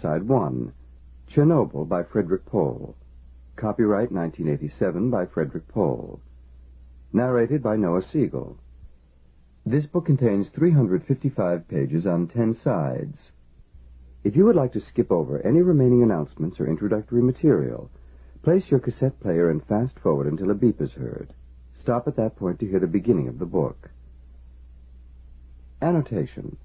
Side 1 Chernobyl by Frederik Pohl. Copyright 1987 by Frederik Pohl. Narrated by Noah Siegel. This book contains 355 pages on 10 sides. If you would like to skip over any remaining announcements or introductory material, place your cassette player and fast forward until a beep is heard. Stop at that point to hear the beginning of the book. Annotation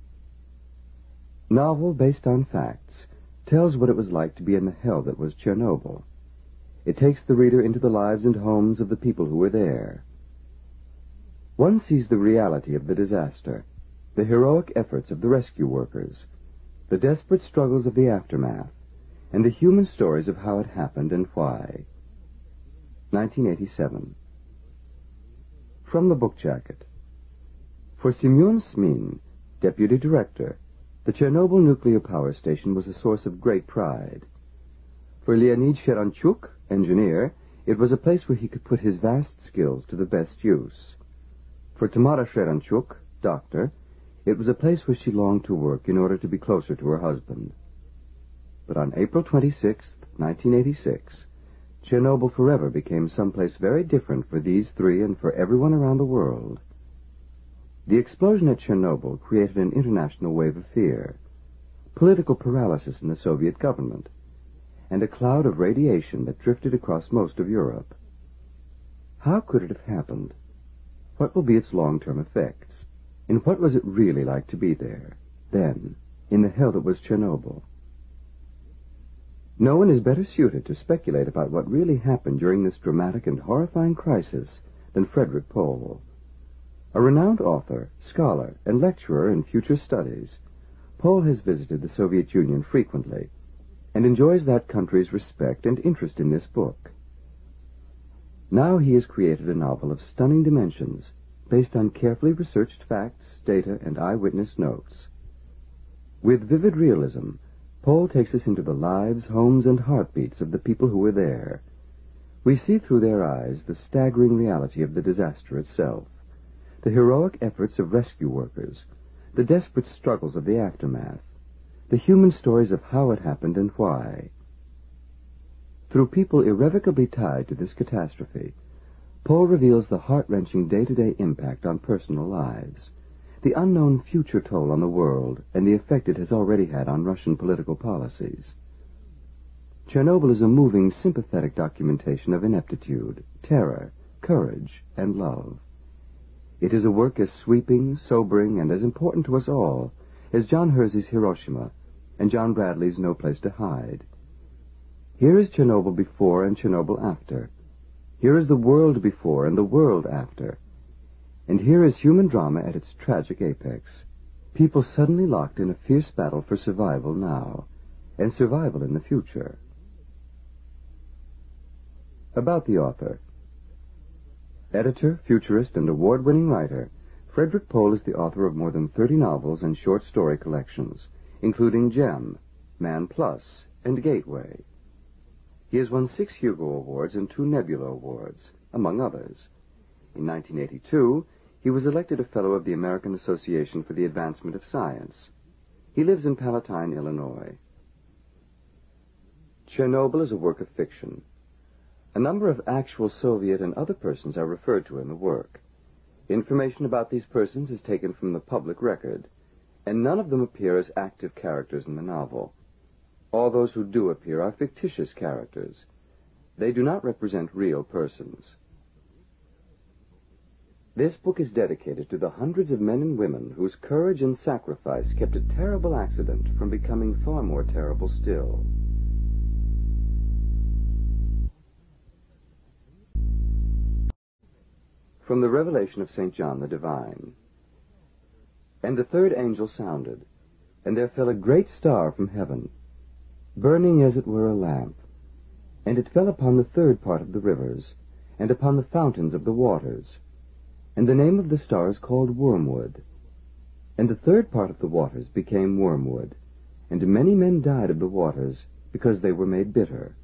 Novel based on facts tells what it was like to be in the hell that was Chernobyl. It takes the reader into the lives and homes of the people who were there. One sees the reality of the disaster, the heroic efforts of the rescue workers, the desperate struggles of the aftermath, and the human stories of how it happened and why. 1987. From the book jacket. For Semyon Smin, deputy director, the Chernobyl nuclear power station was a source of great pride. For Leonid Sheranchuk, engineer, it was a place where he could put his vast skills to the best use. For Tamara Sheranchuk, doctor, it was a place where she longed to work in order to be closer to her husband. But on April 26, 1986, Chernobyl forever became someplace very different for these three and for everyone around the world. The explosion at Chernobyl created an international wave of fear, political paralysis in the Soviet government, and a cloud of radiation that drifted across most of Europe. How could it have happened? What will be its long-term effects? And what was it really like to be there, then, in the hell that was Chernobyl? No one is better suited to speculate about what really happened during this dramatic and horrifying crisis than Frederik Pohl. A renowned author, scholar, and lecturer in future studies, Pohl has visited the Soviet Union frequently and enjoys that country's respect and interest in this book. Now he has created a novel of stunning dimensions based on carefully researched facts, data, and eyewitness notes. With vivid realism, Pohl takes us into the lives, homes, and heartbeats of the people who were there. We see through their eyes the staggering reality of the disaster itself, the heroic efforts of rescue workers, the desperate struggles of the aftermath, the human stories of how it happened and why. Through people irrevocably tied to this catastrophe, Pohl reveals the heart-wrenching day-to-day impact on personal lives, the unknown future toll on the world, and the effect it has already had on Russian political policies. Chernobyl is a moving, sympathetic documentation of ineptitude, terror, courage, and love. It is a work as sweeping, sobering, and as important to us all as John Hersey's Hiroshima and John Bradley's No Place to Hide. Here is Chernobyl before and Chernobyl after. Here is the world before and the world after. And here is human drama at its tragic apex. People suddenly locked in a fierce battle for survival now, and survival in the future. About the author. Editor, futurist, and award-winning writer, Frederik Pohl is the author of more than 30 novels and short story collections, including Jem, Man Plus, and Gateway. He has won six Hugo Awards and two Nebula Awards, among others. In 1982, he was elected a Fellow of the American Association for the Advancement of Science. He lives in Palatine, Illinois. Chernobyl is a work of fiction. A number of actual Soviet and other persons are referred to in the work. Information about these persons is taken from the public record, and none of them appear as active characters in the novel. All those who do appear are fictitious characters. They do not represent real persons. This book is dedicated to the hundreds of men and women whose courage and sacrifice kept a terrible accident from becoming far more terrible still. From the Revelation of St. John the Divine. And the third angel sounded, and there fell a great star from heaven, burning as it were a lamp. And it fell upon the third part of the rivers, and upon the fountains of the waters. And the name of the star is called Wormwood. And the third part of the waters became wormwood, and many men died of the waters, because they were made bitter.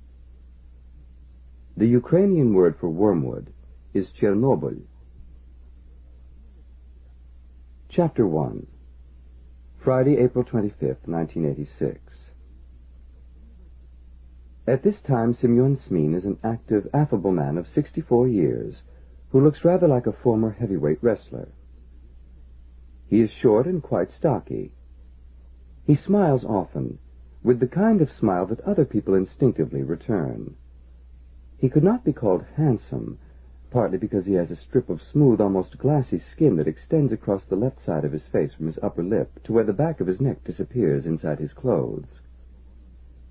The Ukrainian word for wormwood is Chernobyl. Chapter 1 Friday, April 25th, 1986 At this time, Semyon Smin is an active, affable man of 64 years who looks rather like a former heavyweight wrestler. He is short and quite stocky. He smiles often, with the kind of smile that other people instinctively return. He could not be called handsome, partly because he has a strip of smooth, almost glassy skin that extends across the left side of his face from his upper lip to where the back of his neck disappears inside his clothes.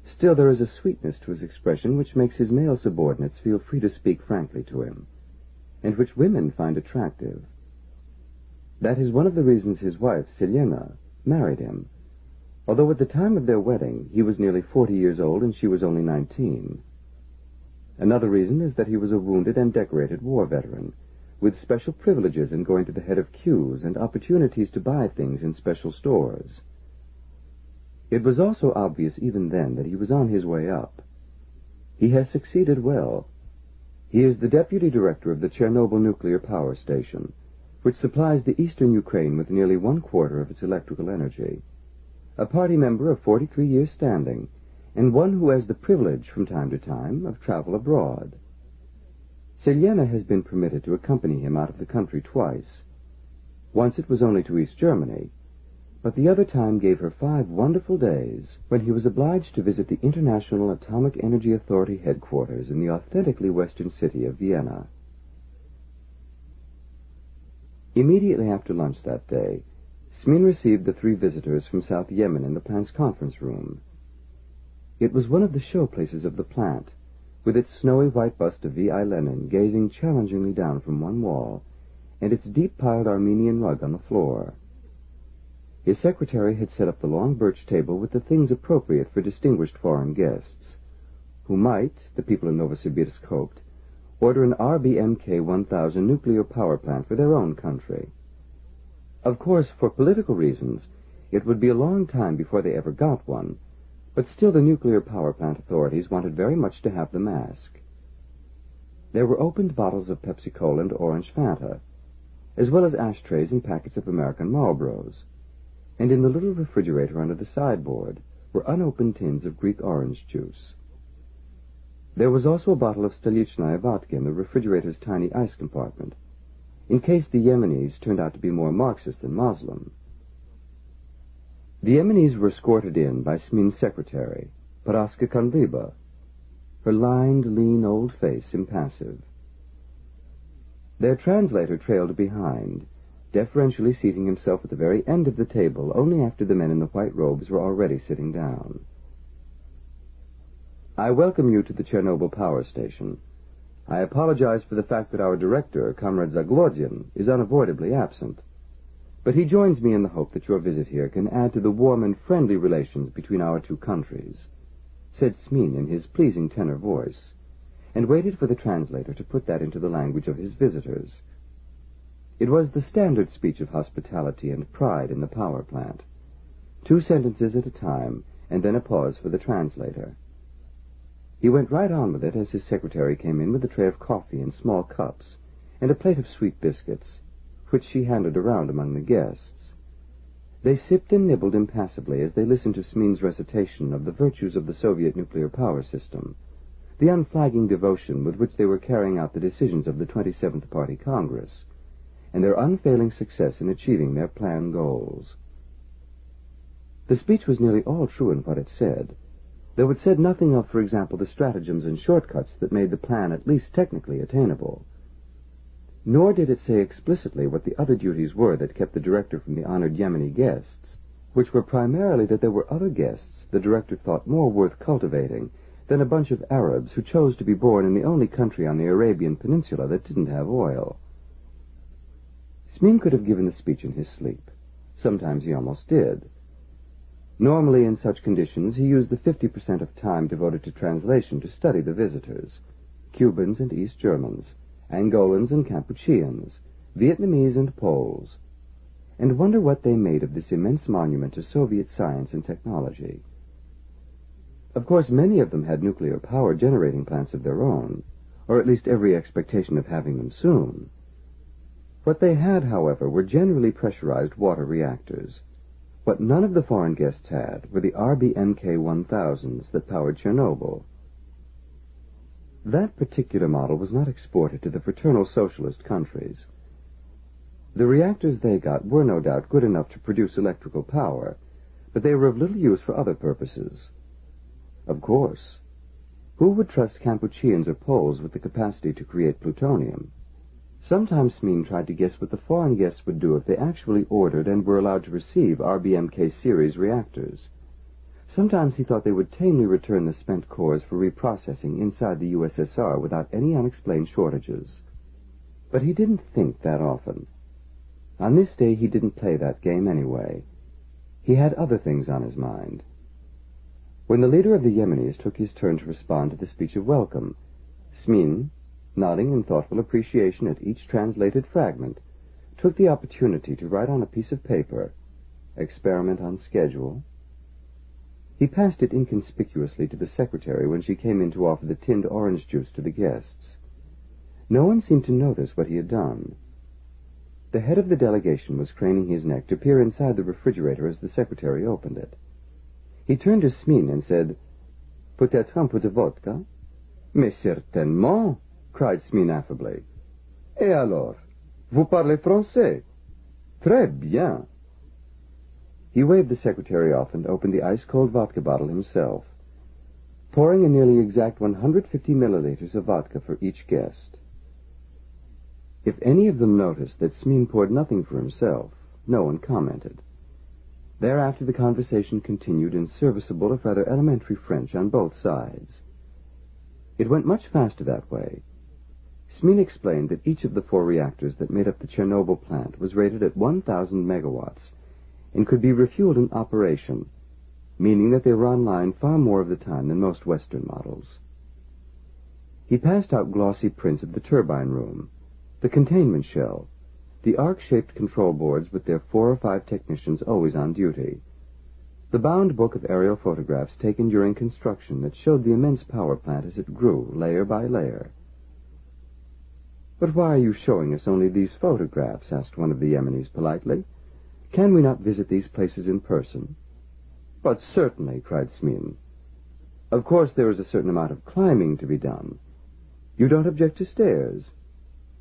Still, there is a sweetness to his expression which makes his male subordinates feel free to speak frankly to him, and which women find attractive. That is one of the reasons his wife, Selena, married him, although at the time of their wedding he was nearly forty years old and she was only nineteen. Another reason is that he was a wounded and decorated war veteran, with special privileges in going to the head of queues and opportunities to buy things in special stores. It was also obvious even then that he was on his way up. He has succeeded well. He is the deputy director of the Chernobyl nuclear power station, which supplies the eastern Ukraine with nearly one quarter of its electrical energy. A party member of 43 years standing, and one who has the privilege from time to time of travel abroad. Selena has been permitted to accompany him out of the country twice. Once it was only to East Germany, but the other time gave her five wonderful days when he was obliged to visit the International Atomic Energy Authority headquarters in the authentically western city of Vienna. Immediately after lunch that day, Smin received the three visitors from South Yemen in the plant's conference room. It was one of the show places of the plant, with its snowy white bust of V.I. Lenin gazing challengingly down from one wall, and its deep-piled Armenian rug on the floor. His secretary had set up the long birch table with the things appropriate for distinguished foreign guests, who might, the people of Novosibirsk hoped, order an RBMK 1000 nuclear power plant for their own country. Of course, for political reasons, it would be a long time before they ever got one, but still the nuclear power plant authorities wanted very much to have the mask. There were opened bottles of Pepsi-Cola and orange Fanta, as well as ashtrays and packets of American Marlboros and in the little refrigerator under the sideboard were unopened tins of Greek orange juice. There was also a bottle of Stolichnaya vodka in the refrigerator's tiny ice compartment, in case the Yemenis turned out to be more Marxist than Muslim. The Yemenis were escorted in by Smin's secretary, Paraska Kandliba, her lined, lean old face impassive. Their translator trailed behind, deferentially seating himself at the very end of the table only after the men in the white robes were already sitting down. I welcome you to the Chernobyl power station. I apologize for the fact that our director, Comrade Zaglodin, is unavoidably absent. But he joins me in the hope that your visit here can add to the warm and friendly relations between our two countries, said Smin in his pleasing tenor voice, and waited for the translator to put that into the language of his visitors. It was the standard speech of hospitality and pride in the power plant. Two sentences at a time, and then a pause for the translator. He went right on with it as his secretary came in with a tray of coffee in small cups and a plate of sweet biscuits, which she handed around among the guests. They sipped and nibbled impassively as they listened to Smin's recitation of the virtues of the Soviet nuclear power system, the unflagging devotion with which they were carrying out the decisions of the 27th Party Congress, and their unfailing success in achieving their planned goals. The speech was nearly all true in what it said, though it said nothing of, for example, the stratagems and shortcuts that made the plan at least technically attainable. Nor did it say explicitly what the other duties were that kept the director from the honored Yemeni guests, which were primarily that there were other guests the director thought more worth cultivating than a bunch of Arabs who chose to be born in the only country on the Arabian Peninsula that didn't have oil. Smin could have given the speech in his sleep. Sometimes he almost did. Normally, in such conditions, he used the 50% of time devoted to translation to study the visitors, Cubans and East Germans, Angolans and Kampucheans, Vietnamese and Poles, and wonder what they made of this immense monument to Soviet science and technology. Of course, many of them had nuclear power generating plants of their own, or at least every expectation of having them soon. What they had, however, were generally pressurized water reactors. What none of the foreign guests had were the RBMK 1000s that powered Chernobyl. That particular model was not exported to the fraternal socialist countries. The reactors they got were no doubt good enough to produce electrical power, but they were of little use for other purposes. Of course, who would trust Kampucheans or Poles with the capacity to create plutonium? Sometimes Smin tried to guess what the foreign guests would do if they actually ordered and were allowed to receive RBMK series reactors. Sometimes he thought they would tamely return the spent cores for reprocessing inside the USSR without any unexplained shortages. But he didn't think that often. On this day he didn't play that game anyway. He had other things on his mind. When the leader of the Yemenis took his turn to respond to the speech of welcome, Smin, nodding in thoughtful appreciation at each translated fragment, took the opportunity to write on a piece of paper, experiment on schedule, he passed it inconspicuously to the secretary when she came in to offer the tinned orange juice to the guests. No one seemed to notice what he had done. The head of the delegation was craning his neck to peer inside the refrigerator as the secretary opened it. He turned to Smin and said, Peut-être un peu de vodka? Mais certainement, cried Smin affably. Et alors? Vous parlez français? Très bien. He waved the secretary off and opened the ice-cold vodka bottle himself, pouring a nearly exact 150 milliliters of vodka for each guest. If any of them noticed that Smin poured nothing for himself, no one commented. Thereafter the conversation continued in serviceable if rather elementary French on both sides. It went much faster that way. Smin explained that each of the four reactors that made up the Chernobyl plant was rated at 1,000 megawatts, and could be refueled in operation, meaning that they were online far more of the time than most Western models. He passed out glossy prints of the turbine room, the containment shell, the arc-shaped control boards with their four or five technicians always on duty, the bound book of aerial photographs taken during construction that showed the immense power plant as it grew, layer by layer. But why are you showing us only these photographs? asked one of the Yemenis politely. Can we not visit these places in person? But certainly, cried Smin. Of course there is a certain amount of climbing to be done. You don't object to stairs,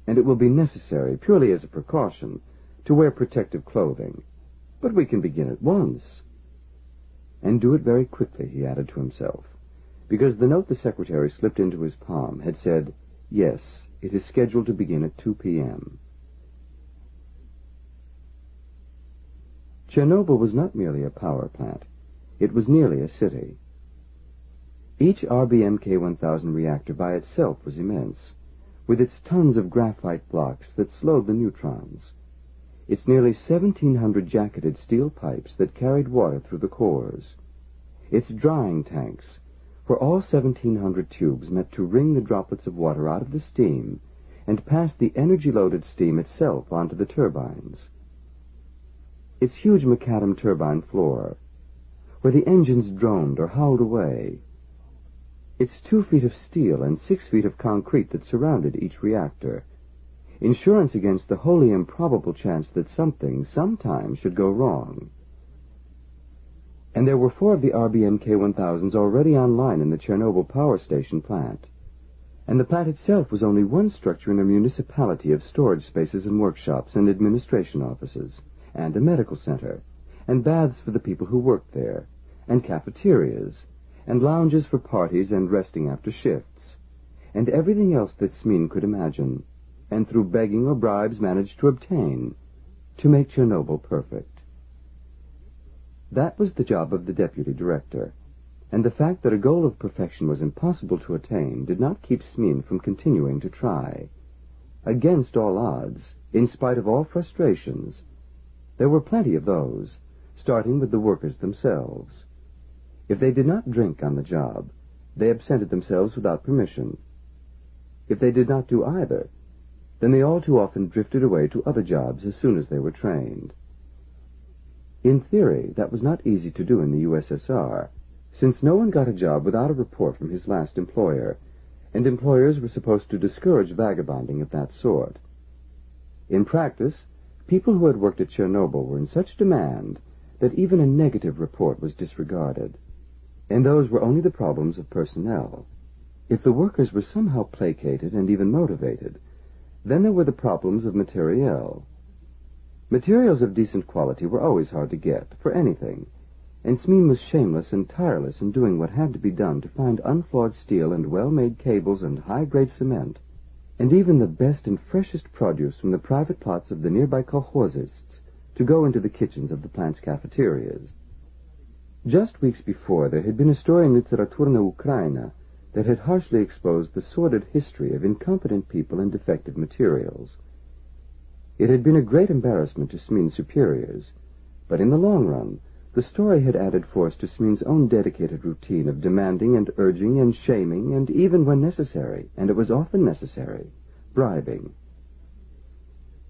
and it will be necessary, purely as a precaution, to wear protective clothing. But we can begin at once. And do it very quickly, he added to himself, because the note the secretary slipped into his palm had said, Yes, it is scheduled to begin at 2 p.m. Chernobyl was not merely a power plant. It was nearly a city. Each RBMK-1000 reactor by itself was immense, with its tons of graphite blocks that slowed the neutrons, its nearly 1,700 jacketed steel pipes that carried water through the cores, its drying tanks, where all 1,700 tubes met to wring the droplets of water out of the steam and pass the energy-loaded steam itself onto the turbines its huge macadam turbine floor, where the engines droned or howled away, its two feet of steel and six feet of concrete that surrounded each reactor, insurance against the wholly improbable chance that something, sometime, should go wrong. And there were four of the RBMK 1000s already online in the Chernobyl power station plant. And the plant itself was only one structure in a municipality of storage spaces and workshops and administration offices and a medical center, and baths for the people who worked there, and cafeterias, and lounges for parties and resting after shifts, and everything else that Smin could imagine, and through begging or bribes managed to obtain, to make Chernobyl perfect. That was the job of the deputy director, and the fact that a goal of perfection was impossible to attain did not keep Smin from continuing to try. Against all odds, in spite of all frustrations, there were plenty of those, starting with the workers themselves. If they did not drink on the job, they absented themselves without permission. If they did not do either, then they all too often drifted away to other jobs as soon as they were trained. In theory, that was not easy to do in the USSR, since no one got a job without a report from his last employer, and employers were supposed to discourage vagabonding of that sort. In practice, People who had worked at Chernobyl were in such demand that even a negative report was disregarded. And those were only the problems of personnel. If the workers were somehow placated and even motivated, then there were the problems of materiel. Materials of decent quality were always hard to get, for anything, and Smin was shameless and tireless in doing what had to be done to find unflawed steel and well-made cables and high-grade cement, and even the best and freshest produce from the private plots of the nearby kolkhoznists to go into the kitchens of the plant's cafeterias. Just weeks before, there had been a story in Literaturna Ukraina that had harshly exposed the sordid history of incompetent people and defective materials. It had been a great embarrassment to Smin's superiors, but in the long run, the story had added force to Smin's own dedicated routine of demanding and urging and shaming and even when necessary, and it was often necessary, bribing.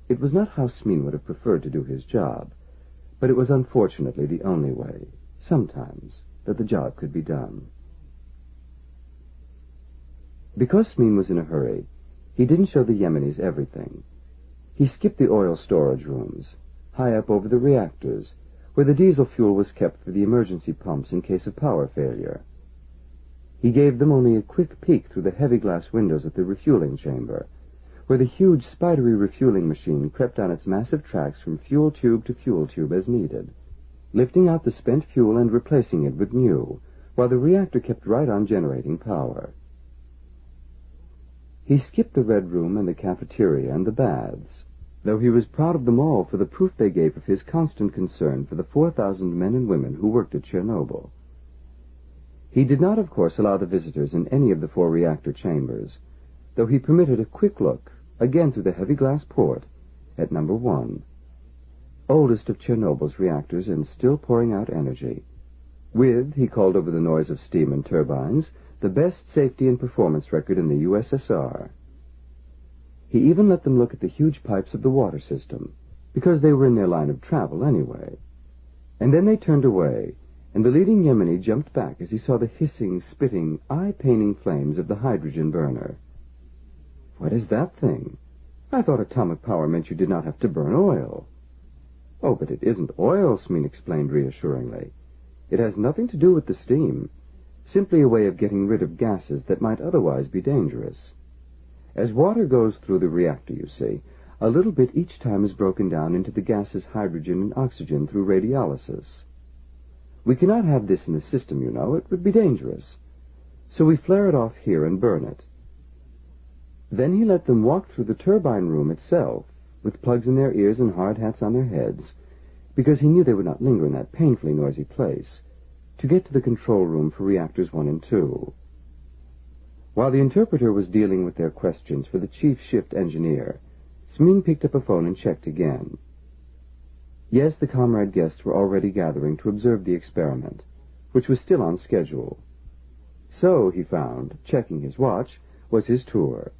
It was not how Smin would have preferred to do his job, but it was unfortunately the only way, sometimes, that the job could be done. Because Smin was in a hurry, he didn't show the Yemenis everything. He skipped the oil storage rooms, high up over the reactors, where the diesel fuel was kept for the emergency pumps in case of power failure. He gave them only a quick peek through the heavy glass windows at the refueling chamber, where the huge spidery refueling machine crept on its massive tracks from fuel tube to fuel tube as needed, lifting out the spent fuel and replacing it with new, while the reactor kept right on generating power. He skipped the Red Room and the cafeteria and the baths, though he was proud of them all for the proof they gave of his constant concern for the 4,000 men and women who worked at Chernobyl. He did not, of course, allow the visitors in any of the four reactor chambers, though he permitted a quick look, again through the heavy glass port, at number one, oldest of Chernobyl's reactors and still pouring out energy, with, he called over the noise of steam and turbines, the best safety and performance record in the USSR. He even let them look at the huge pipes of the water system, because they were in their line of travel anyway. And then they turned away, and the leading Yemeni jumped back as he saw the hissing, spitting, eye-paining flames of the hydrogen burner. What is that thing? I thought atomic power meant you did not have to burn oil. Oh, but it isn't oil, Smin explained reassuringly. It has nothing to do with the steam simply a way of getting rid of gases that might otherwise be dangerous. As water goes through the reactor, you see, a little bit each time is broken down into the gases hydrogen and oxygen through radiolysis. We cannot have this in the system, you know. It would be dangerous. So we flare it off here and burn it. Then he let them walk through the turbine room itself, with plugs in their ears and hard hats on their heads, because he knew they would not linger in that painfully noisy place, to get to the control room for reactors 1 and 2. While the interpreter was dealing with their questions for the chief shift engineer, Smin picked up a phone and checked again. Yes, the comrade guests were already gathering to observe the experiment, which was still on schedule. So, he found, checking his watch, was his tour.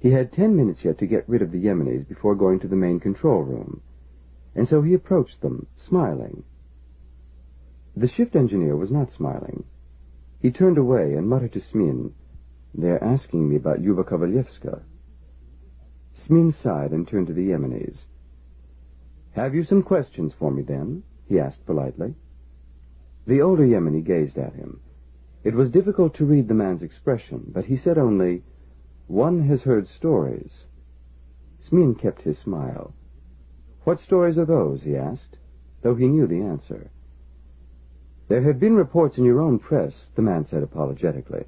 He had ten minutes yet to get rid of the Yemenis before going to the main control room, and so he approached them, smiling, the shift engineer was not smiling. He turned away and muttered to Smin, They're asking me about Yuva Kovalyevska. Smin sighed and turned to the Yemenis. Have you some questions for me, then? he asked politely. The older Yemeni gazed at him. It was difficult to read the man's expression, but he said only, One has heard stories. Smin kept his smile. What stories are those? he asked, though he knew the answer. There have been reports in your own press, the man said apologetically.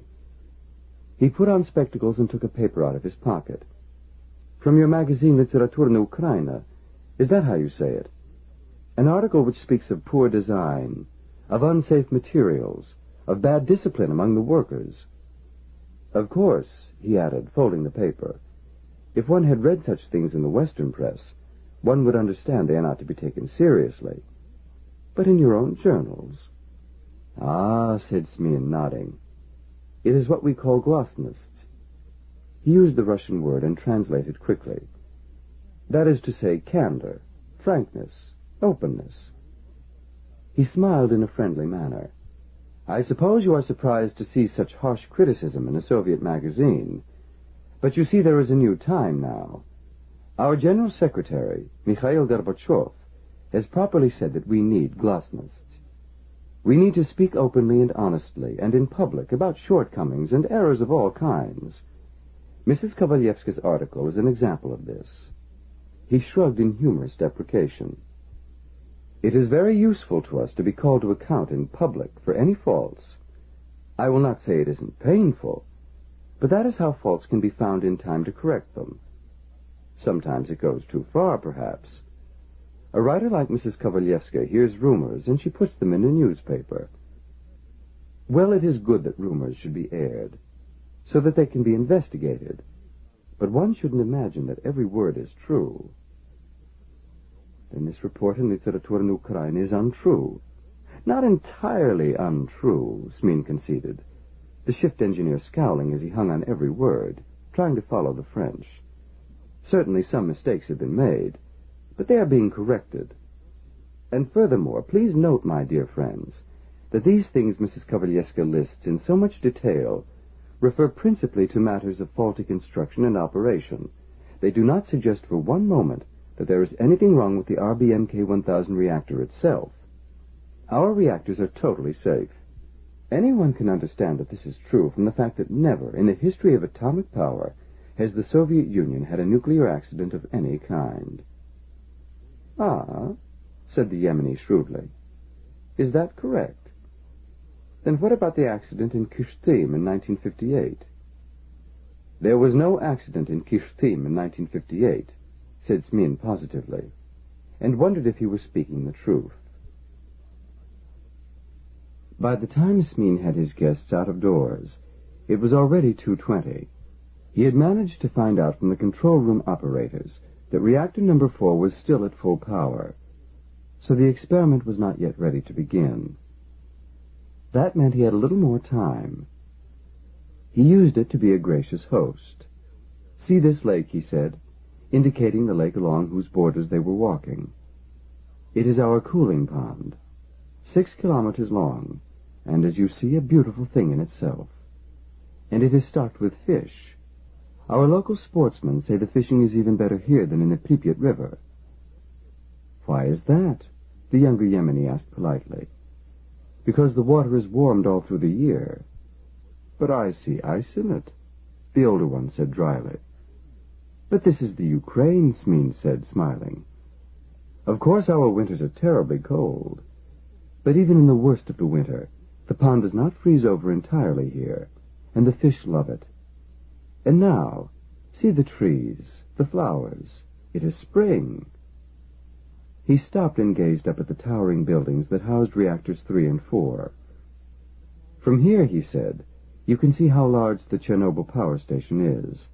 He put on spectacles and took a paper out of his pocket. From your magazine Literaturna Ukraina. Is that how you say it? An article which speaks of poor design, of unsafe materials, of bad discipline among the workers. Of course, he added, folding the paper, if one had read such things in the Western press, one would understand they are not to be taken seriously. But in your own journals, Ah, said Smin, nodding. It is what we call glasnost. He used the Russian word and translated quickly. That is to say, candor, frankness, openness. He smiled in a friendly manner. I suppose you are surprised to see such harsh criticism in a Soviet magazine. But you see there is a new time now. Our General Secretary, Mikhail Gorbachev, has properly said that we need glasnost. We need to speak openly and honestly and in public about shortcomings and errors of all kinds. Mrs. Kovalyevska's article is an example of this. He shrugged in humorous deprecation. It is very useful to us to be called to account in public for any faults. I will not say it isn't painful, but that is how faults can be found in time to correct them. Sometimes it goes too far, perhaps. A writer like Mrs. Kovalyevska hears rumors, and she puts them in a newspaper. Well, it is good that rumors should be aired, so that they can be investigated. But one shouldn't imagine that every word is true. Then this report in Literaturna Ukraina is untrue. Not entirely untrue, Smin conceded, the shift engineer scowling as he hung on every word, trying to follow the French. Certainly some mistakes have been made, but they are being corrected. And furthermore, please note, my dear friends, that these things Mrs. Kovalevska lists in so much detail refer principally to matters of faulty construction and operation. They do not suggest for one moment that there is anything wrong with the RBMK-1000 reactor itself. Our reactors are totally safe. Anyone can understand that this is true from the fact that never in the history of atomic power has the Soviet Union had a nuclear accident of any kind. Ah, said the Yemeni shrewdly. Is that correct? Then what about the accident in Kishtim in 1958? There was no accident in Kishtim in 1958, said Smin positively, and wondered if he was speaking the truth. By the time Smin had his guests out of doors, it was already 2.20. He had managed to find out from the control room operators that reactor number four was still at full power, so the experiment was not yet ready to begin. That meant he had a little more time. He used it to be a gracious host. See this lake, he said, indicating the lake along whose borders they were walking. It is our cooling pond, six kilometers long, and as you see, a beautiful thing in itself. And it is stocked with fish, our local sportsmen say the fishing is even better here than in the Pripyat River. Why is that? The younger Yemeni asked politely. Because the water is warmed all through the year. But I see ice in it, the older one said dryly. But this is the Ukraine, Smin said, smiling. Of course our winters are terribly cold, but even in the worst of the winter, the pond does not freeze over entirely here, and the fish love it. And now, see the trees, the flowers. It is spring. He stopped and gazed up at the towering buildings that housed reactors three and four. From here, he said, you can see how large the Chernobyl power station is.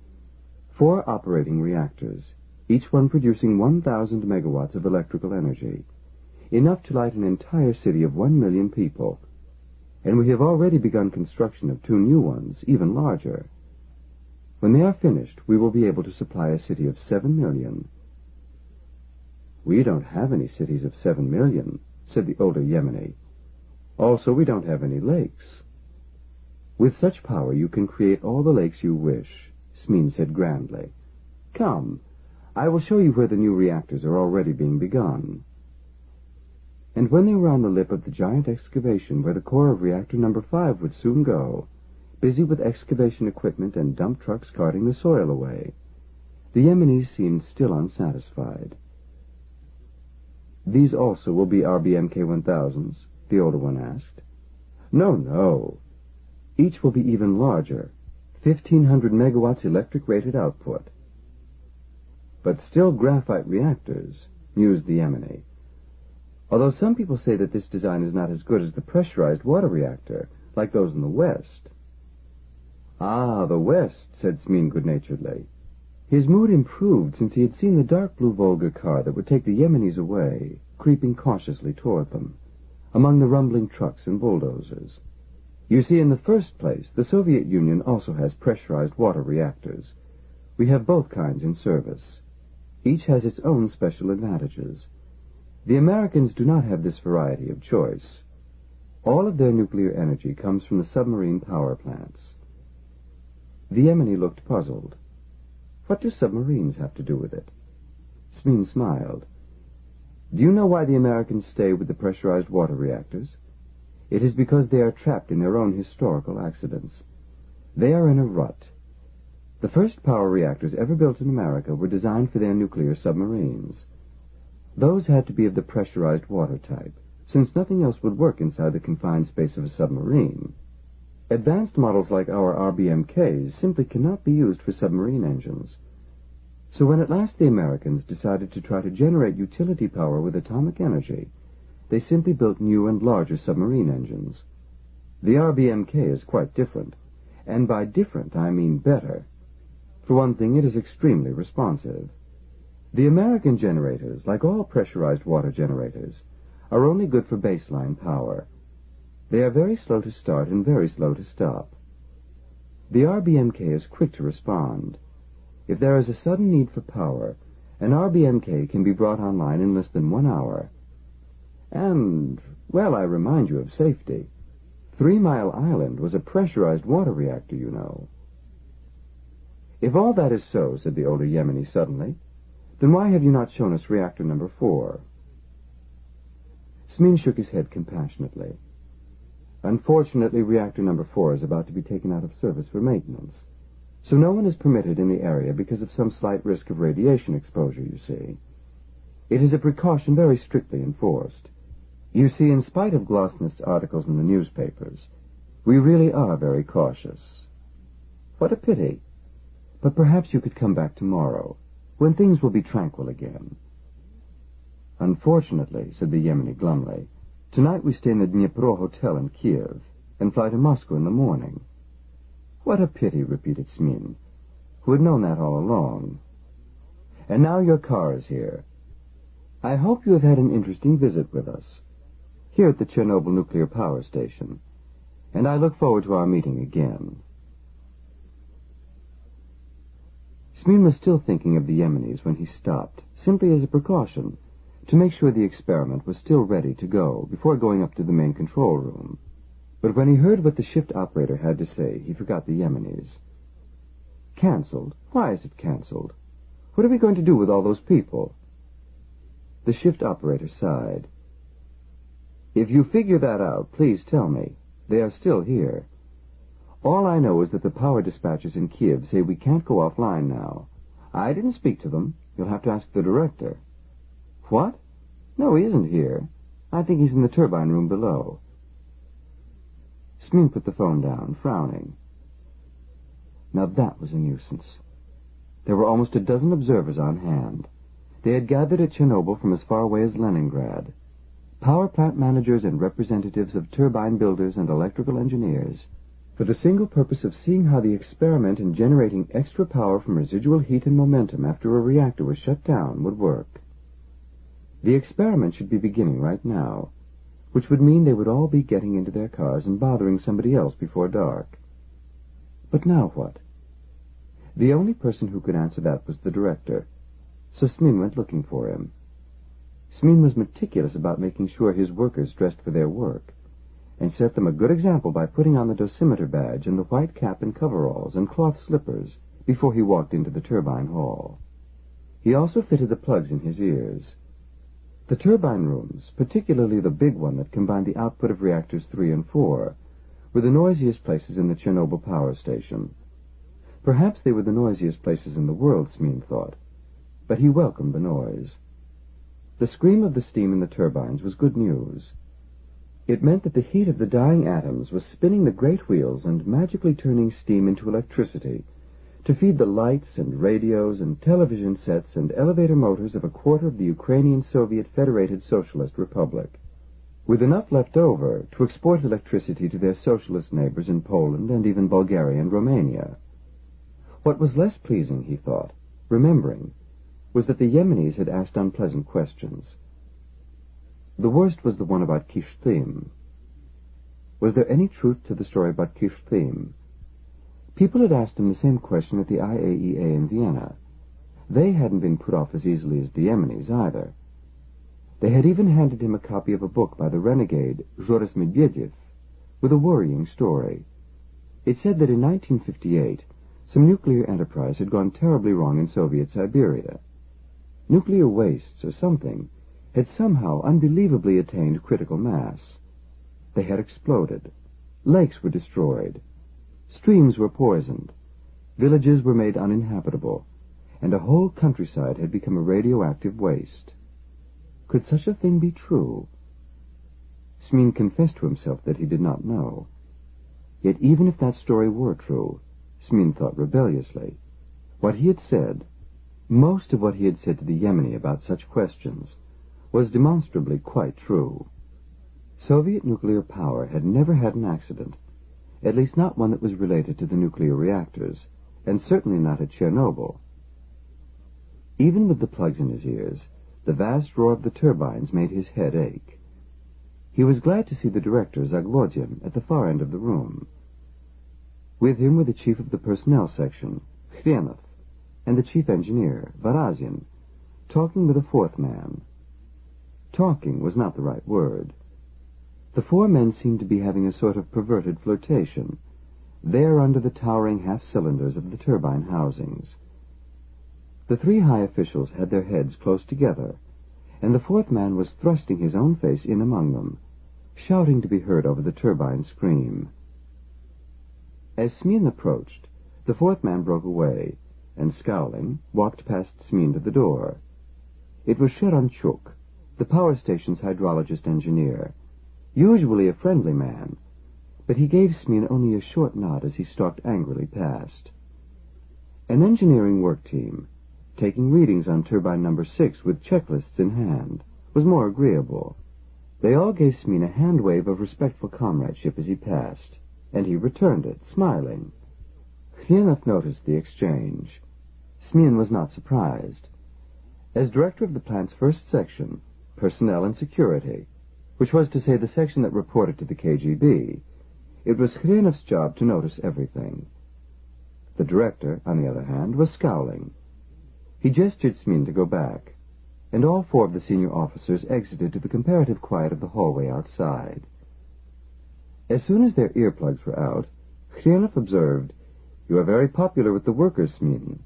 Four operating reactors, each one producing 1,000 megawatts of electrical energy, enough to light an entire city of one million people. And we have already begun construction of two new ones, even larger. When they are finished, we will be able to supply a city of seven million. We don't have any cities of seven million, said the older Yemeni. Also, we don't have any lakes. With such power, you can create all the lakes you wish, Smin said grandly. Come, I will show you where the new reactors are already being begun. And when they were on the lip of the giant excavation where the core of reactor number five would soon go, busy with excavation equipment and dump trucks carting the soil away. The Yemenis seemed still unsatisfied. These also will be RBMK-1000s? the older one asked. No, no. Each will be even larger, 1,500 megawatts electric rated output. But still graphite reactors, mused the Yemeni. Although some people say that this design is not as good as the pressurized water reactor, like those in the West. Ah, the West, said Smin good-naturedly. His mood improved since he had seen the dark blue Volga car that would take the Yemenis away, creeping cautiously toward them, among the rumbling trucks and bulldozers. You see, in the first place, the Soviet Union also has pressurized water reactors. We have both kinds in service. Each has its own special advantages. The Americans do not have this variety of choice. All of their nuclear energy comes from the submarine power plants. The Yemeni looked puzzled. What do submarines have to do with it? Smin smiled. Do you know why the Americans stay with the pressurized water reactors? it is because they are trapped in their own historical accidents. They are in a rut. The first power reactors ever built in America were designed for their nuclear submarines. Those had to be of the pressurized water type, since nothing else would work inside the confined space of a submarine. Advanced models like our RBMKs simply cannot be used for submarine engines. So when at last the Americans decided to try to generate utility power with atomic energy, they simply built new and larger submarine engines. The RBMK is quite different, and by different I mean better. For one thing, it is extremely responsive. The American generators, like all pressurized water generators, are only good for baseline power. They are very slow to start and very slow to stop. The RBMK is quick to respond. If there is a sudden need for power, an RBMK can be brought online in less than one hour. And, well, I remind you of safety. Three Mile Island was a pressurized water reactor, you know. If all that is so, said the older Yemeni suddenly, then why have you not shown us reactor number four? Smin shook his head compassionately. Unfortunately, reactor number four is about to be taken out of service for maintenance. So no one is permitted in the area because of some slight risk of radiation exposure, you see. It is a precaution very strictly enforced. You see, in spite of Glasnost articles in the newspapers, we really are very cautious. What a pity. But perhaps you could come back tomorrow when things will be tranquil again. Unfortunately, said the Yemeni glumly, tonight we stay in the Dnipro Hotel in Kiev and fly to Moscow in the morning. What a pity, repeated Smin, who had known that all along. And now your car is here. I hope you have had an interesting visit with us, here at the Chernobyl nuclear power station, and I look forward to our meeting again. Smin was still thinking of the Yemenis when he stopped, simply as a precaution, to make sure the experiment was still ready to go before going up to the main control room. But when he heard what the shift operator had to say, he forgot the Yemenis. Cancelled? Why is it cancelled? What are we going to do with all those people? The shift operator sighed. If you figure that out, please tell me. They are still here. All I know is that the power dispatchers in Kiev say we can't go offline now. I didn't speak to them. You'll have to ask the director. What? No, he isn't here. I think he's in the turbine room below. Smin put the phone down, frowning. Now that was a nuisance. There were almost a dozen observers on hand. They had gathered at Chernobyl from as far away as Leningrad. Power plant managers and representatives of turbine builders and electrical engineers for the single purpose of seeing how the experiment in generating extra power from residual heat and momentum after a reactor was shut down would work. The experiment should be beginning right now, which would mean they would all be getting into their cars and bothering somebody else before dark. But now what? The only person who could answer that was the director, so Smin went looking for him. Smin was meticulous about making sure his workers dressed for their work and set them a good example by putting on the dosimeter badge and the white cap and coveralls and cloth slippers before he walked into the turbine hall. He also fitted the plugs in his ears. The turbine rooms, particularly the big one that combined the output of reactors 3 and 4, were the noisiest places in the Chernobyl power station. Perhaps they were the noisiest places in the world, Smin thought, but he welcomed the noise. The scream of the steam in the turbines was good news. It meant that the heat of the dying atoms was spinning the great wheels and magically turning steam into electricity to feed the lights and radios and television sets and elevator motors of a quarter of the Ukrainian Soviet Federated Socialist Republic, with enough left over to export electricity to their socialist neighbors in Poland and even Bulgaria and Romania. What was less pleasing, he thought, remembering, was that the Yemenis had asked unpleasant questions. The worst was the one about Kishtim. Was there any truth to the story about Kishtim? People had asked him the same question at the IAEA in Vienna. They hadn't been put off as easily as the Yemenis, either. They had even handed him a copy of a book by the renegade Zhores Medvedev with a worrying story. It said that in 1958 some nuclear enterprise had gone terribly wrong in Soviet Siberia. Nuclear wastes or something had somehow unbelievably attained critical mass. They had exploded. Lakes were destroyed. Streams were poisoned. Villages were made uninhabitable. And a whole countryside had become a radioactive waste. Could such a thing be true? Smin confessed to himself that he did not know. Yet even if that story were true, Smin thought rebelliously, what he had said, most of what he had said to the Yemeni about such questions, was demonstrably quite true. Soviet nuclear power had never had an accident, at least not one that was related to the nuclear reactors, and certainly not at Chernobyl. Even with the plugs in his ears, the vast roar of the turbines made his head ache. He was glad to see the director, Zaglodin, at the far end of the room. With him were the chief of the personnel section, Khrenov, and the chief engineer, Varazin, talking with a fourth man. Talking was not the right word. The four men seemed to be having a sort of perverted flirtation, there under the towering half-cylinders of the turbine housings. The three high officials had their heads close together, and the fourth man was thrusting his own face in among them, shouting to be heard over the turbine scream. As Smin approached, the fourth man broke away, and scowling, walked past Smin to the door. It was Sheranchuk, the power station's hydrologist engineer, usually a friendly man, but he gave Smin only a short nod as he stalked angrily past. An engineering work team, taking readings on turbine number six with checklists in hand, was more agreeable. They all gave Smin a hand wave of respectful comradeship as he passed, and he returned it, smiling. Khrenov noticed the exchange. Smin was not surprised. As director of the plant's first section, Personnel and Security, which was to say the section that reported to the KGB, it was Khrenov's job to notice everything. The director, on the other hand, was scowling. He gestured Smin to go back, and all four of the senior officers exited to the comparative quiet of the hallway outside. As soon as their earplugs were out, Khrenov observed, You are very popular with the workers, Smin.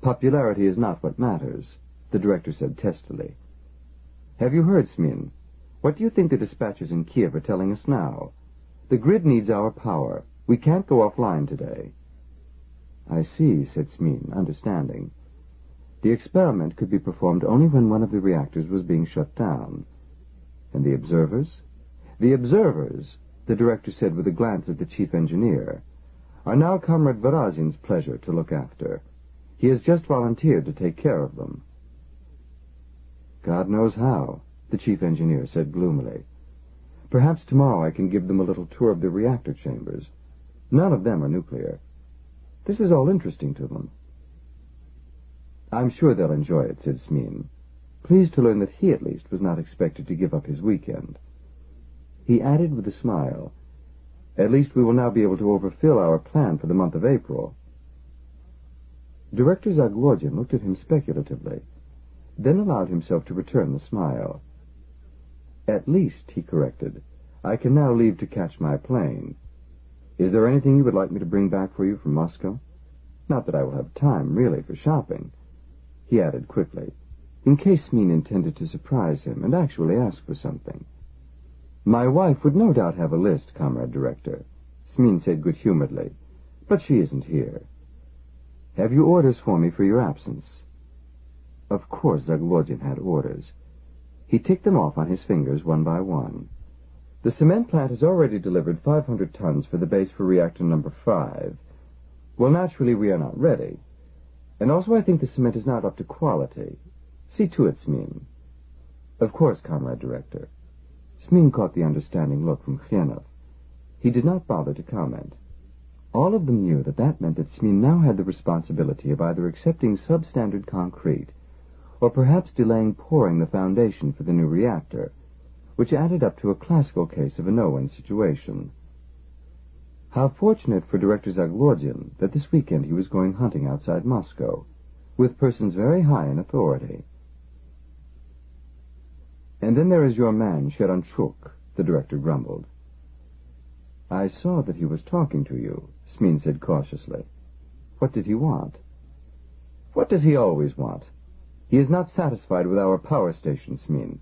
Popularity is not what matters, the director said testily. Have you heard, Smeen? What do you think the dispatchers in Kiev are telling us now? The grid needs our power. We can't go offline today. I see, said Smin, understanding. The experiment could be performed only when one of the reactors was being shut down. And the observers? The observers, the director said with a glance at the chief engineer, are now Comrade Varazin's pleasure to look after. He has just volunteered to take care of them. God knows how, the chief engineer said gloomily. Perhaps tomorrow I can give them a little tour of the reactor chambers. None of them are nuclear. This is all interesting to them. I'm sure they'll enjoy it, said Smin, pleased to learn that he at least was not expected to give up his weekend. He added with a smile, At least we will now be able to overfill our plan for the month of April. Director Zaglodin looked at him speculatively, then allowed himself to return the smile. At least, he corrected, I can now leave to catch my plane. Is there anything you would like me to bring back for you from Moscow? Not that I will have time, really, for shopping, he added quickly, in case Smin intended to surprise him and actually ask for something. My wife would no doubt have a list, Comrade Director, Smin said good-humoredly, but she isn't here. Have you orders for me for your absence? Of course Zaglodin had orders. He ticked them off on his fingers one by one. The cement plant has already delivered 500 tons for the base for reactor number five. Well, naturally, we are not ready. And also I think the cement is not up to quality. See to it, Smin. Of course, Comrade Director. Smin caught the understanding look from Khrenov. He did not bother to comment. All of them knew that that meant that Smin now had the responsibility of either accepting substandard concrete or perhaps delaying pouring the foundation for the new reactor, which added up to a classical case of a no-win situation. How fortunate for Director Zaglodin that this weekend he was going hunting outside Moscow, with persons very high in authority. And then there is your man, Sheranchuk, the director grumbled. I saw that he was talking to you, Smin said cautiously. What did he want? What does he always want? He is not satisfied with our power station, Smin.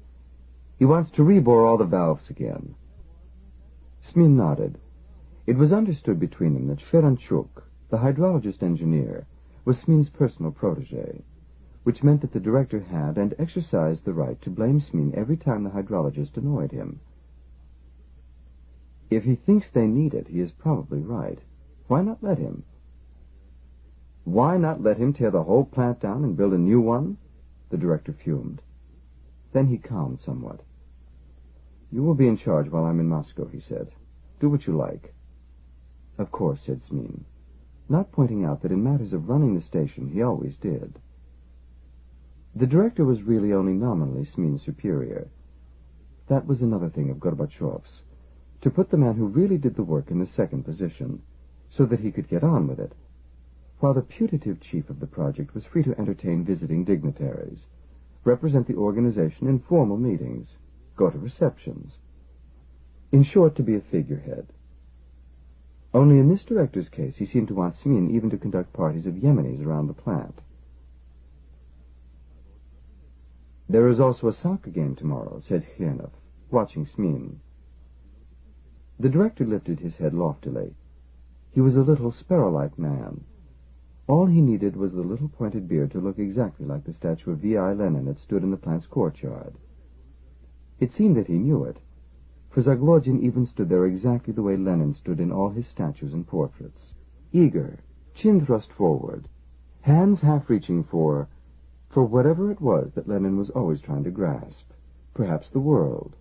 He wants to rebore all the valves again. Smin nodded. It was understood between them that Sheranchuk, the hydrologist engineer, was Smin's personal protege, which meant that the director had and exercised the right to blame Smin every time the hydrologist annoyed him. If he thinks they need it, he is probably right. Why not let him? Why not let him tear the whole plant down and build a new one? The director fumed. Then he calmed somewhat. You will be in charge while I'm in Moscow, he said. Do what you like. Of course, said Smin, not pointing out that in matters of running the station he always did. The director was really only nominally Smin's superior. That was another thing of Gorbachev's, to put the man who really did the work in the second position, so that he could get on with it, while the putative chief of the project was free to entertain visiting dignitaries, represent the organization in formal meetings, go to receptions. In short, to be a figurehead. Only in this director's case, he seemed to want Smin even to conduct parties of Yemenis around the plant. There is also a soccer game tomorrow, said Khrenov, watching Smin. The director lifted his head loftily. He was a little sparrow-like man. All he needed was the little pointed beard to look exactly like the statue of V.I. Lenin that stood in the plant's courtyard. It seemed that he knew it, for Zaglodin even stood there exactly the way Lenin stood in all his statues and portraits. Eager, chin thrust forward, hands half reaching for, for whatever it was that Lenin was always trying to grasp. Perhaps the world.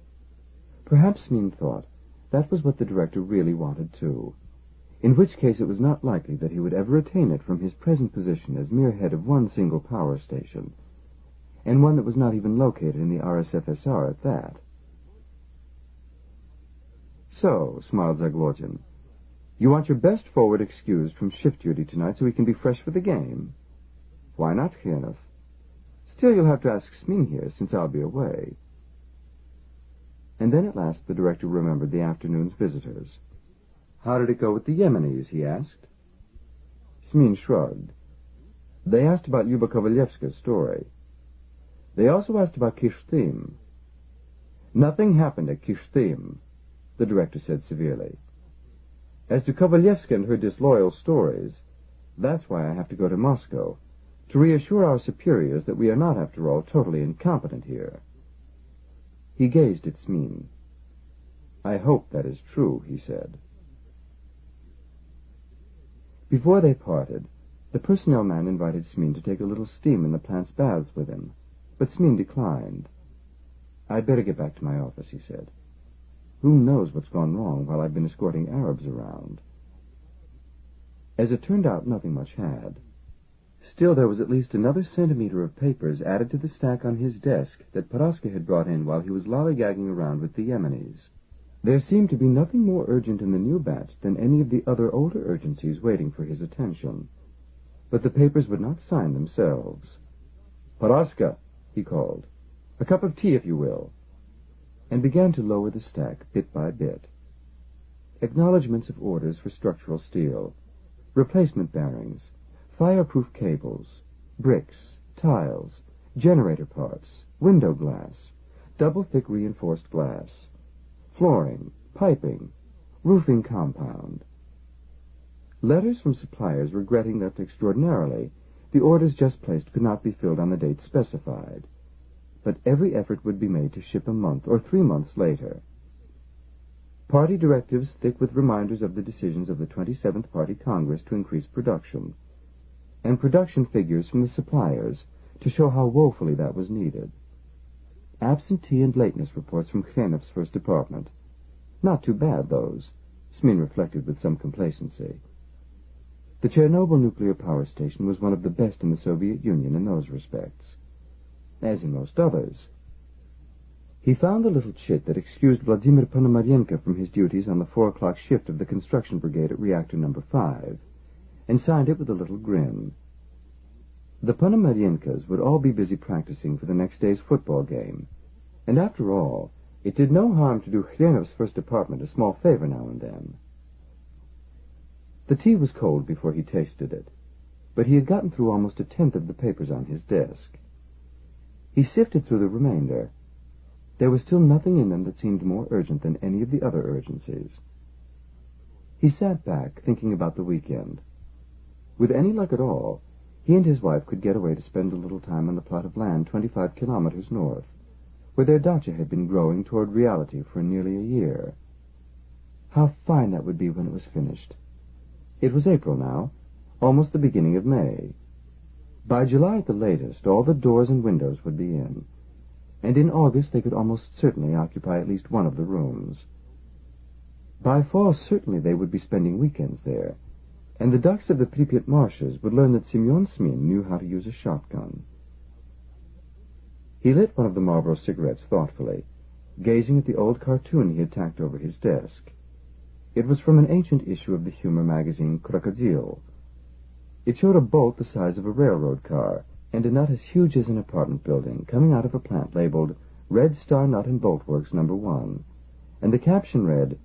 Perhaps, Smin thought, that was what the director really wanted too. In which case it was not likely that he would ever attain it from his present position as mere head of one single power station, and one that was not even located in the RSFSR at that. So, smiled Zaglodin, you want your best forward excused from shift duty tonight so he can be fresh for the game? Why not, Khrenov? Still, you'll have to ask Smin here, since I'll be away. And then at last the director remembered the afternoon's visitors. How did it go with the Yemenis? he asked. Smin shrugged. They asked about Lyuba Kovalyevska's story. They also asked about Kishtim. Nothing happened at Kishtim, the director said severely. As to Kovalyevska and her disloyal stories, that's why I have to go to Moscow, to reassure our superiors that we are not, after all, totally incompetent here. He gazed at Smin. I hope that is true, he said. Before they parted, the personnel man invited Smin to take a little steam in the plant's baths with him, but Smin declined. I'd better get back to my office, he said. Who knows what's gone wrong while I've been escorting Arabs around? As it turned out, nothing much had. Still, there was at least another centimeter of papers added to the stack on his desk that Paraska had brought in while he was lollygagging around with the Yemenis. There seemed to be nothing more urgent in the new batch than any of the other older urgencies waiting for his attention. But the papers would not sign themselves. Paraska, he called. A cup of tea, if you will and began to lower the stack bit by bit. Acknowledgments of orders for structural steel, replacement bearings, fireproof cables, bricks, tiles, generator parts, window glass, double-thick reinforced glass, flooring, piping, roofing compound. Letters from suppliers regretting that extraordinarily the orders just placed could not be filled on the date specified but every effort would be made to ship a month or three months later. Party directives thick with reminders of the decisions of the 27th Party Congress to increase production, and production figures from the suppliers to show how woefully that was needed. Absentee and lateness reports from Khrenov's first department. Not too bad, those, Smin reflected with some complacency. The Chernobyl nuclear power station was one of the best in the Soviet Union in those respects as in most others. He found the little chit that excused Vladimir Ponomarenko from his duties on the four o'clock shift of the construction brigade at reactor number five, and signed it with a little grin. The Ponomarenkos would all be busy practicing for the next day's football game, and after all, it did no harm to do Khrenov's first department a small favor now and then. The tea was cold before he tasted it, but he had gotten through almost a tenth of the papers on his desk. He sifted through the remainder. there was still nothing in them that seemed more urgent than any of the other urgencies. He sat back, thinking about the weekend. With any luck at all, he and his wife could get away to spend a little time on the plot of land 25 kilometers north, where their dacha had been growing toward reality for nearly a year. How fine that would be when it was finished. It was April now, almost the beginning of May. By July at the latest, all the doors and windows would be in, and in August they could almost certainly occupy at least one of the rooms. By fall, certainly they would be spending weekends there, and the ducks of the Pripyat marshes would learn that Semyon Smin knew how to use a shotgun. He lit one of the Marlboro cigarettes thoughtfully, gazing at the old cartoon he had tacked over his desk. It was from an ancient issue of the humor magazine Krokodil. It showed a bolt the size of a railroad car, and a nut as huge as an apartment building, coming out of a plant labeled Red Star Nut and Bolt Works Number One, and the caption read,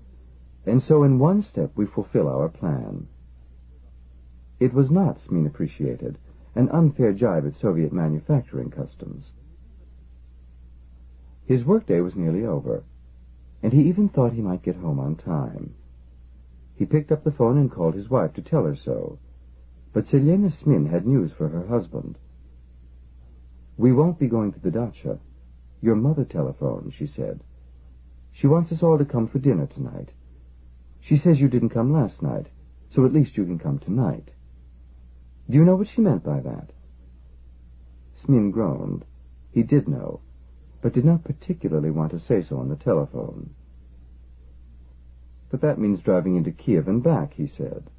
And so in one step we fulfill our plan. It was not, Smin appreciated, an unfair jibe at Soviet manufacturing customs. His workday was nearly over, and he even thought he might get home on time. He picked up the phone and called his wife to tell her so, but Selena Smin had news for her husband. We won't be going to the dacha. Your mother telephoned, she said. She wants us all to come for dinner tonight. She says you didn't come last night, so at least you can come tonight. Do you know what she meant by that? Smin groaned. He did know, but did not particularly want to say so on the telephone. But that means driving into Kiev and back, he said,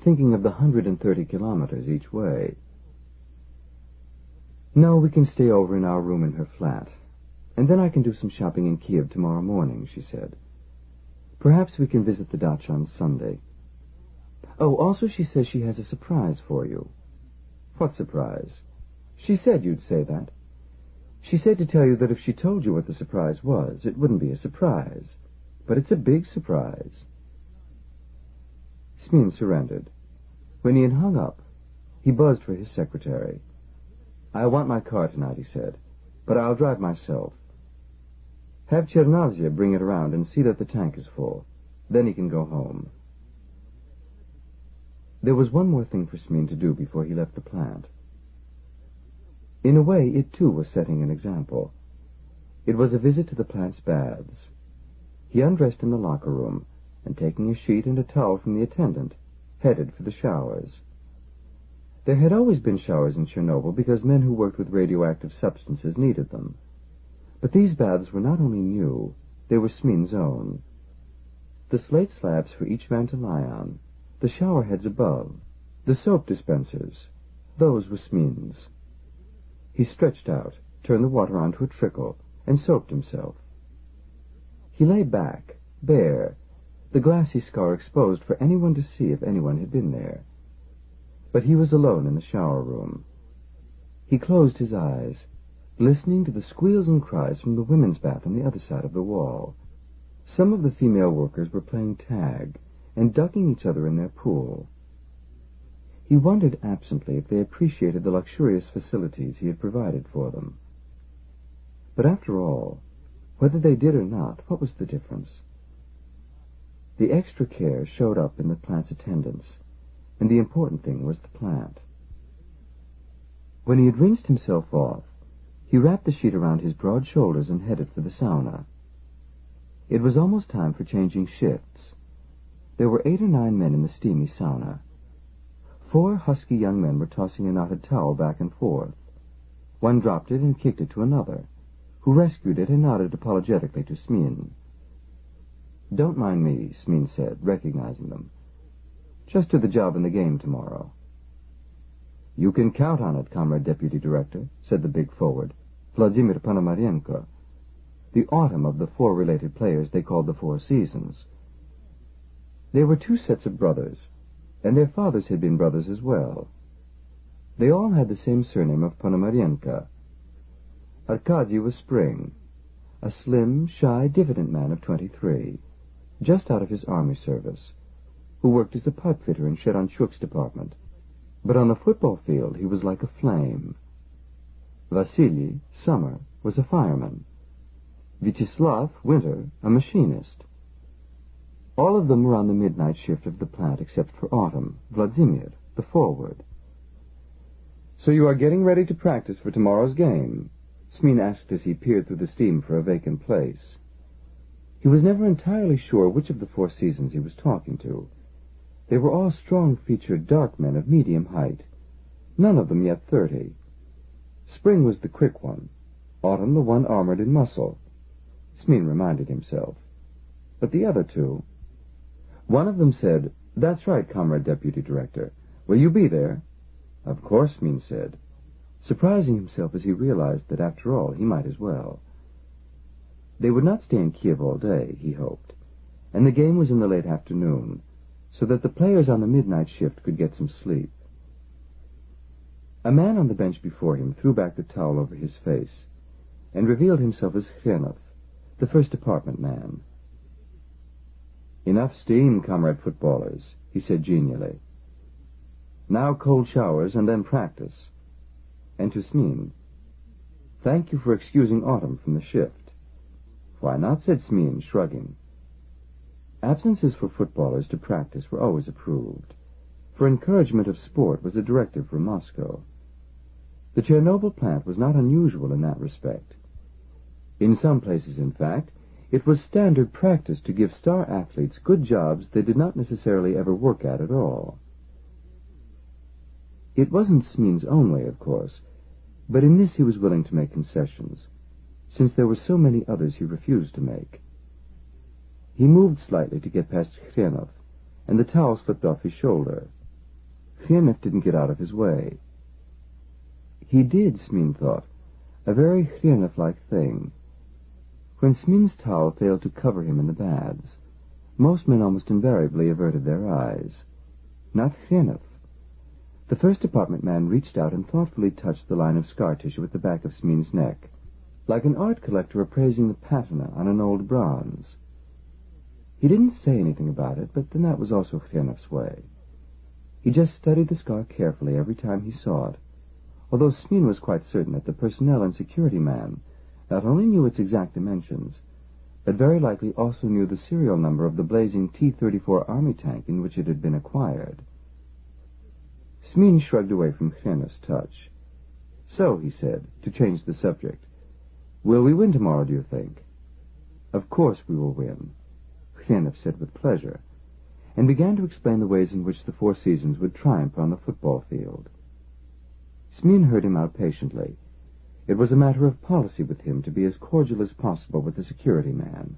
thinking of the hundred and thirty kilometers each way. No, we can stay over in our room in her flat, and then I can do some shopping in Kiev tomorrow morning, she said. Perhaps we can visit the dacha on Sunday. Oh, also she says she has a surprise for you. What surprise? She said you'd say that. She said to tell you that if she told you what the surprise was, it wouldn't be a surprise. But it's a big surprise. Smin surrendered. When he had hung up, he buzzed for his secretary. I want my car tonight, he said, but I'll drive myself. Have Chernavzia bring it around and see that the tank is full. Then he can go home. There was one more thing for Smin to do before he left the plant. In a way, it too was setting an example. It was a visit to the plant's baths. He undressed in the locker room, and taking a sheet and a towel from the attendant, headed for the showers. There had always been showers in Chernobyl because men who worked with radioactive substances needed them. But these baths were not only new, they were Smin's own. The slate slabs for each man to lie on, the shower heads above, the soap dispensers, those were Smin's. He stretched out, turned the water onto a trickle, and soaped himself. He lay back, bare, the glassy scar exposed for anyone to see if anyone had been there. But he was alone in the shower room. He closed his eyes, listening to the squeals and cries from the women's bath on the other side of the wall. Some of the female workers were playing tag, and ducking each other in their pool. He wondered absently if they appreciated the luxurious facilities he had provided for them. But after all, whether they did or not, what was the difference? The extra care showed up in the plant's attendance, and the important thing was the plant. When he had rinsed himself off, he wrapped the sheet around his broad shoulders and headed for the sauna. It was almost time for changing shifts, there were eight or nine men in the steamy sauna. Four husky young men were tossing a knotted towel back and forth. One dropped it and kicked it to another, who rescued it and nodded apologetically to Smin. Don't mind me, Smin said, recognizing them. Just to the job in the game tomorrow. You can count on it, Comrade Deputy Director, said the big forward, Vladimir Ponomarenko, the autumn of the four related players they called the Four Seasons. There were two sets of brothers, and their fathers had been brothers as well. They all had the same surname of Ponomarenko. Arkady was Spring, a slim, shy, diffident man of twenty-three, just out of his army service, who worked as a pipe fitter in Sheranchuk's department. But on the football field he was like a flame. Vasily, Summer, was a fireman. Vyacheslav Winter, a machinist. All of them were on the midnight shift of the plant except for Autumn, Vladimir, the forward. So you are getting ready to practice for tomorrow's game? Smin asked as he peered through the steam for a vacant place. He was never entirely sure which of the four seasons he was talking to. They were all strong-featured, dark men of medium height, none of them yet thirty. Spring was the quick one, Autumn the one armored in muscle. Smin reminded himself. But the other two... One of them said, That's right, Comrade Deputy Director. Will you be there? Of course, Smin said surprising himself as he realized that, after all, he might as well. They would not stay in Kiev all day, he hoped, and the game was in the late afternoon, so that the players on the midnight shift could get some sleep. A man on the bench before him threw back the towel over his face and revealed himself as Khrenov, the first department man. Enough steam, comrade footballers, he said genially. Now cold showers and then practice and to Smin. Thank you for excusing Autumn from the shift. Why not, said Smin, shrugging. Absences for footballers to practice were always approved, for encouragement of sport was a directive from Moscow. The Chernobyl plant was not unusual in that respect. In some places, in fact, it was standard practice to give star athletes good jobs they did not necessarily ever work at at all. It wasn't Smin's own way, of course, but in this he was willing to make concessions, since there were so many others he refused to make. He moved slightly to get past Khrenov, and the towel slipped off his shoulder. Khrenov didn't get out of his way. He did, Smin thought, a very Khrenov-like thing. When Smin's towel failed to cover him in the baths, most men almost invariably averted their eyes. Not Khrenov. The first department man reached out and thoughtfully touched the line of scar tissue at the back of Smin's neck, like an art collector appraising the patina on an old bronze. He didn't say anything about it, but then that was also Khrenov's way. He just studied the scar carefully every time he saw it, although Smin was quite certain that the personnel and security man not only knew its exact dimensions, but very likely also knew the serial number of the blazing T-34 army tank in which it had been acquired. Smin shrugged away from Khrenov's touch. So, he said, to change the subject, will we win tomorrow, do you think? Of course we will win, Khrenov said with pleasure, and began to explain the ways in which the Four Seasons would triumph on the football field. Smin heard him out patiently. It was a matter of policy with him to be as cordial as possible with the security man,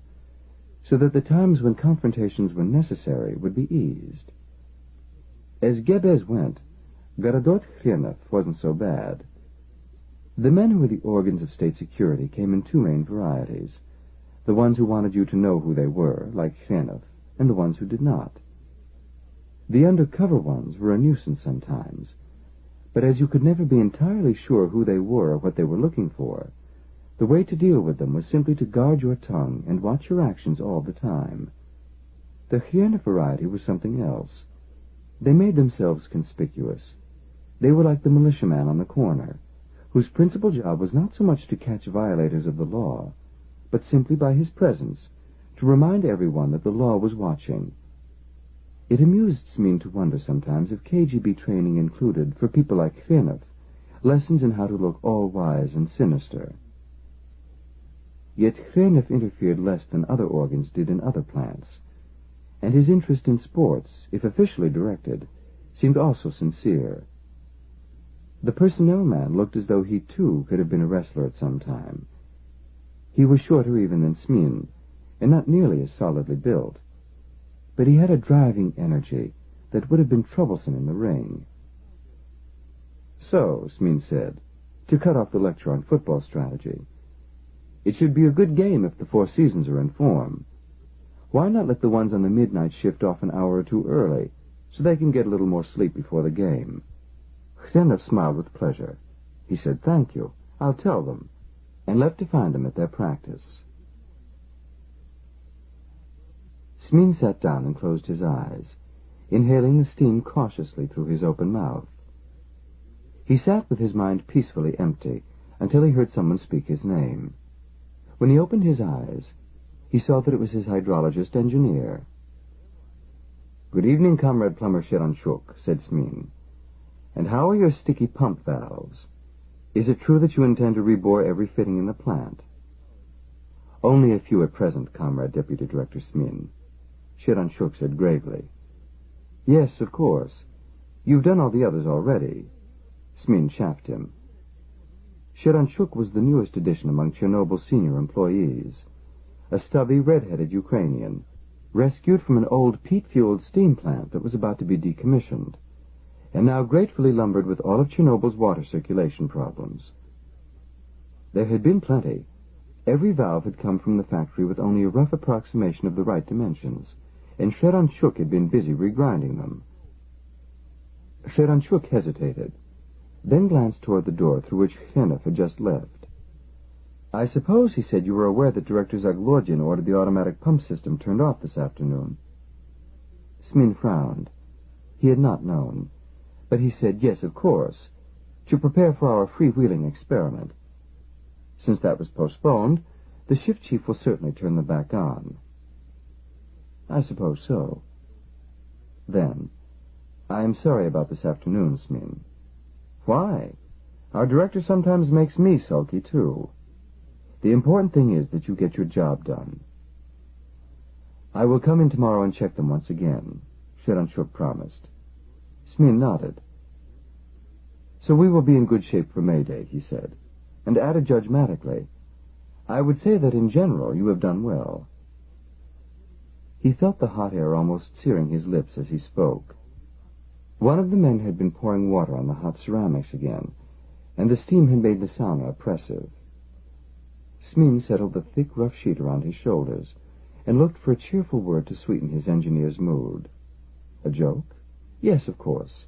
so that the times when confrontations were necessary would be eased. As Gebez went, Garadot Khrenov wasn't so bad. The men who were the organs of state security came in two main varieties. The ones who wanted you to know who they were, like Khrenov, and the ones who did not. The undercover ones were a nuisance sometimes, but as you could never be entirely sure who they were or what they were looking for, the way to deal with them was simply to guard your tongue and watch your actions all the time. The Khrenov variety was something else. They made themselves conspicuous. They were like the militiaman on the corner, whose principal job was not so much to catch violators of the law, but simply by his presence to remind everyone that the law was watching. It amused Smin to wonder sometimes if KGB training included, for people like Khrenov, lessons in how to look all-wise and sinister. Yet Khrenov interfered less than other organs did in other plants, and his interest in sports, if officially directed, seemed also sincere. The personnel man looked as though he, too, could have been a wrestler at some time. He was shorter even than Smin, and not nearly as solidly built. But he had a driving energy that would have been troublesome in the ring. So, Smin said, to cut off the lecture on football strategy, it should be a good game if the Four Seasons are in form. Why not let the ones on the midnight shift off an hour or two early, so they can get a little more sleep before the game? Khrenov smiled with pleasure. He said, Thank you. I'll tell them, and left to find them at their practice. Smin sat down and closed his eyes, inhaling the steam cautiously through his open mouth. He sat with his mind peacefully empty until he heard someone speak his name. When he opened his eyes, he saw that it was his hydrologist engineer. Good evening, Comrade Plumber Sheranchuk, said Smin. And how are your sticky pump valves? Is it true that you intend to rebore every fitting in the plant? Only a few at present, Comrade Deputy Director Smin. Sheranchuk said gravely. Yes, of course. You've done all the others already. Smin chaffed him. Sheranchuk was the newest addition among Chernobyl's senior employees. A stubby, red-headed Ukrainian, rescued from an old peat-fueled steam plant that was about to be decommissioned, and now gratefully lumbered with all of Chernobyl's water circulation problems. There had been plenty. Every valve had come from the factory with only a rough approximation of the right dimensions, and Sheranchuk had been busy regrinding them. Sheranchuk hesitated, then glanced toward the door through which Khrenov had just left. I suppose, he said, you were aware that Director Zaglodin ordered the automatic pump system turned off this afternoon. Smin frowned. He had not known. But he said, yes, of course, to prepare for our freewheeling experiment. Since that was postponed, the shift chief will certainly turn them back on. I suppose so. Then, I am sorry about this afternoon, Smin. Why? Our director sometimes makes me sulky, too. The important thing is that you get your job done. I will come in tomorrow and check them once again, Sheranchuk promised. Smin nodded. So we will be in good shape for May Day, he said, and added judgmatically, I would say that in general you have done well. He felt the hot air almost searing his lips as he spoke. One of the men had been pouring water on the hot ceramics again, and the steam had made the sauna oppressive. Smin settled the thick, rough sheet around his shoulders and looked for a cheerful word to sweeten his engineer's mood. A joke? Yes, of course.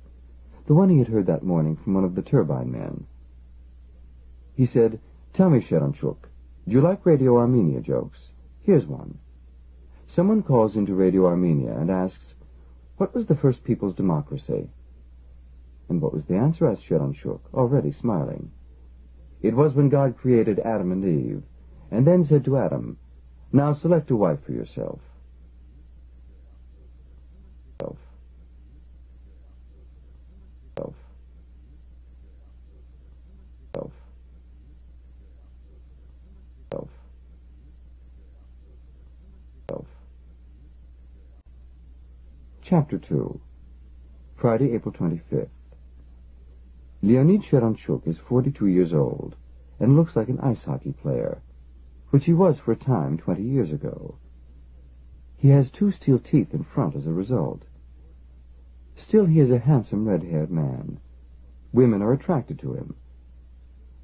The one he had heard that morning from one of the turbine men. He said, Tell me, Sheranchuk, do you like Radio Armenia jokes? Here's one. Someone calls into Radio Armenia and asks, What was the first people's democracy? And what was the answer? asked Sheranchuk, already smiling. It was when God created Adam and Eve, and then said to Adam, Now select a wife for yourself. Chapter 2 Friday, April 25th. Leonid Sheranchuk is 42 years old and looks like an ice hockey player, which he was for a time 20 years ago. He has two steel teeth in front as a result. Still, he is a handsome red-haired man. Women are attracted to him.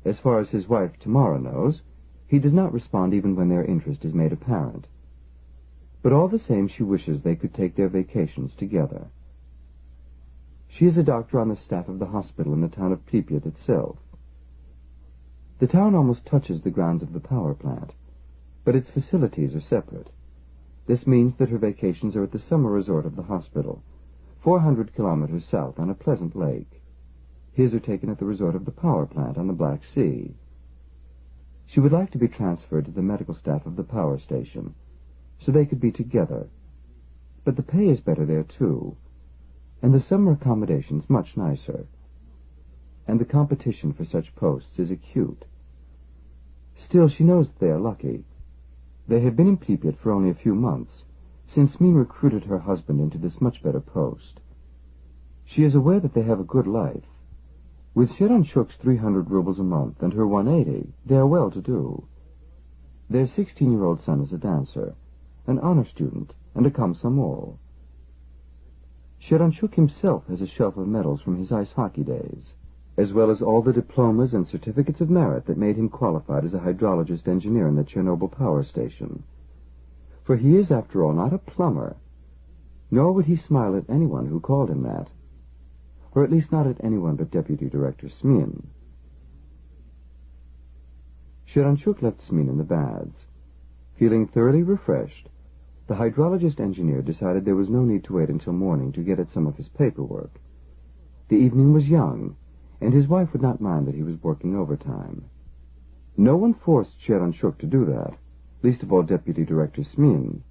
As far as his wife Tamara knows, he does not respond even when their interest is made apparent. But all the same, she wishes they could take their vacations together. She is a doctor on the staff of the hospital in the town of Pripyat itself. The town almost touches the grounds of the power plant, but its facilities are separate. This means that her vacations are at the summer resort of the hospital, 400 kilometers south on a pleasant lake. His are taken at the resort of the power plant on the Black Sea. She would like to be transferred to the medical staff of the power station, so they could be together. But the pay is better there, too, and the summer accommodations much nicer. And the competition for such posts is acute. Still, she knows that they are lucky. They have been in Pripyat for only a few months, since Smin recruited her husband into this much better post. She is aware that they have a good life. With Sheranchuk's 300 rubles a month and her 180, they are well to do. Their 16-year-old son is a dancer, an honor student, and a komsomol. Sheranchuk himself has a shelf of medals from his ice hockey days, as well as all the diplomas and certificates of merit that made him qualified as a hydrologist engineer in the Chernobyl power station. For he is, after all, not a plumber, nor would he smile at anyone who called him that, or at least not at anyone but Deputy Director Smin. Sheranchuk left Smin in the baths. Feeling thoroughly refreshed, the hydrologist engineer decided there was no need to wait until morning to get at some of his paperwork. The evening was young, and his wife would not mind that he was working overtime. No one forced Sheranchuk to do that, least of all Deputy Director Smin.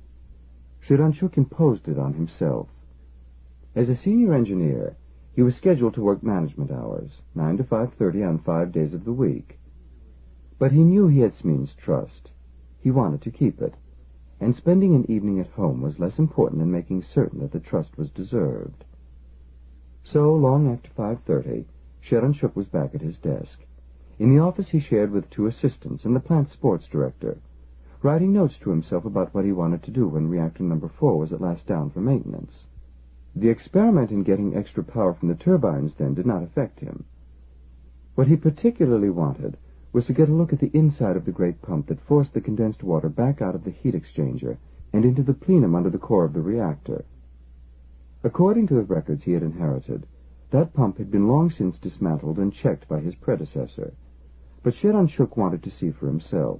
Sheranchuk imposed it on himself. As a senior engineer, he was scheduled to work management hours, 9 to 5.30 on five days of the week. But he knew he had Smin's trust. He wanted to keep it, and spending an evening at home was less important than making certain that the trust was deserved. So, long after 5.30, Sheranchuk was back at his desk. In the office he shared with two assistants and the plant sports director, writing notes to himself about what he wanted to do when reactor number four was at last down for maintenance. The experiment in getting extra power from the turbines, then, did not affect him. What he particularly wanted was to get a look at the inside of the great pump that forced the condensed water back out of the heat exchanger and into the plenum under the core of the reactor. According to the records he had inherited, that pump had been long since dismantled and checked by his predecessor, but Sheranchuk wanted to see for himself.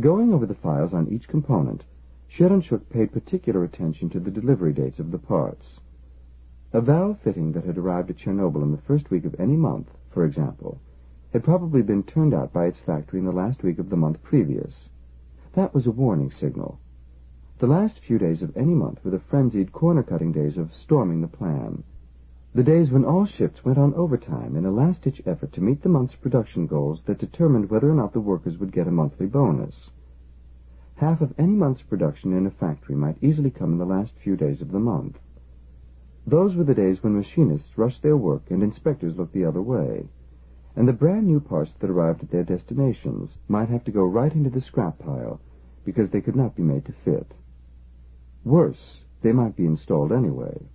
Going over the files on each component, Sheranchuk paid particular attention to the delivery dates of the parts. A valve fitting that had arrived at Chernobyl in the first week of any month, for example, had probably been turned out by its factory in the last week of the month previous. That was a warning signal. The last few days of any month were the frenzied corner-cutting days of storming the plan. The days when all shifts went on overtime in a last-ditch effort to meet the month's production goals that determined whether or not the workers would get a monthly bonus. Half of any month's production in a factory might easily come in the last few days of the month. Those were the days when machinists rushed their work and inspectors looked the other way, and the brand new parts that arrived at their destinations might have to go right into the scrap pile because they could not be made to fit. Worse, they might be installed anyway.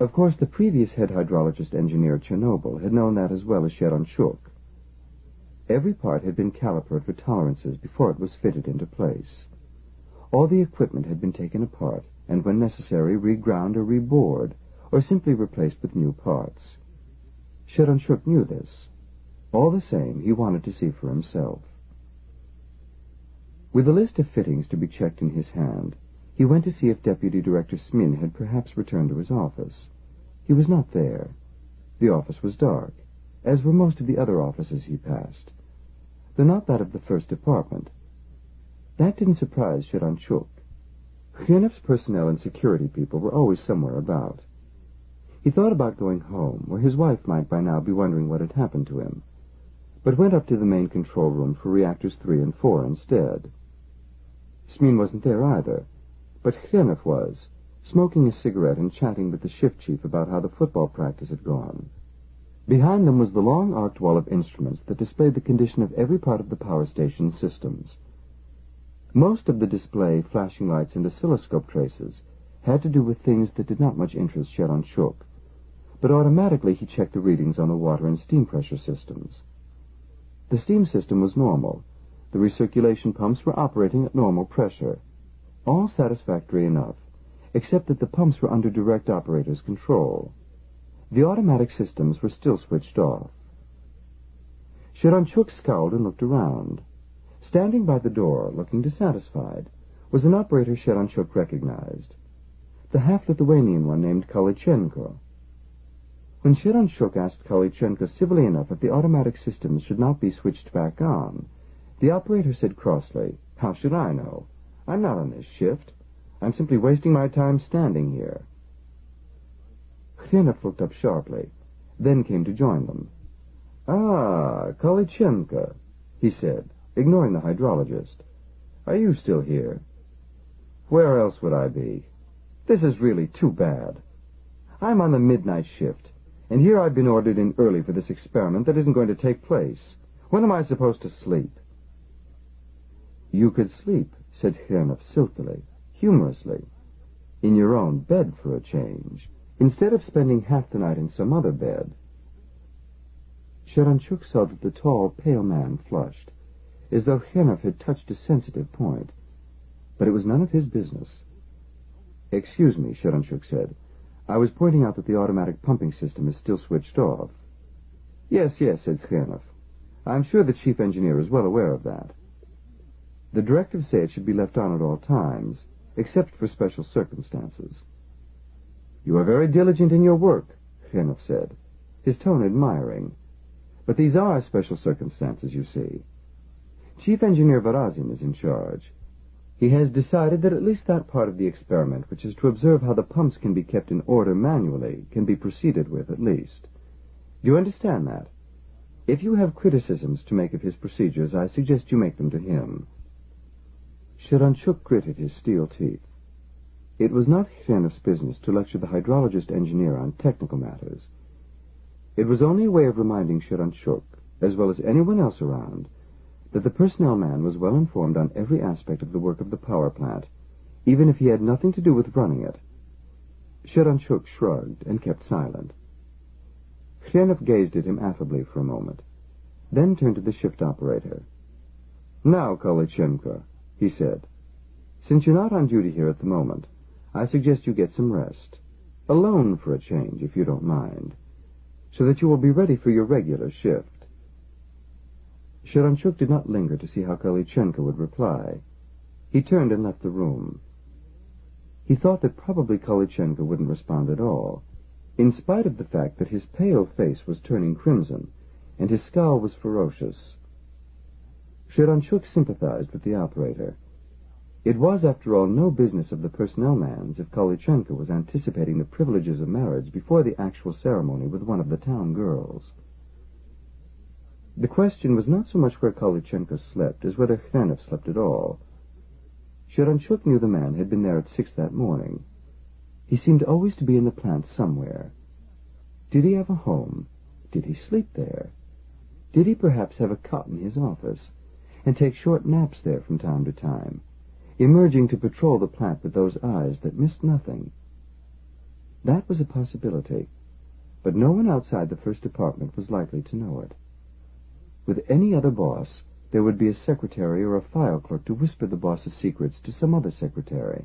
Of course, the previous head hydrologist engineer at Chernobyl had known that as well as Sheranchuk. Every part had been calipered for tolerances before it was fitted into place. All the equipment had been taken apart, and when necessary reground or rebored, or simply replaced with new parts. Sheranchuk knew this. All the same, he wanted to see for himself. With a list of fittings to be checked in his hand, he went to see if Deputy Director Smin had perhaps returned to his office. He was not there. The office was dark, as were most of the other offices he passed though not that of the first department. That didn't surprise Sheranchuk. Khrenov's personnel and security people were always somewhere about. He thought about going home, where his wife might by now be wondering what had happened to him, but went up to the main control room for reactors 3 and 4 instead. Smin wasn't there either, but Khrenov was, smoking a cigarette and chatting with the shift chief about how the football practice had gone. Behind them was the long arced wall of instruments that displayed the condition of every part of the power station's systems. Most of the display, flashing lights, and oscilloscope traces had to do with things that did not much interest Sheranchuk, but automatically he checked the readings on the water and steam pressure systems. The steam system was normal. The recirculation pumps were operating at normal pressure. All satisfactory enough, except that the pumps were under direct operator's control. The automatic systems were still switched off. Sheranchuk scowled and looked around. Standing by the door, looking dissatisfied, was an operator Sheranchuk recognized, the half-Lithuanian one named Kolichenko. When Sheranchuk asked Kolichenko civilly enough if the automatic systems should not be switched back on, the operator said crossly, How should I know? I'm not on this shift. I'm simply wasting my time standing here. Khrenov looked up sharply, then came to join them. Ah, Kolichenko, he said, ignoring the hydrologist. Are you still here? Where else would I be? This is really too bad. I'm on the midnight shift, and here I've been ordered in early for this experiment that isn't going to take place. When am I supposed to sleep? You could sleep, said Khrenov silkily, humorously. In your own bed for a change instead of spending half the night in some other bed. Sheranchuk saw that the tall, pale man flushed, as though Khrenov had touched a sensitive point. But it was none of his business. Excuse me, Sheranchuk said. I was pointing out that the automatic pumping system is still switched off. Yes, yes, said Khrenov. I'm sure the chief engineer is well aware of that. The directives say it should be left on at all times, except for special circumstances. You are very diligent in your work, Khrenov said, his tone admiring. But these are special circumstances, you see. Chief Engineer Varazin is in charge. He has decided that at least that part of the experiment, which is to observe how the pumps can be kept in order manually, can be proceeded with at least. Do you understand that? If you have criticisms to make of his procedures, I suggest you make them to him. Sheranchuk gritted his steel teeth. It was not Khrenov's business to lecture the hydrologist engineer on technical matters. It was only a way of reminding Sheranchuk, as well as anyone else around, that the personnel man was well informed on every aspect of the work of the power plant, even if he had nothing to do with running it. Sheranchuk shrugged and kept silent. Khrenov gazed at him affably for a moment, then turned to the shift operator. Now, Kolichenko, he said, since you're not on duty here at the moment, I suggest you get some rest. Alone for a change, if you don't mind, so that you will be ready for your regular shift. Sheranchuk did not linger to see how Kolichenko would reply. He turned and left the room. He thought that probably Kolichenko wouldn't respond at all, in spite of the fact that his pale face was turning crimson, and his scowl was ferocious. Sheranchuk sympathized with the operator. It was, after all, no business of the personnel man's if Kolichenko was anticipating the privileges of marriage before the actual ceremony with one of the town girls. The question was not so much where Kolichenko slept as whether Khrenov slept at all. Sheranchuk knew the man had been there at six that morning, he seemed always to be in the plant somewhere. Did he have a home? Did he sleep there? Did he perhaps have a cot in his office, and take short naps there from time to time, emerging to patrol the plant with those eyes that missed nothing? That was a possibility, but no one outside the first department was likely to know it. With any other boss, there would be a secretary or a file clerk to whisper the boss's secrets to some other secretary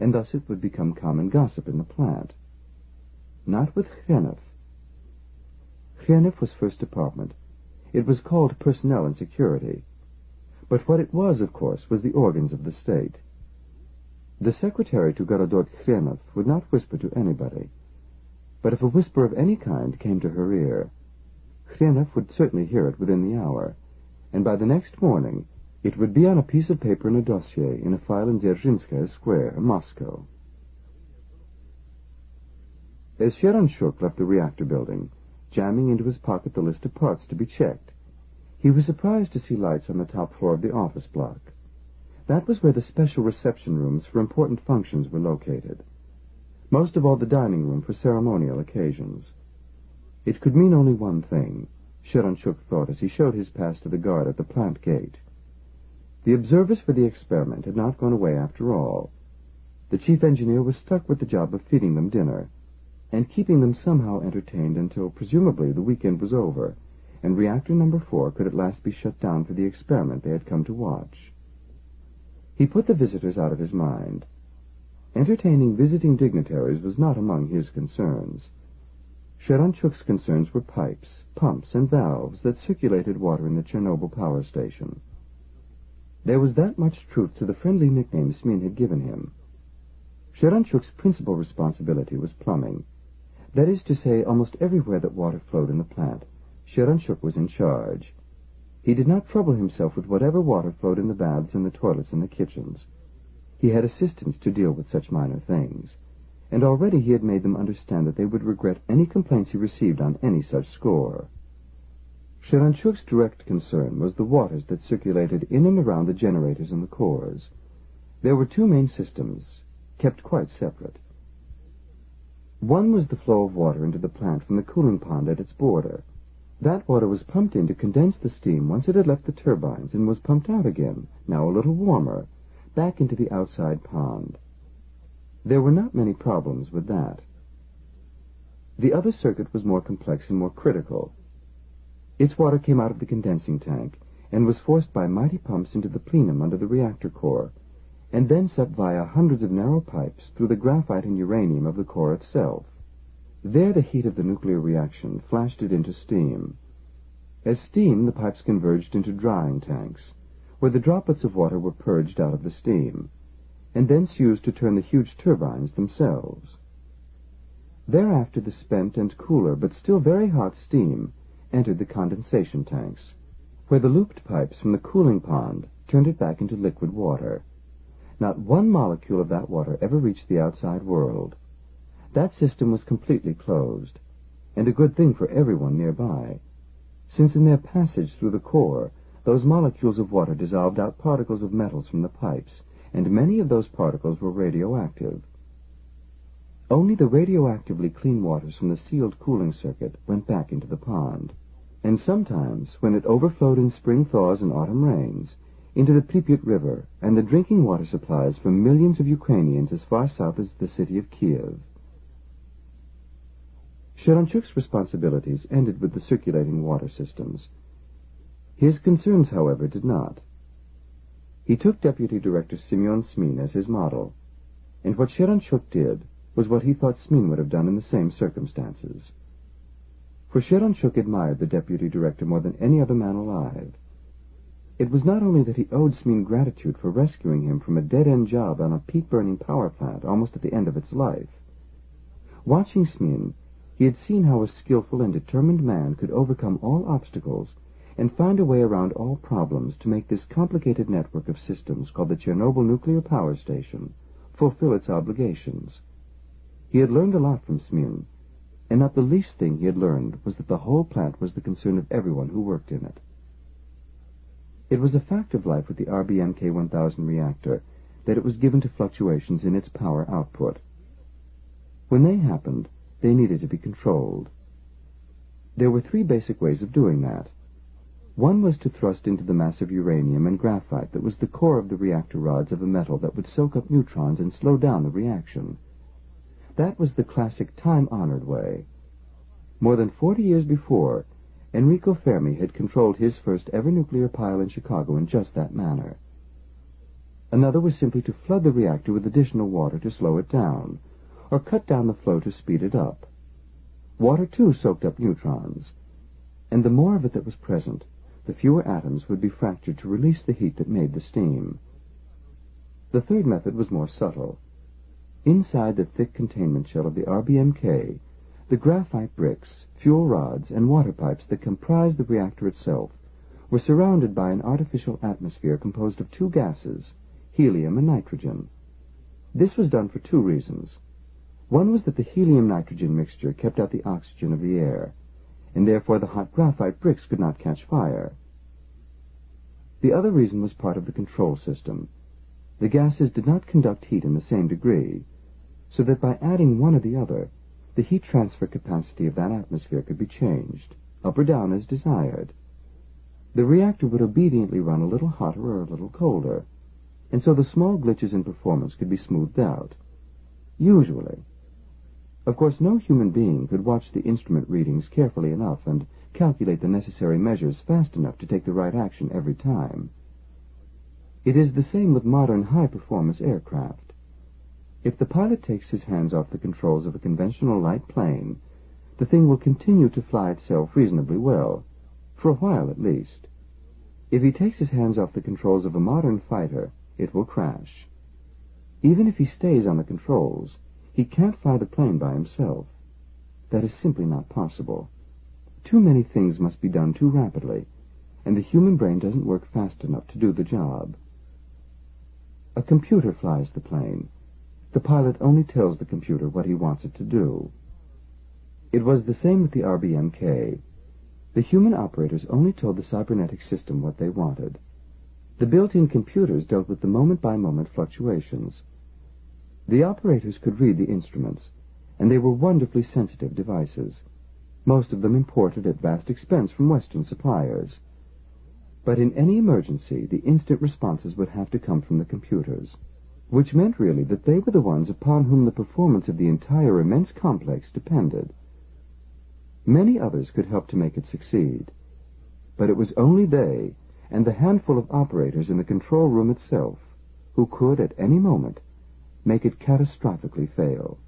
and thus it would become common gossip in the plant. Not with Khrenov. Khrenov was first department. It was called personnel and security. But what it was, of course, was the organs of the state. The secretary to Gorodok Khrenov would not whisper to anybody. But if a whisper of any kind came to her ear, Khrenov would certainly hear it within the hour, and by the next morning it would be on a piece of paper in a dossier in a file in Dzerzhinskaya Square, Moscow. As Sheranchuk left the reactor building, jamming into his pocket the list of parts to be checked, he was surprised to see lights on the top floor of the office block. That was where the special reception rooms for important functions were located. Most of all the dining room for ceremonial occasions. It could mean only one thing, Sheranchuk thought as he showed his pass to the guard at the plant gate. The observers for the experiment had not gone away after all. The chief engineer was stuck with the job of feeding them dinner, and keeping them somehow entertained until presumably the weekend was over, and reactor number four could at last be shut down for the experiment they had come to watch. He put the visitors out of his mind. Entertaining visiting dignitaries was not among his concerns. Sheranchuk's concerns were pipes, pumps, and valves that circulated water in the Chernobyl power station. There was that much truth to the friendly nickname Smin had given him. Sheranchuk's principal responsibility was plumbing. That is to say, almost everywhere that water flowed in the plant, Sheranchuk was in charge. He did not trouble himself with whatever water flowed in the baths and the toilets and the kitchens. He had assistants to deal with such minor things, and already he had made them understand that they would regret any complaints he received on any such score. Sheranchuk's direct concern was the waters that circulated in and around the generators and the cores. There were two main systems, kept quite separate. One was the flow of water into the plant from the cooling pond at its border. That water was pumped in to condense the steam once it had left the turbines and was pumped out again, now a little warmer, back into the outside pond. There were not many problems with that. The other circuit was more complex and more critical. Its water came out of the condensing tank and was forced by mighty pumps into the plenum under the reactor core, and thence up via hundreds of narrow pipes through the graphite and uranium of the core itself. There the heat of the nuclear reaction flashed it into steam. As steam, the pipes converged into drying tanks, where the droplets of water were purged out of the steam, and thence used to turn the huge turbines themselves. Thereafter the spent and cooler but still very hot steam entered the condensation tanks, where the looped pipes from the cooling pond turned it back into liquid water. Not one molecule of that water ever reached the outside world. That system was completely closed, and a good thing for everyone nearby, since in their passage through the core, those molecules of water dissolved out particles of metals from the pipes, and many of those particles were radioactive. Only the radioactively clean waters from the sealed cooling circuit went back into the pond. And sometimes, when it overflowed in spring thaws and autumn rains, into the Pripyat River and the drinking water supplies for millions of Ukrainians as far south as the city of Kiev. Sheranchuk's responsibilities ended with the circulating water systems. His concerns, however, did not. He took Deputy Director Simeon Smin as his model, and what Sheranchuk did was what he thought Smin would have done in the same circumstances. For Sheranchuk admired the Deputy Director more than any other man alive. It was not only that he owed Smin gratitude for rescuing him from a dead-end job on a peat-burning power plant almost at the end of its life. Watching Smin, he had seen how a skillful and determined man could overcome all obstacles and find a way around all problems to make this complicated network of systems called the Chernobyl Nuclear Power Station fulfill its obligations. He had learned a lot from Smin, and not the least thing he had learned was that the whole plant was the concern of everyone who worked in it. It was a fact of life with the RBMK 1000 reactor that it was given to fluctuations in its power output. When they happened, they needed to be controlled. There were three basic ways of doing that. One was to thrust into the mass of uranium and graphite that was the core of the reactor rods of a metal that would soak up neutrons and slow down the reaction. That was the classic time-honored way. More than forty years before, Enrico Fermi had controlled his first ever nuclear pile in Chicago in just that manner. Another was simply to flood the reactor with additional water to slow it down, or cut down the flow to speed it up. Water, too, soaked up neutrons, and the more of it that was present, the fewer atoms would be fractured to release the heat that made the steam. The third method was more subtle. Inside the thick containment shell of the RBMK, the graphite bricks, fuel rods, and water pipes that comprised the reactor itself were surrounded by an artificial atmosphere composed of two gases, helium and nitrogen. This was done for two reasons. One was that the helium-nitrogen mixture kept out the oxygen of the air, and therefore the hot graphite bricks could not catch fire. The other reason was part of the control system. The gases did not conduct heat in the same degree, so that by adding one or the other, the heat transfer capacity of that atmosphere could be changed, up or down as desired. The reactor would obediently run a little hotter or a little colder, and so the small glitches in performance could be smoothed out. Usually. Of course, no human being could watch the instrument readings carefully enough and calculate the necessary measures fast enough to take the right action every time. It is the same with modern high-performance aircraft. If the pilot takes his hands off the controls of a conventional light plane, the thing will continue to fly itself reasonably well, for a while at least. If he takes his hands off the controls of a modern fighter, it will crash. Even if he stays on the controls, he can't fly the plane by himself. That is simply not possible. Too many things must be done too rapidly, and the human brain doesn't work fast enough to do the job. A computer flies the plane. The pilot only tells the computer what he wants it to do. It was the same with the RBMK. The human operators only told the cybernetic system what they wanted. The built-in computers dealt with the moment-by-moment fluctuations. The operators could read the instruments, and they were wonderfully sensitive devices, most of them imported at vast expense from Western suppliers. But in any emergency, the instant responses would have to come from the computers, which meant really that they were the ones upon whom the performance of the entire immense complex depended. Many others could help to make it succeed, but it was only they and the handful of operators in the control room itself who could, at any moment, make it catastrophically fail.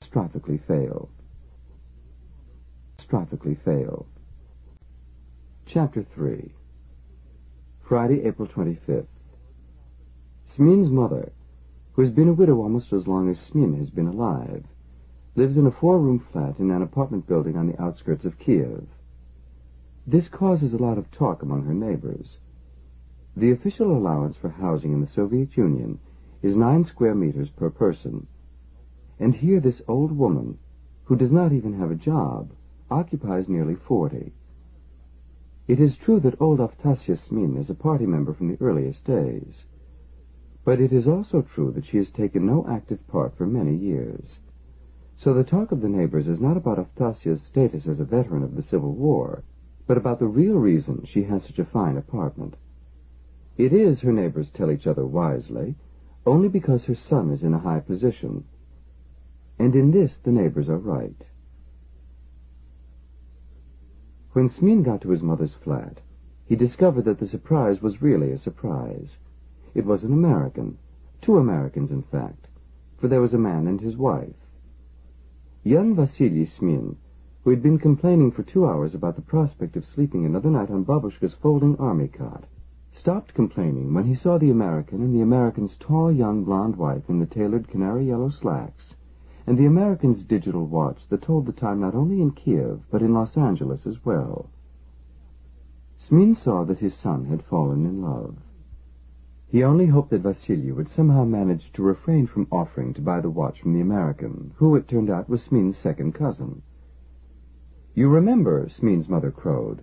Catastrophically fail. Catastrophically fail. Chapter 3 Friday, April 25th. Smin's mother, who has been a widow almost as long as Smin has been alive, lives in a four-room flat in an apartment building on the outskirts of Kiev. This causes a lot of talk among her neighbors. The official allowance for housing in the Soviet Union is nine square meters per person. And here this old woman, who does not even have a job, occupies nearly forty. It is true that old Aftasia Smin is a party member from the earliest days. But it is also true that she has taken no active part for many years. So the talk of the neighbors is not about Aftasia's status as a veteran of the Civil War, but about the real reason she has such a fine apartment. It is, her neighbors tell each other wisely, only because her son is in a high position. And in this the neighbors are right. When Smin got to his mother's flat, he discovered that the surprise was really a surprise. It was an American, two Americans in fact, for there was a man and his wife. Young Vasily Smin, who had been complaining for two hours about the prospect of sleeping another night on Babushka's folding army cot, stopped complaining when he saw the American and the American's tall young blonde wife in the tailored canary yellow slacks, and the American's digital watch that told the time not only in Kiev, but in Los Angeles as well. Smin saw that his son had fallen in love. He only hoped that Vasily would somehow manage to refrain from offering to buy the watch from the American, who, it turned out, was Smin's second cousin. You remember, Smin's mother crowed,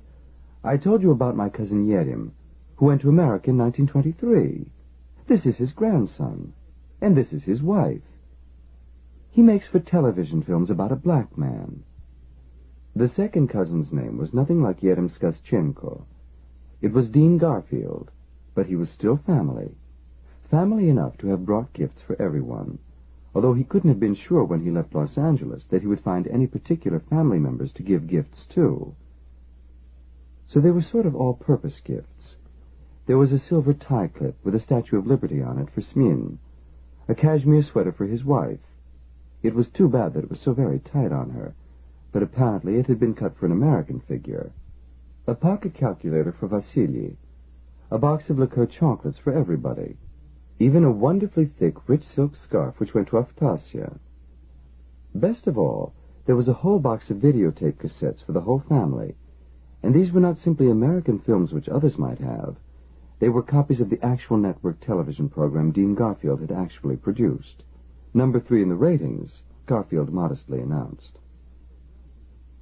I told you about my cousin Yerim, who went to America in 1923. This is his grandson, and this is his wife. He makes for television films about a black man. The second cousin's name was nothing like Yerim Skaschenko. It was Dean Garfield, but he was still family. Family enough to have brought gifts for everyone, although he couldn't have been sure when he left Los Angeles that he would find any particular family members to give gifts to. So they were sort of all-purpose gifts. There was a silver tie clip with a Statue of Liberty on it for Smin, a cashmere sweater for his wife. It was too bad that it was so very tight on her, but apparently it had been cut for an American figure. A pocket calculator for Vasily, a box of liqueur chocolates for everybody, even a wonderfully thick, rich silk scarf which went to Aftasia. Best of all, there was a whole box of videotape cassettes for the whole family, and these were not simply American films which others might have. They were copies of the actual network television program Dean Garfield had actually produced. Number three in the ratings, Garfield modestly announced.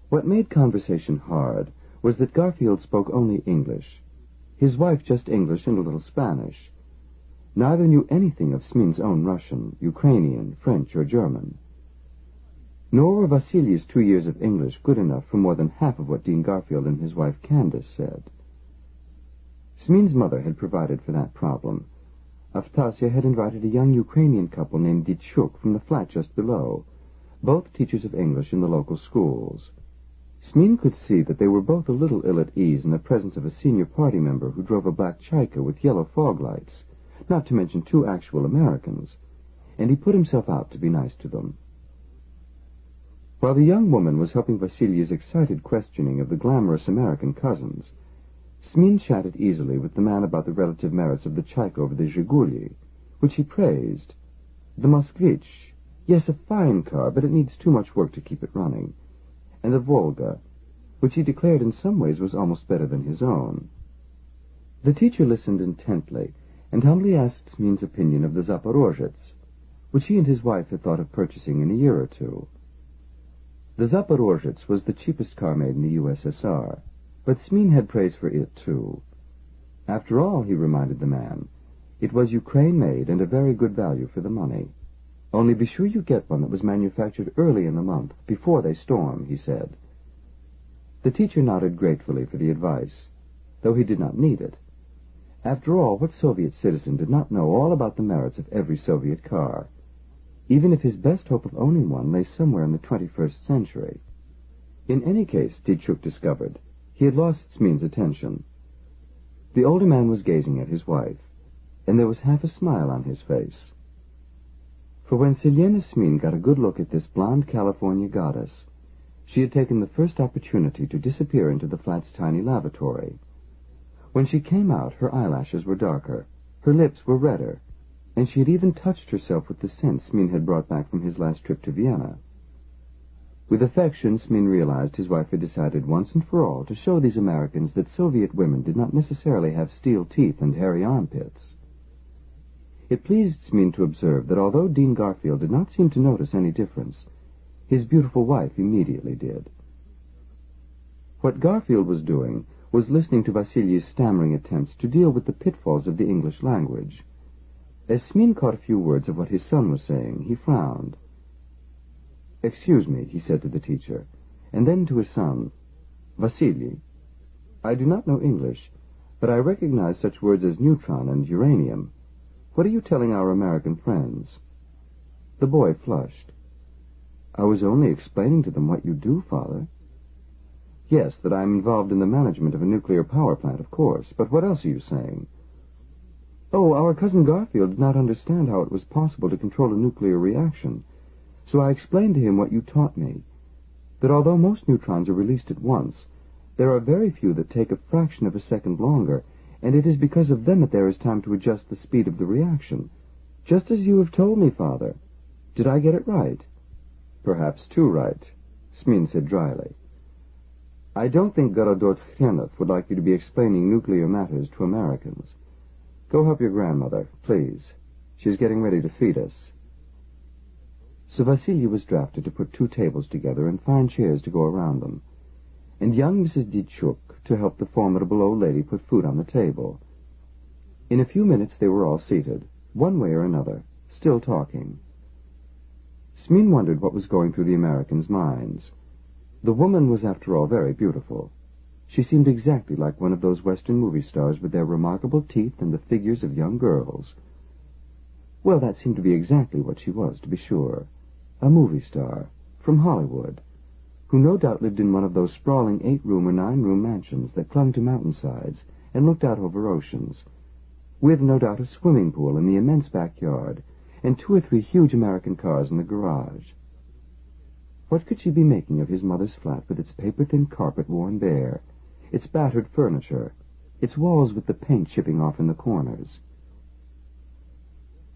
What made conversation hard was that Garfield spoke only English, his wife just English and a little Spanish. Neither knew anything of Smin's own Russian, Ukrainian, French, or German. Nor were Vasily's two years of English good enough for more than half of what Dean Garfield and his wife Candace said. Smin's mother had provided for that problem. Aftasia had invited a young Ukrainian couple named Ditchuk from the flat just below, both teachers of English in the local schools. Smin could see that they were both a little ill at ease in the presence of a senior party member who drove a black Chaika with yellow fog lights, not to mention two actual Americans, and he put himself out to be nice to them. While the young woman was helping Vasily's excited questioning of the glamorous American cousins, Smin chatted easily with the man about the relative merits of the Chaika over the Zhiguli, which he praised. The Moskvich, yes, a fine car, but it needs too much work to keep it running. And the Volga, which he declared in some ways was almost better than his own. The teacher listened intently, and humbly asked Smin's opinion of the Zaporozhets, which he and his wife had thought of purchasing in a year or two. The Zaporozhets was the cheapest car made in the USSR. But Smin had praise for it, too. After all, he reminded the man, it was Ukraine-made and a very good value for the money. Only be sure you get one that was manufactured early in the month, before they storm, he said. The teacher nodded gratefully for the advice, though he did not need it. After all, what Soviet citizen did not know all about the merits of every Soviet car, even if his best hope of owning one lay somewhere in the 21st century? In any case, Ditchuk discovered, he had lost Smin's attention. The older man was gazing at his wife, and there was half a smile on his face. For when Selena Smin got a good look at this blonde California goddess, she had taken the first opportunity to disappear into the flat's tiny lavatory. When she came out, her eyelashes were darker, her lips were redder, and she had even touched herself with the scent Smin had brought back from his last trip to Vienna. With affection, Smin realized his wife had decided once and for all to show these Americans that Soviet women did not necessarily have steel teeth and hairy armpits. It pleased Smin to observe that although Dean Garfield did not seem to notice any difference, his beautiful wife immediately did. What Garfield was doing was listening to Vasily's stammering attempts to deal with the pitfalls of the English language. As Smin caught a few words of what his son was saying, he frowned. Excuse me, he said to the teacher, and then to his son, Vasily, I do not know English, but I recognize such words as neutron and uranium. What are you telling our American friends? The boy flushed. I was only explaining to them what you do, Father. Yes, that I'm involved in the management of a nuclear power plant, of course. But what else are you saying? Oh, our cousin Garfield did not understand how it was possible to control a nuclear reaction. So I explained to him what you taught me, that although most neutrons are released at once, there are very few that take a fraction of a second longer, and it is because of them that there is time to adjust the speed of the reaction. Just as you have told me, Father. Did I get it right? Perhaps too right, Smin said dryly. I don't think Gorodot Khrenov would like you to be explaining nuclear matters to Americans. Go help your grandmother, please. She's getting ready to feed us. So Vasily was drafted to put two tables together and find chairs to go around them, and young Mrs. Ditchuk to help the formidable old lady put food on the table. In a few minutes they were all seated, one way or another, still talking. Smin wondered what was going through the Americans' minds. The woman was, after all, very beautiful. She seemed exactly like one of those Western movie stars with their remarkable teeth and the figures of young girls. Well, that seemed to be exactly what she was, to be sure. A movie star, from Hollywood, who no doubt lived in one of those sprawling eight-room or nine-room mansions that clung to mountainsides and looked out over oceans, with no doubt a swimming pool in the immense backyard, and two or three huge American cars in the garage. What could she be making of his mother's flat with its paper-thin carpet worn bare, its battered furniture, its walls with the paint chipping off in the corners?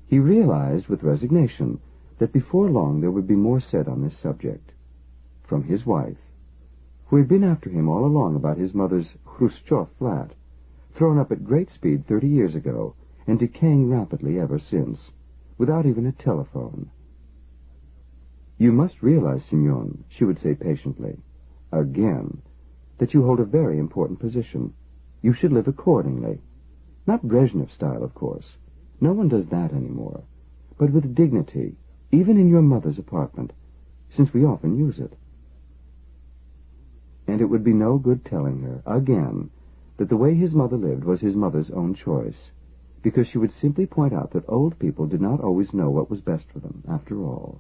He realized with resignation that before long there would be more said on this subject. From his wife, who had been after him all along about his mother's Khrushchev flat, thrown up at great speed thirty years ago, and decaying rapidly ever since, without even a telephone. You must realize, Simeon, she would say patiently, again, that you hold a very important position. You should live accordingly. Not Brezhnev style, of course. No one does that anymore. But with dignity, even in your mother's apartment, since we often use it. And it would be no good telling her, again, that the way his mother lived was his mother's own choice, because she would simply point out that old people did not always know what was best for them, after all.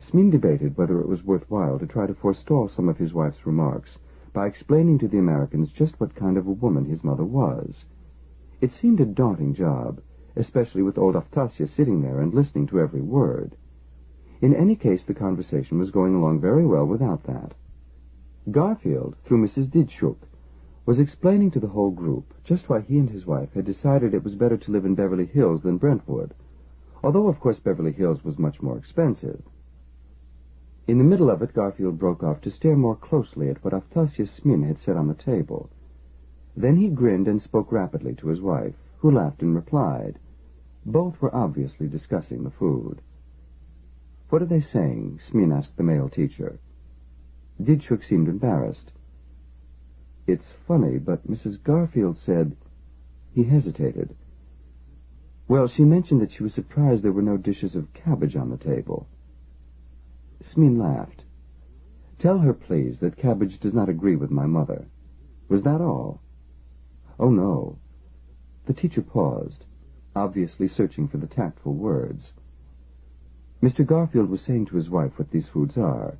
Smin debated whether it was worthwhile to try to forestall some of his wife's remarks by explaining to the Americans just what kind of a woman his mother was. It seemed a daunting job, especially with old Aftasia sitting there and listening to every word. In any case, the conversation was going along very well without that. Garfield, through Mrs. Ditchuk, was explaining to the whole group just why he and his wife had decided it was better to live in Beverly Hills than Brentwood, although of course Beverly Hills was much more expensive. In the middle of it, Garfield broke off to stare more closely at what Aftasia Smin had set on the table. Then he grinned and spoke rapidly to his wife, who laughed and replied. Both were obviously discussing the food. What are they saying? Smin asked the male teacher. Ditchuk seemed embarrassed. It's funny, but Mrs. Garfield said... He hesitated. Well, she mentioned that she was surprised there were no dishes of cabbage on the table. Smin laughed. Tell her, please, that cabbage does not agree with my mother. Was that all? Oh, no. The teacher paused, obviously searching for the tactful words. Mr. Garfield was saying to his wife what these foods are.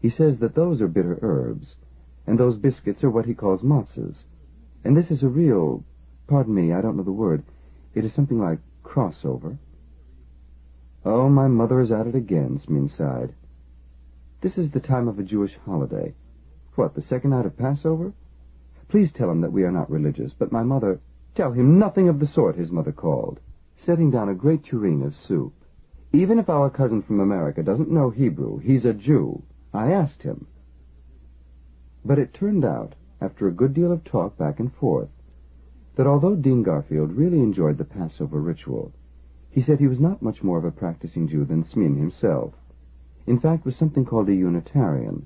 He says that those are bitter herbs, and those biscuits are what he calls matzahs. And this is a real, pardon me, I don't know the word, it is something like crossover. Oh, my mother is at it again, Smin sighed. This is the time of a Jewish holiday. What, the second night of Passover? Please tell him that we are not religious, but my mother... Tell him nothing of the sort, his mother called, setting down a great tureen of soup. Even if our cousin from America doesn't know Hebrew, he's a Jew. I asked him. But it turned out, after a good deal of talk back and forth, that although Dean Garfield really enjoyed the Passover ritual, he said he was not much more of a practicing Jew than Smin himself. In fact, was something called a Unitarian,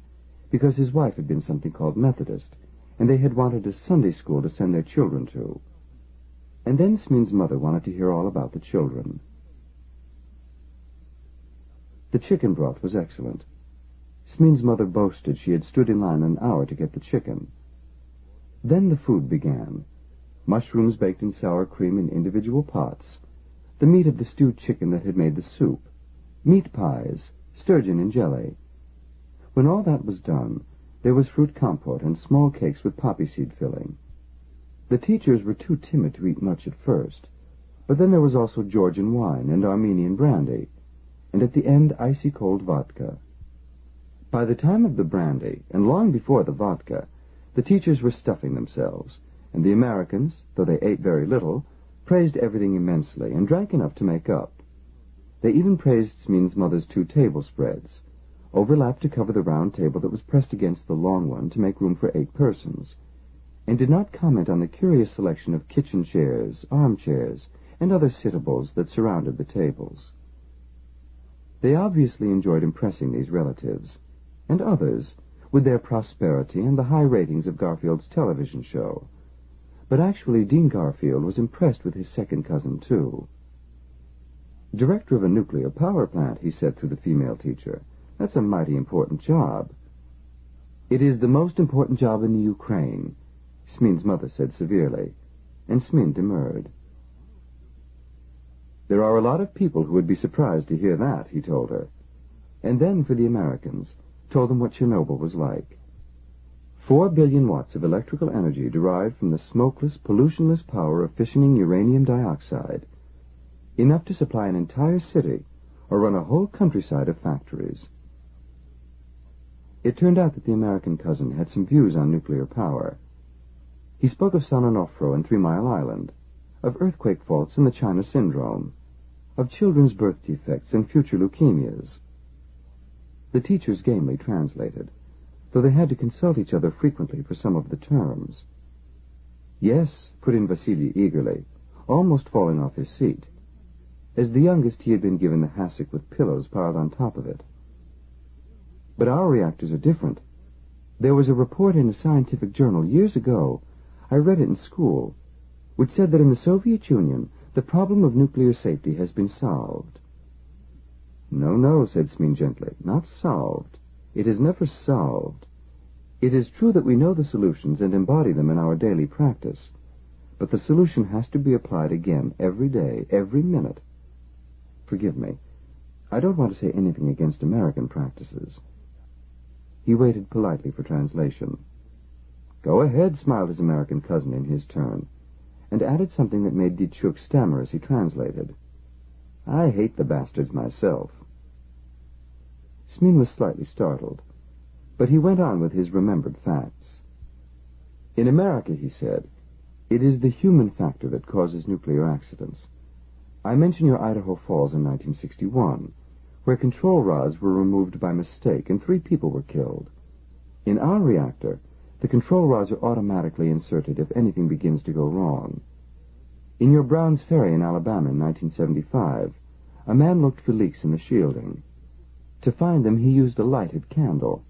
because his wife had been something called Methodist, and they had wanted a Sunday school to send their children to. And then Smin's mother wanted to hear all about the children. The chicken broth was excellent. Smin's mother boasted she had stood in line an hour to get the chicken. Then the food began. Mushrooms baked in sour cream in individual pots, the meat of the stewed chicken that had made the soup, meat pies, sturgeon and jelly. When all that was done, there was fruit compote and small cakes with poppy seed filling. The teachers were too timid to eat much at first, but then there was also Georgian wine and Armenian brandy, and at the end icy cold vodka. By the time of the brandy, and long before the vodka, the teachers were stuffing themselves, and the Americans, though they ate very little, praised everything immensely, and drank enough to make up. They even praised Smin's mother's two table spreads, overlapped to cover the round table that was pressed against the long one to make room for eight persons, and did not comment on the curious selection of kitchen chairs, armchairs, and other sittables that surrounded the tables. They obviously enjoyed impressing these relatives, and others, with their prosperity and the high ratings of Garfield's television show. But actually, Dean Garfield was impressed with his second cousin, too. Director of a nuclear power plant, he said through the female teacher. That's a mighty important job. It is the most important job in the Ukraine, Smin's mother said severely, and Smin demurred. There are a lot of people who would be surprised to hear that, he told her. And then, for the Americans, told them what Chernobyl was like. Four billion watts of electrical energy derived from the smokeless, pollutionless power of fissioning uranium dioxide. Enough to supply an entire city or run a whole countryside of factories. It turned out that the American cousin had some views on nuclear power. He spoke of San Onofre and Three Mile Island, of earthquake faults and the China Syndrome, of children's birth defects and future leukemias. The teachers gamely translated, though they had to consult each other frequently for some of the terms. Yes, put in Vasily eagerly, almost falling off his seat. As the youngest, he had been given the hassock with pillows piled on top of it. But our reactors are different. There was a report in a scientific journal years ago, I read it in school, which said that in the Soviet Union the problem of nuclear safety has been solved. No, no, said Smin gently, not solved. It is never solved. It is true that we know the solutions and embody them in our daily practice, but the solution has to be applied again every day, every minute. Forgive me. I don't want to say anything against American practices. He waited politely for translation. Go ahead, smiled his American cousin in his turn and added something that made Ditchuk stammer as he translated. I hate the bastards myself. Smin was slightly startled, but he went on with his remembered facts. In America, he said, it is the human factor that causes nuclear accidents. I mention your Idaho Falls in 1961, where control rods were removed by mistake and three people were killed. In our reactor, the control rods are automatically inserted if anything begins to go wrong. In your Browns Ferry in Alabama in 1975, a man looked for leaks in the shielding. To find them, he used a lighted candle.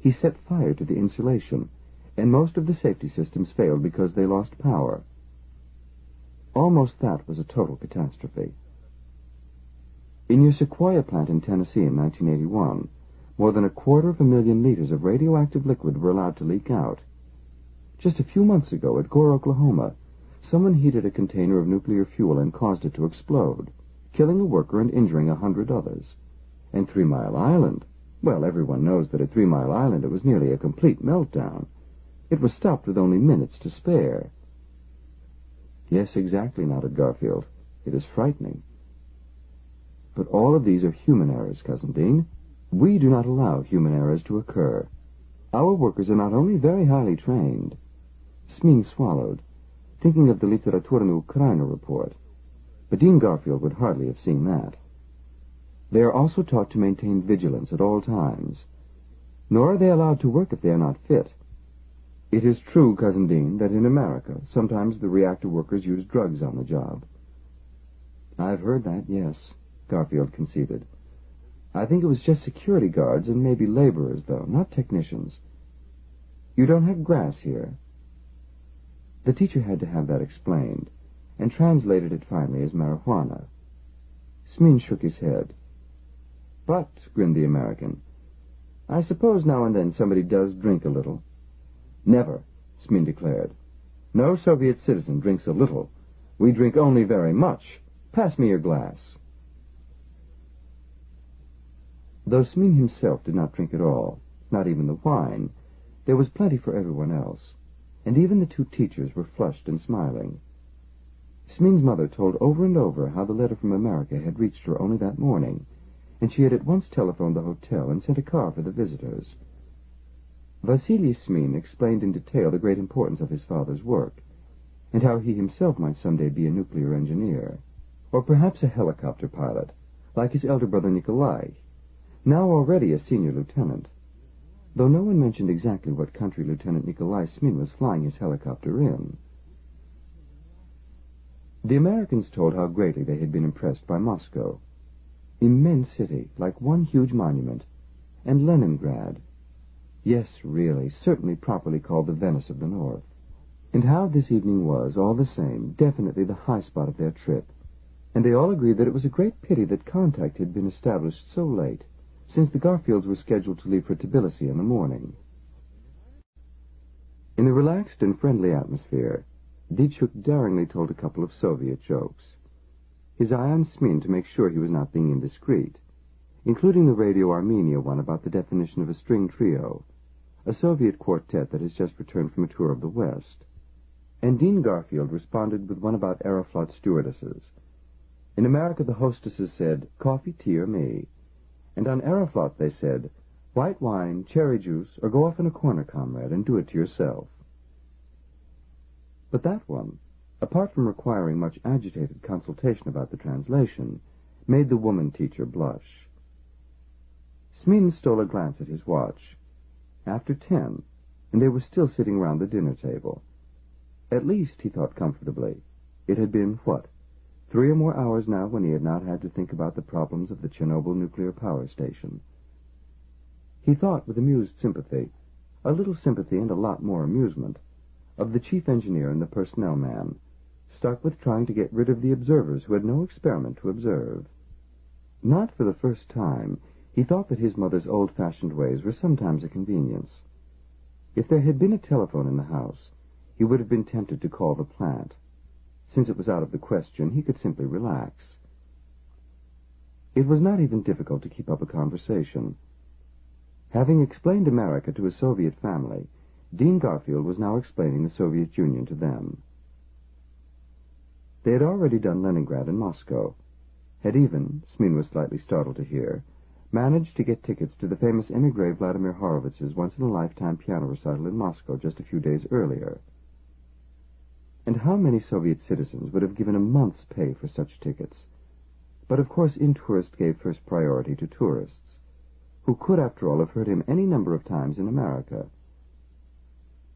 He set fire to the insulation, and most of the safety systems failed because they lost power. Almost that was a total catastrophe. In your Sequoyah plant in Tennessee in 1981, more than a quarter of a million liters of radioactive liquid were allowed to leak out. Just a few months ago at Gore, Oklahoma, someone heated a container of nuclear fuel and caused it to explode, killing a worker and injuring a hundred others. And Three Mile Island, well, everyone knows that at Three Mile Island it was nearly a complete meltdown. It was stopped with only minutes to spare. Yes, exactly, nodded Garfield. It is frightening. But all of these are human errors, Cousin Dean. We do not allow human errors to occur. Our workers are not only very highly trained. Smin swallowed, thinking of the Literaturna Ukraina report. But Dean Garfield would hardly have seen that. They are also taught to maintain vigilance at all times. Nor are they allowed to work if they are not fit. It is true, Cousin Dean, that in America sometimes the reactor workers use drugs on the job. I've heard that, yes, Garfield conceded. I think it was just security guards and maybe laborers, though, not technicians. You don't have grass here. The teacher had to have that explained, and translated it finally as marijuana. Smin shook his head. But, grinned the American, I suppose now and then somebody does drink a little. Never, Smin declared. No Soviet citizen drinks a little. We drink only very much. Pass me your glass. Though Smin himself did not drink at all, not even the wine, there was plenty for everyone else, and even the two teachers were flushed and smiling. Smin's mother told over and over how the letter from America had reached her only that morning, and she had at once telephoned the hotel and sent a car for the visitors. Vasily Smin explained in detail the great importance of his father's work, and how he himself might someday be a nuclear engineer, or perhaps a helicopter pilot, like his elder brother Nikolai, now already a senior lieutenant, though no one mentioned exactly what country Lieutenant Nikolai Smin was flying his helicopter in. The Americans told how greatly they had been impressed by Moscow. Immense city, like one huge monument, and Leningrad, Yes, really, certainly properly called the Venice of the North. And how this evening was, all the same, definitely the high spot of their trip. And they all agreed that it was a great pity that contact had been established so late, since the Garfields were scheduled to leave for Tbilisi in the morning. In the relaxed and friendly atmosphere, Ditchuk daringly told a couple of Soviet jokes. His eye on Smin to make sure he was not being indiscreet, including the Radio Armenia one about the definition of a string trio, a Soviet quartet that has just returned from a tour of the West. And Dean Garfield responded with one about Aeroflot stewardesses. In America, the hostesses said, coffee, tea, or me. And on Aeroflot they said, white wine, cherry juice, or go off in a corner, comrade, and do it to yourself. But that one, apart from requiring much agitated consultation about the translation, made the woman teacher blush. Smin stole a glance at his watch after ten, and they were still sitting round the dinner table. At least, he thought comfortably, it had been, what, three or more hours now when he had not had to think about the problems of the Chernobyl nuclear power station. He thought with amused sympathy, a little sympathy and a lot more amusement, of the chief engineer and the personnel man, stuck with trying to get rid of the observers who had no experiment to observe. Not for the first time, he thought that his mother's old-fashioned ways were sometimes a convenience. If there had been a telephone in the house, he would have been tempted to call the plant. Since it was out of the question, he could simply relax. It was not even difficult to keep up a conversation. Having explained America to a Soviet family, Dean Garfield was now explaining the Soviet Union to them. They had already done Leningrad and Moscow, had even, Smin was slightly startled to hear, managed to get tickets to the famous emigre Vladimir Horowitz's once-in-a-lifetime piano recital in Moscow just a few days earlier. And how many Soviet citizens would have given a month's pay for such tickets? But of course Intourist gave first priority to tourists, who could, after all, have heard him any number of times in America.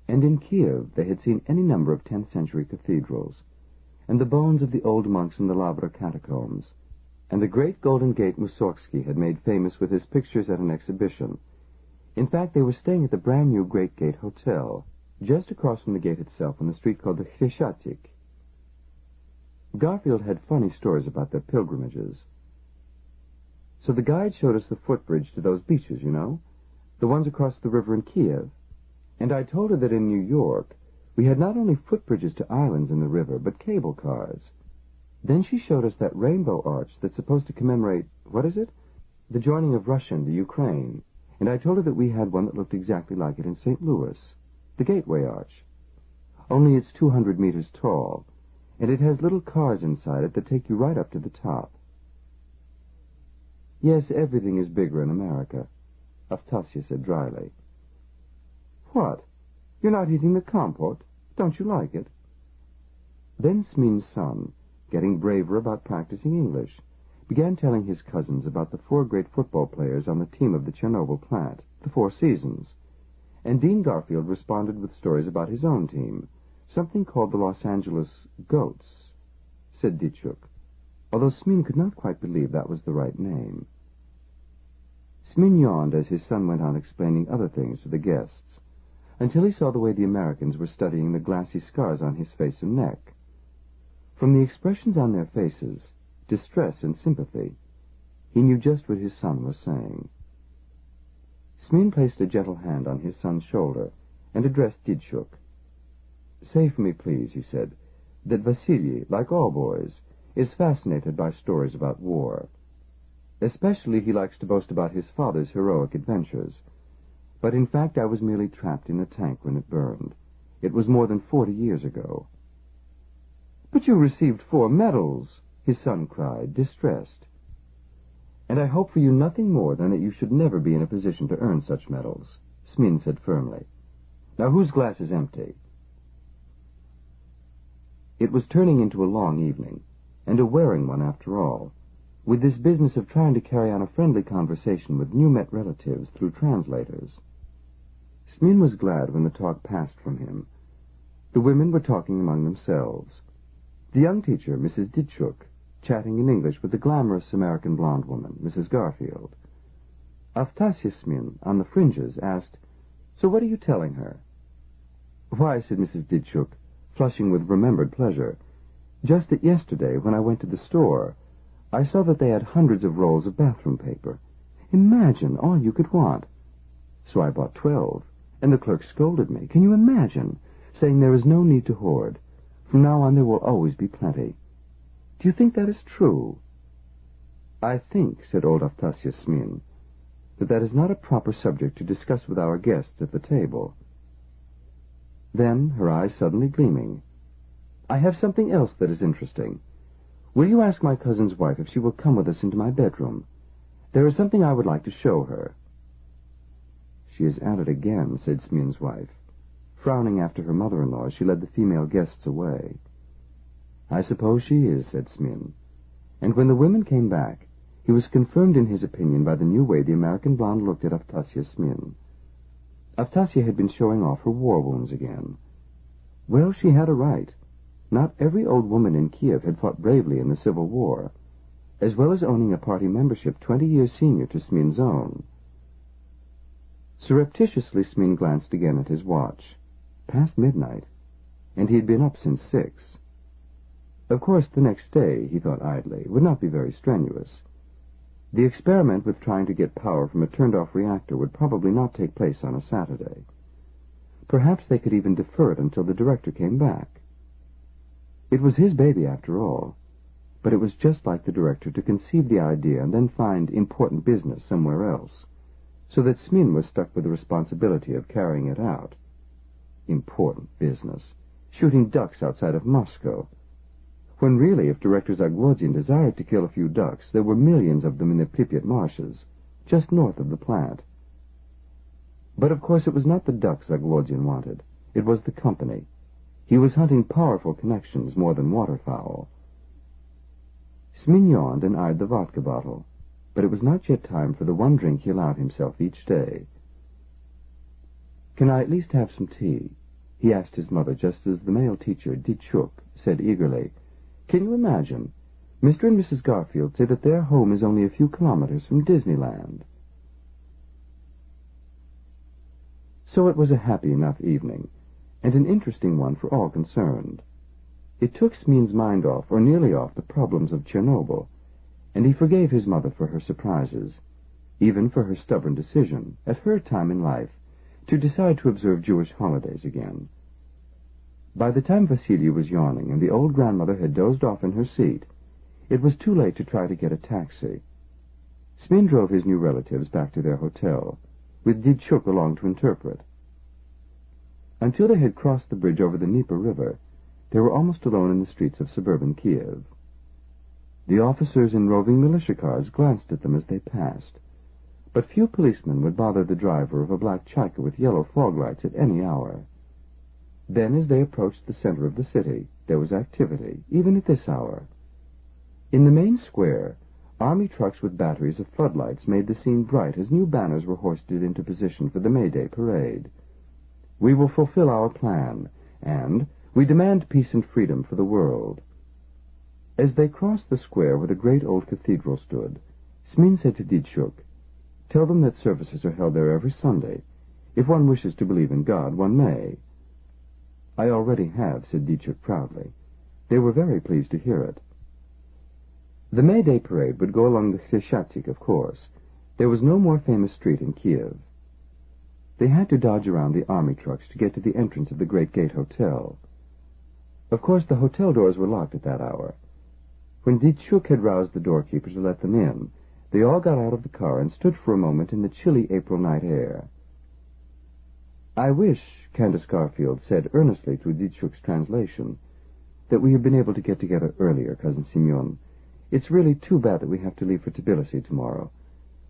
And in Kiev they had seen any number of tenth-century cathedrals, and the bones of the old monks in the Lavra catacombs, and the great Golden Gate Mussorgsky had made famous with his pictures at an exhibition. In fact, they were staying at the brand new Great Gate Hotel, just across from the gate itself on the street called the Khreshchatyk. Garfield had funny stories about their pilgrimages. So the guide showed us the footbridge to those beaches, you know, the ones across the river in Kiev. And I told her that in New York we had not only footbridges to islands in the river, but cable cars. Then she showed us that rainbow arch that's supposed to commemorate, what is it? The joining of Russia and the Ukraine. And I told her that we had one that looked exactly like it in St. Louis, the Gateway Arch. Only it's 200 meters tall, and it has little cars inside it that take you right up to the top. Yes, everything is bigger in America, Aftasia said dryly. What? You're not eating the compote? Don't you like it? Then Smin's son, getting braver about practicing English, began telling his cousins about the four great football players on the team of the Chernobyl plant, the Four Seasons. And Dean Garfield responded with stories about his own team, something called the Los Angeles Goats, said Ditchuk, although Smin could not quite believe that was the right name. Smin yawned as his son went on explaining other things to the guests, until he saw the way the Americans were studying the glassy scars on his face and neck. From the expressions on their faces, distress and sympathy, he knew just what his son was saying. Smin placed a gentle hand on his son's shoulder and addressed Ditchuk. Say for me, please, he said, that Vasily, like all boys, is fascinated by stories about war. Especially he likes to boast about his father's heroic adventures. But in fact I was merely trapped in a tank when it burned. It was more than forty years ago. But you received four medals, his son cried, distressed. And I hope for you nothing more than that you should never be in a position to earn such medals, Smin said firmly. Now whose glass is empty? It was turning into a long evening, and a wearing one after all, with this business of trying to carry on a friendly conversation with new-met relatives through translators. Smin was glad when the talk passed from him. The women were talking among themselves. The young teacher, Mrs. Ditchuk, chatting in English with the glamorous American blonde woman, Mrs. Garfield. Aftasia Smin, on the fringes, asked, So what are you telling her? Why, said Mrs. Ditchuk, flushing with remembered pleasure, just that yesterday, when I went to the store, I saw that they had hundreds of rolls of bathroom paper. Imagine all you could want. So I bought twelve, and the clerk scolded me. Can you imagine? Saying there is no need to hoard. From now on there will always be plenty. Do you think that is true? I think, said old Aftasia Smin, that that is not a proper subject to discuss with our guests at the table. Then, her eyes suddenly gleaming, I have something else that is interesting. Will you ask my cousin's wife if she will come with us into my bedroom? There is something I would like to show her. She is at it again, said Smin's wife. Frowning after her mother-in-law, she led the female guests away. I suppose she is, said Smin. And when the women came back, he was confirmed in his opinion by the new way the American blonde looked at Aftasia Smin. Aftasia had been showing off her war wounds again. Well, she had a right. Not every old woman in Kiev had fought bravely in the Civil War, as well as owning a party membership twenty years senior to Smin's own. Surreptitiously Smin glanced again at his watch. Past midnight, and he had been up since six. Of course, the next day, he thought idly, would not be very strenuous. The experiment with trying to get power from a turned-off reactor would probably not take place on a Saturday. Perhaps they could even defer it until the director came back. It was his baby, after all, but it was just like the director to conceive the idea and then find important business somewhere else, so that Smin was stuck with the responsibility of carrying it out. Important business. Shooting ducks outside of Moscow when really, if Director Zaglodin desired to kill a few ducks, there were millions of them in the Pripyat marshes, just north of the plant. But of course it was not the ducks Zaglodin wanted. It was the company. He was hunting powerful connections more than waterfowl. Smin yawned and eyed the vodka bottle, but it was not yet time for the one drink he allowed himself each day. Can I at least have some tea? he asked his mother just as the male teacher, Ditchuk, said eagerly, can you imagine? Mr. and Mrs. Garfield say that their home is only a few kilometers from Disneyland. So it was a happy enough evening, and an interesting one for all concerned. It took Smin's mind off, or nearly off, the problems of Chernobyl, and he forgave his mother for her surprises, even for her stubborn decision, at her time in life, to decide to observe Jewish holidays again. By the time Vasily was yawning and the old grandmother had dozed off in her seat, it was too late to try to get a taxi. Smin drove his new relatives back to their hotel, with Ditchuk along to interpret. Until they had crossed the bridge over the Dnieper River, they were almost alone in the streets of suburban Kiev. The officers in roving militia cars glanced at them as they passed, but few policemen would bother the driver of a black Chaika with yellow fog lights at any hour. Then, as they approached the center of the city, there was activity, even at this hour. In the main square, Army trucks with batteries of floodlights made the scene bright as new banners were hoisted into position for the May Day parade. We will fulfill our plan, and we demand peace and freedom for the world. As they crossed the square where the great old cathedral stood, Smin said to Ditchuk, Tell them that services are held there every Sunday. If one wishes to believe in God, one may. I already have, said Ditchuk proudly. They were very pleased to hear it. The May Day parade would go along the Khreshchatyk, of course. There was no more famous street in Kiev. They had to dodge around the army trucks to get to the entrance of the Great Gate Hotel. Of course, the hotel doors were locked at that hour. When Ditchuk had roused the doorkeeper to let them in, they all got out of the car and stood for a moment in the chilly April night air. I wish, Candace Garfield said earnestly through Ditchuk's translation, that we had been able to get together earlier, Cousin Simeon. It's really too bad that we have to leave for Tbilisi tomorrow.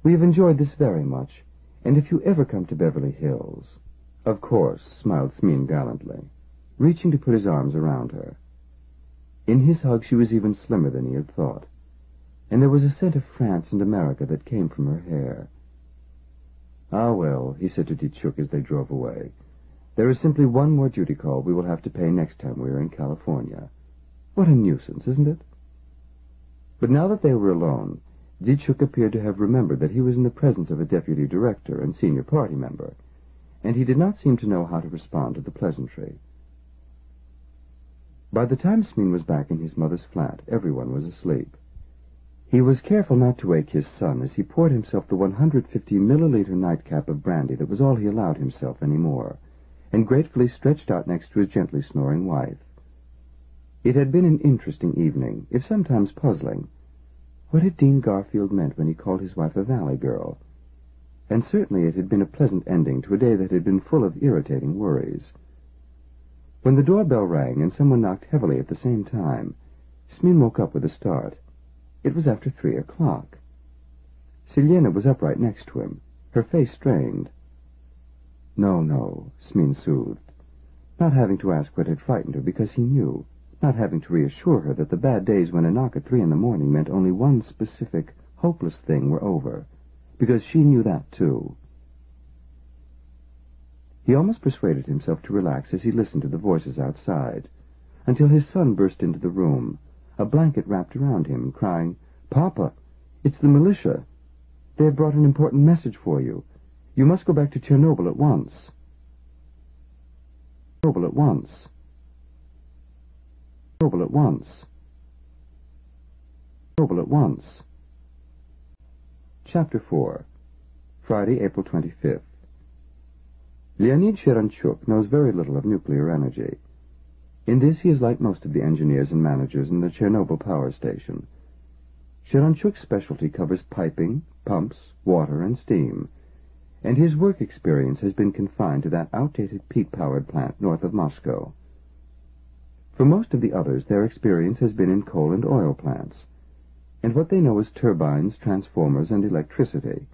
We have enjoyed this very much, and if you ever come to Beverly Hills... Of course, smiled Smin gallantly, reaching to put his arms around her. In his hug she was even slimmer than he had thought, and there was a scent of France and America that came from her hair. Ah, well, he said to Ditchuk as they drove away, there is simply one more duty call we will have to pay next time we are in California. What a nuisance, isn't it? But now that they were alone, Ditchuk appeared to have remembered that he was in the presence of a deputy director and senior party member, and he did not seem to know how to respond to the pleasantry. By the time Smin was back in his mother's flat, everyone was asleep. He was careful not to wake his son as he poured himself the 150 milliliter nightcap of brandy that was all he allowed himself any more, and gratefully stretched out next to his gently snoring wife. It had been an interesting evening, if sometimes puzzling. What had Dean Garfield meant when he called his wife a valley girl? And certainly it had been a pleasant ending to a day that had been full of irritating worries. When the doorbell rang and someone knocked heavily at the same time, Smin woke up with a start. It was after three o'clock. Silyena was upright next to him, her face strained. No, no, Smin soothed, not having to ask what had frightened her because he knew not having to reassure her that the bad days when a knock at three in the morning meant only one specific, hopeless thing were over, because she knew that too. He almost persuaded himself to relax as he listened to the voices outside, until his son burst into the room, a blanket wrapped around him, crying, Papa, it's the militia. They have brought an important message for you. You must go back to Chernobyl at once. Chernobyl at once. Noble at once. Noble at once. Chapter 4 Friday, April 25th. Leonid Sheranchuk knows very little of nuclear energy. In this he is like most of the engineers and managers in the Chernobyl power station. Sheranchuk's specialty covers piping, pumps, water, and steam, and his work experience has been confined to that outdated peat-powered plant north of Moscow. For most of the others, their experience has been in coal and oil plants, and what they know is turbines, transformers, and electricity.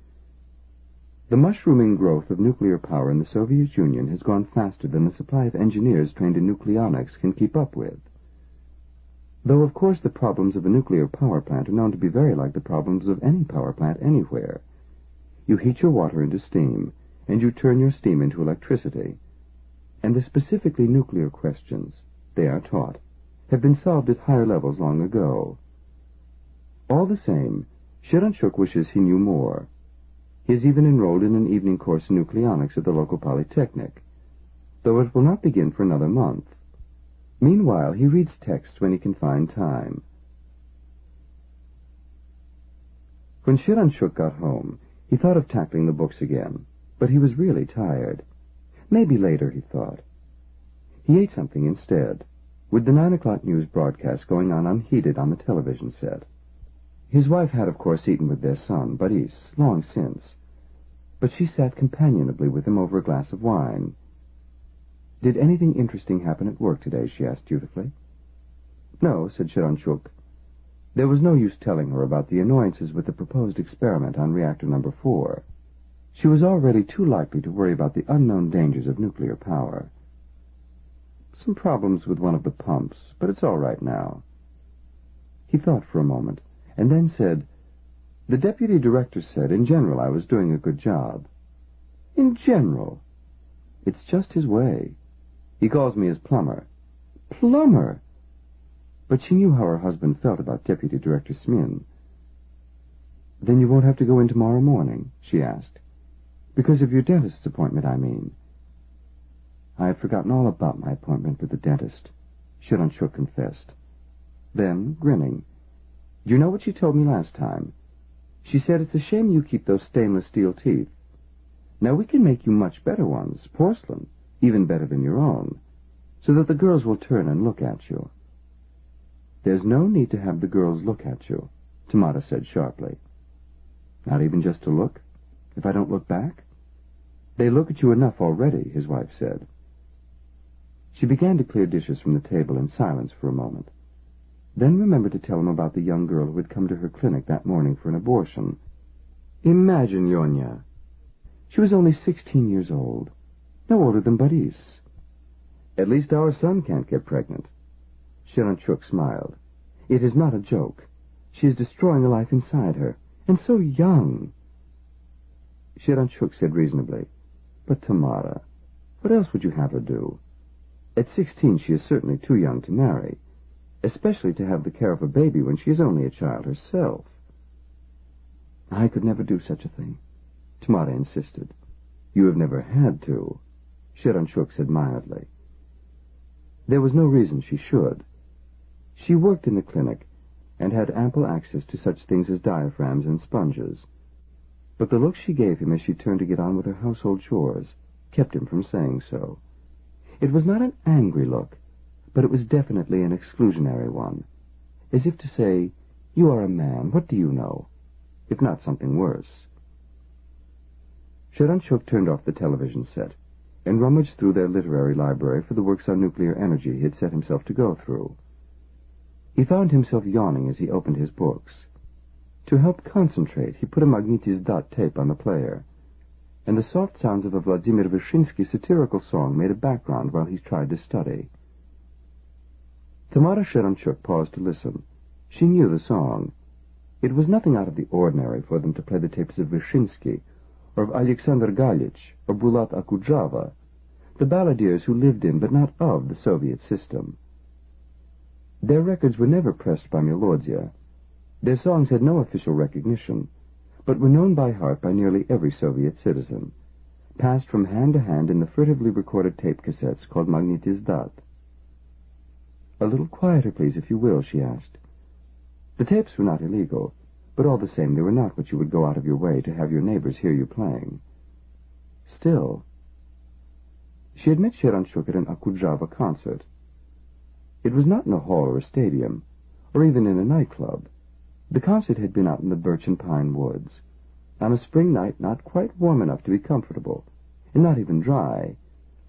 The mushrooming growth of nuclear power in the Soviet Union has gone faster than the supply of engineers trained in nucleonics can keep up with. Though, of course, the problems of a nuclear power plant are known to be very like the problems of any power plant anywhere. You heat your water into steam, and you turn your steam into electricity. And the specifically nuclear questions, they are taught, have been solved at higher levels long ago. All the same, Sheranchuk wishes he knew more. He is even enrolled in an evening course in nucleonics at the local polytechnic, though it will not begin for another month. Meanwhile, he reads texts when he can find time. When Sheranchuk got home, he thought of tackling the books again, but he was really tired. Maybe later, he thought. He ate something instead, with the nine o'clock news broadcast going on unheeded on the television set. His wife had, of course, eaten with their son, Boris, long since, but she sat companionably with him over a glass of wine. Did anything interesting happen at work today? she asked dutifully. No, said Sheranchuk. There was no use telling her about the annoyances with the proposed experiment on reactor number four. She was already too likely to worry about the unknown dangers of nuclear power. Some problems with one of the pumps, but it's all right now. He thought for a moment, and then said, The deputy director said in general I was doing a good job. In general? It's just his way. He calls me his plumber. Plumber? But she knew how her husband felt about Deputy Director Smin. Then you won't have to go in tomorrow morning? she asked. Because of your dentist's appointment, I mean. I had forgotten all about my appointment with the dentist, Sheranchuk confessed. Then, grinning, you know what she told me last time? She said it's a shame you keep those stainless steel teeth. Now we can make you much better ones, porcelain, even better than your own, so that the girls will turn and look at you. There's no need to have the girls look at you, Tamara said sharply. Not even just to look? If I don't look back? They look at you enough already, his wife said. She began to clear dishes from the table in silence for a moment, then remembered to tell him about the young girl who had come to her clinic that morning for an abortion. Imagine Yonya. She was only sixteen years old, no older than Boris. At least our son can't get pregnant. Sheranchuk smiled. It is not a joke. She is destroying a life inside her, and so young. Sheranchuk said reasonably, But Tamara, what else would you have her do? At sixteen she is certainly too young to marry, especially to have the care of a baby when she is only a child herself. I could never do such a thing, Tamara insisted. You have never had to, Sheranchuk said mildly. There was no reason she should. She worked in the clinic and had ample access to such things as diaphragms and sponges. But the look she gave him as she turned to get on with her household chores kept him from saying so. It was not an angry look, but it was definitely an exclusionary one, as if to say, You are a man, what do you know? If not something worse. Sheranchuk turned off the television set and rummaged through their literary library for the works on nuclear energy he had set himself to go through. He found himself yawning as he opened his books. To help concentrate, he put a magnetizdat tape on the player, and the soft sounds of a Vladimir Vysotsky satirical song made a background while he tried to study. Tamara Sheranchuk paused to listen. She knew the song. It was nothing out of the ordinary for them to play the tapes of Vysotsky, or of Alexander Galich, or Bulat Okudzhava, the balladeers who lived in but not of the Soviet system. Their records were never pressed by Melodiya. Their songs had no official recognition, but were known by heart by nearly every Soviet citizen, passed from hand to hand in the furtively recorded tape cassettes called magnetizdat. A little quieter, please, if you will, she asked. The tapes were not illegal, but all the same they were not what you would go out of your way to have your neighbors hear you playing. Still, she had met at an Okudzhava concert. It was not in a hall or a stadium, or even in a nightclub. The concert had been out in the birch and pine woods, on a spring night not quite warm enough to be comfortable, and not even dry.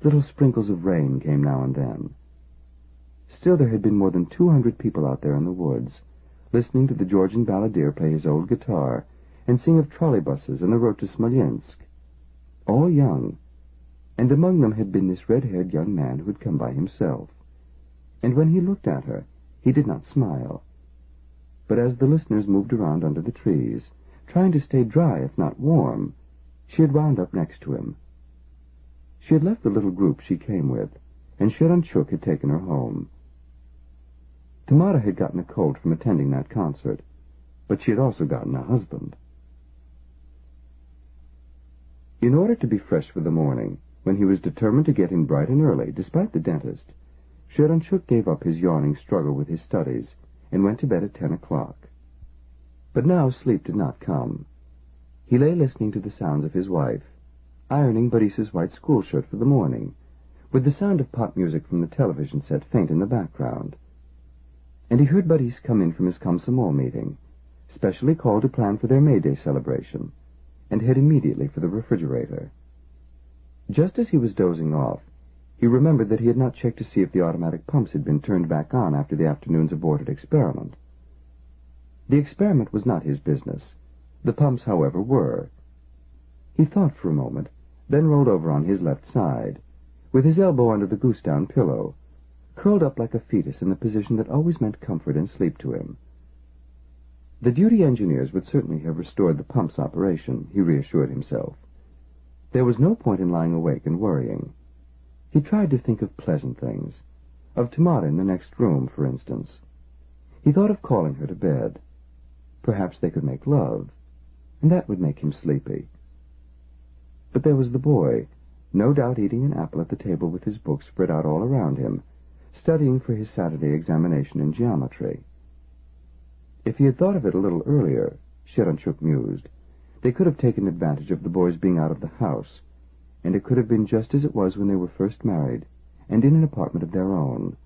Little sprinkles of rain came now and then. Still there had been more than two hundred people out there in the woods, listening to the Georgian balladeer play his old guitar and sing of trolleybuses and the road to Smolensk. All young, and among them had been this red-haired young man who had come by himself. And when he looked at her, he did not smile but as the listeners moved around under the trees, trying to stay dry if not warm, she had wound up next to him. She had left the little group she came with, and Sheranchuk had taken her home. Tamara had gotten a cold from attending that concert, but she had also gotten a husband. In order to be fresh for the morning, when he was determined to get in bright and early, despite the dentist, Sheranchuk gave up his yawning struggle with his studies and went to bed at ten o'clock. But now sleep did not come. He lay listening to the sounds of his wife, ironing Boris's white school shirt for the morning, with the sound of pop music from the television set faint in the background. And he heard Boris come in from his Komsomol meeting, specially called to plan for their May Day celebration, and head immediately for the refrigerator. Just as he was dozing off, he remembered that he had not checked to see if the automatic pumps had been turned back on after the afternoon's aborted experiment. The experiment was not his business. The pumps, however, were. He thought for a moment, then rolled over on his left side, with his elbow under the goose-down pillow, curled up like a fetus in the position that always meant comfort and sleep to him. The duty engineers would certainly have restored the pump's operation, he reassured himself. There was no point in lying awake and worrying. He tried to think of pleasant things, of Tamara in the next room, for instance. He thought of calling her to bed. Perhaps they could make love, and that would make him sleepy. But there was the boy, no doubt eating an apple at the table with his books spread out all around him, studying for his Saturday examination in geometry. If he had thought of it a little earlier, Sheranchuk mused, they could have taken advantage of the boy's being out of the house, and it could have been just as it was when they were first married, and in an apartment of their own.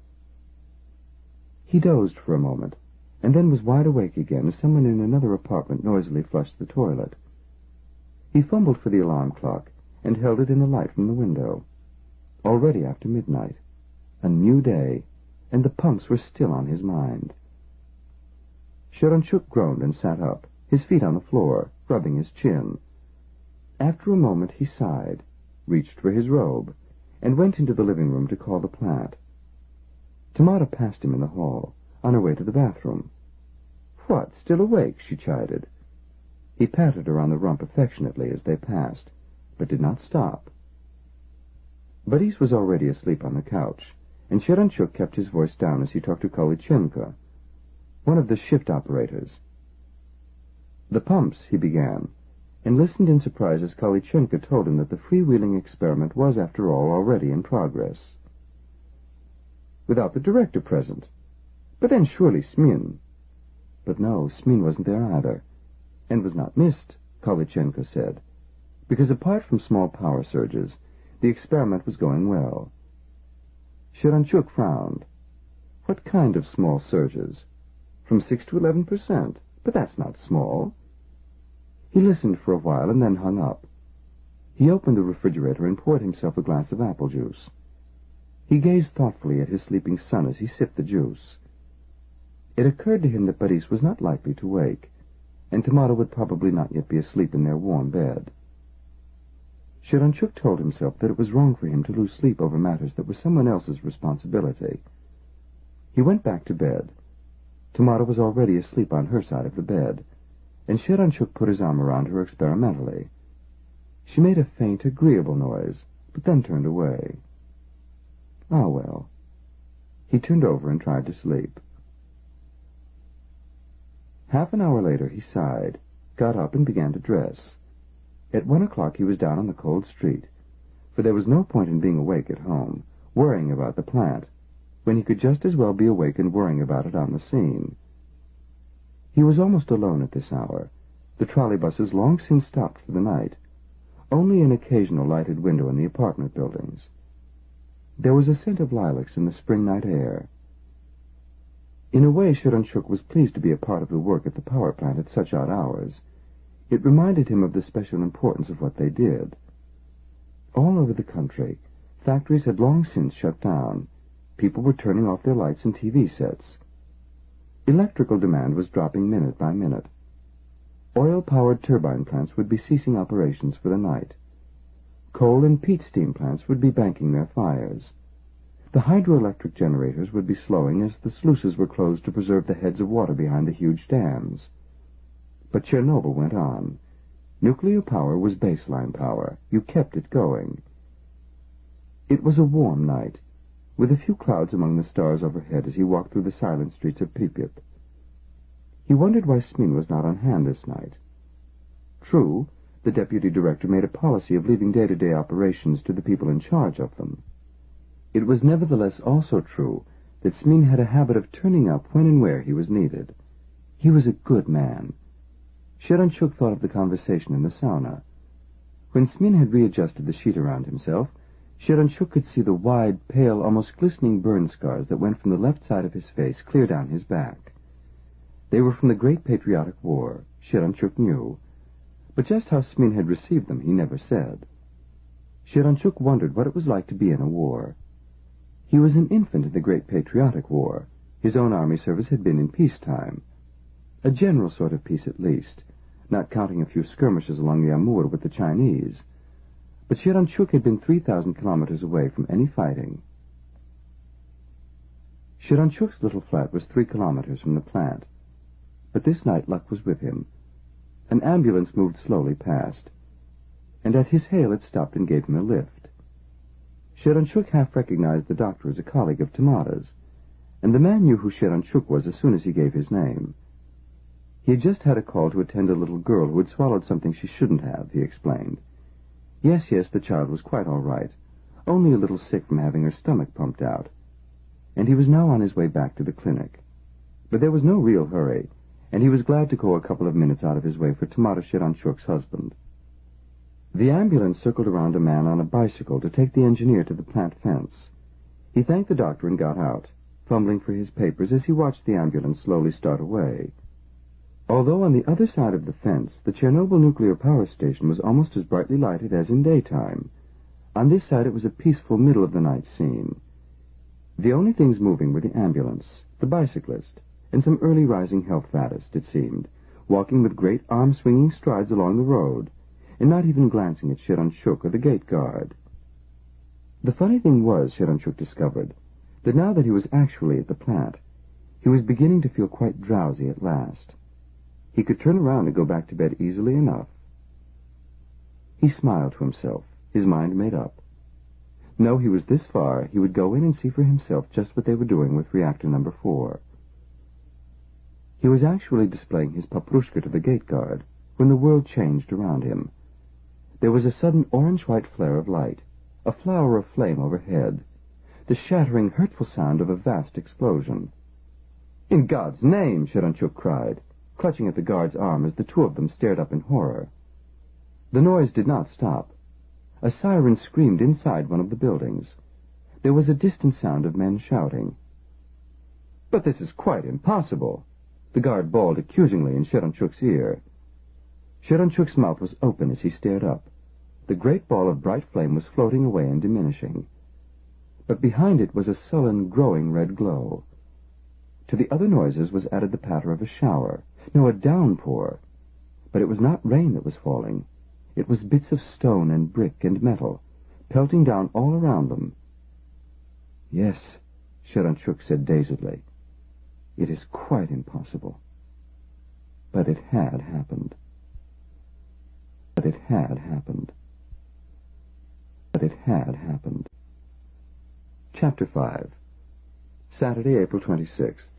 He dozed for a moment, and then was wide awake again as someone in another apartment noisily flushed the toilet. He fumbled for the alarm clock and held it in the light from the window. Already after midnight. A new day, and the pumps were still on his mind. Sheranchuk groaned and sat up, his feet on the floor, rubbing his chin. After a moment he sighed, reached for his robe, and went into the living room to call the plant. Tamara passed him in the hall, on her way to the bathroom. What, still awake? she chided. He patted her on the rump affectionately as they passed, but did not stop. Boris was already asleep on the couch, and Sheranchuk kept his voice down as he talked to Kolichenko, one of the shift operators. The pumps, he began, and listened in surprise as Kolichenko told him that the freewheeling experiment was, after all, already in progress. Without the director present. But then surely Smin. But no, Smin wasn't there either, and was not missed, Kolichenko said because apart from small power surges, the experiment was going well. Sheranchuk frowned. What kind of small surges? From six to eleven percent. But that's not small. He listened for a while and then hung up. He opened the refrigerator and poured himself a glass of apple juice. He gazed thoughtfully at his sleeping son as he sipped the juice. It occurred to him that Boris was not likely to wake, and Tamara would probably not yet be asleep in their warm bed. Sheranchuk told himself that it was wrong for him to lose sleep over matters that were someone else's responsibility. He went back to bed. Tamara was already asleep on her side of the bed, and Sheranchuk put his arm around her experimentally. She made a faint, agreeable noise, but then turned away. Ah, well. He turned over and tried to sleep. Half an hour later he sighed, got up, and began to dress. At one o'clock he was down on the cold street, for there was no point in being awake at home, worrying about the plant, when he could just as well be awake and worrying about it on the scene. He was almost alone at this hour, the trolley buses long since stopped for the night, only an occasional lighted window in the apartment buildings. There was a scent of lilacs in the spring night air. In a way, Sheranchuk was pleased to be a part of the work at the power plant at such odd hours. It reminded him of the special importance of what they did. All over the country, factories had long since shut down. People were turning off their lights and TV sets. Electrical demand was dropping minute by minute. Oil-powered turbine plants would be ceasing operations for the night. Coal and peat steam plants would be banking their fires. The hydroelectric generators would be slowing as the sluices were closed to preserve the heads of water behind the huge dams. But Chernobyl went on. Nuclear power was baseline power. You kept it going. It was a warm night, with a few clouds among the stars overhead as he walked through the silent streets of Pripyat. He wondered why Smin was not on hand this night. True, the deputy director made a policy of leaving day-to-day operations to the people in charge of them. It was nevertheless also true that Smin had a habit of turning up when and where he was needed. He was a good man, Sheranchuk thought of the conversation in the sauna. When Smin had readjusted the sheet around himself, Sheranchuk could see the wide, pale, almost glistening burn scars that went from the left side of his face clear down his back. They were from the Great Patriotic War, Sheranchuk knew, but just how Smin had received them he never said. Sheranchuk wondered what it was like to be in a war. He was an infant in the Great Patriotic War. His own army service had been in peacetime. A general sort of peace at least, not counting a few skirmishes along the Amur with the Chinese. But Sheranchuk had been 3,000 kilometers away from any fighting. Sheranchuk's little flat was three kilometers from the plant. but this night luck was with him. An ambulance moved slowly past, and at his hail it stopped and gave him a lift. Sheranchuk half recognized the doctor as a colleague of Tamara's, and the man knew who Sheranchuk was as soon as he gave his name. He had just had a call to attend a little girl who had swallowed something she shouldn't have, he explained. Yes, yes, the child was quite all right, only a little sick from having her stomach pumped out. And he was now on his way back to the clinic. But there was no real hurry, and he was glad to go a couple of minutes out of his way for Tamara Sheranchuk's husband. The ambulance circled around a man on a bicycle to take the engineer to the plant fence. He thanked the doctor and got out, fumbling for his papers as he watched the ambulance slowly start away. Although on the other side of the fence, the Chernobyl nuclear power station was almost as brightly lighted as in daytime. On this side it was a peaceful middle-of-the-night scene. The only things moving were the ambulance, the bicyclist, and some early-rising health faddist, it seemed, walking with great arm-swinging strides along the road, and not even glancing at Sheranchuk or the gate guard. The funny thing was, Sheranchuk discovered, that now that he was actually at the plant, he was beginning to feel quite drowsy at last. He could turn around and go back to bed easily enough. He smiled to himself, his mind made up. No, he was this far, he would go in and see for himself just what they were doing with reactor number four. He was actually displaying his paprushka to the gate guard when the world changed around him. There was a sudden orange-white flare of light, a flower of flame overhead, the shattering, hurtful sound of a vast explosion. In God's name, Sheranchuk cried clutching at the guard's arm as the two of them stared up in horror. The noise did not stop. A siren screamed inside one of the buildings. There was a distant sound of men shouting. But this is quite impossible, the guard bawled accusingly in Sheranchuk's ear. Sheranchuk's mouth was open as he stared up. The great ball of bright flame was floating away and diminishing. But behind it was a sullen, growing red glow. To the other noises was added the patter of a shower, no, a downpour. But it was not rain that was falling. It was bits of stone and brick and metal, pelting down all around them. Yes, Sheranchuk said dazedly. It is quite impossible. But it had happened. But it had happened. But it had happened. Chapter 5 Saturday, April 26th.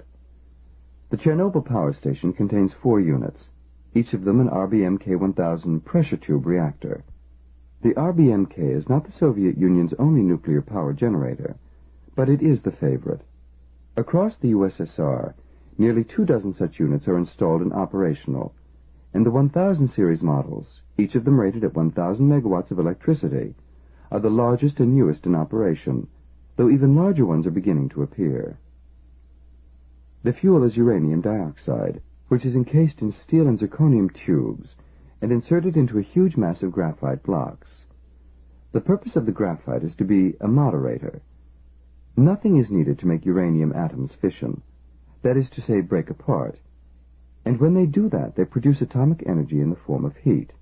The Chernobyl power station contains four units, each of them an RBMK-1000 pressure tube reactor. The RBMK is not the Soviet Union's only nuclear power generator, but it is the favorite. Across the USSR, nearly two dozen such units are installed and operational, and the 1000 series models, each of them rated at 1000 megawatts of electricity, are the largest and newest in operation, though even larger ones are beginning to appear. The fuel is uranium dioxide, which is encased in steel and zirconium tubes and inserted into a huge mass of graphite blocks. The purpose of the graphite is to be a moderator. Nothing is needed to make uranium atoms fission, that is to say, break apart, and when they do that, they produce atomic energy in the form of heat.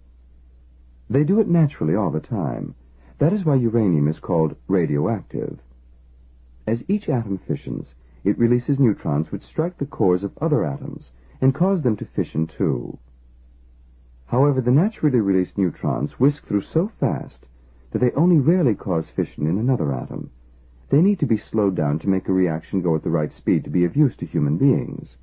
They do it naturally all the time. That is why uranium is called radioactive. As each atom fissions, it releases neutrons which strike the cores of other atoms and cause them to fission too. However, the naturally released neutrons whisk through so fast that they only rarely cause fission in another atom. They need to be slowed down to make a reaction go at the right speed to be of use to human beings.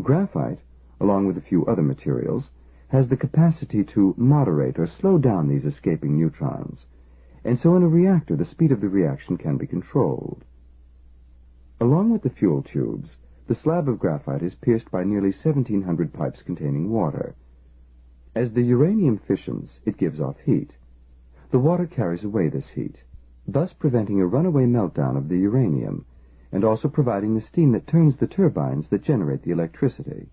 Graphite, along with a few other materials, has the capacity to moderate or slow down these escaping neutrons, and so in a reactor the speed of the reaction can be controlled. Along with the fuel tubes, the slab of graphite is pierced by nearly 1,700 pipes containing water. As the uranium fissions, it gives off heat. The water carries away this heat, thus preventing a runaway meltdown of the uranium, and also providing the steam that turns the turbines that generate the electricity.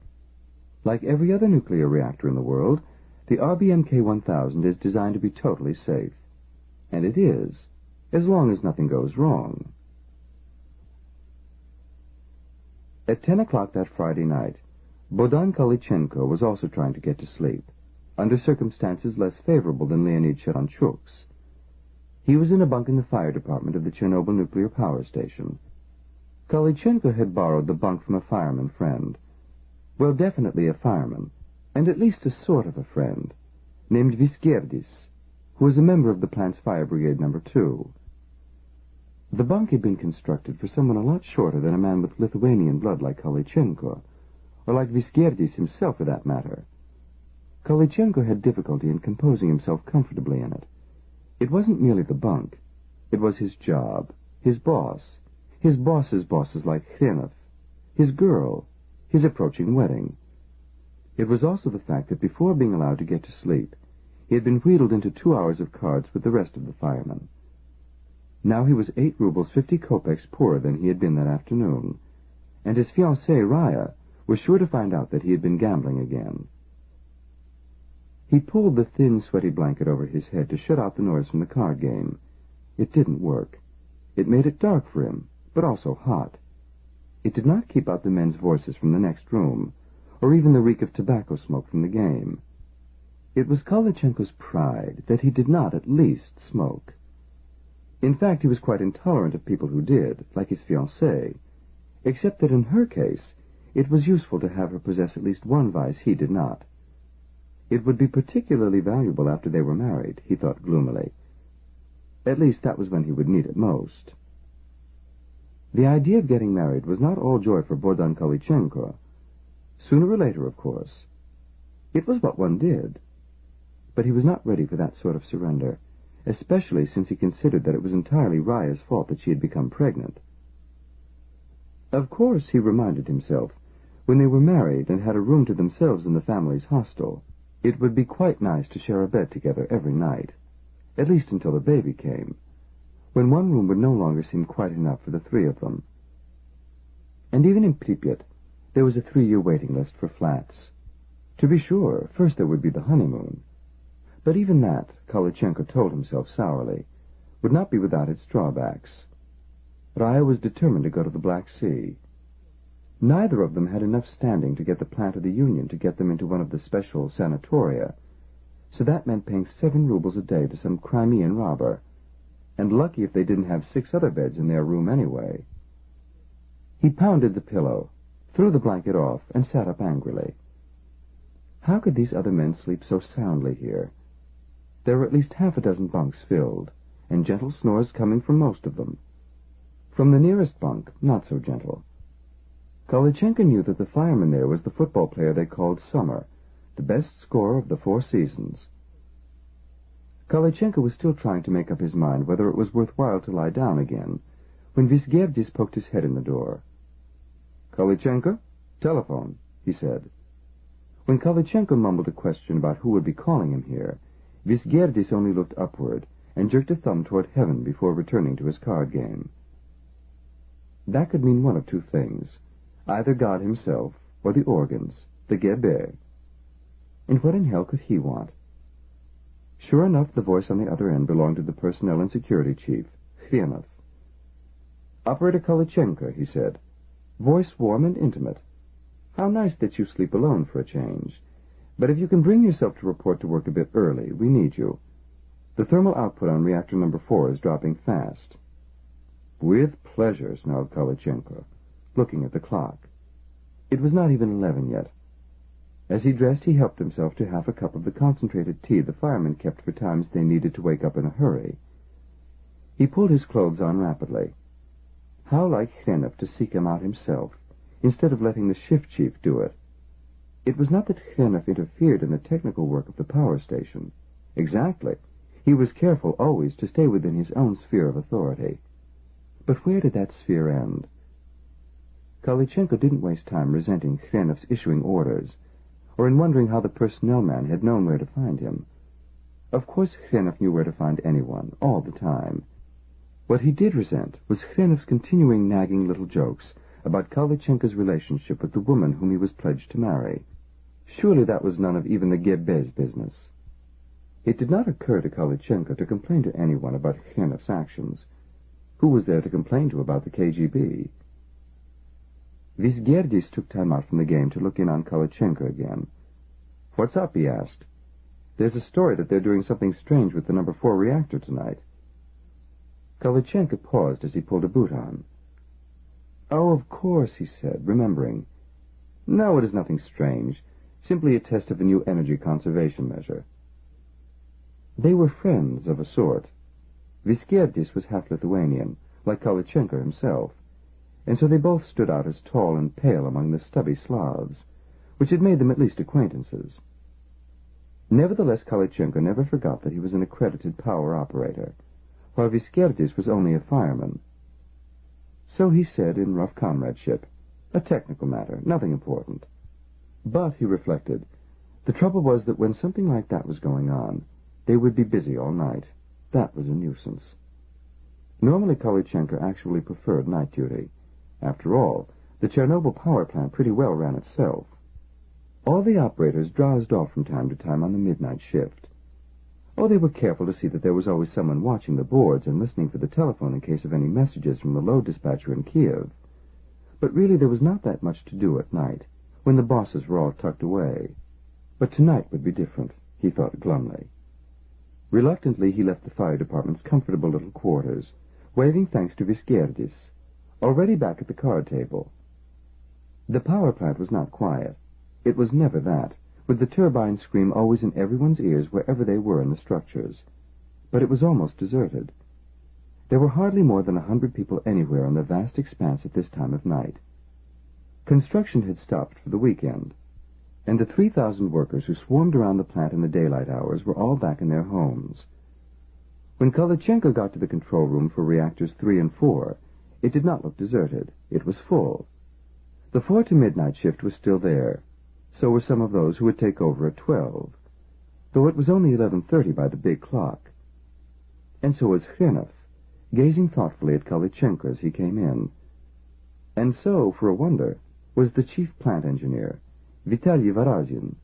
Like every other nuclear reactor in the world, the RBMK-1000 is designed to be totally safe. And it is, as long as nothing goes wrong. At ten o'clock that Friday night, Bogdan Kolichenko was also trying to get to sleep, under circumstances less favorable than Leonid Sheranchuk's. He was in a bunk in the fire department of the Chernobyl nuclear power station. Kolichenko had borrowed the bunk from a fireman friend. Well, definitely a fireman, and at least a sort of a friend, named Visgerdis, who was a member of the plant's fire brigade number two. The bunk had been constructed for someone a lot shorter than a man with Lithuanian blood like Kolichenko, or like Visgerdis himself for that matter. Kolichenko had difficulty in composing himself comfortably in it. It wasn't merely the bunk. It was his job, his boss, his boss's bosses like Khrenov, his girl, his approaching wedding. It was also the fact that before being allowed to get to sleep, he had been wheedled into two hours of cards with the rest of the firemen. Now he was eight rubles fifty kopecks poorer than he had been that afternoon, and his fiancée, Raya, was sure to find out that he had been gambling again. He pulled the thin, sweaty blanket over his head to shut out the noise from the card game. It didn't work. It made it dark for him, but also hot. It did not keep out the men's voices from the next room, or even the reek of tobacco smoke from the game. It was Kolichenko's pride that he did not at least smoke. In fact, he was quite intolerant of people who did, like his fiancée, except that in her case it was useful to have her possess at least one vice he did not. It would be particularly valuable after they were married, he thought gloomily. At least that was when he would need it most. The idea of getting married was not all joy for Bogdan Kolichenko. Sooner or later, of course. It was what one did. But he was not ready for that sort of surrender especially since he considered that it was entirely Raya's fault that she had become pregnant. Of course, he reminded himself, when they were married and had a room to themselves in the family's hostel, it would be quite nice to share a bed together every night, at least until the baby came, when one room would no longer seem quite enough for the three of them. And even in Pripyat, there was a three-year waiting list for flats. To be sure, first there would be the honeymoon, but even that, Kolichenko told himself sourly, would not be without its drawbacks. Raya was determined to go to the Black Sea. Neither of them had enough standing to get the plant of the Union to get them into one of the special sanatoria, so that meant paying seven rubles a day to some Crimean robber, and lucky if they didn't have six other beds in their room anyway. He pounded the pillow, threw the blanket off, and sat up angrily. How could these other men sleep so soundly here? There were at least half a dozen bunks filled, and gentle snores coming from most of them. From the nearest bunk, not so gentle. Kolichenko knew that the fireman there was the football player they called Summer, the best scorer of the four seasons. Kolichenko was still trying to make up his mind whether it was worthwhile to lie down again, when Visgerdis poked his head in the door. Kolichenko? Telephone, he said. When Kolichenko mumbled a question about who would be calling him here, Visgerdis only looked upward and jerked a thumb toward heaven before returning to his card game. That could mean one of two things, either God himself or the organs, the Gebe. And what in hell could he want? Sure enough, the voice on the other end belonged to the personnel and security chief, Khrenov. Operator Kolichenko, he said. Voice warm and intimate. How nice that you sleep alone for a change. But if you can bring yourself to report to work a bit early, we need you. The thermal output on reactor number four is dropping fast. With pleasure, snarled Kolichenko, looking at the clock. It was not even eleven yet. As he dressed, he helped himself to half a cup of the concentrated tea the firemen kept for times they needed to wake up in a hurry. He pulled his clothes on rapidly. How like Khrenov to seek him out himself, instead of letting the shift chief do it. It was not that Khrenov interfered in the technical work of the power station. Exactly. He was careful always to stay within his own sphere of authority. But where did that sphere end? Kolichenko didn't waste time resenting Khrenov's issuing orders, or in wondering how the personnel man had known where to find him. Of course Khrenov knew where to find anyone, all the time. What he did resent was Khrenov's continuing nagging little jokes about Kolichenko's relationship with the woman whom he was pledged to marry. Surely that was none of even the Gebe's business. It did not occur to Kolichenko to complain to anyone about Khrenov's actions. Who was there to complain to about the KGB? Visgerdis took time out from the game to look in on Kolichenko again. What's up? he asked. There's a story that they're doing something strange with the number four reactor tonight. Kolichenko paused as he pulled a boot on. Oh, of course, he said, remembering. No, it is nothing strange. Simply a test of a new energy conservation measure. They were friends of a sort. Visgerdis was half Lithuanian, like Kolichenko himself, and so they both stood out as tall and pale among the stubby Slavs, which had made them at least acquaintances. Nevertheless, Kolichenko never forgot that he was an accredited power operator, while Visgerdis was only a fireman. So he said in rough comradeship, a technical matter, nothing important. But, he reflected, the trouble was that when something like that was going on, they would be busy all night. That was a nuisance. Normally, Kolichenko actually preferred night duty. After all, the Chernobyl power plant pretty well ran itself. All the operators drowsed off from time to time on the midnight shift. Oh, they were careful to see that there was always someone watching the boards and listening for the telephone in case of any messages from the load dispatcher in Kiev. But really there was not that much to do at night, when the bosses were all tucked away. But tonight would be different, he thought glumly. Reluctantly, he left the fire department's comfortable little quarters, waving thanks to Visgerdis, already back at the card table. The power plant was not quiet. It was never that, with the turbine scream always in everyone's ears wherever they were in the structures. But it was almost deserted. There were hardly more than a hundred people anywhere on the vast expanse at this time of night. Construction had stopped for the weekend and the 3,000 workers who swarmed around the plant in the daylight hours were all back in their homes. When Kolichenko got to the control room for reactors 3 and 4, it did not look deserted. It was full. The 4 to midnight shift was still there. So were some of those who would take over at 12, though it was only 11.30 by the big clock. And so was Khrenov, gazing thoughtfully at Kolichenko as he came in. And so, for a wonder, was the chief plant engineer, Vitaly Varazin.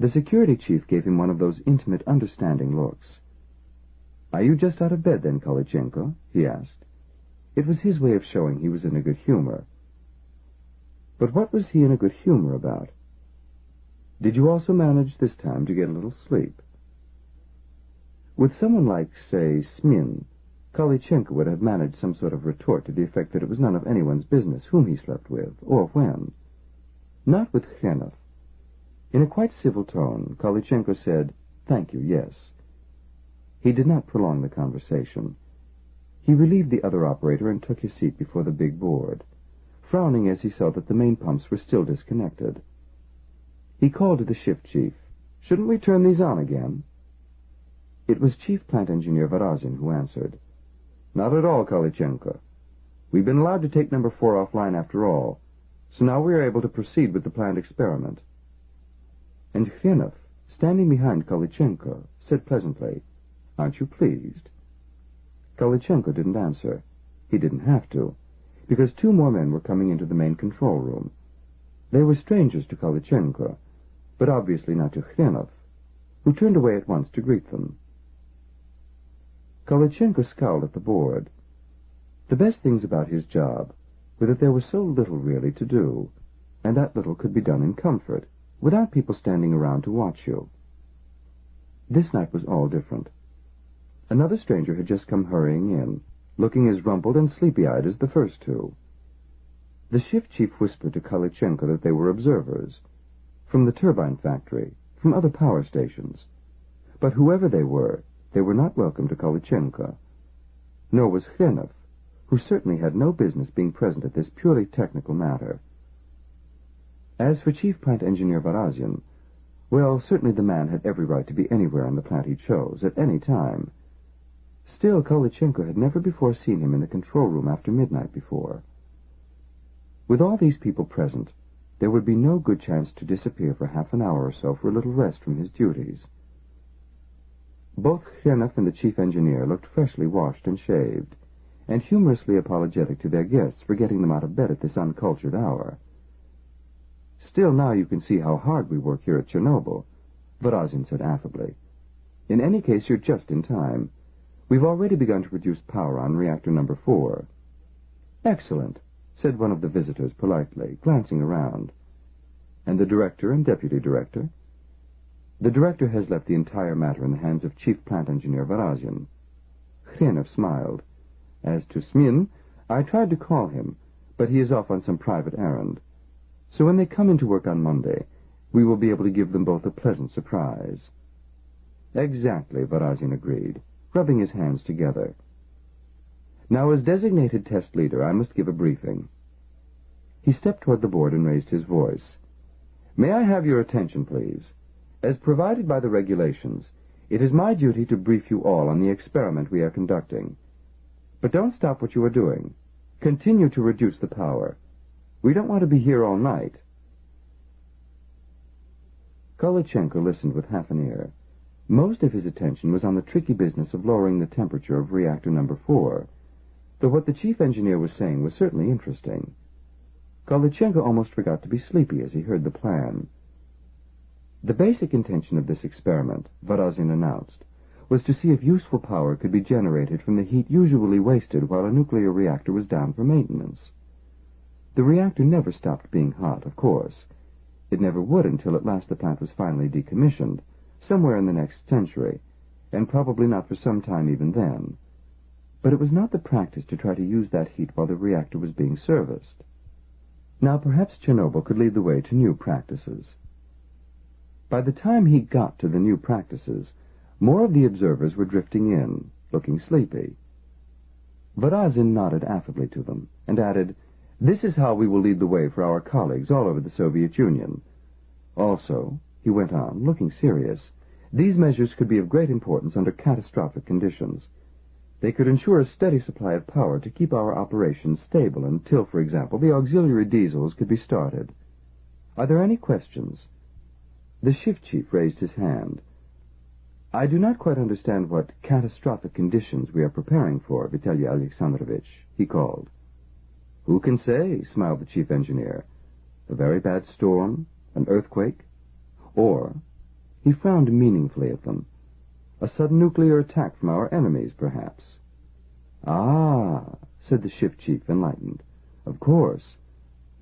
The security chief gave him one of those intimate, understanding looks. Are you just out of bed, then, Kolichenko? he asked. It was his way of showing he was in a good humor. But what was he in a good humor about? Did you also manage this time to get a little sleep? With someone like, say, Smin, Kolichenko would have managed some sort of retort to the effect that it was none of anyone's business whom he slept with, or when. Not with Khrenov. In a quite civil tone, Kolichenko said, Thank you, yes. He did not prolong the conversation. He relieved the other operator and took his seat before the big board, frowning as he saw that the main pumps were still disconnected. He called to the shift chief. Shouldn't we turn these on again? It was Chief Plant Engineer Varazin who answered. Not at all, Kolichenko. We've been allowed to take number four offline after all, so now we are able to proceed with the planned experiment. And Khrenov, standing behind Kolichenko, said pleasantly, Aren't you pleased? Kolichenko didn't answer. He didn't have to, because two more men were coming into the main control room. They were strangers to Kolichenko, but obviously not to Khrenov, who turned away at once to greet them. Kolichenko scowled at the board. The best things about his job were that there was so little really to do, and that little could be done in comfort, without people standing around to watch you. This night was all different. Another stranger had just come hurrying in, looking as rumpled and sleepy-eyed as the first two. The shift chief whispered to Kolichenko that they were observers, from the turbine factory, from other power stations. But whoever they were, they were not welcome to Kolichenko. Nor was Khrenov, who certainly had no business being present at this purely technical matter. As for Chief Plant Engineer Varazin, well, certainly the man had every right to be anywhere on the plant he chose, at any time. Still, Kolichenko had never before seen him in the control room after midnight before. With all these people present, there would be no good chance to disappear for half an hour or so for a little rest from his duties. Both Khrenov and the chief engineer looked freshly washed and shaved and humorously apologetic to their guests for getting them out of bed at this uncultured hour. Still, now you can see how hard we work here at Chernobyl, Varazin said affably. In any case, you're just in time. We've already begun to produce power on reactor number four. Excellent, said one of the visitors politely, glancing around. And the director and deputy director? The director has left the entire matter in the hands of Chief Plant Engineer Varazin. Khrenov smiled. As to Smin, I tried to call him, but he is off on some private errand. So when they come into work on Monday, we will be able to give them both a pleasant surprise. Exactly, Varazin agreed, rubbing his hands together. Now, as designated test leader, I must give a briefing. He stepped toward the board and raised his voice. May I have your attention, please? As provided by the regulations, it is my duty to brief you all on the experiment we are conducting. But don't stop what you are doing. Continue to reduce the power. We don't want to be here all night. Kolichenko listened with half an ear. Most of his attention was on the tricky business of lowering the temperature of reactor number four, though what the chief engineer was saying was certainly interesting. Kolichenko almost forgot to be sleepy as he heard the plan. The basic intention of this experiment, Varazin announced, was to see if useful power could be generated from the heat usually wasted while a nuclear reactor was down for maintenance. The reactor never stopped being hot, of course. It never would until at last the plant was finally decommissioned, somewhere in the next century, and probably not for some time even then. But it was not the practice to try to use that heat while the reactor was being serviced. Now perhaps Chernobyl could lead the way to new practices. By the time he got to the new practices, more of the observers were drifting in, looking sleepy. Varazin nodded affably to them, and added, This is how we will lead the way for our colleagues all over the Soviet Union. Also, he went on, looking serious, these measures could be of great importance under catastrophic conditions. They could ensure a steady supply of power to keep our operations stable until, for example, the auxiliary diesels could be started. Are there any questions? The shift chief raised his hand. I do not quite understand what catastrophic conditions we are preparing for, Vitaly Alexandrovich, he called. Who can say, smiled the chief engineer. A very bad storm? An earthquake? Or, he frowned meaningfully at them, a sudden nuclear attack from our enemies, perhaps. Ah, said the shift chief, enlightened. Of course.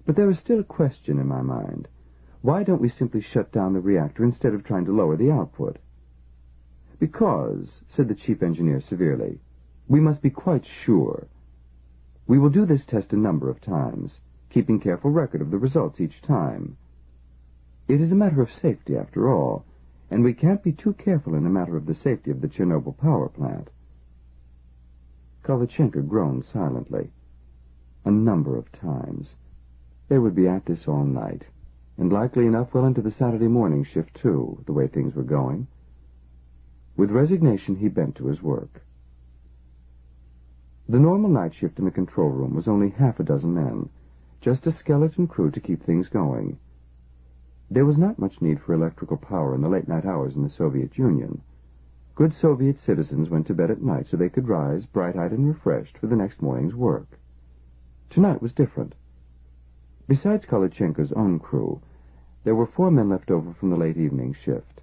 But there is still a question in my mind. Why don't we simply shut down the reactor instead of trying to lower the output? Because, said the chief engineer severely, we must be quite sure. We will do this test a number of times, keeping careful record of the results each time. It is a matter of safety, after all, and we can't be too careful in a matter of the safety of the Chernobyl power plant. Kolichenko groaned silently. A number of times. They would be at this all night, and likely enough well into the Saturday morning shift, too, the way things were going. With resignation, he bent to his work. The normal night shift in the control room was only half a dozen men, just a skeleton crew to keep things going. There was not much need for electrical power in the late-night hours in the Soviet Union. Good Soviet citizens went to bed at night so they could rise, bright-eyed and refreshed, for the next morning's work. Tonight was different. Besides Kolichenko's own crew, there were four men left over from the late evening shift,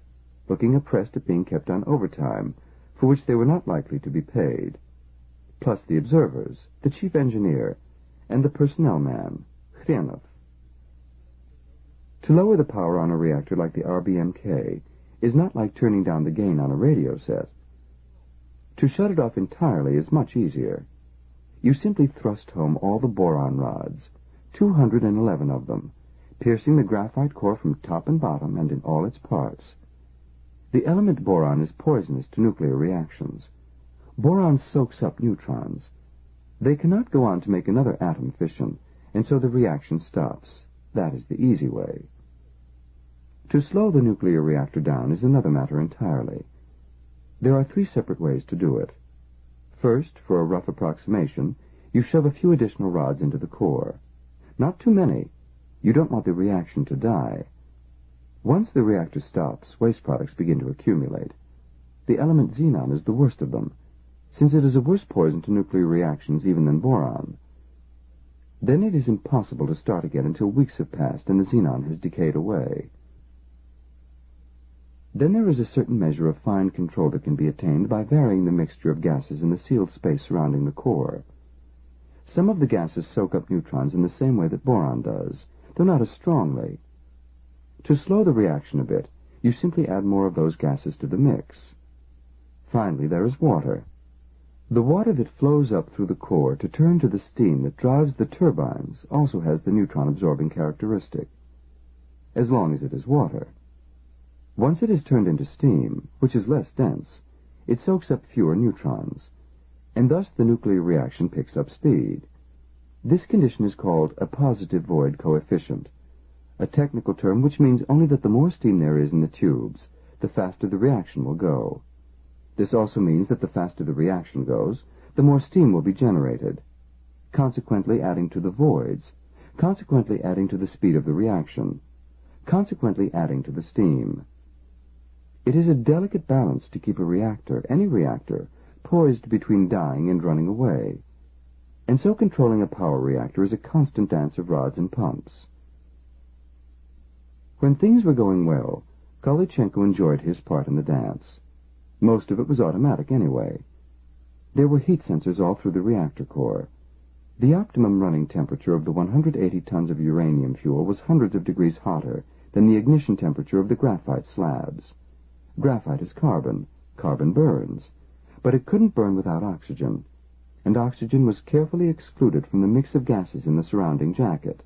looking oppressed at being kept on overtime, for which they were not likely to be paid, plus the observers, the chief engineer, and the personnel man, Khrenov. To lower the power on a reactor like the RBMK is not like turning down the gain on a radio set. To shut it off entirely is much easier. You simply thrust home all the boron rods, 211 of them, piercing the graphite core from top and bottom and in all its parts. The element boron is poisonous to nuclear reactions. Boron soaks up neutrons. They cannot go on to make another atom fission, and so the reaction stops. That is the easy way. To slow the nuclear reactor down is another matter entirely. There are three separate ways to do it. First, for a rough approximation, you shove a few additional rods into the core. Not too many. You don't want the reaction to die. Once the reactor stops, waste products begin to accumulate. The element xenon is the worst of them, since it is a worse poison to nuclear reactions even than boron. Then it is impossible to start again until weeks have passed and the xenon has decayed away. Then there is a certain measure of fine control that can be attained by varying the mixture of gases in the sealed space surrounding the core. Some of the gases soak up neutrons in the same way that boron does, though not as strongly. To slow the reaction a bit, you simply add more of those gases to the mix. Finally, there is water. The water that flows up through the core to turn to the steam that drives the turbines also has the neutron-absorbing characteristic. as long as it is water. Once it is turned into steam, which is less dense, it soaks up fewer neutrons, and thus the nuclear reaction picks up speed. This condition is called a positive void coefficient, a technical term which means only that the more steam there is in the tubes, the faster the reaction will go. This also means that the faster the reaction goes, the more steam will be generated, consequently adding to the voids, consequently adding to the speed of the reaction, consequently adding to the steam. It is a delicate balance to keep a reactor, any reactor, poised between dying and running away. And so controlling a power reactor is a constant dance of rods and pumps. When things were going well, Kolichenko enjoyed his part in the dance. Most of it was automatic anyway. There were heat sensors all through the reactor core. The optimum running temperature of the 180 tons of uranium fuel was hundreds of degrees hotter than the ignition temperature of the graphite slabs. Graphite is carbon. Carbon burns. But it couldn't burn without oxygen, and oxygen was carefully excluded from the mix of gases in the surrounding jacket.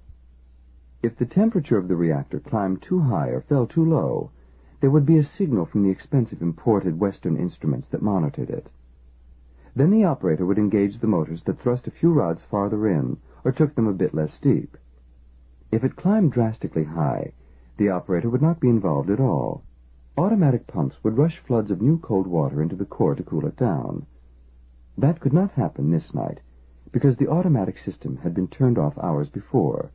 If the temperature of the reactor climbed too high or fell too low, there would be a signal from the expensive imported Western instruments that monitored it. Then the operator would engage the motors that thrust a few rods farther in, or took them a bit less steep. If it climbed drastically high, the operator would not be involved at all. Automatic pumps would rush floods of new cold water into the core to cool it down. That could not happen this night, because the automatic system had been turned off hours before.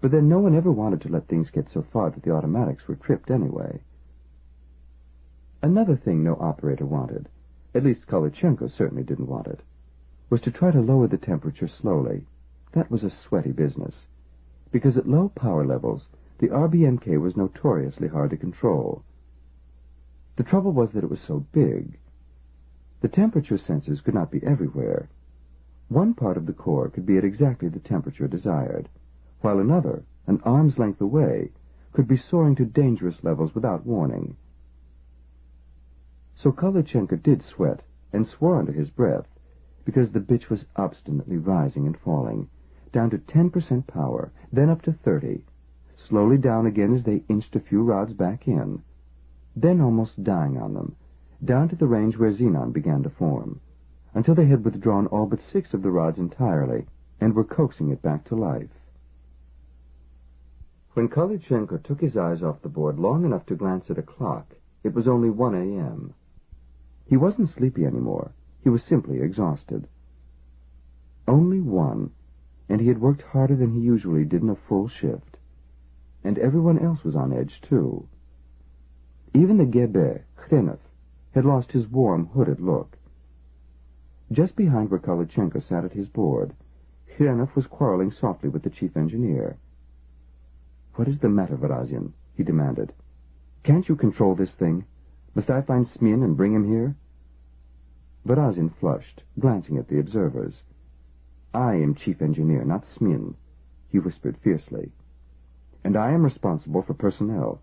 But then no one ever wanted to let things get so far that the automatics were tripped anyway. Another thing no operator wanted, at least Kolichenko certainly didn't want it, was to try to lower the temperature slowly. That was a sweaty business, because at low power levels, the RBMK was notoriously hard to control. The trouble was that it was so big. The temperature sensors could not be everywhere. One part of the core could be at exactly the temperature desired, while another, an arm's length away, could be soaring to dangerous levels without warning. So Kolichenko did sweat, and swore under his breath, because the bitch was obstinately rising and falling, down to 10% power, then up to 30, slowly down again as they inched a few rods back in then almost dying on them, down to the range where xenon began to form, until they had withdrawn all but six of the rods entirely, and were coaxing it back to life. When Kolichenko took his eyes off the board long enough to glance at a clock, it was only 1 a.m. He wasn't sleepy anymore. He was simply exhausted. Only one, and he had worked harder than he usually did in a full shift. And everyone else was on edge, too. Even the Gebe, Khrenov, had lost his warm, hooded look. Just behind where Kolichenko sat at his board, Khrenov was quarreling softly with the chief engineer. What is the matter, Varazin? he demanded. Can't you control this thing? Must I find Smin and bring him here? Varazin flushed, glancing at the observers. I am chief engineer, not Smin, he whispered fiercely. And I am responsible for personnel.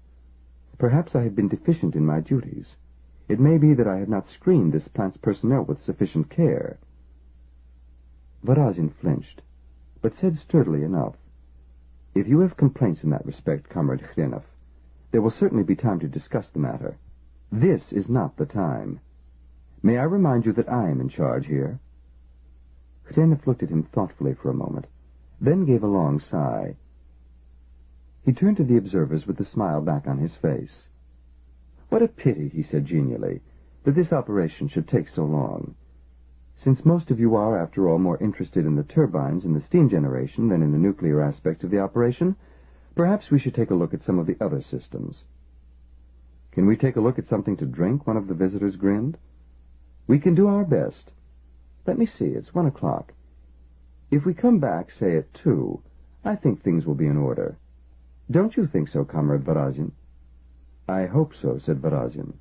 Perhaps I have been deficient in my duties. It may be that I have not screened this plant's personnel with sufficient care. Varazin flinched, but said sturdily enough, If you have complaints in that respect, Comrade Khrenov, there will certainly be time to discuss the matter. This is not the time. May I remind you that I am in charge here? Khrenov looked at him thoughtfully for a moment, then gave a long sigh. He turned to the observers with the smile back on his face. What a pity, he said genially, that this operation should take so long. Since most of you are, after all, more interested in the turbines and the steam generation than in the nuclear aspects of the operation, perhaps we should take a look at some of the other systems. Can we take a look at something to drink? One of the visitors grinned. We can do our best. Let me see, it's one o'clock. If we come back, say, at two, I think things will be in order. Don't you think so, Comrade Varazin? I hope so, said Varazin.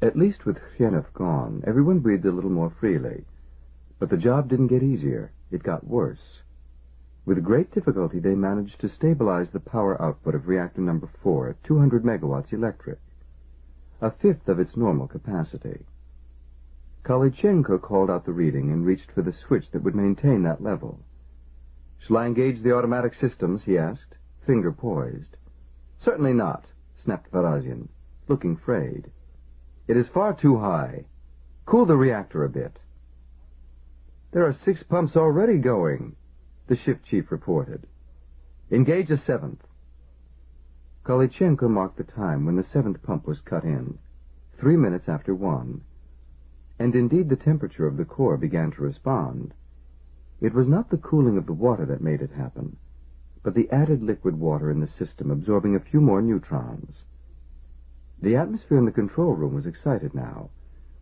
At least with Khrenov gone, everyone breathed a little more freely. But the job didn't get easier. It got worse. With great difficulty, they managed to stabilize the power output of reactor number four at 200 megawatts electric, a fifth of its normal capacity. Kolichenko called out the reading and reached for the switch that would maintain that level. Shall I engage the automatic systems? he asked. finger poised. Certainly not, snapped Varazian, looking frayed. It is far too high. Cool the reactor a bit. There are six pumps already going, the shift chief reported. Engage a seventh. Kolichenko marked the time when the seventh pump was cut in, three minutes after one. And indeed the temperature of the core began to respond. It was not the cooling of the water that made it happen, but the added liquid water in the system absorbing a few more neutrons. The atmosphere in the control room was excited now,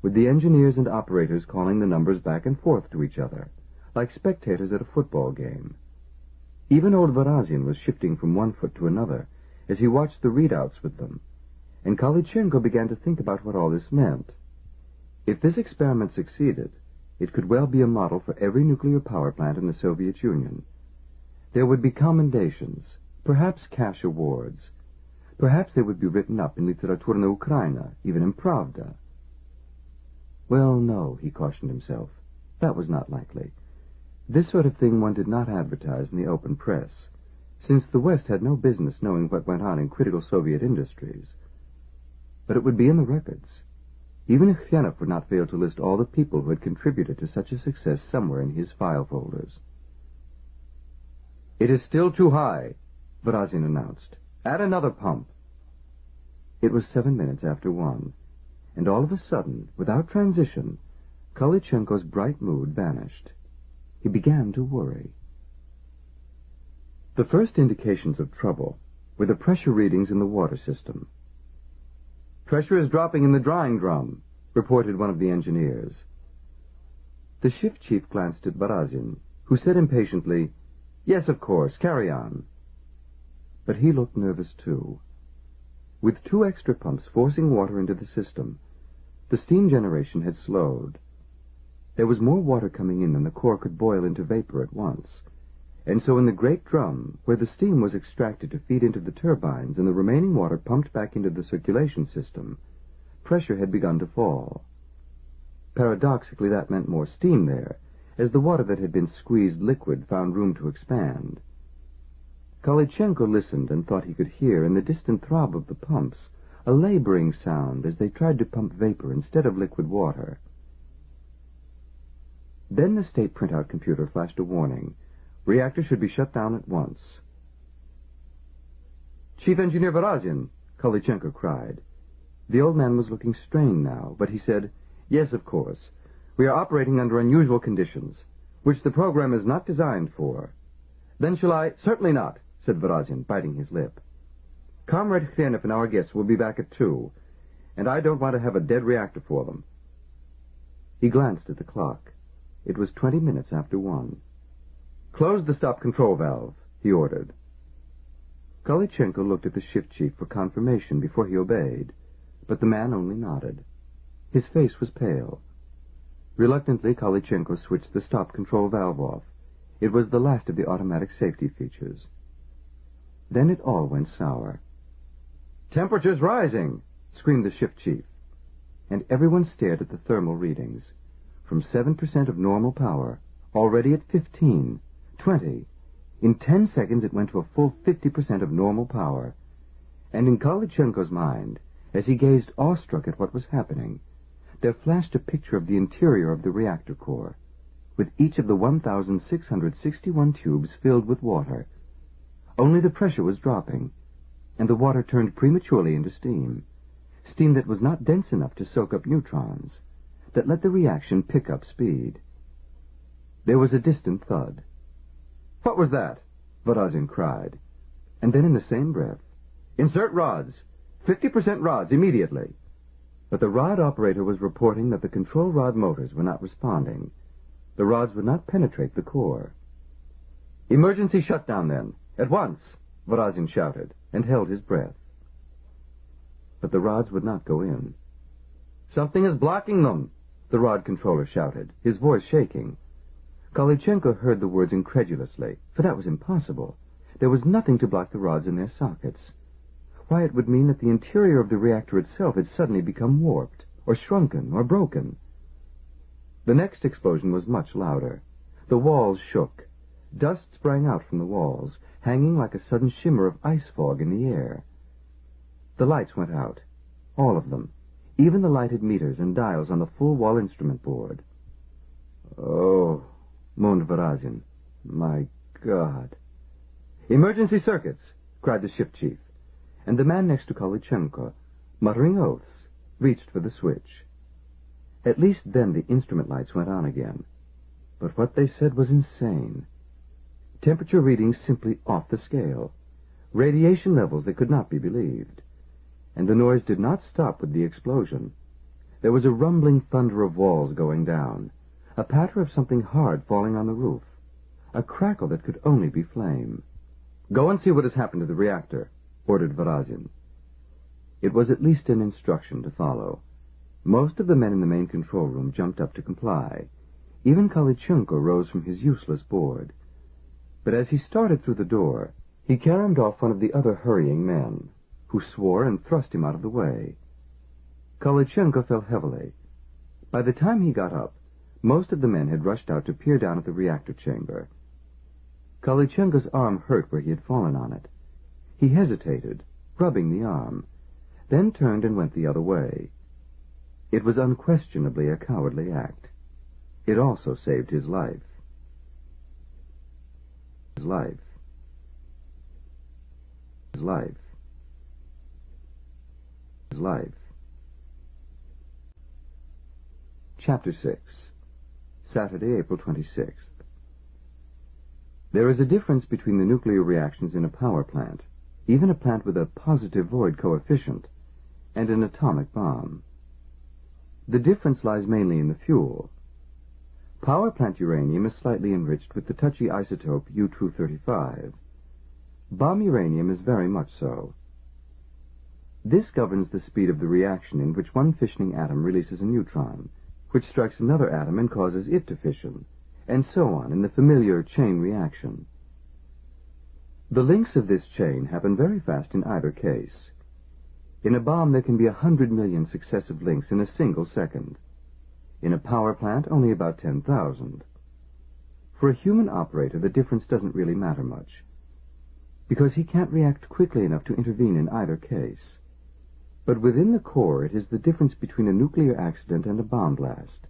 with the engineers and operators calling the numbers back and forth to each other, like spectators at a football game. Even old Varazian was shifting from one foot to another as he watched the readouts with them, and Kolichenko began to think about what all this meant. If this experiment succeeded, it could well be a model for every nuclear power plant in the Soviet Union. There would be commendations, perhaps cash awards. Perhaps they would be written up in Literaturna Ukraina, even in Pravda. Well, no, he cautioned himself. That was not likely. This sort of thing one did not advertise in the open press, since the West had no business knowing what went on in critical Soviet industries. But it would be in the records. Even if Khrenov would not fail to list all the people who had contributed to such a success somewhere in his file folders. It is still too high, Varazian announced. Add another pump. It was seven minutes after one and all of a sudden, without transition, Kolichenko's bright mood vanished. He began to worry. The first indications of trouble were the pressure readings in the water system. Pressure is dropping in the drying drum, reported one of the engineers. The shift chief glanced at Varazian, who said impatiently, Yes, of course, carry on. But he looked nervous too. With two extra pumps forcing water into the system, the steam generation had slowed. There was more water coming in than the core could boil into vapor at once, and so in the great drum, where the steam was extracted to feed into the turbines and the remaining water pumped back into the circulation system, pressure had begun to fall. Paradoxically, that meant more steam there, as the water that had been squeezed liquid found room to expand. Kolichenko listened and thought he could hear in the distant throb of the pumps a laboring sound as they tried to pump vapor instead of liquid water. Then the state printout computer flashed a warning. Reactor should be shut down at once. Chief Engineer Varazian, Kolichenko cried. The old man was looking strained now, but he said, Yes, of course. We are operating under unusual conditions, which the program is not designed for. Then shall I? Certainly not said Varazian, biting his lip. Comrade Khrenov and our guests will be back at two, and I don't want to have a dead reactor for them. He glanced at the clock. It was twenty minutes after one. Close the stop control valve, he ordered. Kolichenko looked at the shift chief for confirmation before he obeyed, but the man only nodded. His face was pale. Reluctantly, Kolichenko switched the stop control valve off. It was the last of the automatic safety features. Then it all went sour. Temperature's rising, screamed the shift chief. And everyone stared at the thermal readings. From 7% of normal power, already at 15, 20. In 10 seconds it went to a full 50% of normal power. And in Kolichenko's mind, as he gazed awestruck at what was happening, there flashed a picture of the interior of the reactor core, with each of the 1,661 tubes filled with water, only the pressure was dropping, and the water turned prematurely into steam. Steam that was not dense enough to soak up neutrons, that let the reaction pick up speed. There was a distant thud. What was that? Varazian cried. And then in the same breath, Insert rods! Fifty percent rods, immediately! But the rod operator was reporting that the control rod motors were not responding. The rods would not penetrate the core. Emergency shutdown, then. At once, Varazian shouted, and held his breath. But the rods would not go in. Something is blocking them, the rod controller shouted, his voice shaking. Kolichenko heard the words incredulously, for that was impossible. There was nothing to block the rods in their sockets. Why, it would mean that the interior of the reactor itself had suddenly become warped, or shrunken, or broken. The next explosion was much louder. The walls shook. Dust sprang out from the walls, hanging like a sudden shimmer of ice fog in the air. The lights went out. All of them. Even the lighted meters and dials on the full wall instrument board. Oh, moaned Varazin. My God. Emergency circuits, cried the ship chief. And the man next to Kolichenko, muttering oaths, reached for the switch. At least then the instrument lights went on again. But what they said was insane. Temperature readings simply off the scale. Radiation levels that could not be believed. And the noise did not stop with the explosion. There was a rumbling thunder of walls going down, a patter of something hard falling on the roof, a crackle that could only be flame. Go and see what has happened to the reactor, ordered Varazin. It was at least an instruction to follow. Most of the men in the main control room jumped up to comply. Even Kolichenko rose from his useless board. But as he started through the door, he caromed off one of the other hurrying men, who swore and thrust him out of the way. Kolichenko fell heavily. By the time he got up, most of the men had rushed out to peer down at the reactor chamber. Kolichenko's arm hurt where he had fallen on it. He hesitated, rubbing the arm, then turned and went the other way. It was unquestionably a cowardly act. It also saved his life. His life. His life. His life. Chapter 6 Saturday, April 26th. There is a difference between the nuclear reactions in a power plant, even a plant with a positive void coefficient, and an atomic bomb. The difference lies mainly in the fuel. Power plant uranium is slightly enriched with the touchy isotope U-235. Bomb uranium is very much so. This governs the speed of the reaction in which one fissioning atom releases a neutron, which strikes another atom and causes it to fission, and so on in the familiar chain reaction. The links of this chain happen very fast in either case. In a bomb there can be a hundred million successive links in a single second. In a power plant, only about 10,000. For a human operator, the difference doesn't really matter much, because he can't react quickly enough to intervene in either case. But within the core, it is the difference between a nuclear accident and a bomb blast.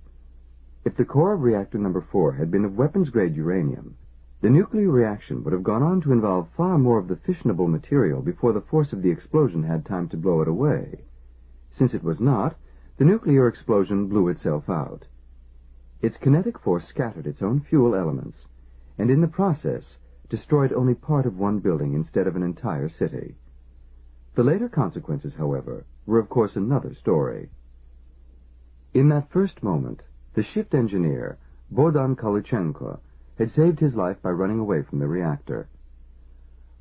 If the core of reactor number four had been of weapons-grade uranium, the nuclear reaction would have gone on to involve far more of the fissionable material before the force of the explosion had time to blow it away. Since it was not, the nuclear explosion blew itself out. Its kinetic force scattered its own fuel elements, and in the process destroyed only part of one building instead of an entire city. The later consequences, however, were of course another story. In that first moment, the shift engineer, Bohdan Kolichenko, had saved his life by running away from the reactor.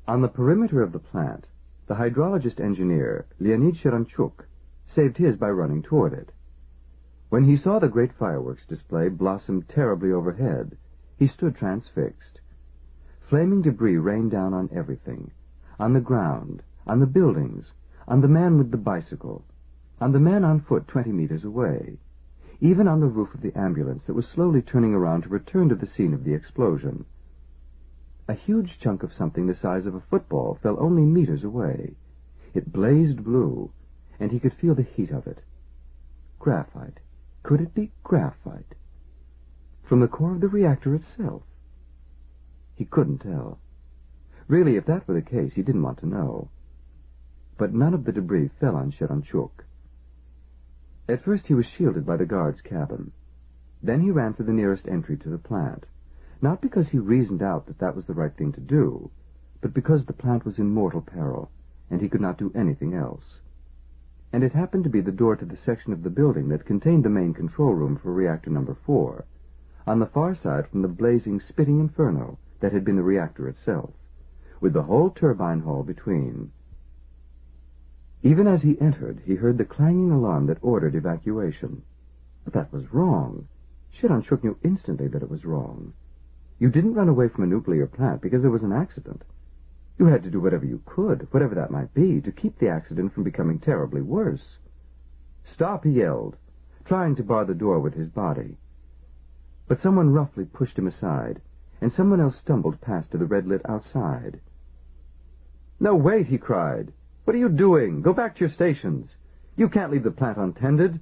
On the perimeter of the plant, the hydrologist engineer, Leonid Sheranchuk, saved his by running toward it. When he saw the great fireworks display blossom terribly overhead, he stood transfixed. Flaming debris rained down on everything, on the ground, on the buildings, on the man with the bicycle, on the man on foot twenty meters away, even on the roof of the ambulance that was slowly turning around to return to the scene of the explosion. A huge chunk of something the size of a football fell only meters away. It blazed blue, and he could feel the heat of it. Graphite. Could it be graphite? From the core of the reactor itself? He couldn't tell. Really, if that were the case, he didn't want to know but none of the debris fell on Sheranchuk. At first he was shielded by the guard's cabin. Then he ran for the nearest entry to the plant, not because he reasoned out that that was the right thing to do, but because the plant was in mortal peril, and he could not do anything else. And it happened to be the door to the section of the building that contained the main control room for reactor number four, on the far side from the blazing, spitting inferno that had been the reactor itself, with the whole turbine hall between. Even as he entered, he heard the clanging alarm that ordered evacuation. But that was wrong. Sheranchuk knew instantly that it was wrong. You didn't run away from a nuclear plant because there was an accident. You had to do whatever you could, whatever that might be, to keep the accident from becoming terribly worse. Stop, he yelled, trying to bar the door with his body. But someone roughly pushed him aside, and someone else stumbled past to the red-lit outside. No, wait, he cried. What are you doing? Go back to your stations. You can't leave the plant untended.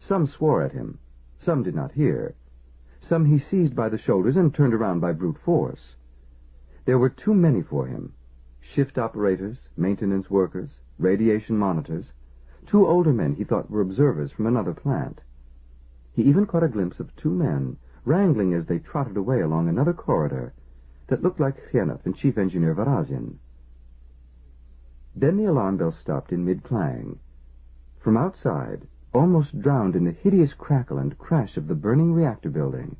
Some swore at him. Some did not hear. Some he seized by the shoulders and turned around by brute force. There were too many for him. Shift operators, maintenance workers, radiation monitors. Two older men he thought were observers from another plant. He even caught a glimpse of two men wrangling as they trotted away along another corridor that looked like Khrenov and Chief Engineer Varazin. Then the alarm bell stopped in mid-clang. From outside, almost drowned in the hideous crackle and crash of the burning reactor building,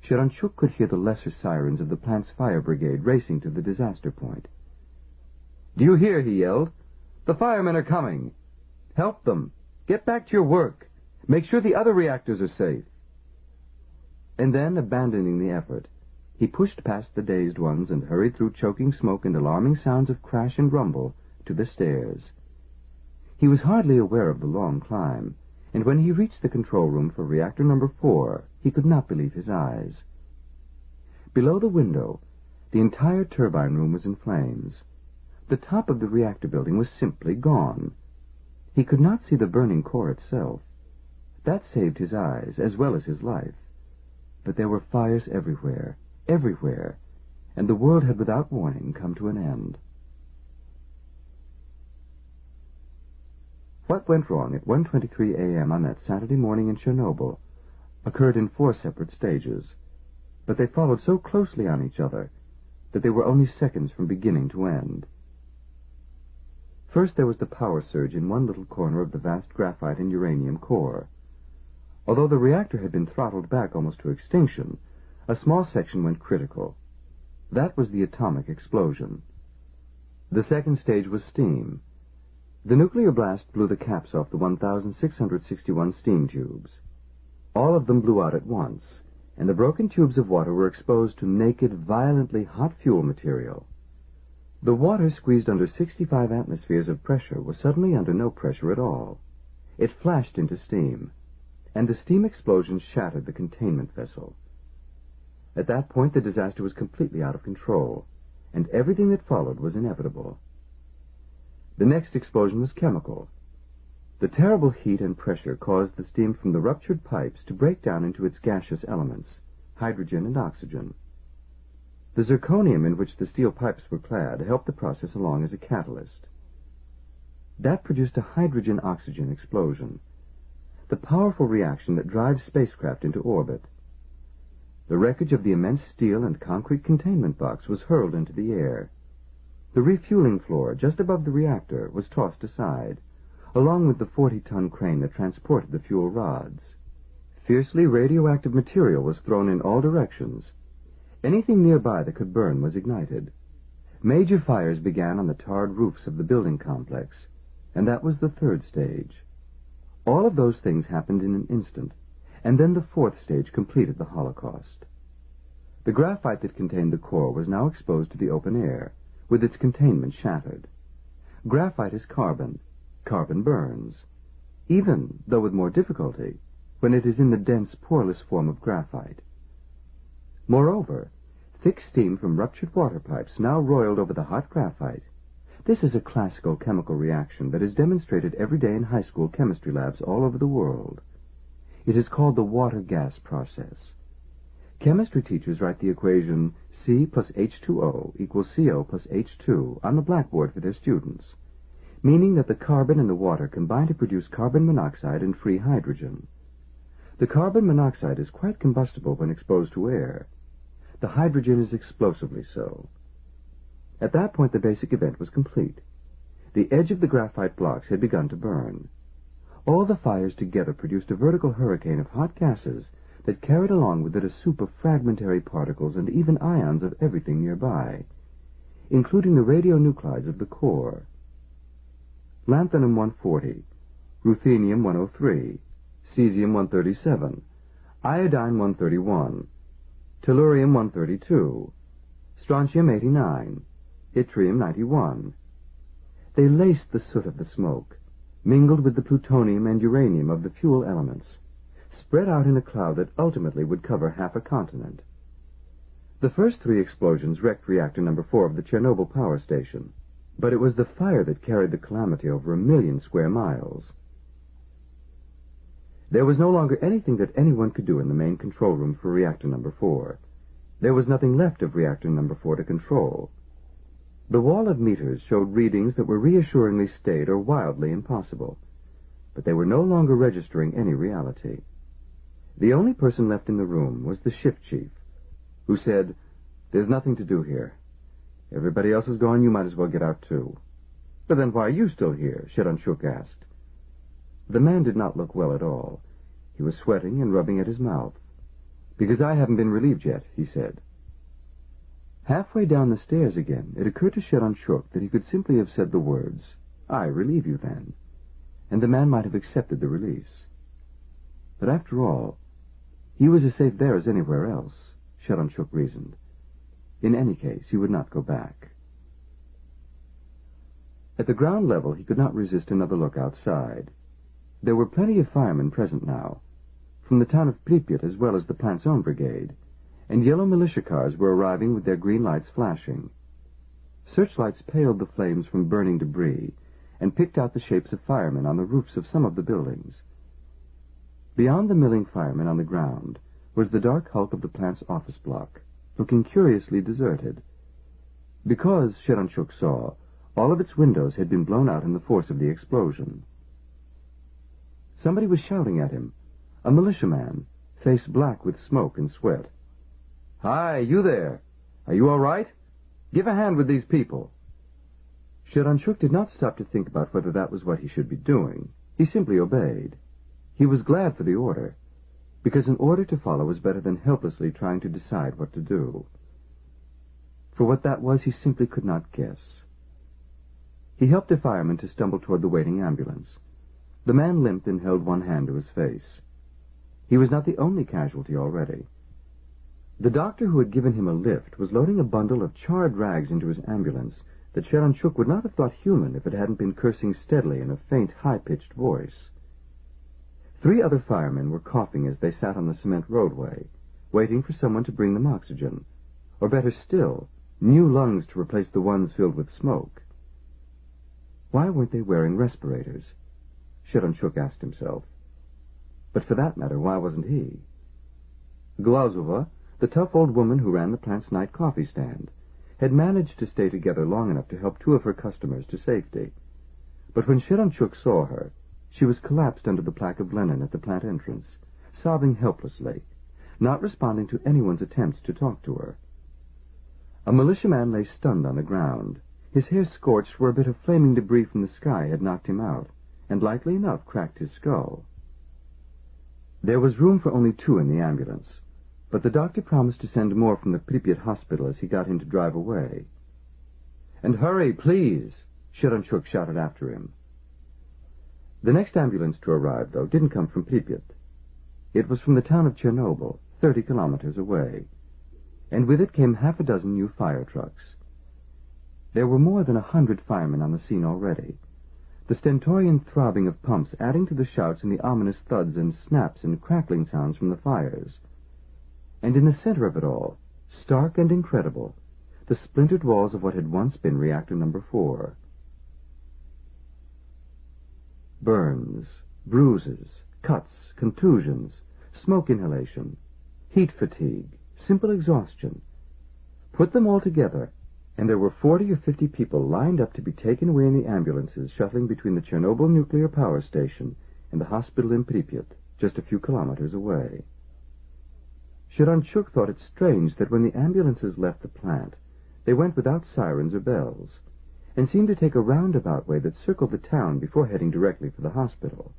Sheranchuk could hear the lesser sirens of the plant's fire brigade racing to the disaster point. Do you hear? he yelled. The firemen are coming. Help them. Get back to your work. Make sure the other reactors are safe. And then, abandoning the effort, he pushed past the dazed ones and hurried through choking smoke and alarming sounds of crash and rumble to the stairs. He was hardly aware of the long climb, and when he reached the control room for reactor number four, he could not believe his eyes. Below the window, the entire turbine room was in flames. The top of the reactor building was simply gone. He could not see the burning core itself. That saved his eyes as well as his life. But there were fires everywhere, everywhere, and the world had without warning come to an end. What went wrong at 1.23 a.m. on that Saturday morning in Chernobyl occurred in four separate stages, but they followed so closely on each other that they were only seconds from beginning to end. First there was the power surge in one little corner of the vast graphite and uranium core. Although the reactor had been throttled back almost to extinction, a small section went critical. That was the atomic explosion. The second stage was steam. The nuclear blast blew the caps off the 1,661 steam tubes. All of them blew out at once, and the broken tubes of water were exposed to naked, violently hot fuel material. The water squeezed under 65 atmospheres of pressure was suddenly under no pressure at all. It flashed into steam and the steam explosion shattered the containment vessel. At that point, the disaster was completely out of control, and everything that followed was inevitable. The next explosion was chemical. The terrible heat and pressure caused the steam from the ruptured pipes to break down into its gaseous elements, hydrogen and oxygen. The zirconium in which the steel pipes were clad helped the process along as a catalyst. That produced a hydrogen-oxygen explosion, the powerful reaction that drives spacecraft into orbit. The wreckage of the immense steel and concrete containment box was hurled into the air. The refueling floor just above the reactor was tossed aside, along with the 40-ton crane that transported the fuel rods. Fiercely radioactive material was thrown in all directions. Anything nearby that could burn was ignited. Major fires began on the tarred roofs of the building complex, and that was the third stage. All of those things happened in an instant, and then the fourth stage completed the Holocaust. The graphite that contained the core was now exposed to the open air, with its containment shattered. Graphite is carbon. Carbon burns, even, though with more difficulty, when it is in the dense, poreless form of graphite. Moreover, thick steam from ruptured water pipes now roiled over the hot graphite this is a classical chemical reaction that is demonstrated every day in high school chemistry labs all over the world. It is called the water-gas process. Chemistry teachers write the equation C plus H2O equals CO plus H2 on the blackboard for their students, meaning that the carbon and the water combine to produce carbon monoxide and free hydrogen. The carbon monoxide is quite combustible when exposed to air. The hydrogen is explosively so. At that point, the basic event was complete. The edge of the graphite blocks had begun to burn. All the fires together produced a vertical hurricane of hot gases that carried along with it a soup of fragmentary particles and even ions of everything nearby, including the radionuclides of the core. Lanthanum 140, ruthenium 103, cesium 137, iodine 131, tellurium 132, strontium 89, yttrium-91. They laced the soot of the smoke, mingled with the plutonium and uranium of the fuel elements, spread out in a cloud that ultimately would cover half a continent. The first three explosions wrecked reactor number four of the Chernobyl power station, but it was the fire that carried the calamity over a million square miles. There was no longer anything that anyone could do in the main control room for reactor number four. There was nothing left of reactor number four to control. The wall of meters showed readings that were reassuringly staid or wildly impossible, but they were no longer registering any reality. The only person left in the room was the shift chief, who said, There's nothing to do here. Everybody else is gone, you might as well get out too. But then why are you still here? Sheranchuk asked. The man did not look well at all. He was sweating and rubbing at his mouth. Because I haven't been relieved yet, he said. Halfway down the stairs again, it occurred to Sheranchuk that he could simply have said the words, I relieve you then, and the man might have accepted the release. But after all, he was as safe there as anywhere else, Sheranchuk reasoned. In any case, he would not go back. At the ground level, he could not resist another look outside. There were plenty of firemen present now, from the town of Pripyat as well as the plant's own brigade, and yellow militia cars were arriving with their green lights flashing. Searchlights paled the flames from burning debris and picked out the shapes of firemen on the roofs of some of the buildings. Beyond the milling firemen on the ground was the dark hulk of the plant's office block, looking curiously deserted. Because, Sheranchuk saw, all of its windows had been blown out in the force of the explosion. Somebody was shouting at him, a militiaman, face black with smoke and sweat. Hi, you there. Are you all right? Give a hand with these people. Sheranchuk did not stop to think about whether that was what he should be doing. He simply obeyed. He was glad for the order, because an order to follow was better than helplessly trying to decide what to do. For what that was, he simply could not guess. He helped a fireman to stumble toward the waiting ambulance. The man limped and held one hand to his face. He was not the only casualty already. The doctor who had given him a lift was loading a bundle of charred rags into his ambulance that Sharon Sheranchuk would not have thought human if it hadn't been cursing steadily in a faint, high-pitched voice. Three other firemen were coughing as they sat on the cement roadway, waiting for someone to bring them oxygen, or better still, new lungs to replace the ones filled with smoke. Why weren't they wearing respirators? Sheranchuk asked himself. But for that matter, why wasn't he? Glazova, the tough old woman who ran the plant's night coffee stand, had managed to stay together long enough to help two of her customers to safety. But when Sheranchuk saw her, she was collapsed under the plaque of Lenin at the plant entrance, sobbing helplessly, not responding to anyone's attempts to talk to her. A militiaman lay stunned on the ground, his hair scorched where a bit of flaming debris from the sky had knocked him out, and likely enough cracked his skull. There was room for only two in the ambulance, but the doctor promised to send more from the Pripyat hospital as he got in to drive away. And hurry, please, Sheranchuk shouted after him. The next ambulance to arrive, though, didn't come from Pripyat. It was from the town of Chernobyl, thirty kilometers away, and with it came half a dozen new fire trucks. There were more than a hundred firemen on the scene already, the stentorian throbbing of pumps adding to the shouts and the ominous thuds and snaps and crackling sounds from the fires. And in the center of it all, stark and incredible, the splintered walls of what had once been reactor number four burns, bruises, cuts, contusions, smoke inhalation, heat fatigue, simple exhaustion. Put them all together, and there were forty or fifty people lined up to be taken away in the ambulances shuttling between the Chernobyl nuclear power station and the hospital in Pripyat, just a few kilometers away. Sheranchuk thought it strange that when the ambulances left the plant, they went without sirens or bells, and seemed to take a roundabout way that circled the town before heading directly for the hospital.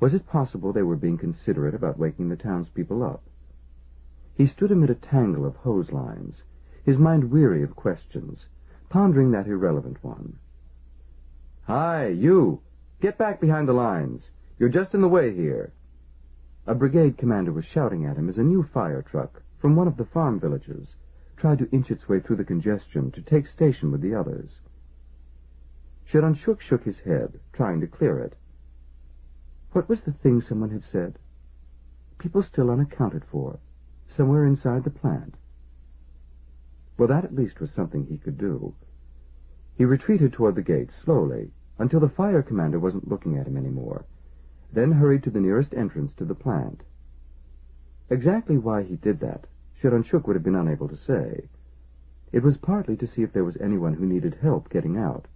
Was it possible they were being considerate about waking the townspeople up? He stood amid a tangle of hose lines, his mind weary of questions, pondering that irrelevant one. Hi, you! Get back behind the lines! You're just in the way here! A brigade commander was shouting at him as a new fire truck from one of the farm villages tried to inch its way through the congestion to take station with the others. Sheranchuk shook his head, trying to clear it. What was the thing someone had said? People still unaccounted for, somewhere inside the plant. Well, that at least was something he could do. He retreated toward the gate slowly until the fire commander wasn't looking at him anymore, then hurried to the nearest entrance to the plant. Exactly why he did that, Sheranchuk would have been unable to say. It was partly to see if there was anyone who needed help getting out,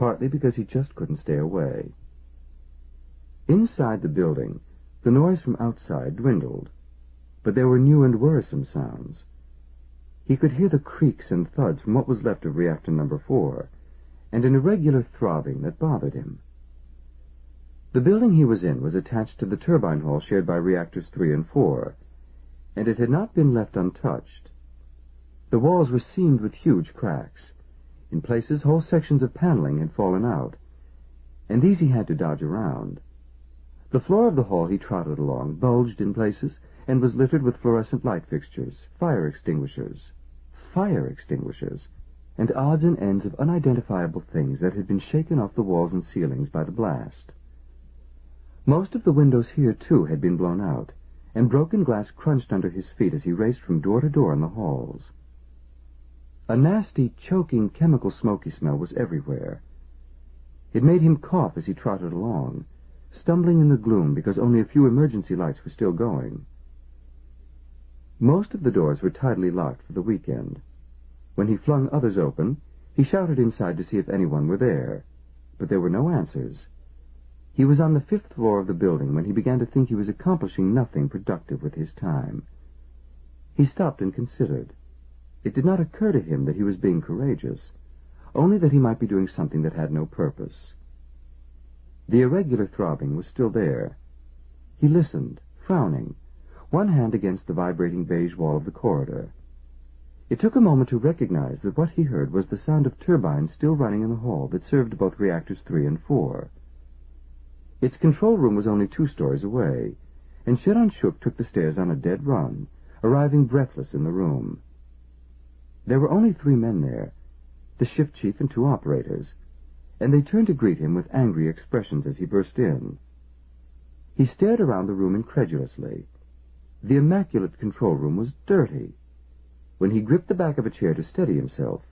partly because he just couldn't stay away. Inside the building, the noise from outside dwindled, but there were new and worrisome sounds. He could hear the creaks and thuds from what was left of reactor number four, and an irregular throbbing that bothered him. The building he was in was attached to the turbine hall shared by reactors three and four, and it had not been left untouched. The walls were seamed with huge cracks. In places, whole sections of paneling had fallen out, and these he had to dodge around. The floor of the hall he trotted along bulged in places and was littered with fluorescent light fixtures, fire extinguishers, fire extinguishers, and odds and ends of unidentifiable things that had been shaken off the walls and ceilings by the blast. Most of the windows here, too, had been blown out, and broken glass crunched under his feet as he raced from door to door in the halls. A nasty, choking, chemical smoky smell was everywhere. It made him cough as he trotted along, stumbling in the gloom because only a few emergency lights were still going. Most of the doors were tidily locked for the weekend. When he flung others open, he shouted inside to see if anyone were there, but there were no answers. He was on the fifth floor of the building when he began to think he was accomplishing nothing productive with his time. He stopped and considered. It did not occur to him that he was being courageous, only that he might be doing something that had no purpose. The irregular throbbing was still there. He listened, frowning, one hand against the vibrating beige wall of the corridor. It took a moment to recognize that what he heard was the sound of turbines still running in the hall that served both reactors three and four. Its control room was only two stories away, and Sheranchuk took the stairs on a dead run, arriving breathless in the room. There were only three men there, the shift chief and two operators, and they turned to greet him with angry expressions as he burst in. He stared around the room incredulously. The immaculate control room was dirty. When he gripped the back of a chair to steady himself,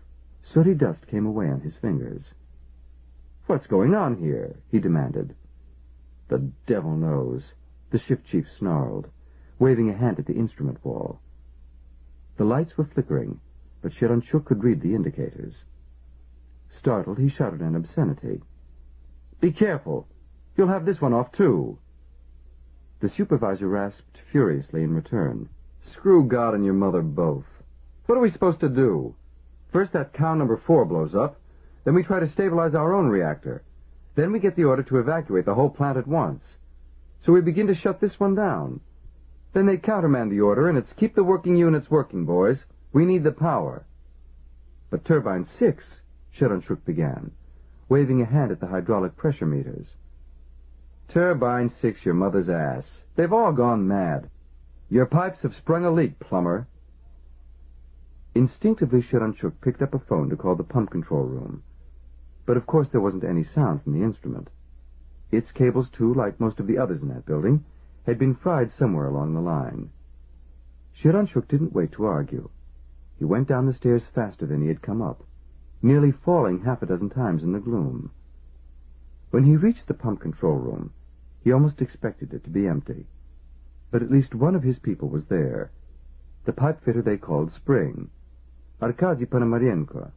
sooty dust came away on his fingers. What's going on here? he demanded. The devil knows, the shift chief snarled, waving a hand at the instrument wall. The lights were flickering, but Sheranchuk could read the indicators. Startled, he shouted an obscenity. Be careful! You'll have this one off, too! The supervisor rasped furiously in return. Screw God and your mother both. What are we supposed to do? First that cow number four blows up, then we try to stabilize our own reactor. Then we get the order to evacuate the whole plant at once. So we begin to shut this one down. Then they countermand the order, and it's keep the working units working, boys. We need the power. But turbine six, Sheranchuk began, waving a hand at the hydraulic pressure meters. Turbine six, your mother's ass. They've all gone mad. Your pipes have sprung a leak, plumber. Instinctively, Sheranchuk picked up a phone to call the pump control room. But of course there wasn't any sound from the instrument. Its cables, too, like most of the others in that building, had been fried somewhere along the line. Sheranchuk didn't wait to argue. He went down the stairs faster than he had come up, nearly falling half a dozen times in the gloom. When he reached the pump control room, he almost expected it to be empty. But at least one of his people was there, the pipe fitter they called Spring, Arkady Ponomarenko.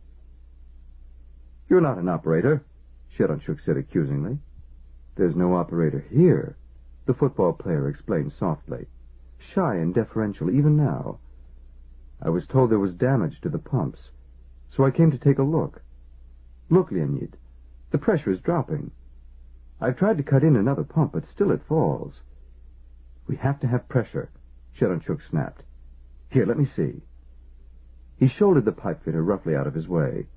You're not an operator, Sheranchuk said accusingly. There's no operator here, the football player explained softly, shy and deferential even now. I was told there was damage to the pumps, so I came to take a look. Look, Leonid, the pressure is dropping. I've tried to cut in another pump, but still it falls. We have to have pressure, Sheranchuk snapped. Here, let me see. He shouldered the pipe fitter roughly out of his way,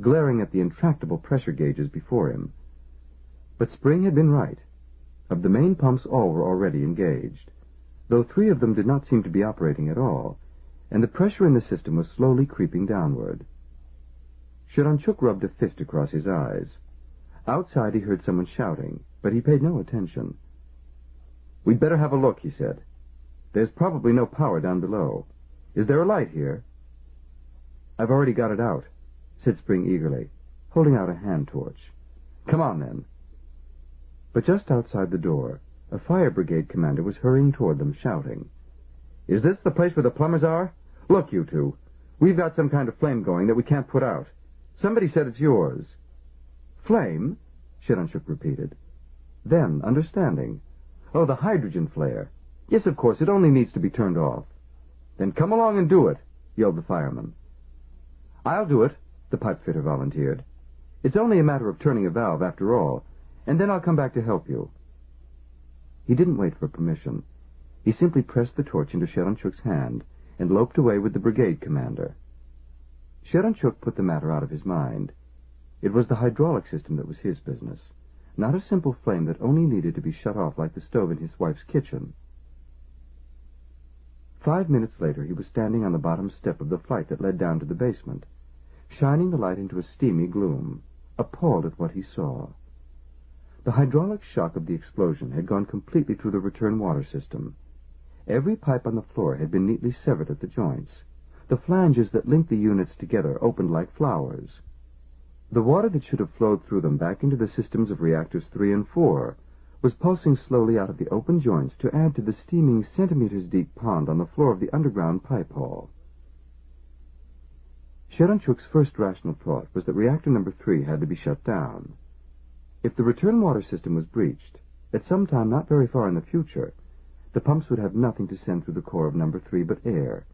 glaring at the intractable pressure gauges before him. But Spring had been right. Of the main pumps, all were already engaged, though three of them did not seem to be operating at all, and the pressure in the system was slowly creeping downward. Sheranchuk rubbed a fist across his eyes. Outside he heard someone shouting, but he paid no attention. We'd better have a look, he said. There's probably no power down below. Is there a light here? I've already got it out, said Spring eagerly, holding out a hand torch. Come on, then. But just outside the door, a fire brigade commander was hurrying toward them, shouting. Is this the place where the plumbers are? Look, you two. We've got some kind of flame going that we can't put out. Somebody said it's yours. Flame? Sheranchuk repeated. Then, understanding. Oh, the hydrogen flare. Yes, of course, it only needs to be turned off. Then come along and do it, yelled the fireman. I'll do it, the pipe fitter volunteered. It's only a matter of turning a valve, after all, and then I'll come back to help you. He didn't wait for permission. He simply pressed the torch into Sheranchuk's hand and loped away with the brigade commander. Sheranchuk put the matter out of his mind. It was the hydraulic system that was his business, not a simple flame that only needed to be shut off like the stove in his wife's kitchen. Five minutes later, he was standing on the bottom step of the flight that led down to the basement, shining the light into a steamy gloom, appalled at what he saw. The hydraulic shock of the explosion had gone completely through the return water system. Every pipe on the floor had been neatly severed at the joints. The flanges that linked the units together opened like flowers. The water that should have flowed through them back into the systems of reactors 3 and 4 was pulsing slowly out of the open joints to add to the steaming centimeters-deep pond on the floor of the underground pipe hall. Sheranchuk's first rational thought was that reactor number 3 had to be shut down. If the return water system was breached, at some time not very far in the future, the pumps would have nothing to send through the core of number three but air,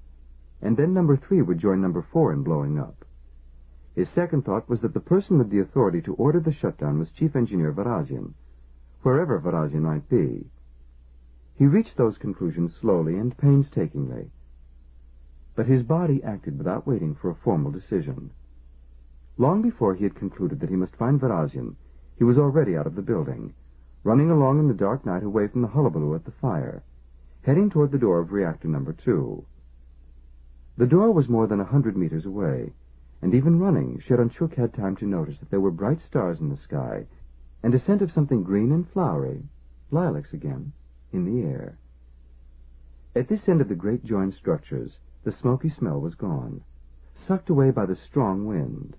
and then number three would join number four in blowing up. His second thought was that the person with the authority to order the shutdown was Chief Engineer Varazian, wherever Varazian might be. He reached those conclusions slowly and painstakingly. But his body acted without waiting for a formal decision. Long before he had concluded that he must find Varazian, he was already out of the building, running along in the dark night away from the hullabaloo at the fire heading toward the door of reactor number two. The door was more than a hundred meters away, and even running, Sheranchuk had time to notice that there were bright stars in the sky, and a scent of something green and flowery, lilacs again, in the air. At this end of the great joined structures, the smoky smell was gone, sucked away by the strong wind.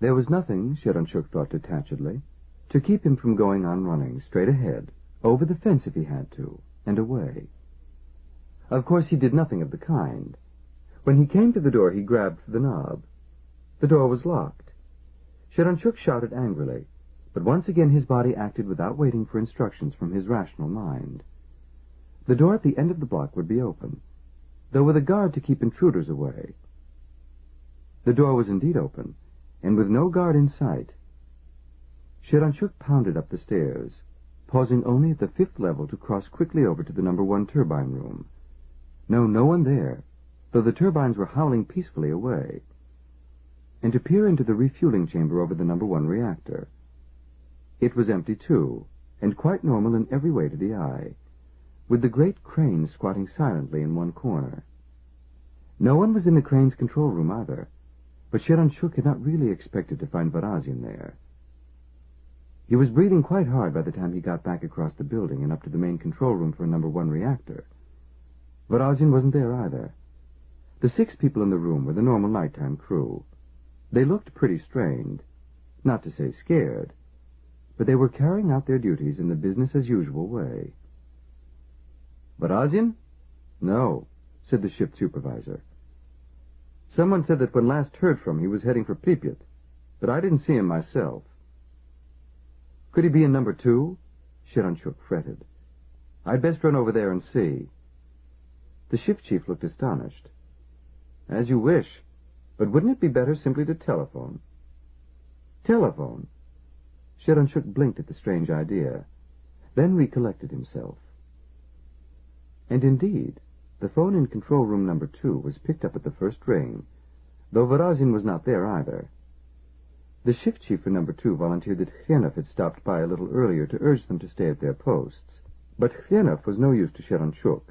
There was nothing, Sheranchuk thought detachedly, to keep him from going on running straight ahead, over the fence if he had to, and away. Of course, he did nothing of the kind. When he came to the door, he grabbed for the knob. The door was locked. Sheranchuk shouted angrily, but once again his body acted without waiting for instructions from his rational mind. The door at the end of the block would be open, though with a guard to keep intruders away. The door was indeed open, and with no guard in sight. Sheranchuk pounded up the stairs pausing only at the fifth level to cross quickly over to the number one turbine room. No, no one there, though the turbines were howling peacefully away. And to peer into the refueling chamber over the number one reactor. It was empty, too, and quite normal in every way to the eye, with the great crane squatting silently in one corner. No one was in the crane's control room either, but Sheranchuk had not really expected to find Varazian there. He was breathing quite hard by the time he got back across the building and up to the main control room for a number one reactor. Varazian wasn't there either. The six people in the room were the normal nighttime crew. They looked pretty strained, not to say scared, but they were carrying out their duties in the business-as-usual way. Varazian? No, said the shift supervisor. Someone said that when last heard from he was heading for Pripyat, but I didn't see him myself. Could he be in number two? Sheranchuk fretted. I'd best run over there and see. The shift chief looked astonished. As you wish, but wouldn't it be better simply to telephone? Telephone? Sheranchuk blinked at the strange idea, then recollected himself. And indeed, the phone in control room number two was picked up at the first ring, though Varazian was not there either. The shift chief for number two volunteered that Khrenov had stopped by a little earlier to urge them to stay at their posts, but Khrenov was no use to Sheranchuk.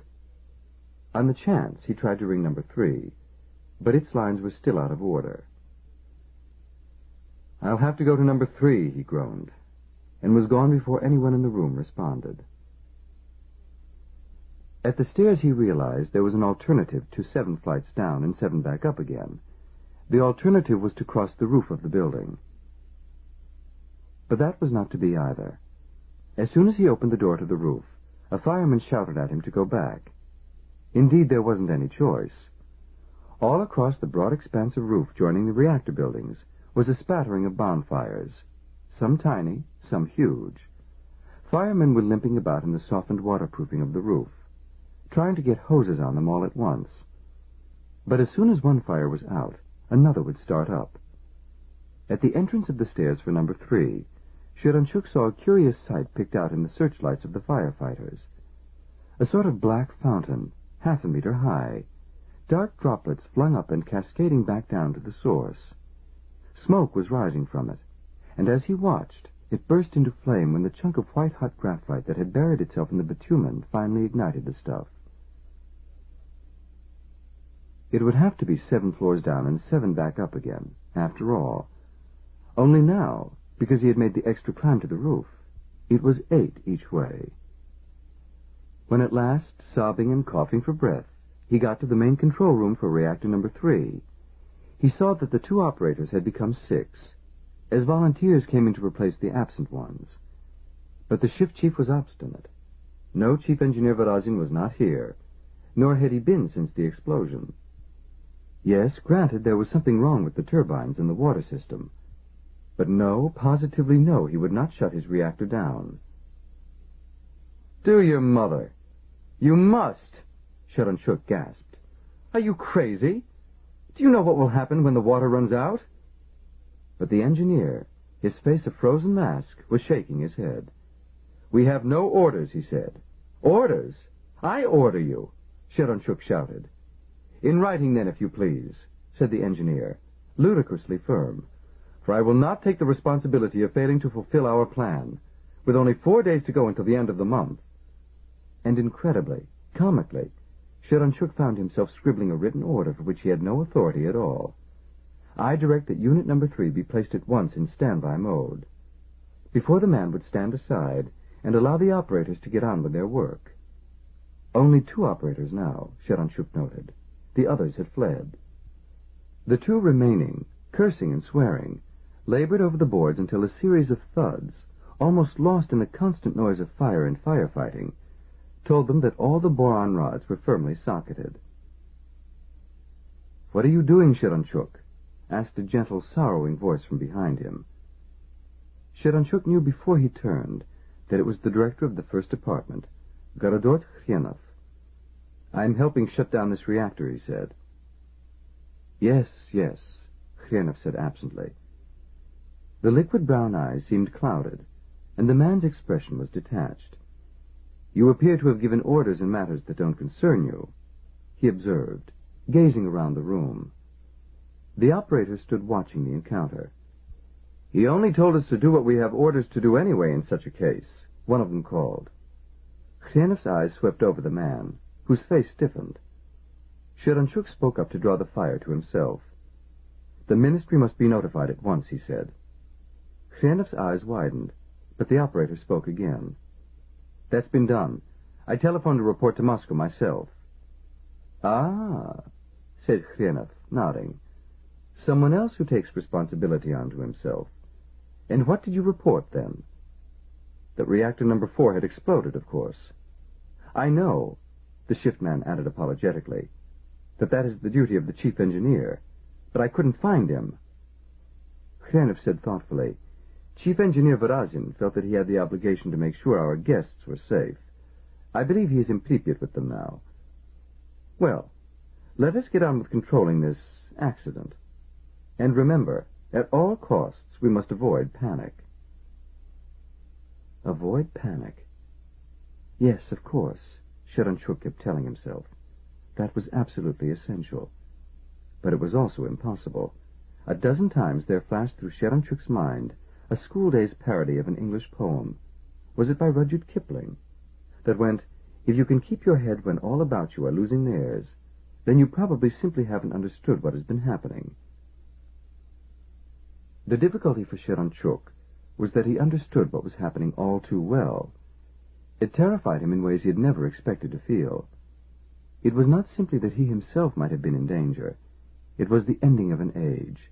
On the chance, he tried to ring number three, but its lines were still out of order. I'll have to go to number three, he groaned, and was gone before anyone in the room responded. At the stairs he realized there was an alternative to seven flights down and seven back up again, The alternative was to cross the roof of the building. But that was not to be either. As soon as he opened the door to the roof, a fireman shouted at him to go back. Indeed, there wasn't any choice. All across the broad expanse of roof joining the reactor buildings was a spattering of bonfires, some tiny, some huge. Firemen were limping about in the softened waterproofing of the roof, trying to get hoses on them all at once. But as soon as one fire was out, another would start up. At the entrance of the stairs for number three, Sheranchuk saw a curious sight picked out in the searchlights of the firefighters. A sort of black fountain, half a meter high, dark droplets flung up and cascading back down to the source. Smoke was rising from it, and as he watched, it burst into flame when the chunk of white-hot graphite that had buried itself in the bitumen finally ignited the stuff. It would have to be seven floors down and seven back up again, after all. Only now, because he had made the extra climb to the roof, it was eight each way. When at last, sobbing and coughing for breath, he got to the main control room for reactor number three, he saw that the two operators had become six, as volunteers came in to replace the absent ones. But the shift chief was obstinate. No chief engineer Varazin was not here, nor had he been since the explosion. Yes, granted, there was something wrong with the turbines and the water system. But no, positively no, he would not shut his reactor down. Do your mother. You must, Sheranchuk gasped. Are you crazy? Do you know what will happen when the water runs out? But the engineer, his face a frozen mask, was shaking his head. We have no orders, he said. Orders? I order you, Sheranchuk shouted. In writing, then, if you please, said the engineer, ludicrously firm, for I will not take the responsibility of failing to fulfill our plan, with only four days to go until the end of the month. And incredibly, comically, Sheranchuk found himself scribbling a written order for which he had no authority at all. I direct that Unit Number Three be placed at once in standby mode. Before the man would stand aside and allow the operators to get on with their work. Only two operators now, Sheranchuk noted. The others had fled. The two remaining, cursing and swearing, labored over the boards until a series of thuds, almost lost in the constant noise of fire and firefighting, told them that all the boron rods were firmly socketed. What are you doing, Sheranchuk? asked a gentle, sorrowing voice from behind him. Sheranchuk knew before he turned that it was the director of the first department, Gorodot Khrenov. I'm helping shut down this reactor, he said. Yes, yes, Khrenov said absently. The liquid brown eyes seemed clouded, and the man's expression was detached. You appear to have given orders in matters that don't concern you, he observed, gazing around the room. The operator stood watching the encounter. He only told us to do what we have orders to do anyway in such a case, one of them called. Khrenov's eyes swept over the man whose face stiffened. Sheranchuk spoke up to draw the fire to himself. The ministry must be notified at once, he said. Khrenov's eyes widened, but the operator spoke again. That's been done. I telephoned a report to Moscow myself. Ah, said Khrenov, nodding. Someone else who takes responsibility onto himself. And what did you report, then? That reactor number four had exploded, of course. I know, the shiftman added apologetically, that that is the duty of the chief engineer, but I couldn't find him. Khrenov said thoughtfully, Chief Engineer Varazin felt that he had the obligation to make sure our guests were safe. I believe he is in Pripyat with them now. Well, let us get on with controlling this accident. And remember, at all costs, we must avoid panic. Avoid panic. Yes, of course. Sheranchuk kept telling himself. That was absolutely essential. But it was also impossible. A dozen times there flashed through Sheranchuk's mind a school-day's parody of an English poem. Was it by Rudyard Kipling? That went, if you can keep your head when all about you are losing theirs, then you probably simply haven't understood what has been happening. The difficulty for Sheranchuk was that he understood what was happening all too well, it terrified him in ways he had never expected to feel. It was not simply that he himself might have been in danger. It was the ending of an age.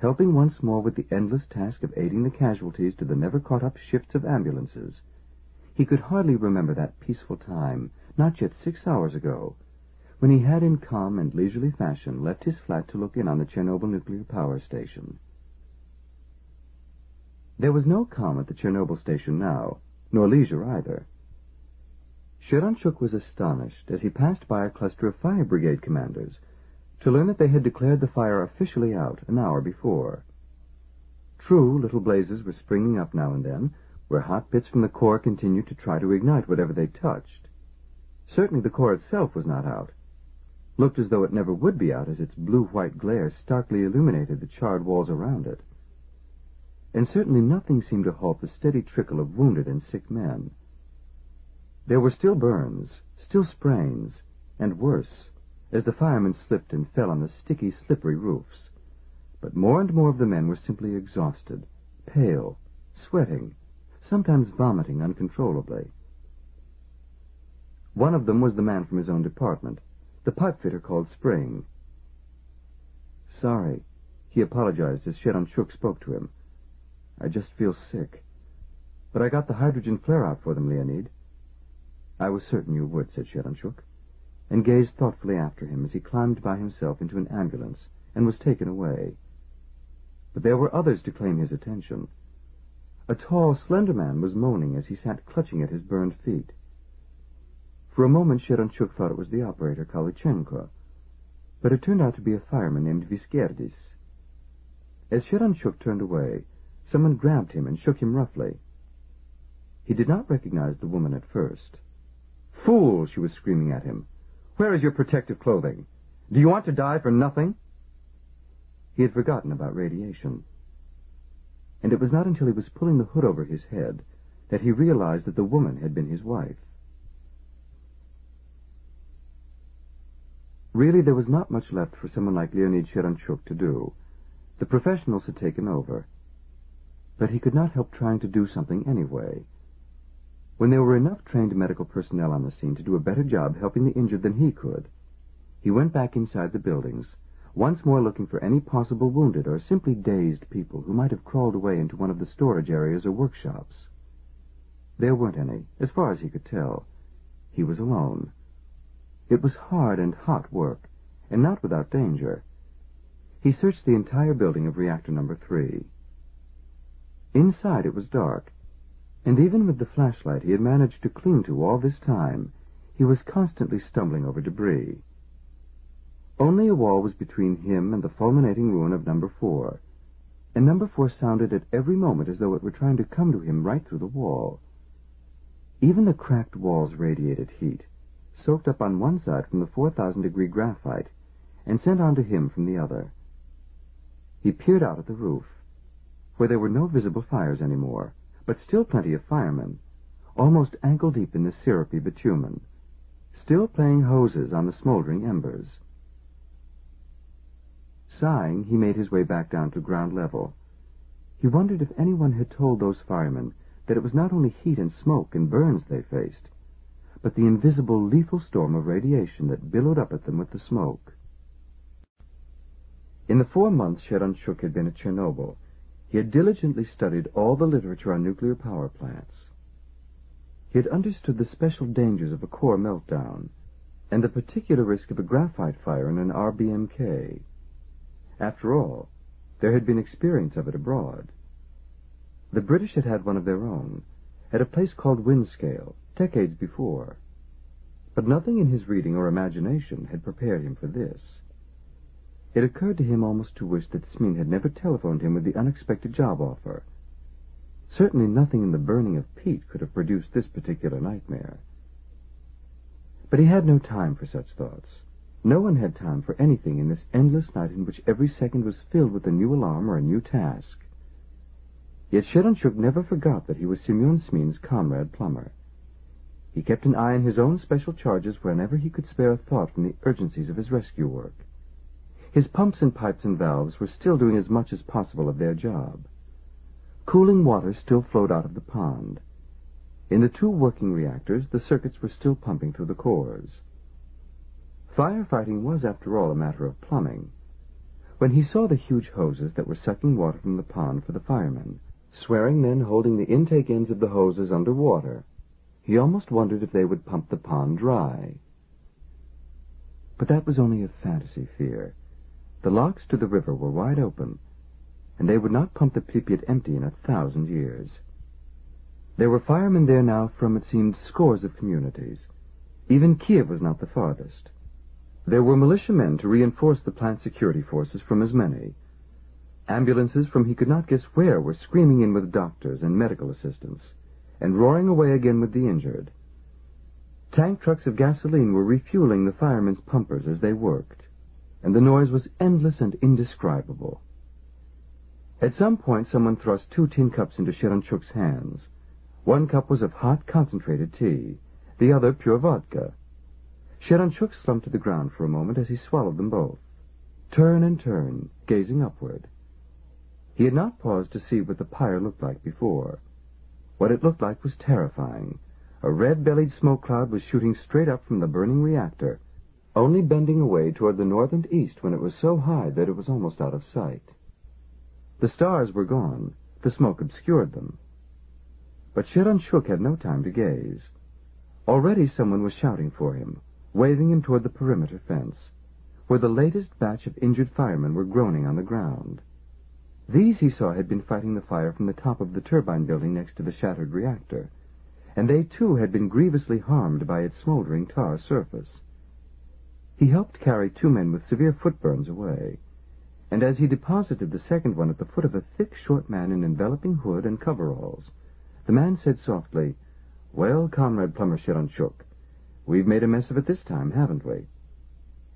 Helping once more with the endless task of aiding the casualties to the never-caught-up shifts of ambulances, he could hardly remember that peaceful time, not yet six hours ago, when he had in calm and leisurely fashion left his flat to look in on the Chernobyl nuclear power station. There was no calm at the Chernobyl station now, nor leisure either. Sheranchuk was astonished as he passed by a cluster of fire brigade commanders to learn that they had declared the fire officially out an hour before. True, little blazes were springing up now and then, where hot bits from the core continued to try to ignite whatever they touched. Certainly the core itself was not out. Looked as though it never would be out as its blue-white glare starkly illuminated the charred walls around it. And certainly nothing seemed to halt the steady trickle of wounded and sick men. There were still burns, still sprains, and worse, as the firemen slipped and fell on the sticky, slippery roofs. But more and more of the men were simply exhausted, pale, sweating, sometimes vomiting uncontrollably. One of them was the man from his own department, the pipe fitter called Spring. Sorry, he apologized as Sheranchuk spoke to him. I just feel sick. But I got the hydrogen flare out for them, Leonid. I was certain you would, said Sheranchuk and gazed thoughtfully after him as he climbed by himself into an ambulance and was taken away. But there were others to claim his attention. A tall, slender man was moaning as he sat clutching at his burned feet. For a moment Sheranchuk thought it was the operator, Kolichenko, but it turned out to be a fireman named Visgerdis. As Sheranchuk turned away, someone grabbed him and shook him roughly. He did not recognize the woman at first. Fool! she was screaming at him. Where is your protective clothing? Do you want to die for nothing? He had forgotten about radiation. And it was not until he was pulling the hood over his head that he realized that the woman had been his wife. Really, there was not much left for someone like Leonid Sheranchuk to do. The professionals had taken over. But he could not help trying to do something anyway. When there were enough trained medical personnel on the scene to do a better job helping the injured than he could, he went back inside the buildings, once more looking for any possible wounded or simply dazed people who might have crawled away into one of the storage areas or workshops. There weren't any, as far as he could tell. He was alone. It was hard and hot work, and not without danger. He searched the entire building of reactor number three. Inside it was dark, and even with the flashlight he had managed to cling to all this time, he was constantly stumbling over debris. Only a wall was between him and the fulminating ruin of number four, and number four sounded at every moment as though it were trying to come to him right through the wall. Even the cracked walls radiated heat, soaked up on one side from the 4,000 degree graphite, and sent on to him from the other. He peered out at the roof, where there were no visible fires any more, but still plenty of firemen, almost ankle-deep in the syrupy bitumen, still playing hoses on the smoldering embers. Sighing, he made his way back down to ground level. He wondered if anyone had told those firemen that it was not only heat and smoke and burns they faced, but the invisible lethal storm of radiation that billowed up at them with the smoke. In the four months Sheranchuk had been at Chernobyl, he had diligently studied all the literature on nuclear power plants. He had understood the special dangers of a core meltdown and the particular risk of a graphite fire in an RBMK. After all, there had been experience of it abroad. The British had had one of their own, at a place called Windscale, decades before. But nothing in his reading or imagination had prepared him for this. It occurred to him almost to wish that Smin had never telephoned him with the unexpected job offer. Certainly nothing in the burning of Pete could have produced this particular nightmare. But he had no time for such thoughts. No one had time for anything in this endless night in which every second was filled with a new alarm or a new task. Yet Sheranchuk never forgot that he was Simeon Smin's comrade plumber. He kept an eye on his own special charges whenever he could spare a thought from the urgencies of his rescue work. His pumps and pipes and valves were still doing as much as possible of their job. Cooling water still flowed out of the pond. In the two working reactors, the circuits were still pumping through the cores. Firefighting was, after all, a matter of plumbing. When he saw the huge hoses that were sucking water from the pond for the firemen, swearing men holding the intake ends of the hoses under water, he almost wondered if they would pump the pond dry. But that was only a fantasy fear. The locks to the river were wide open, and they would not pump the Pripyat empty in a thousand years. There were firemen there now from, it seemed, scores of communities. Even Kiev was not the farthest. There were militiamen to reinforce the plant security forces from as many. Ambulances from he could not guess where were screaming in with doctors and medical assistants, and roaring away again with the injured. Tank trucks of gasoline were refueling the firemen's pumpers as they worked, and the noise was endless and indescribable. At some point, someone thrust two tin cups into Sheranchuk's hands. One cup was of hot, concentrated tea, the other pure vodka. Sheranchuk slumped to the ground for a moment as he swallowed them both. Turn and turn, gazing upward. He had not paused to see what the pyre looked like before. What it looked like was terrifying. A red-bellied smoke cloud was shooting straight up from the burning reactor, only bending away toward the north and east when it was so high that it was almost out of sight. The stars were gone. The smoke obscured them. But Sheranchuk had no time to gaze. Already someone was shouting for him, waving him toward the perimeter fence, where the latest batch of injured firemen were groaning on the ground. These, he saw, had been fighting the fire from the top of the turbine building next to the shattered reactor, and they too had been grievously harmed by its smoldering tar surface. He helped carry two men with severe foot burns away, and as he deposited the second one at the foot of a thick, short man in enveloping hood and coveralls, the man said softly, Well, Comrade Plumber Sheranchuk, we've made a mess of it this time, haven't we?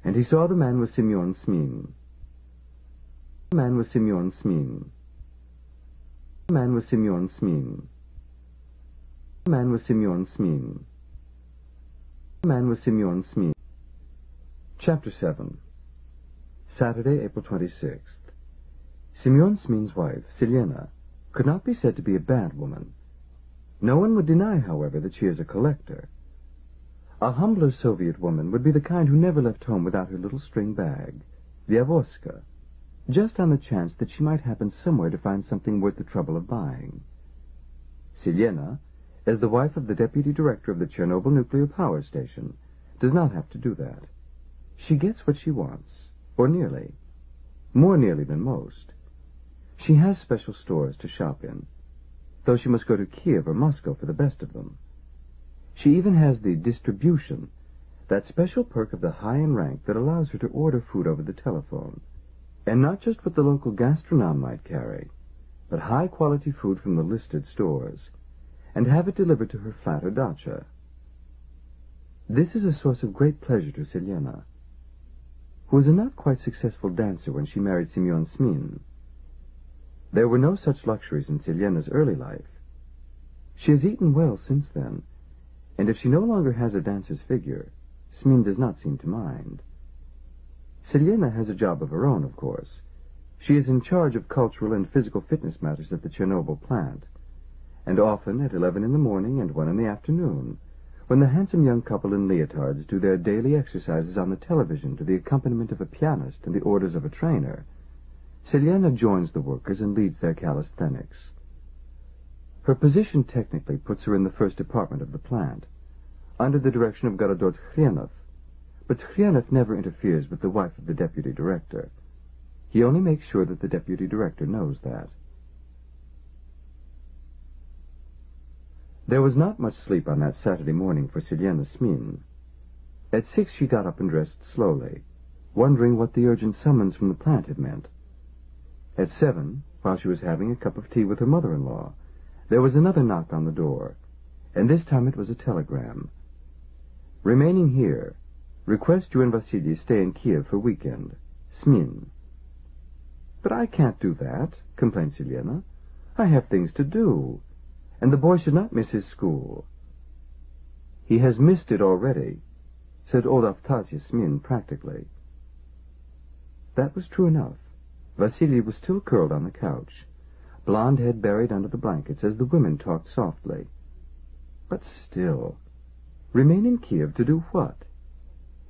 And he saw the man was Simeon Smin. The man was Simeon Smin. The man was Simeon Smin. The man was Simeon Smin. The man was Smin. Chapter 7 Saturday, April 26th. Simeon Smin's wife, Silyena, could not be said to be a bad woman. No one would deny, however, that she is a collector. A humbler Soviet woman would be the kind who never left home without her little string bag, the avoska, just on the chance that she might happen somewhere to find something worth the trouble of buying. Silyena, as the wife of the deputy director of the Chernobyl nuclear power station, does not have to do that. She gets what she wants, or nearly. More nearly than most. She has special stores to shop in, though she must go to Kiev or Moscow for the best of them. She even has the distribution, that special perk of the high in rank that allows her to order food over the telephone. And not just what the local gastronome might carry, but high-quality food from the listed stores, and have it delivered to her flat or dacha. This is a source of great pleasure to Silyena, who was a not quite successful dancer when she married Simeon Smin. There were no such luxuries in Silyena's early life. She has eaten well since then, and if she no longer has a dancer's figure, Smin does not seem to mind. Silyena has a job of her own, of course. She is in charge of cultural and physical fitness matters at the Chernobyl plant, and often at eleven in the morning and one in the afternoon, when the handsome young couple in leotards do their daily exercises on the television to the accompaniment of a pianist and the orders of a trainer, Silyena joins the workers and leads their calisthenics. Her position technically puts her in the first department of the plant, under the direction of Gorodot Khrenov, but Khrenov never interferes with the wife of the deputy director. He only makes sure that the deputy director knows that. There was not much sleep on that Saturday morning for Silyena Smin. At six she got up and dressed slowly, wondering what the urgent summons from the plant had meant. At seven, while she was having a cup of tea with her mother-in-law, there was another knock on the door, and this time it was a telegram. Remaining here, request you and Vasily stay in Kiev for weekend. Smin. But I can't do that, complained Silyena. I have things to do, and the boy should not miss his school. He has missed it already, said old Aftasia Smin practically. That was true enough. Vasily was still curled on the couch, blond head buried under the blankets as the women talked softly. But still, remain in Kiev to do what?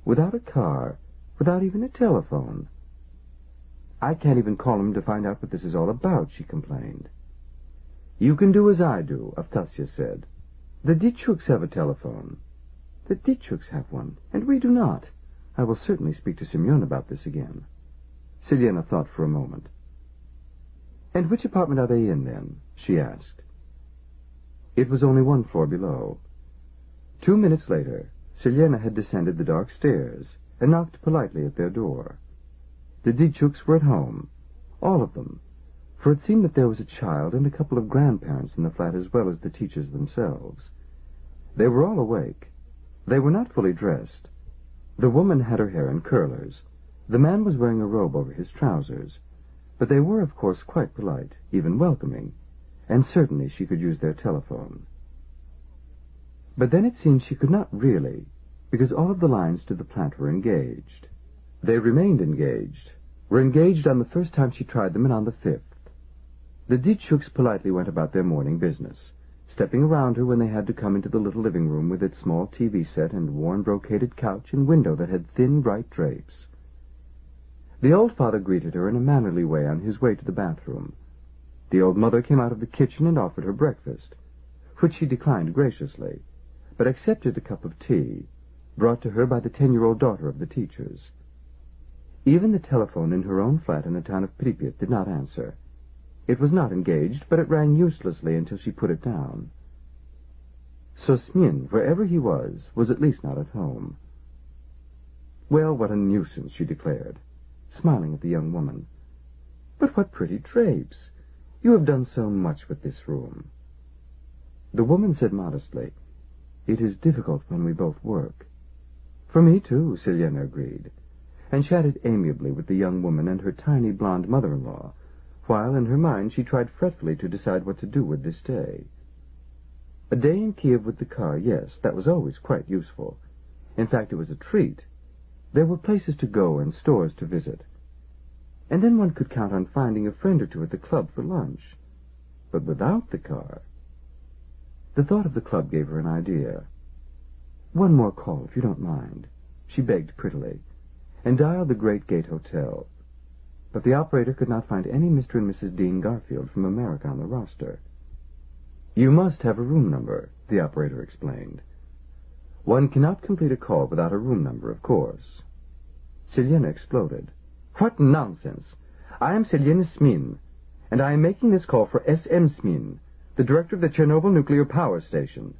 Without a car, without even a telephone. I can't even call him to find out what this is all about, she complained. You can do as I do, Aftasia said. The Ditchuks have a telephone. The Ditchuks have one, and we do not. I will certainly speak to Semyon about this again. Selena thought for a moment. And which apartment are they in, then? she asked. It was only one floor below. Two minutes later, Selena had descended the dark stairs and knocked politely at their door. The Ditchuks were at home, all of them, for it seemed that there was a child and a couple of grandparents in the flat as well as the teachers themselves. They were all awake. They were not fully dressed. The woman had her hair in curlers. The man was wearing a robe over his trousers. But they were, of course, quite polite, even welcoming, and certainly she could use their telephone. But then it seemed she could not really, because all of the lines to the plant were engaged. They remained engaged, were engaged on the first time she tried them and on the fifth. The Ditchuks politely went about their morning business, stepping around her when they had to come into the little living room with its small TV set and worn brocaded couch and window that had thin, bright drapes. The old father greeted her in a mannerly way on his way to the bathroom. The old mother came out of the kitchen and offered her breakfast, which she declined graciously, but accepted a cup of tea, brought to her by the ten-year-old daughter of the teachers. Even the telephone in her own flat in the town of Pripyat did not answer. It was not engaged, but it rang uselessly until she put it down. So Smin, wherever he was, was at least not at home. Well, what a nuisance, she declared, smiling at the young woman. But what pretty drapes! You have done so much with this room. The woman said modestly, It is difficult when we both work. For me, too, Selena agreed, and chatted amiably with the young woman and her tiny blonde mother-in-law, while in her mind she tried fretfully to decide what to do with this day. A day in Kiev with the car, yes, that was always quite useful. In fact, it was a treat. There were places to go and stores to visit. And then one could count on finding a friend or two at the club for lunch. But without the car... The thought of the club gave her an idea. One more call, if you don't mind, she begged prettily, and dialed the Great Gate Hotel but the operator could not find any Mr. and Mrs. Dean Garfield from America on the roster. You must have a room number, the operator explained. One cannot complete a call without a room number, of course. Selena exploded. What nonsense! I am Selena Smin, and I am making this call for S.M. Smin, the director of the Chernobyl nuclear power station.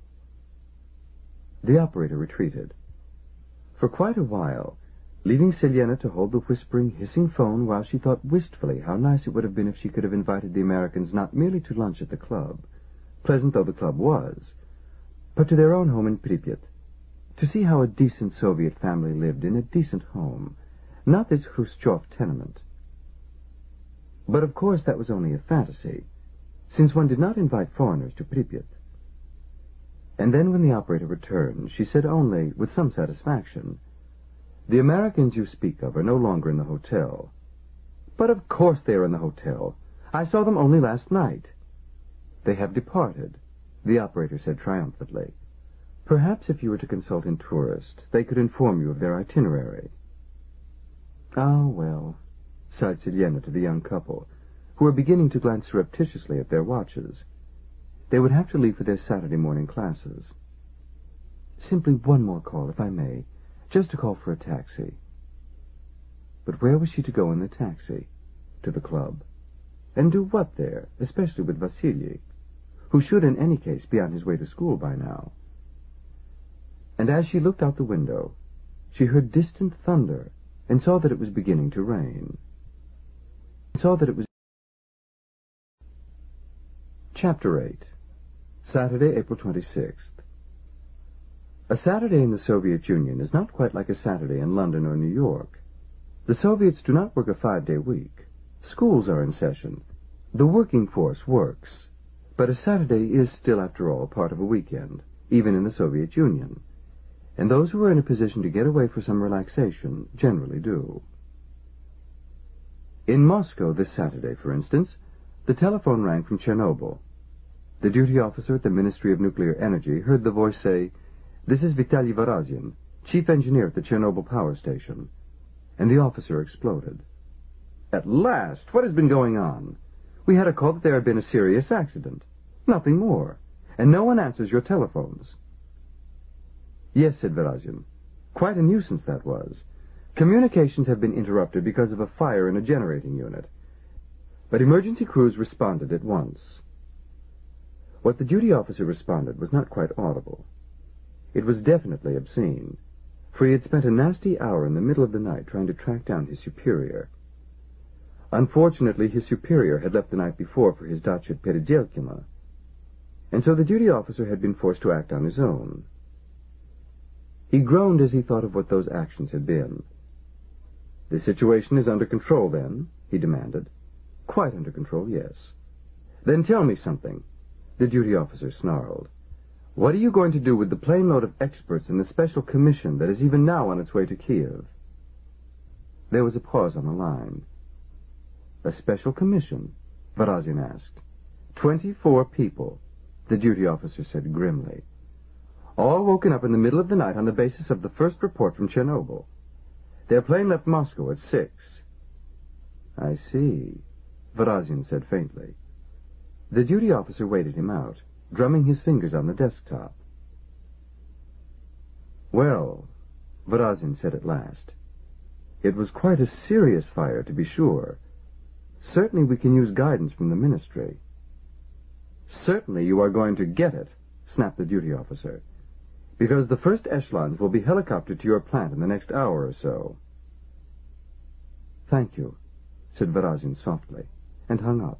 The operator retreated. For quite a while, leaving Selena to hold the whispering, hissing phone while she thought wistfully how nice it would have been if she could have invited the Americans not merely to lunch at the club, pleasant though the club was, but to their own home in Pripyat, to see how a decent Soviet family lived in a decent home, not this Khrushchev tenement. But of course that was only a fantasy, since one did not invite foreigners to Pripyat. And then when the operator returned, she said only, with some satisfaction, the Americans you speak of are no longer in the hotel. But of course they are in the hotel. I saw them only last night. They have departed, the operator said triumphantly. Perhaps if you were to consult Intourist, they could inform you of their itinerary. Ah, well, sighed Selena to the young couple, who were beginning to glance surreptitiously at their watches. They would have to leave for their Saturday morning classes. Simply one more call, if I may, just to call for a taxi. But where was she to go in the taxi? To the club. And do what there, especially with Vasily, who should in any case be on his way to school by now? And as she looked out the window, she heard distant thunder and saw that it was beginning to rain. Saw that it was... Chapter 8 Saturday, April 26th. A Saturday in the Soviet Union is not quite like a Saturday in London or New York. The Soviets do not work a five-day week. Schools are in session. The working force works. But a Saturday is still, after all, part of a weekend, even in the Soviet Union. And those who are in a position to get away for some relaxation generally do. In Moscow this Saturday, for instance, the telephone rang from Chernobyl. The duty officer at the Ministry of Nuclear Energy heard the voice say, this is Vitaly Varazin, chief engineer at the Chernobyl power station, and the officer exploded. At last! What has been going on? We had a call that there had been a serious accident. Nothing more. And no one answers your telephones. Yes, said Varazin. Quite a nuisance that was. Communications have been interrupted because of a fire in a generating unit. But emergency crews responded at once. What the duty officer responded was not quite audible. It was definitely obscene, for he had spent a nasty hour in the middle of the night trying to track down his superior. Unfortunately, his superior had left the night before for his dacha at Peredelkino, and so the duty officer had been forced to act on his own. He groaned as he thought of what those actions had been. The situation is under control, then? he demanded. Quite under control, yes. Then tell me something. The duty officer snarled. What are you going to do with the plane load of experts in the special commission that is even now on its way to Kiev? There was a pause on the line. A special commission? Varazin asked. Twenty-four people, the duty officer said grimly. All woken up in the middle of the night on the basis of the first report from Chernobyl. Their plane left Moscow at six. I see, Varazin said faintly. The duty officer waited him out, drumming his fingers on the desktop. Well, Varazin said at last, it was quite a serious fire, to be sure. Certainly we can use guidance from the ministry. Certainly you are going to get it, snapped the duty officer because the first echelons will be helicoptered to your plant in the next hour or so. Thank you, said Varazin softly, and hung up.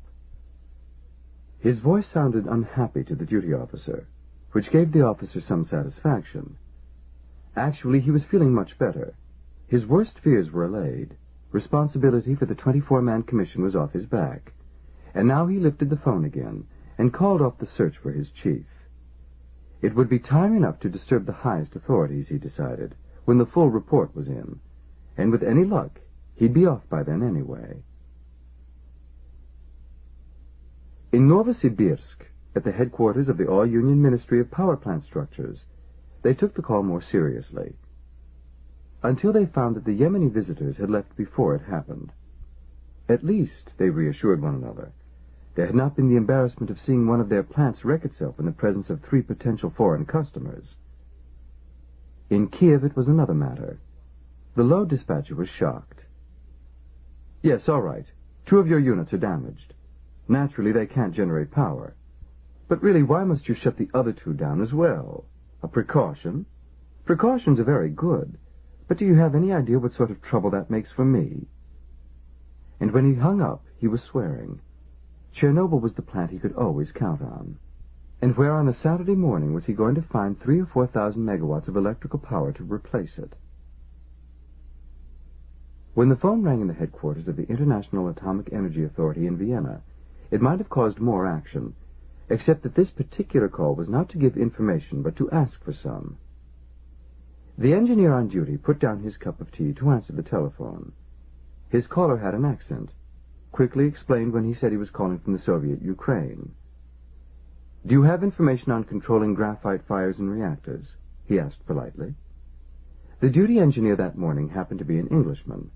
His voice sounded unhappy to the duty officer, which gave the officer some satisfaction. Actually, he was feeling much better. His worst fears were allayed. Responsibility for the 24-man commission was off his back. And now he lifted the phone again and called off the search for his chief. It would be time enough to disturb the highest authorities, he decided, when the full report was in. And with any luck, he'd be off by then anyway. In Novosibirsk, at the headquarters of the All-Union Ministry of Power Plant Structures, they took the call more seriously. Until they found that the Yemeni visitors had left before it happened. At least, they reassured one another, there had not been the embarrassment of seeing one of their plants wreck itself in the presence of three potential foreign customers. In Kiev, it was another matter. The load dispatcher was shocked. Yes, all right. Two of your units are damaged. Naturally, they can't generate power. But really, why must you shut the other two down as well? A precaution? Precautions are very good. But do you have any idea what sort of trouble that makes for me? And when he hung up, he was swearing. Chernobyl was the plant he could always count on. And where on a Saturday morning was he going to find three or four thousand megawatts of electrical power to replace it? When the phone rang in the headquarters of the International Atomic Energy Authority in Vienna, it might have caused more action, except that this particular call was not to give information, but to ask for some. The engineer on duty put down his cup of tea to answer the telephone. His caller had an accent, quickly explained when he said he was calling from the Soviet Ukraine. Do you have information on controlling graphite fires in reactors? he asked politely. The duty engineer that morning happened to be an Englishman.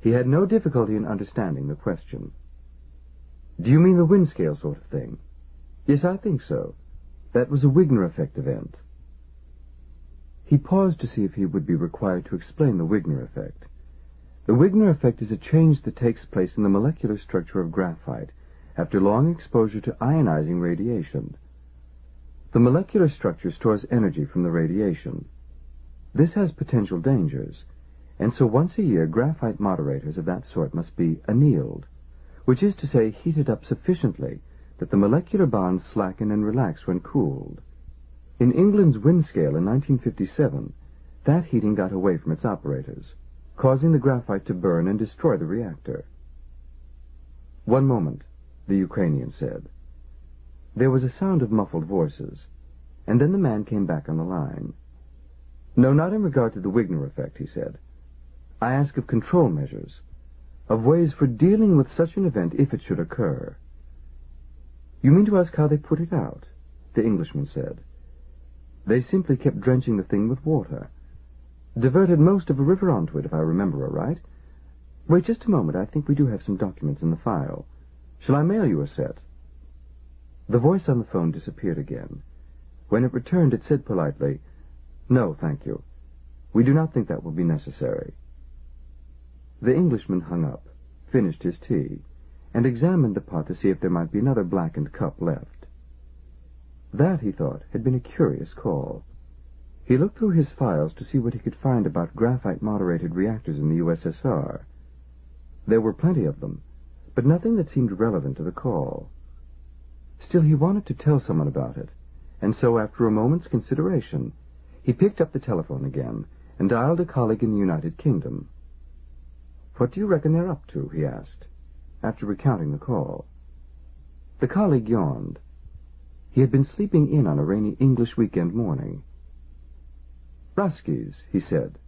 He had no difficulty in understanding the question. Do you mean the Windscale sort of thing? Yes, I think so. That was a Wigner effect event. He paused to see if he would be required to explain the Wigner effect. The Wigner effect is a change that takes place in the molecular structure of graphite after long exposure to ionizing radiation. The molecular structure stores energy from the radiation. This has potential dangers, and so once a year graphite moderators of that sort must be annealed, which is to say heated up sufficiently that the molecular bonds slacken and relax when cooled. In England's Windscale in 1957, that heating got away from its operators causing the graphite to burn and destroy the reactor. One moment, the Ukrainian said. There was a sound of muffled voices, and then the man came back on the line. No, not in regard to the Wigner effect, he said. I ask of control measures, of ways for dealing with such an event if it should occur. You mean to ask how they put it out? The Englishman said. They simply kept drenching the thing with water. Diverted most of a river onto it, if I remember aright. Wait just a moment. I think we do have some documents in the file. Shall I mail you a set? The voice on the phone disappeared again. When it returned, it said politely, No, thank you. We do not think that will be necessary. The Englishman hung up, finished his tea, and examined the pot to see if there might be another blackened cup left. That, he thought, had been a curious call. He looked through his files to see what he could find about graphite-moderated reactors in the USSR. There were plenty of them, but nothing that seemed relevant to the call. Still, he wanted to tell someone about it, and so after a moment's consideration, he picked up the telephone again and dialed a colleague in the United Kingdom. What do you reckon they're up to? he asked, after recounting the call. The colleague yawned. He had been sleeping in on a rainy English weekend morning. Ruskies, he said,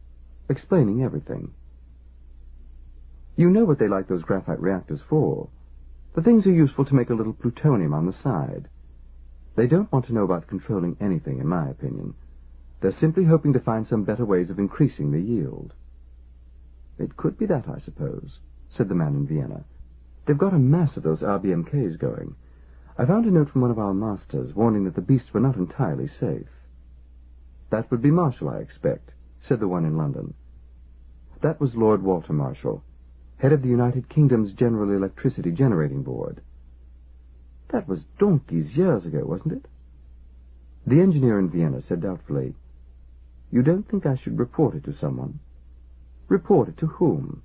explaining everything. You know what they like those graphite reactors for. The things are useful to make a little plutonium on the side. They don't want to know about controlling anything, in my opinion. They're simply hoping to find some better ways of increasing the yield. It could be that, I suppose, said the man in Vienna. They've got a mass of those RBMKs going. I found a note from one of our masters warning that the beasts were not entirely safe. That would be Marshall, I expect, said the one in London. That was Lord Walter Marshall, head of the United Kingdom's General Electricity Generating Board. That was donkeys years ago, wasn't it? The engineer in Vienna said doubtfully, You don't think I should report it to someone? Report it to whom?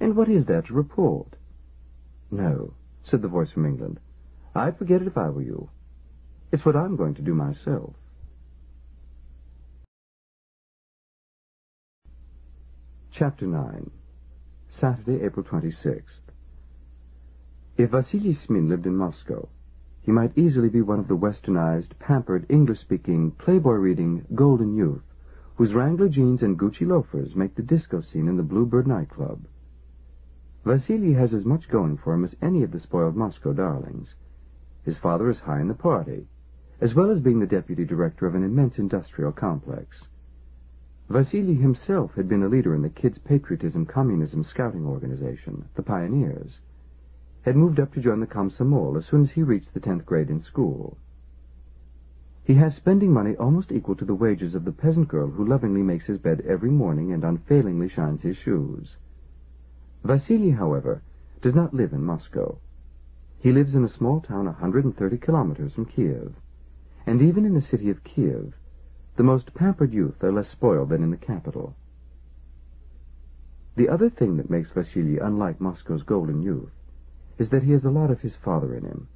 And what is there to report? No, said the voice from England. I'd forget it if I were you. It's what I'm going to do myself. Chapter 9 Saturday, April 26th. If Vasily Smin lived in Moscow, he might easily be one of the westernized, pampered, English-speaking, playboy-reading, golden youth whose Wrangler jeans and Gucci loafers make the disco scene in the Bluebird nightclub. Vasily has as much going for him as any of the spoiled Moscow darlings. His father is high in the party, as well as being the deputy director of an immense industrial complex. Vasily himself had been a leader in the Kids Patriotism Communism Scouting Organization, the Pioneers, had moved up to join the Komsomol as soon as he reached the tenth grade in school. He has spending money almost equal to the wages of the peasant girl who lovingly makes his bed every morning and unfailingly shines his shoes. Vasily, however, does not live in Moscow. He lives in a small town a hundred and thirty kilometers from Kiev, and even in the city of Kiev, the most pampered youth are less spoiled than in the capital. The other thing that makes Vasily unlike Moscow's golden youth is that he has a lot of his father in him.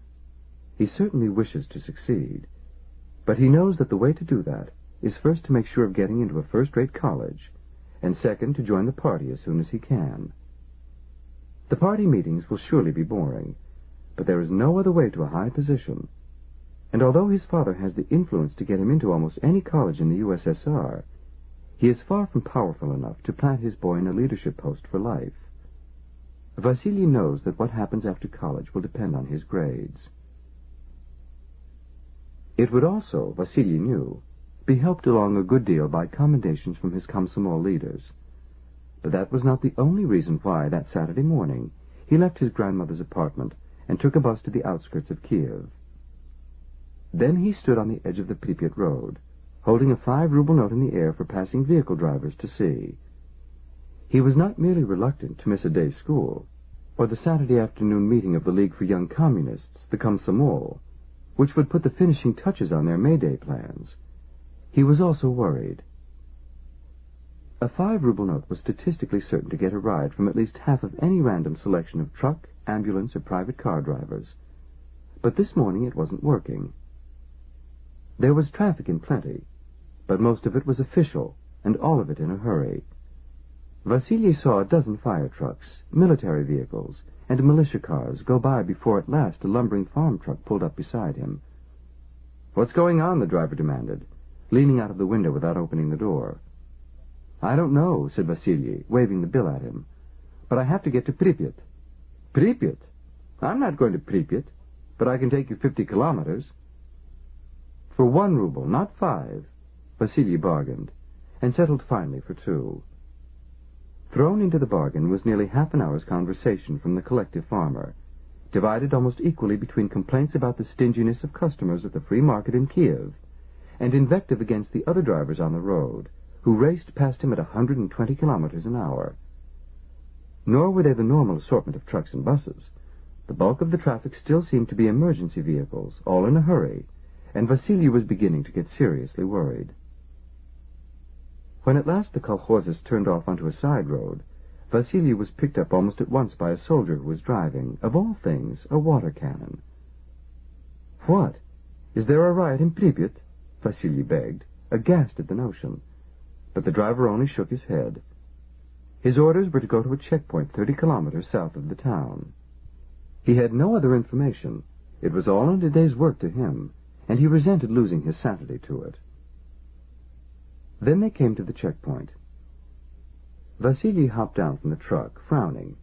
He certainly wishes to succeed, but he knows that the way to do that is first to make sure of getting into a first-rate college, and second to join the party as soon as he can. The party meetings will surely be boring, but there is no other way to a high position and although his father has the influence to get him into almost any college in the USSR, he is far from powerful enough to plant his boy in a leadership post for life. Vasily knows that what happens after college will depend on his grades. It would also, Vasily knew, be helped along a good deal by commendations from his Komsomol leaders. But that was not the only reason why, that Saturday morning, he left his grandmother's apartment and took a bus to the outskirts of Kiev. Then he stood on the edge of the Pripyat road, holding a five-ruble note in the air for passing vehicle drivers to see. He was not merely reluctant to miss a day's school, or the Saturday afternoon meeting of the League for Young Communists, the Komsomol, which would put the finishing touches on their May Day plans. He was also worried. A five-ruble note was statistically certain to get a ride from at least half of any random selection of truck, ambulance, or private car drivers. But this morning it wasn't working. There was traffic in plenty, but most of it was official, and all of it in a hurry. Vasily saw a dozen fire trucks, military vehicles, and militia cars go by before at last a lumbering farm truck pulled up beside him. What's going on? the driver demanded, leaning out of the window without opening the door. I don't know, said Vasily, waving the bill at him, but I have to get to Pripyat. Pripyat? I'm not going to Pripyat, but I can take you fifty kilometers. For one rouble, not five, Vasily bargained, and settled finally for two. Thrown into the bargain was nearly half an hour's conversation from the collective farmer, divided almost equally between complaints about the stinginess of customers at the free market in Kiev and invective against the other drivers on the road, who raced past him at a 120 kilometers an hour. Nor were they the normal assortment of trucks and buses. The bulk of the traffic still seemed to be emergency vehicles, all in a hurry, and Vasily was beginning to get seriously worried. When at last the kolkhozes turned off onto a side road, Vasily was picked up almost at once by a soldier who was driving, of all things, a water cannon. What? Is there a riot in Pripyat? Vasily begged, aghast at the notion. But the driver only shook his head. His orders were to go to a checkpoint thirty kilometers south of the town. He had no other information. It was all in a day's work to him, and he resented losing his Saturday to it. Then they came to the checkpoint. Vasily hopped down from the truck, frowning.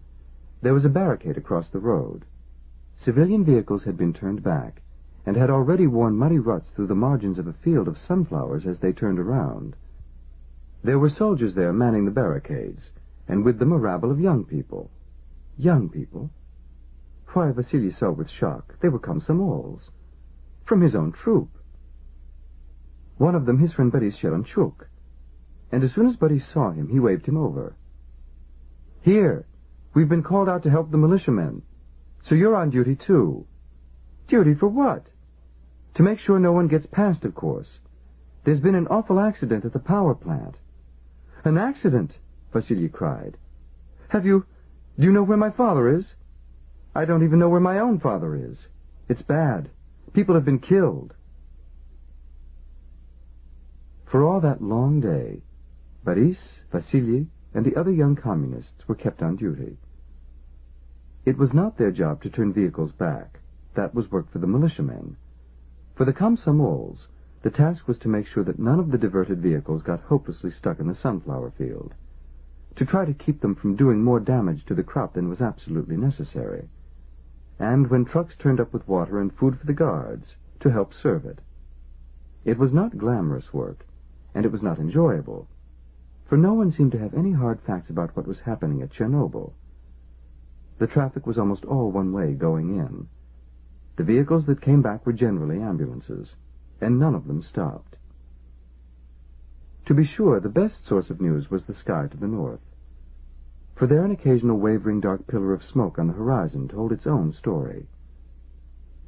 There was a barricade across the road. Civilian vehicles had been turned back, and had already worn muddy ruts through the margins of a field of sunflowers as they turned around. There were soldiers there manning the barricades, and with them a rabble of young people. Young people? Why, Vasily saw with shock, they were Komsomols. From his own troop. One of them his friend Boris Sheranchuk and as soon as Buddy saw him, he waved him over. Here, we've been called out to help the militiamen, so you're on duty too. Duty for what? To make sure no one gets past, of course. There's been an awful accident at the power plant. An accident? Vasily cried. Have you... do you know where my father is? I don't even know where my own father is. It's bad. People have been killed. For all that long day, Boris, Vasily, and the other young communists were kept on duty. It was not their job to turn vehicles back. That was work for the militiamen. For the Komsomols, the task was to make sure that none of the diverted vehicles got hopelessly stuck in the sunflower field, to try to keep them from doing more damage to the crop than was absolutely necessary, and when trucks turned up with water and food for the guards, to help serve it. It was not glamorous work, and it was not enjoyable, for no one seemed to have any hard facts about what was happening at Chernobyl. The traffic was almost all one way going in. The vehicles that came back were generally ambulances, and none of them stopped. To be sure, the best source of news was the sky to the north, for there an occasional wavering dark pillar of smoke on the horizon told its own story.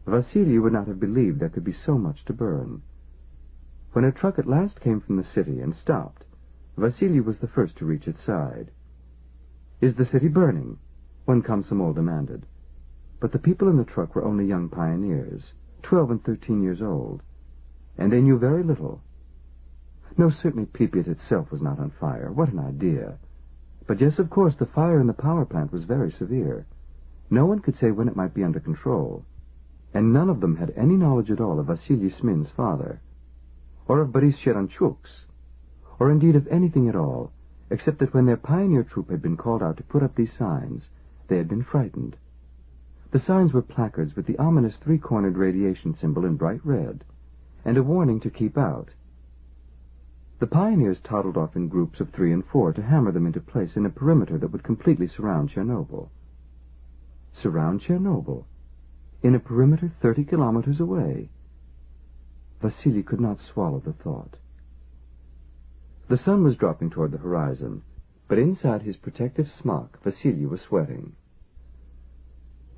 Vasily would not have believed there could be so much to burn. When a truck at last came from the city and stopped, Vasily was the first to reach its side. Is the city burning? One Komsomol demanded. But the people in the truck were only young pioneers, twelve and thirteen years old, and they knew very little. No, certainly Pripyat itself was not on fire. What an idea. But yes, of course, the fire in the power plant was very severe. No one could say when it might be under control. And none of them had any knowledge at all of Vasily Smin's father, or of Boris Sheranchuk's, or indeed of anything at all, except that when their pioneer troop had been called out to put up these signs, they had been frightened. The signs were placards with the ominous three-cornered radiation symbol in bright red, and a warning to keep out. The pioneers toddled off in groups of three and four to hammer them into place in a perimeter that would completely surround Chernobyl. Surround Chernobyl? In a perimeter thirty kilometers away? Vasily could not swallow the thought. The sun was dropping toward the horizon, but inside his protective smock, Vasily was sweating.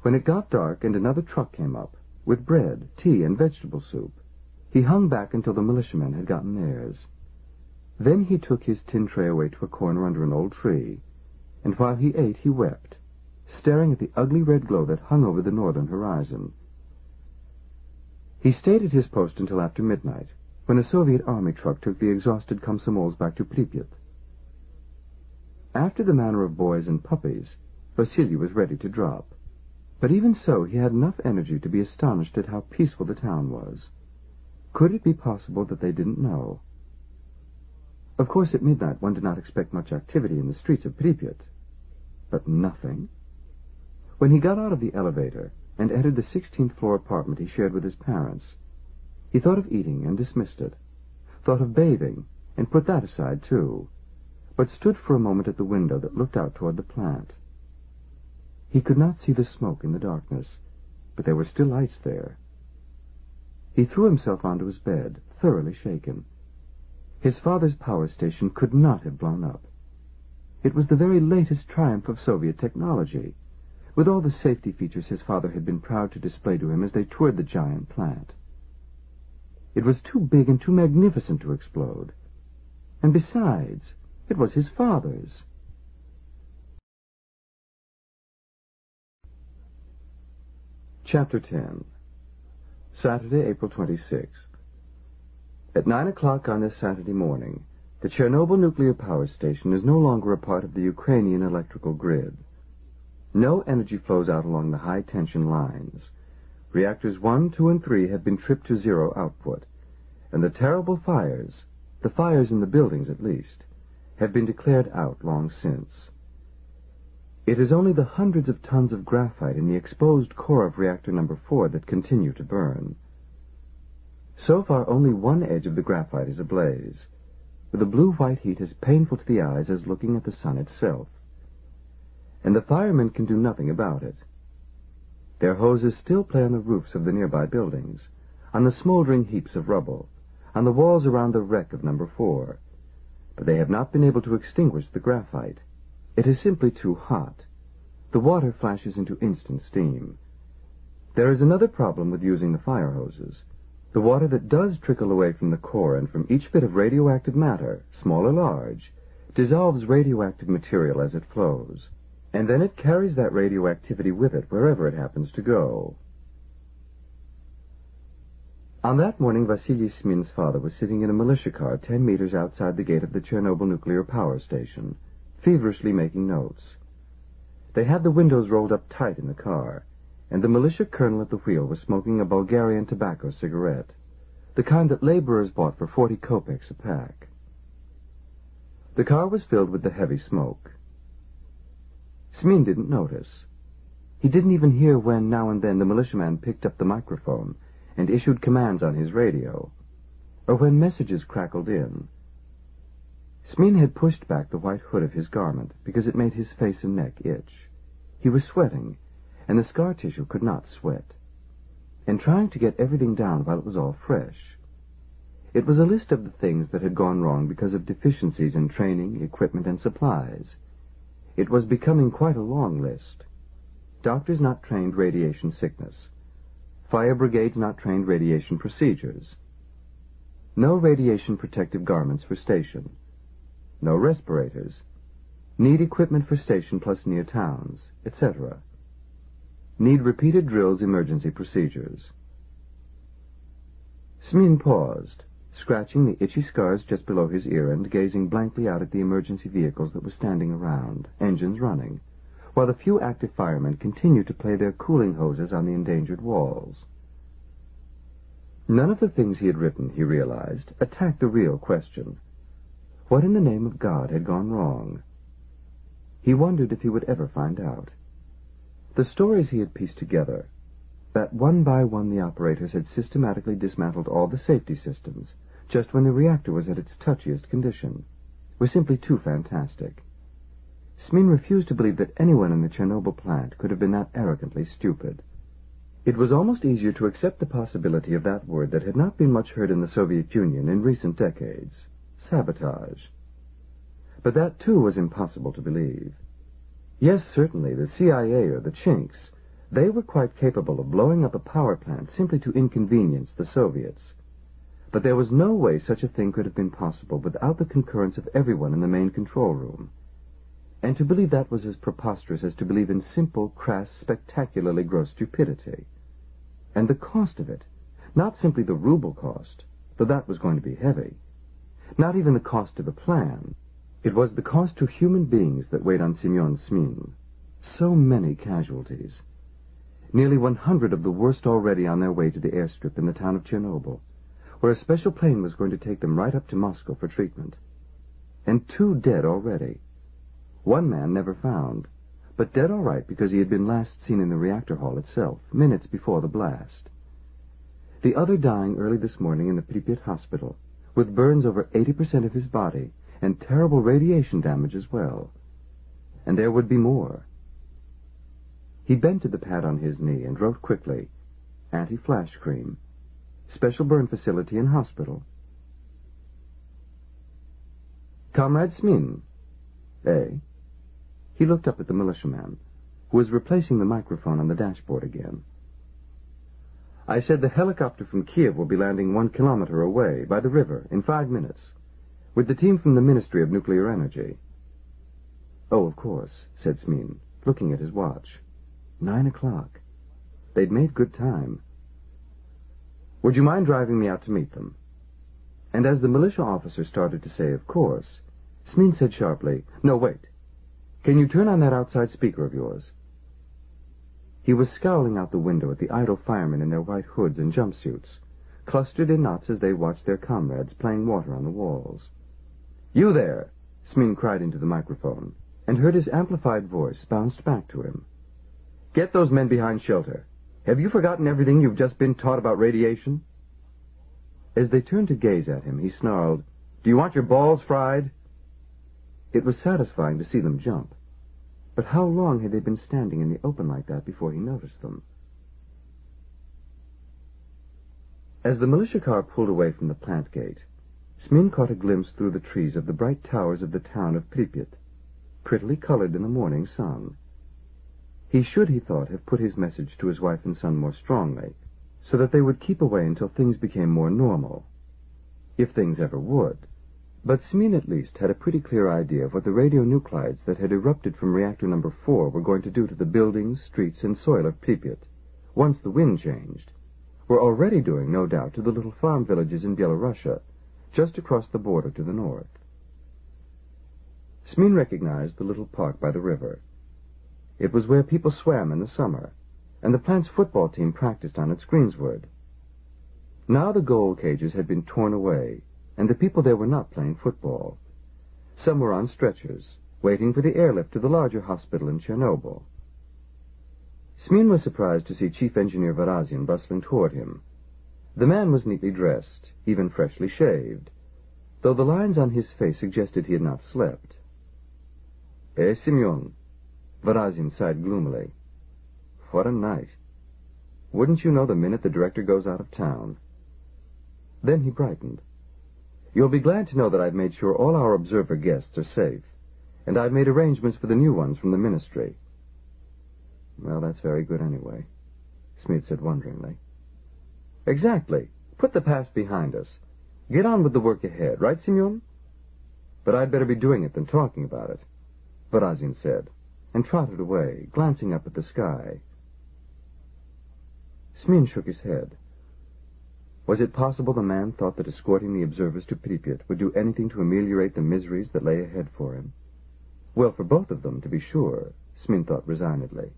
When it got dark and another truck came up, with bread, tea, and vegetable soup, he hung back until the militiamen had gotten theirs. Then he took his tin tray away to a corner under an old tree, and while he ate he wept, staring at the ugly red glow that hung over the northern horizon. He stayed at his post until after midnight, when a Soviet army truck took the exhausted Komsomols back to Pripyat. After the manner of boys and puppies, Vasily was ready to drop. But even so, he had enough energy to be astonished at how peaceful the town was. Could it be possible that they didn't know? Of course, at midnight one did not expect much activity in the streets of Pripyat. But nothing? When he got out of the elevator and entered the 16th floor apartment he shared with his parents, he thought of eating and dismissed it, thought of bathing and put that aside too, but stood for a moment at the window that looked out toward the plant. He could not see the smoke in the darkness, but there were still lights there. He threw himself onto his bed, thoroughly shaken. His father's power station could not have blown up. It was the very latest triumph of Soviet technology, with all the safety features his father had been proud to display to him as they toured the giant plant. It was too big and too magnificent to explode. And besides, it was his father's. Chapter 10 Saturday, April 26th. At nine o'clock on this Saturday morning, the Chernobyl nuclear power station is no longer a part of the Ukrainian electrical grid. No energy flows out along the high-tension lines. Reactors 1, 2, and 3 have been tripped to zero output, and the terrible fires, the fires in the buildings at least, have been declared out long since. It is only the hundreds of tons of graphite in the exposed core of reactor number 4 that continue to burn. So far, only one edge of the graphite is ablaze, with a blue-white heat as painful to the eyes as looking at the sun itself. And the firemen can do nothing about it. Their hoses still play on the roofs of the nearby buildings, on the smoldering heaps of rubble, on the walls around the wreck of number four. But they have not been able to extinguish the graphite. It is simply too hot. The water flashes into instant steam. There is another problem with using the fire hoses. The water that does trickle away from the core and from each bit of radioactive matter, small or large, dissolves radioactive material as it flows and then it carries that radioactivity with it wherever it happens to go. On that morning, Vasily Smin's father was sitting in a militia car ten meters outside the gate of the Chernobyl nuclear power station, feverishly making notes. They had the windows rolled up tight in the car, and the militia colonel at the wheel was smoking a Bulgarian tobacco cigarette, the kind that laborers bought for forty kopecks a pack. The car was filled with the heavy smoke. Smin didn't notice. He didn't even hear when, now and then, the militiaman picked up the microphone and issued commands on his radio, or when messages crackled in. Smin had pushed back the white hood of his garment because it made his face and neck itch. He was sweating, and the scar tissue could not sweat. And trying to get everything down while it was all fresh. It was a list of the things that had gone wrong because of deficiencies in training, equipment, and supplies. It was becoming quite a long list. Doctors not trained radiation sickness. Fire brigades not trained radiation procedures. No radiation protective garments for station. No respirators. Need equipment for station plus near towns, etc. Need repeated drills emergency procedures. Smin paused scratching the itchy scars just below his ear and gazing blankly out at the emergency vehicles that were standing around, engines running, while the few active firemen continued to play their cooling hoses on the endangered walls. None of the things he had written, he realized, attacked the real question. What in the name of God had gone wrong? He wondered if he would ever find out. The stories he had pieced together, that one by one the operators had systematically dismantled all the safety systems, just when the reactor was at its touchiest condition, was simply too fantastic. Smin refused to believe that anyone in the Chernobyl plant could have been that arrogantly stupid. It was almost easier to accept the possibility of that word that had not been much heard in the Soviet Union in recent decades, sabotage. But that, too, was impossible to believe. Yes, certainly, the CIA or the Chinks, they were quite capable of blowing up a power plant simply to inconvenience the Soviets. But there was no way such a thing could have been possible without the concurrence of everyone in the main control room. And to believe that was as preposterous as to believe in simple, crass, spectacularly gross stupidity. And the cost of it, not simply the ruble cost, though that was going to be heavy, not even the cost to the plan, it was the cost to human beings that weighed on Semyon Smin. So many casualties. Nearly 100 of the worst already on their way to the airstrip in the town of Chernobyl where a special plane was going to take them right up to Moscow for treatment. And two dead already. One man never found, but dead all right because he had been last seen in the reactor hall itself, minutes before the blast. The other dying early this morning in the Pripyat hospital, with burns over 80% of his body and terrible radiation damage as well. And there would be more. He bent to the pad on his knee and wrote quickly, Anti-flash cream. Special burn facility and hospital. Comrade Smin. Eh? He looked up at the militiaman, who was replacing the microphone on the dashboard again. I said the helicopter from Kiev will be landing one kilometer away, by the river, in five minutes, with the team from the Ministry of Nuclear Energy. Oh, of course, said Smin, looking at his watch. Nine o'clock. They'd made good time. Would you mind driving me out to meet them? And as the militia officer started to say, of course, Smin said sharply, No, wait. Can you turn on that outside speaker of yours? He was scowling out the window at the idle firemen in their white hoods and jumpsuits, clustered in knots as they watched their comrades playing water on the walls. You there! Smin cried into the microphone, and heard his amplified voice bounced back to him. Get those men behind shelter. Have you forgotten everything you've just been taught about radiation? As they turned to gaze at him, he snarled, Do you want your balls fried? It was satisfying to see them jump. But how long had they been standing in the open like that before he noticed them? As the militia car pulled away from the plant gate, Smin caught a glimpse through the trees of the bright towers of the town of Pripyat, prettily colored in the morning sun. He should, he thought, have put his message to his wife and son more strongly, so that they would keep away until things became more normal. If things ever would. But Smin at least had a pretty clear idea of what the radionuclides that had erupted from reactor number four were going to do to the buildings, streets, and soil of Pripyat, once the wind changed, were already doing, no doubt, to the little farm villages in Bielorussia, just across the border to the north. Smin recognized the little park by the river. It was where people swam in the summer, and the plant's football team practiced on its greensward. Now the goal cages had been torn away, and the people there were not playing football. Some were on stretchers, waiting for the airlift to the larger hospital in Chernobyl. Smin was surprised to see Chief Engineer Varazin bustling toward him. The man was neatly dressed, even freshly shaved, though the lines on his face suggested he had not slept. Eh, Simeon? Varazin sighed gloomily. What a night. Wouldn't you know the minute the director goes out of town? Then he brightened. You'll be glad to know that I've made sure all our observer guests are safe, and I've made arrangements for the new ones from the ministry. Well, that's very good anyway, Smin said wonderingly. Exactly. Put the past behind us. Get on with the work ahead, right, Simeon? But I'd better be doing it than talking about it, Varazin said, and trotted away, glancing up at the sky. Smin shook his head. Was it possible the man thought that escorting the observers to Pripyat would do anything to ameliorate the miseries that lay ahead for him? Well, for both of them, to be sure, Smin thought resignedly.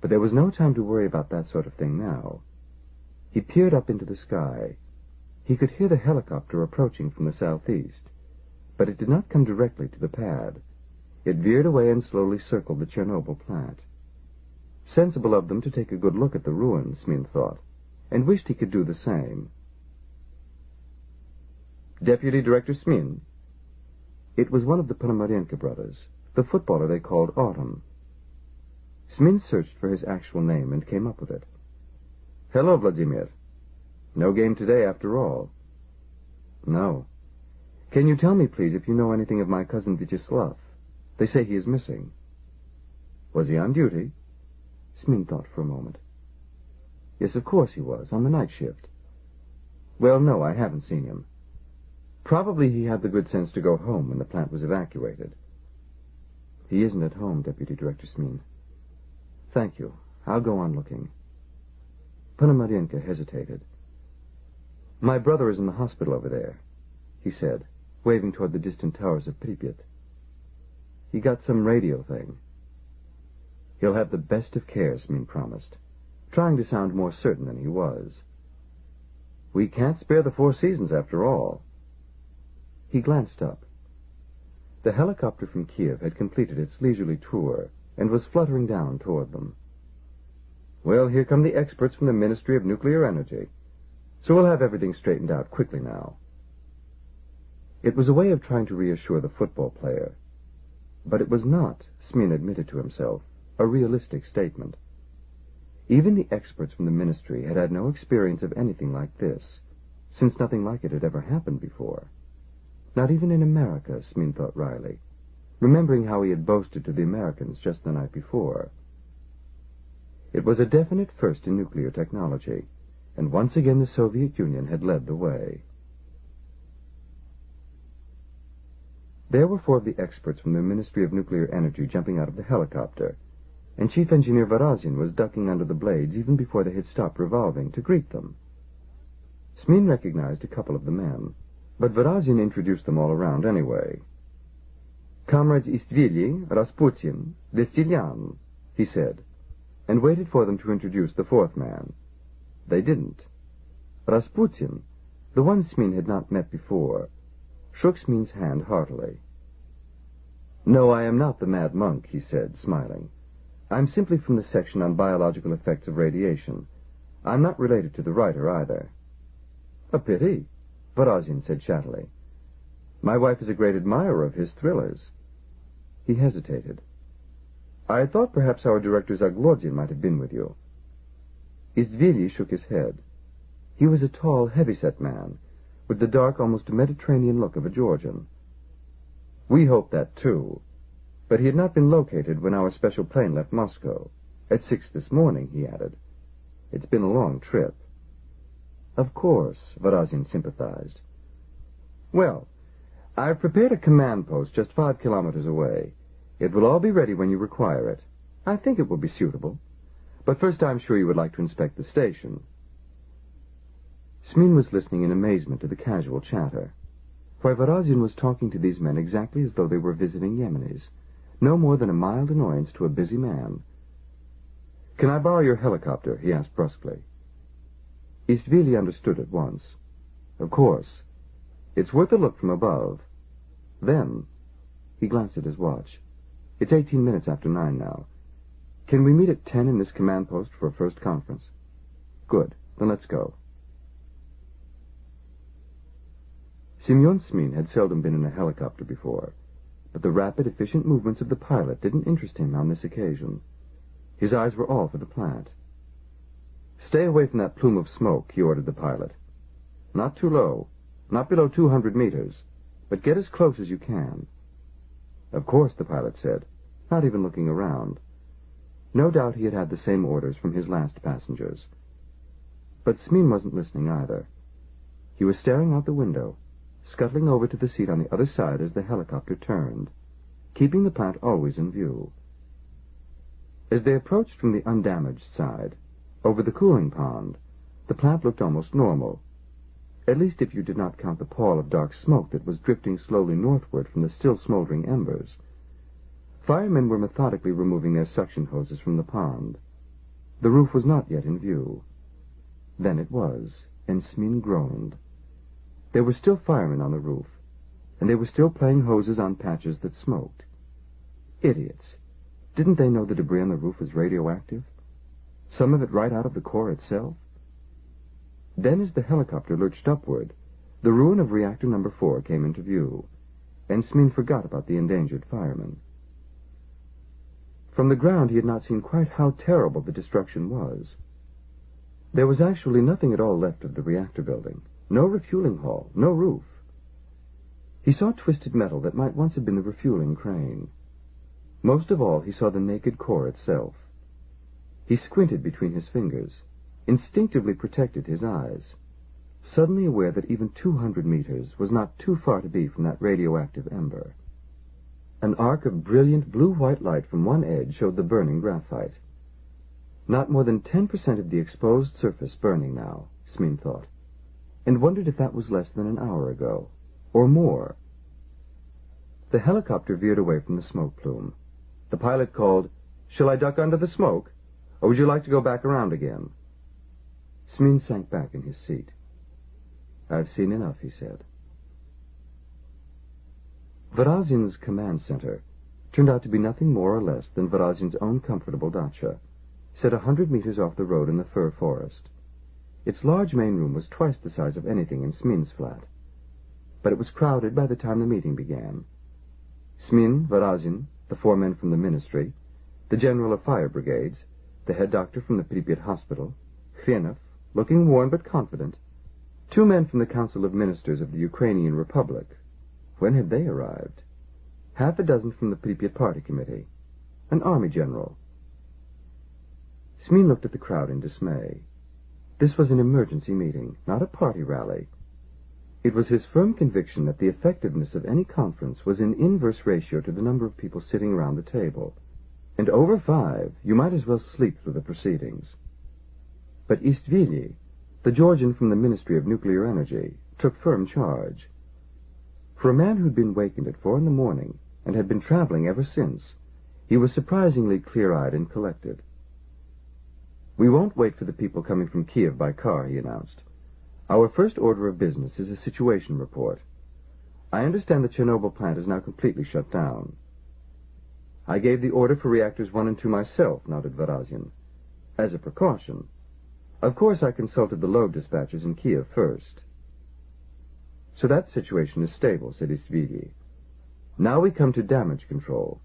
But there was no time to worry about that sort of thing now. He peered up into the sky. He could hear the helicopter approaching from the southeast, but it did not come directly to the pad. It veered away and slowly circled the Chernobyl plant. Sensible of them to take a good look at the ruins, Smin thought and wished he could do the same. Deputy Director Smin? It was one of the Ponomarenko brothers, the footballer they called Autumn. Smin searched for his actual name and came up with it. Hello, Vladimir. No game today, after all. No. Can you tell me, please, if you know anything of my cousin Vyacheslav? They say he is missing. Was he on duty? Smin thought for a moment. Yes, of course he was, on the night shift. Well, no, I haven't seen him. Probably he had the good sense to go home when the plant was evacuated. He isn't at home, Deputy Director Smin. Thank you. I'll go on looking. Ponomarenko hesitated. My brother is in the hospital over there, he said, waving toward the distant towers of Pripyat. He got some radio thing. He'll have the best of care, Smin promised trying to sound more certain than he was. We can't spare the Four Seasons after all. He glanced up. The helicopter from Kiev had completed its leisurely tour and was fluttering down toward them. Well, here come the experts from the Ministry of Nuclear Energy. So we'll have everything straightened out quickly now. It was a way of trying to reassure the football player. But it was not, Smin admitted to himself, a realistic statement. Even the experts from the ministry had had no experience of anything like this, since nothing like it had ever happened before. Not even in America, Smin thought wryly, remembering how he had boasted to the Americans just the night before. It was a definite first in nuclear technology, and once again the Soviet Union had led the way. There were four of the experts from the Ministry of Nuclear Energy jumping out of the helicopter, and Chief Engineer Varazin was ducking under the blades even before they had stopped revolving to greet them. Smin recognized a couple of the men, but Varazin introduced them all around anyway. Comrades Istvili, Rasputin, Destilyan, he said, and waited for them to introduce the fourth man. They didn't. Rasputin, the one Smin had not met before, shook Smin's hand heartily. No, I am not the mad monk, he said, smiling. I'm simply from the section on biological effects of radiation. I'm not related to the writer either. A pity, Varazin said chattily. My wife is a great admirer of his thrillers. He hesitated. I thought perhaps our director Zaglodin might have been with you. Istvili shook his head. He was a tall, heavy-set man, with the dark, almost Mediterranean look of a Georgian. We hoped that, too, but he had not been located when our special plane left Moscow. At six this morning, he added. It's been a long trip. Of course, Varazin sympathized. Well, I've prepared a command post just five kilometers away. It will all be ready when you require it. I think it will be suitable. But first I'm sure you would like to inspect the station. Smin was listening in amazement to the casual chatter. Why, was talking to these men exactly as though they were visiting Yemenis, no more than a mild annoyance to a busy man. Can I borrow your helicopter? he asked brusquely. Istvili understood at once. Of course. It's worth a look from above. Then, he glanced at his watch. It's eighteen minutes after nine now. Can we meet at ten in this command post for a first conference? Good. Then let's go. Semyon Smin had seldom been in a helicopter before, but the rapid, efficient movements of the pilot didn't interest him on this occasion. His eyes were all for the plant. Stay away from that plume of smoke, he ordered the pilot. Not too low, not below 200 meters, but get as close as you can. Of course, the pilot said, not even looking around. No doubt he had had the same orders from his last passengers. But Smin wasn't listening either. He was staring out the window, scuttling over to the seat on the other side as the helicopter turned, keeping the plant always in view. As they approached from the undamaged side, over the cooling pond, the plant looked almost normal, at least if you did not count the pall of dark smoke that was drifting slowly northward from the still smoldering embers. Firemen were methodically removing their suction hoses from the pond. The roof was not yet in view. Then it was, and Smin groaned. There were still firemen on the roof, and they were still playing hoses on patches that smoked. Idiots. Didn't they know the debris on the roof was radioactive? Some of it right out of the core itself? Then as the helicopter lurched upward, the ruin of reactor number four came into view, and Smin forgot about the endangered firemen. From the ground he had not seen quite how terrible the destruction was. There was actually nothing at all left of the reactor building. No refueling hall, no roof. He saw twisted metal that might once have been the refueling crane. Most of all, he saw the naked core itself. He squinted between his fingers, instinctively protected his eyes, suddenly aware that even 200 meters was not too far to be from that radioactive ember. An arc of brilliant blue-white light from one edge showed the burning graphite. Not more than 10% of the exposed surface burning now, Smin thought, and wondered if that was less than an hour ago, or more. The helicopter veered away from the smoke plume. The pilot called, Shall I duck under the smoke? Or would you like to go back around again? Smin sank back in his seat. I've seen enough, he said. Varazin's command center turned out to be nothing more or less than Varazin's own comfortable dacha, set a hundred meters off the road in the fir forest. Its large main room was twice the size of anything in Smin's flat. but it was crowded by the time the meeting began. Smin, Varazin, the four men from the ministry, the general of fire brigades, the head doctor from the Pripyat hospital, Khrenov, looking worn but confident, two men from the Council of Ministers of the Ukrainian Republic. When had they arrived? Half a dozen from the Pripyat Party Committee, an army general. Smin looked at the crowd in dismay. This was an emergency meeting, not a party rally. It was his firm conviction that the effectiveness of any conference was in inverse ratio to the number of people sitting around the table. And over five, you might as well sleep through the proceedings. But Istvili, the Georgian from the Ministry of Nuclear Energy, took firm charge. For a man who'd been wakened at four in the morning and had been traveling ever since, he was surprisingly clear-eyed and collected. We won't wait for the people coming from Kiev by car, he announced. Our first order of business is a situation report. I understand the Chernobyl plant is now completely shut down. I gave the order for reactors 1 and 2 myself, nodded Varazin. As a precaution. Of course I consulted the load dispatchers in Kiev first. So that situation is stable, said Istvili. Now we come to damage control.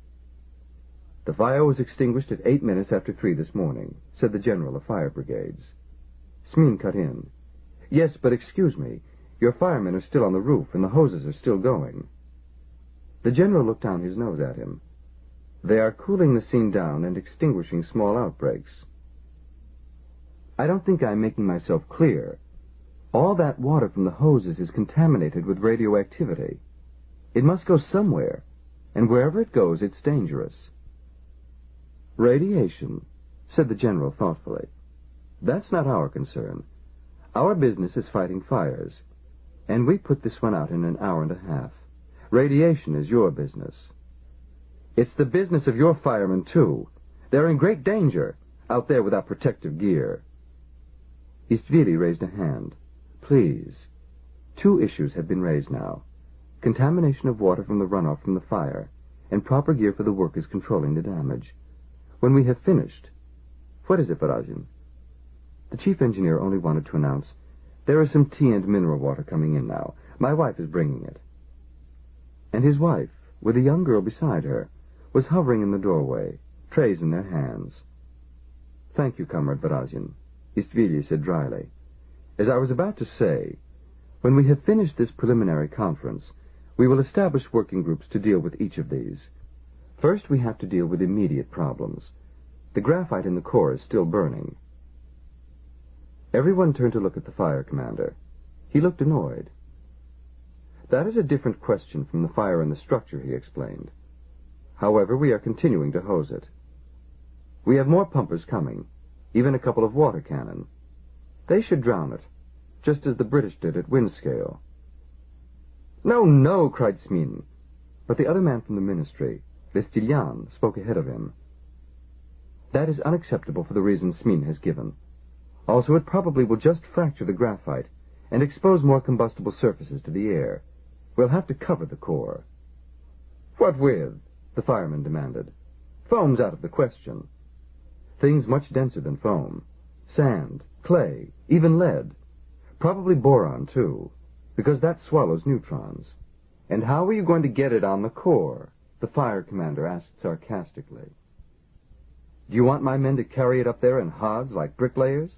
The fire was extinguished at eight minutes after three this morning, said the general of fire brigades. Smin cut in. Yes, but excuse me. Your firemen are still on the roof, and the hoses are still going. The general looked down his nose at him. They are cooling the scene down and extinguishing small outbreaks. I don't think I'm making myself clear. All that water from the hoses is contaminated with radioactivity. It must go somewhere, and wherever it goes, it's dangerous. Radiation, said the general thoughtfully. That's not our concern. Our business is fighting fires, and we put this one out in an hour and a half. Radiation is your business. It's the business of your firemen, too. They're in great danger out there without protective gear. Istvili raised a hand. Please. Two issues have been raised now. Contamination of water from the runoff from the fire, and proper gear for the workers controlling the damage. When we have finished... What is it, Varazin? The chief engineer only wanted to announce, There is some tea and mineral water coming in now. My wife is bringing it. And his wife, with a young girl beside her, was hovering in the doorway, trays in their hands. Thank you, Comrade Varazin, Istvili said dryly. As I was about to say, when we have finished this preliminary conference, we will establish working groups to deal with each of these. First, we have to deal with immediate problems. The graphite in the core is still burning. Everyone turned to look at the fire commander. He looked annoyed. That is a different question from the fire in the structure, he explained. However, we are continuing to hose it. We have more pumpers coming, even a couple of water cannon. They should drown it, just as the British did at Windscale. No, no, cried Smin. But the other man from the ministry, Vestilyan, spoke ahead of him. That is unacceptable for the reasons Smin has given. Also, it probably will just fracture the graphite and expose more combustible surfaces to the air. We'll have to cover the core. What with? the fireman demanded. Foam's out of the question. Things much denser than foam. Sand, clay, even lead. Probably boron, too, because that swallows neutrons. And how are you going to get it on the core? The fire commander asked sarcastically. Do you want my men to carry it up there in hods like bricklayers?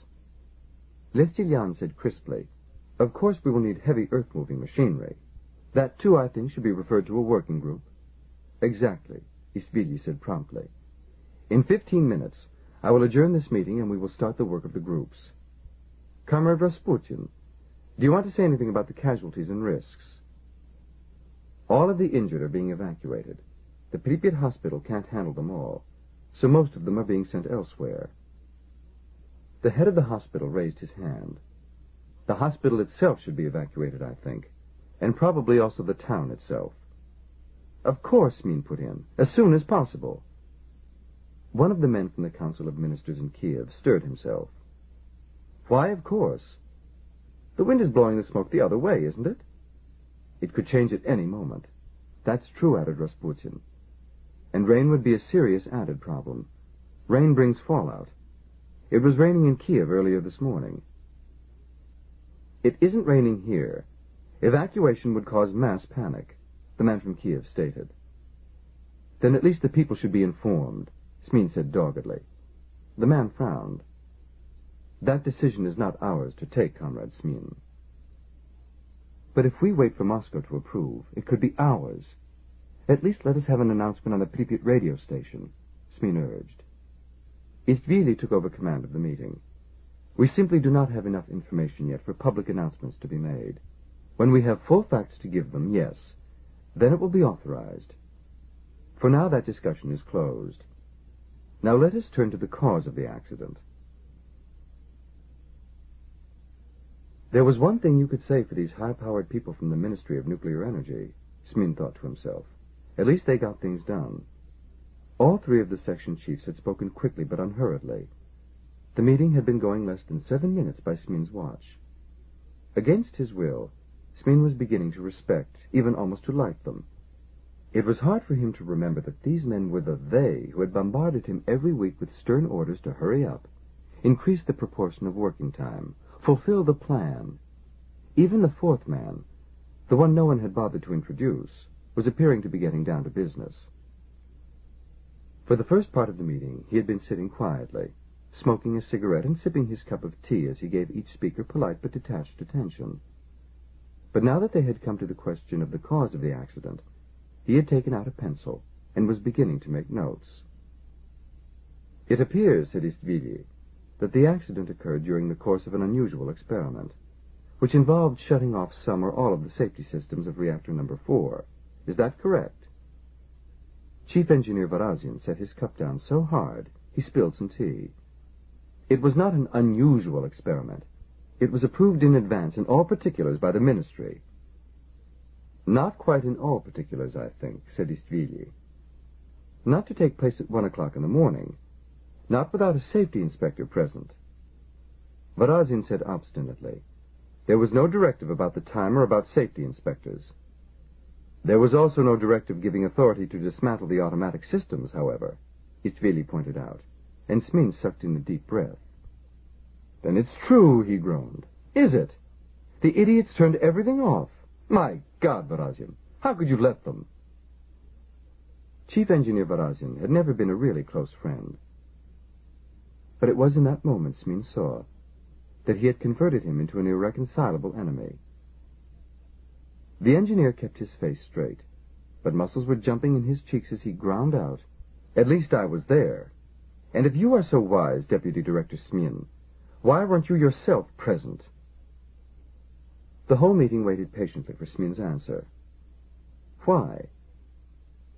Lestilyan said crisply, Of course we will need heavy earth-moving machinery. That, too, I think, should be referred to a working group. Exactly, Istvili said promptly. In fifteen minutes, I will adjourn this meeting and we will start the work of the groups. Comrade Rasputin, do you want to say anything about the casualties and risks? All of the injured are being evacuated. The Pripyat hospital can't handle them all, so most of them are being sent elsewhere. The head of the hospital raised his hand. The hospital itself should be evacuated, I think, and probably also the town itself. Of course, Min put in. As soon as possible. One of the men from the Council of Ministers in Kiev stirred himself. Why, of course. The wind is blowing the smoke the other way, isn't it? It could change at any moment. That's true, added Rasputin. And rain would be a serious added problem. Rain brings fallout. It was raining in Kiev earlier this morning. It isn't raining here. Evacuation would cause mass panic, the man from Kiev stated. Then at least the people should be informed, Smin said doggedly. The man frowned. That decision is not ours to take, Comrade Smin. But if we wait for Moscow to approve, it could be ours. At least let us have an announcement on the Pripyat radio station, Smin urged. Istvili took over command of the meeting. We simply do not have enough information yet for public announcements to be made. When we have full facts to give them, yes, then it will be authorized. For now that discussion is closed. Now let us turn to the cause of the accident. There was one thing you could say for these high-powered people from the Ministry of Nuclear Energy, Smin thought to himself. At least they got things done. All three of the section chiefs had spoken quickly but unhurriedly. The meeting had been going less than seven minutes by Smin's watch. Against his will, Smin was beginning to respect, even almost to like them. It was hard for him to remember that these men were the they who had bombarded him every week with stern orders to hurry up, increase the proportion of working time, fulfill the plan. Even the fourth man, the one no one had bothered to introduce, was appearing to be getting down to business. For the first part of the meeting, he had been sitting quietly, smoking a cigarette and sipping his cup of tea as he gave each speaker polite but detached attention. But now that they had come to the question of the cause of the accident, he had taken out a pencil and was beginning to make notes. It appears, said Istvili, that the accident occurred during the course of an unusual experiment, which involved shutting off some or all of the safety systems of reactor number four. Is that correct? Chief Engineer Varazin set his cup down so hard he spilled some tea. It was not an unusual experiment. It was approved in advance in all particulars by the Ministry. Not quite in all particulars, I think, said Istvili. Not to take place at one o'clock in the morning, not without a safety inspector present. Varazin said obstinately, There was no directive about the time or about safety inspectors. There was also no directive giving authority to dismantle the automatic systems, however, Istvili pointed out, and Smin sucked in a deep breath. Then it's true, he groaned. Is it? The idiots turned everything off. My God, Varazin, how could you let them? Chief Engineer Varazin had never been a really close friend. But it was in that moment Smin saw that he had converted him into an irreconcilable enemy. The engineer kept his face straight, but muscles were jumping in his cheeks as he ground out, At least I was there. And if you are so wise, Deputy Director Smin, why weren't you yourself present? The whole meeting waited patiently for Smin's answer. Why?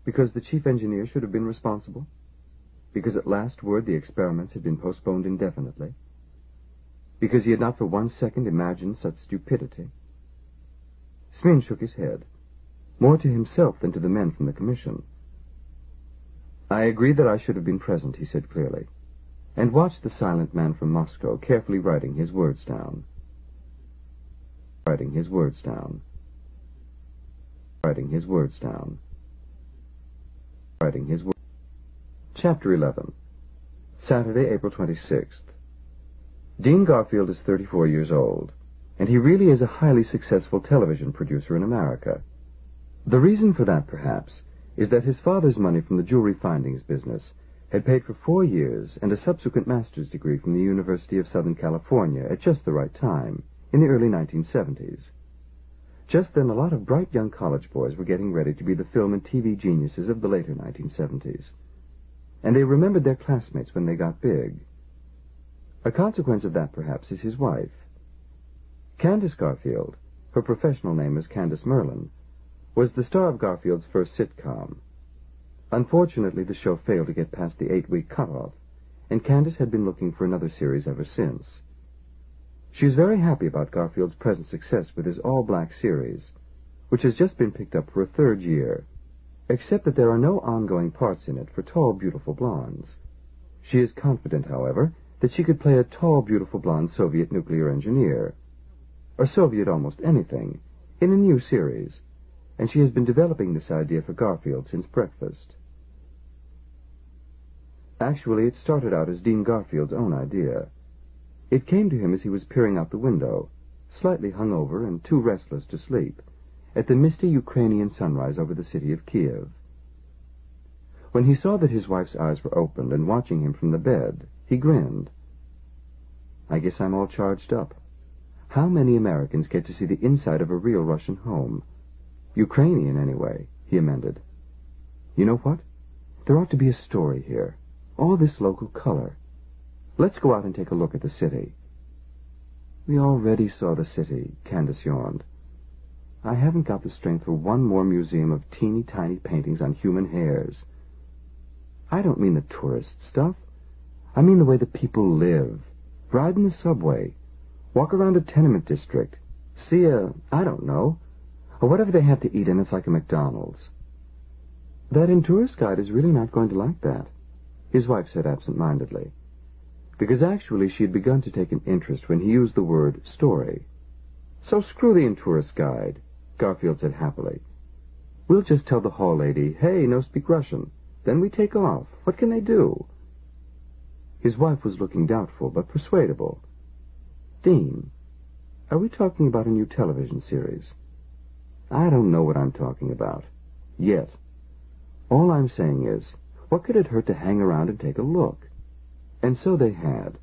Because the chief engineer should have been responsible? Because at last word the experiments had been postponed indefinitely? Because he had not for one second imagined such stupidity? Smin shook his head, more to himself than to the men from the commission. I agree that I should have been present, he said clearly, and watched the silent man from Moscow carefully writing his words down. Writing his words down. Writing his words down. Writing his words Chapter 11 Saturday, April 26th. Dean Garfield is 34 years old, and he really is a highly successful television producer in America. The reason for that, perhaps, is that his father's money from the jewelry findings business had paid for four years and a subsequent master's degree from the University of Southern California at just the right time, in the early 1970s. Just then, a lot of bright young college boys were getting ready to be the film and TV geniuses of the later 1970s and they remembered their classmates when they got big. A consequence of that, perhaps, is his wife. Candace Garfield, her professional name is Candace Merlin, was the star of Garfield's first sitcom. Unfortunately, the show failed to get past the eight-week cutoff, and Candace had been looking for another series ever since. She is very happy about Garfield's present success with his all-black series, which has just been picked up for a third year except that there are no ongoing parts in it for tall, beautiful blondes. She is confident, however, that she could play a tall, beautiful blonde Soviet nuclear engineer, or Soviet almost anything, in a new series, and she has been developing this idea for Garfield since breakfast. Actually, it started out as Dean Garfield's own idea. It came to him as he was peering out the window, slightly hungover and too restless to sleep, at the misty Ukrainian sunrise over the city of Kiev. When he saw that his wife's eyes were opened and watching him from the bed, he grinned. I guess I'm all charged up. How many Americans get to see the inside of a real Russian home? Ukrainian, anyway, he amended. You know what? There ought to be a story here. All this local color. Let's go out and take a look at the city. We already saw the city, Candace yawned. I haven't got the strength for one more museum of teeny tiny paintings on human hairs. I don't mean the tourist stuff. I mean the way the people live. Ride in the subway. Walk around a tenement district. See a, I don't know, or whatever they have to eat in it's like a McDonald's. That Intourist guide is really not going to like that, his wife said absent-mindedly, because actually she had begun to take an interest when he used the word story. So screw the Intourist guide, Garfield said happily. We'll just tell the hall lady, hey, no speak Russian. Then we take off. What can they do? His wife was looking doubtful, but persuadable. Dean, are we talking about a new television series? I don't know what I'm talking about. Yet. All I'm saying is, what could it hurt to hang around and take a look? And so they had,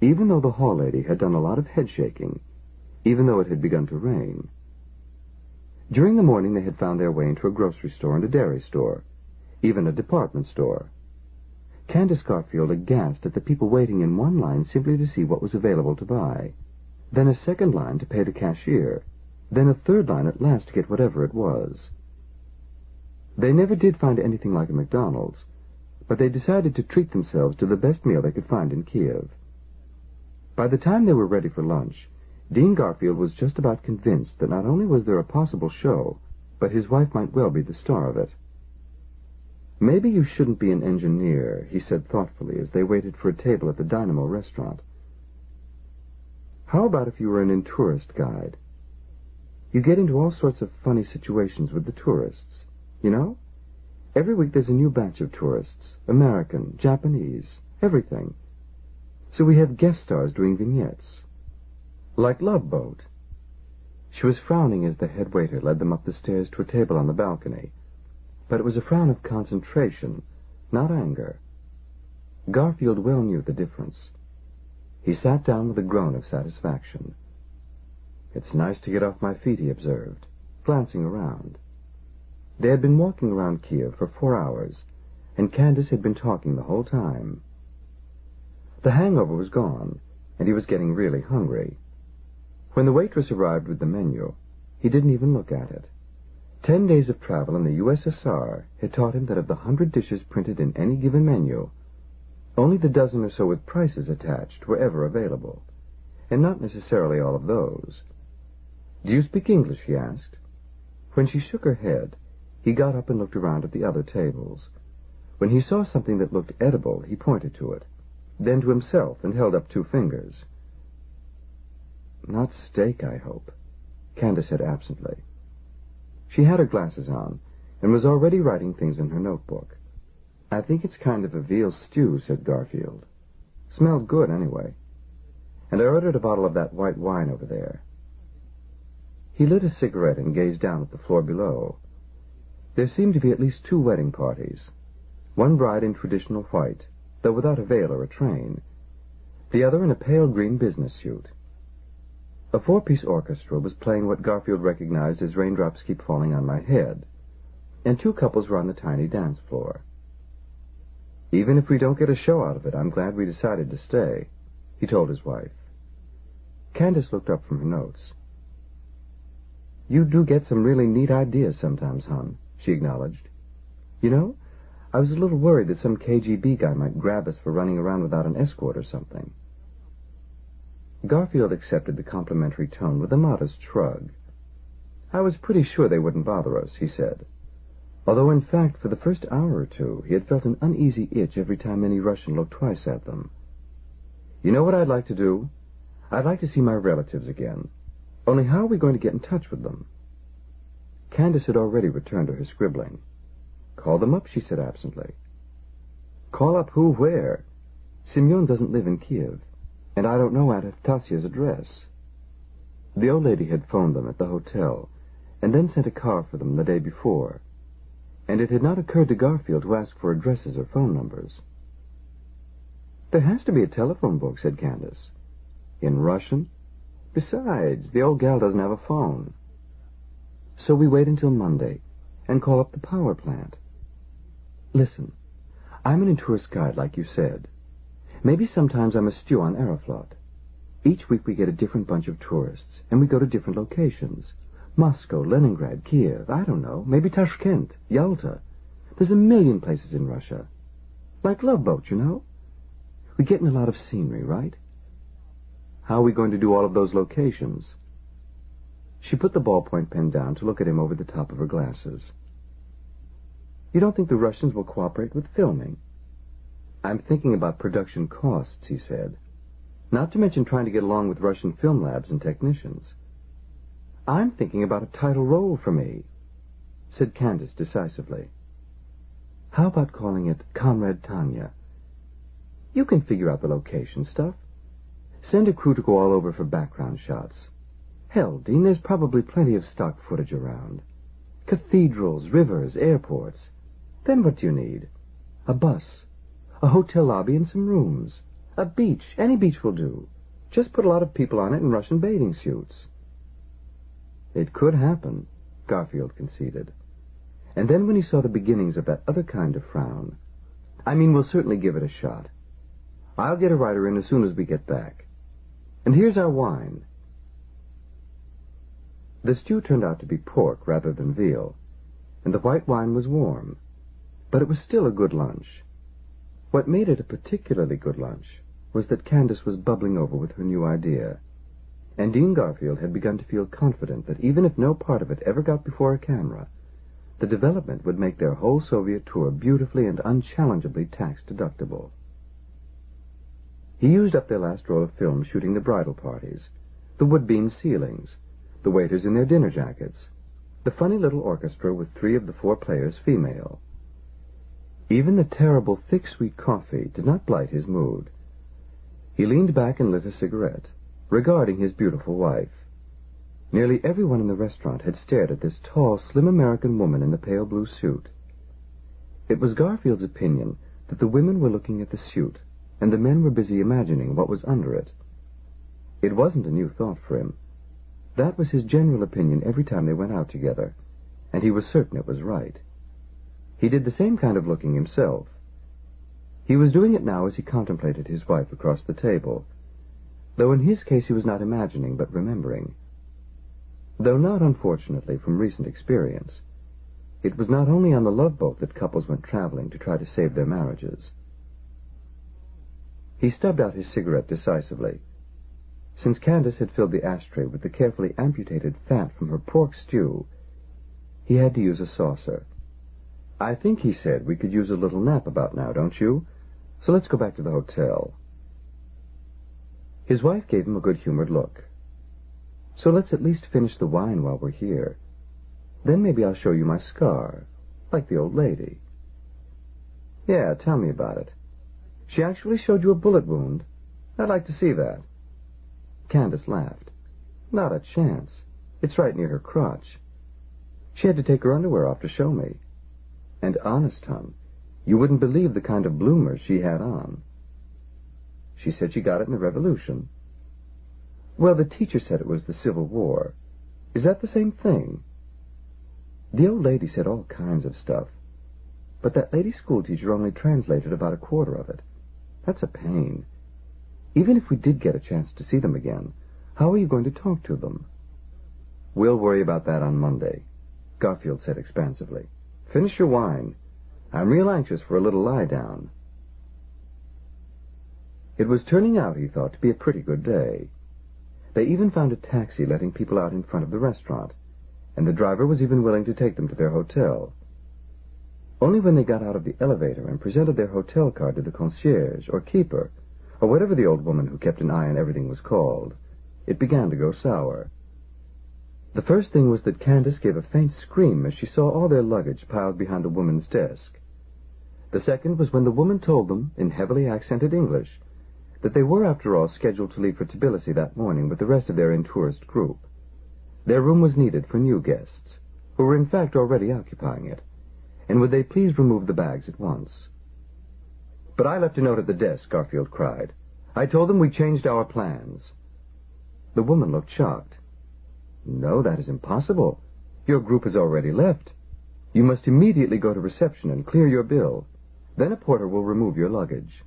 even though the hall lady had done a lot of head shaking, even though it had begun to rain. During the morning they had found their way into a grocery store and a dairy store, even a department store. Candace Garfield aghast at the people waiting in one line simply to see what was available to buy, then a second line to pay the cashier, then a third line at last to get whatever it was. They never did find anything like a McDonald's, but they decided to treat themselves to the best meal they could find in Kiev. By the time they were ready for lunch, Dean Garfield was just about convinced that not only was there a possible show, but his wife might well be the star of it. Maybe you shouldn't be an engineer, he said thoughtfully as they waited for a table at the Dynamo restaurant. How about if you were an Intourist guide? You get into all sorts of funny situations with the tourists. You know? Every week there's a new batch of tourists. American, Japanese, everything. So we have guest stars doing vignettes. Like Love Boat. She was frowning as the head waiter led them up the stairs to a table on the balcony. But it was a frown of concentration, not anger. Garfield well knew the difference. He sat down with a groan of satisfaction. It's nice to get off my feet, he observed, glancing around. They had been walking around Kiev for four hours, and Candace had been talking the whole time. The hangover was gone, and he was getting really hungry. When the waitress arrived with the menu, he didn't even look at it. Ten days of travel in the USSR had taught him that of the hundred dishes printed in any given menu, only the dozen or so with prices attached were ever available, and not necessarily all of those. Do you speak English? he asked. When she shook her head, he got up and looked around at the other tables. When he saw something that looked edible, he pointed to it, then to himself and held up two fingers. Not steak, I hope, Candace said absently. She had her glasses on, and was already writing things in her notebook. I think it's kind of a veal stew, said Garfield. Smelled good, anyway. And I ordered a bottle of that white wine over there. He lit a cigarette and gazed down at the floor below. There seemed to be at least two wedding parties. One bride in traditional white, though without a veil or a train. The other in a pale green business suit. A four-piece orchestra was playing what Garfield recognized as Raindrops Keep Falling on My Head, and two couples were on the tiny dance floor. Even if we don't get a show out of it, I'm glad we decided to stay, he told his wife. Candace looked up from her notes. You do get some really neat ideas sometimes, hon she acknowledged. You know, I was a little worried that some KGB guy might grab us for running around without an escort or something. Garfield accepted the complimentary tone with a modest shrug. I was pretty sure they wouldn't bother us, he said. Although, in fact, for the first hour or two, he had felt an uneasy itch every time any Russian looked twice at them. You know what I'd like to do? I'd like to see my relatives again. Only how are we going to get in touch with them? Candace had already returned to her scribbling. Call them up, she said absently. Call up who, where? Simeon doesn't live in Kiev, and I don't know Aunt Tasia's address. The old lady had phoned them at the hotel, and then sent a car for them the day before. And it had not occurred to Garfield to ask for addresses or phone numbers. There has to be a telephone book, said Candace. In Russian? Besides, the old gal doesn't have a phone. So we wait until Monday and call up the power plant. Listen, I'm an tourist guide, like you said. Maybe sometimes I'm a stew on Aeroflot. Each week we get a different bunch of tourists, and we go to different locations. Moscow, Leningrad, Kiev, I don't know, maybe Tashkent, Yalta. There's a million places in Russia. Like Love Boat, you know? We get in a lot of scenery, right? How are we going to do all of those locations? She put the ballpoint pen down to look at him over the top of her glasses. You don't think the Russians will cooperate with filming? I'm thinking about production costs, he said. Not to mention trying to get along with Russian film labs and technicians. I'm thinking about a title role for me, said Candace decisively. How about calling it Comrade Tanya? You can figure out the location stuff. Send a crew to go all over for background shots. Hell, Dean, there's probably plenty of stock footage around. Cathedrals, rivers, airports. Then what do you need? A bus, a hotel lobby and some rooms. A beach. Any beach will do. Just put a lot of people on it in Russian bathing suits. It could happen, Garfield conceded. And then when he saw the beginnings of that other kind of frown, I mean, we'll certainly give it a shot. I'll get a writer in as soon as we get back. And here's our wine. The stew turned out to be pork rather than veal, and the white wine was warm, but it was still a good lunch. What made it a particularly good lunch was that Candace was bubbling over with her new idea. And Dean Garfield had begun to feel confident that even if no part of it ever got before a camera, the development would make their whole Soviet tour beautifully and unchallengeably tax-deductible. He used up their last roll of film shooting the bridal parties, the wood-beam ceilings, the waiters in their dinner jackets, the funny little orchestra with three of the four players female, even the terrible thick sweet coffee did not blight his mood. He leaned back and lit a cigarette, regarding his beautiful wife. Nearly everyone in the restaurant had stared at this tall, slim American woman in the pale blue suit. It was Garfield's opinion that the women were looking at the suit, and the men were busy imagining what was under it. It wasn't a new thought for him. That was his general opinion every time they went out together, and he was certain it was right. He did the same kind of looking himself. He was doing it now as he contemplated his wife across the table, though in his case he was not imagining but remembering. Though not, unfortunately, from recent experience. It was not only on the love boat that couples went traveling to try to save their marriages. He stubbed out his cigarette decisively. Since Candace had filled the ashtray with the carefully amputated fat from her pork stew, he had to use a saucer. I think, he said, we could use a little nap about now, don't you? So let's go back to the hotel. His wife gave him a good-humored look. So let's at least finish the wine while we're here. Then maybe I'll show you my scar, like the old lady. Yeah, tell me about it. She actually showed you a bullet wound? I'd like to see that. Candace laughed. Not a chance. It's right near her crotch. She had to take her underwear off to show me. And honest, Tom, you wouldn't believe the kind of bloomers she had on. She said she got it in the Revolution. Well, the teacher said it was the Civil War. Is that the same thing? The old lady said all kinds of stuff, but that lady schoolteacher only translated about a quarter of it. That's a pain. Even if we did get a chance to see them again, how are you going to talk to them? We'll worry about that on Monday, Garfield said expansively. Finish your wine. I'm real anxious for a little lie down. It was turning out, he thought, to be a pretty good day. They even found a taxi letting people out in front of the restaurant, and the driver was even willing to take them to their hotel. Only when they got out of the elevator and presented their hotel card to the concierge, or keeper, or whatever the old woman who kept an eye on everything was called, it began to go sour. The first thing was that Candace gave a faint scream as she saw all their luggage piled behind a woman's desk. The second was when the woman told them, in heavily accented English, that they were, after all, scheduled to leave for Tbilisi that morning with the rest of their Intourist group. Their room was needed for new guests, who were in fact already occupying it, and would they please remove the bags at once? But I left a note at the desk, Garfield cried. I told them we changed our plans. The woman looked shocked. No, that is impossible. Your group has already left. You must immediately go to reception and clear your bill. Then a porter will remove your luggage.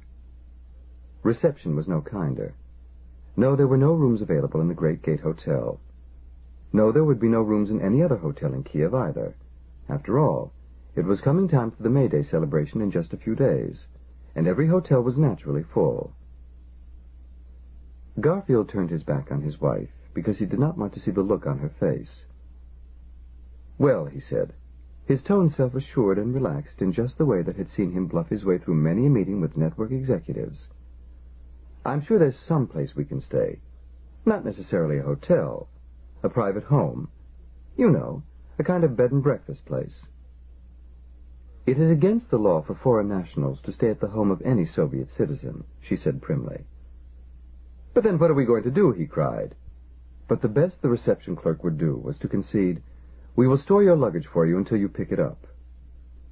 Reception was no kinder. No, there were no rooms available in the Great Gate Hotel. No, there would be no rooms in any other hotel in Kiev either. After all, it was coming time for the May Day celebration in just a few days, and every hotel was naturally full. Garfield turned his back on his wife because he did not want to see the look on her face. Well, he said, his tone self-assured and relaxed in just the way that had seen him bluff his way through many a meeting with network executives. I'm sure there's some place we can stay. Not necessarily a hotel. A private home. You know, a kind of bed and breakfast place. It is against the law for foreign nationals to stay at the home of any Soviet citizen, she said primly. But then what are we going to do? he cried. But the best the reception clerk would do was to concede, We will store your luggage for you until you pick it up.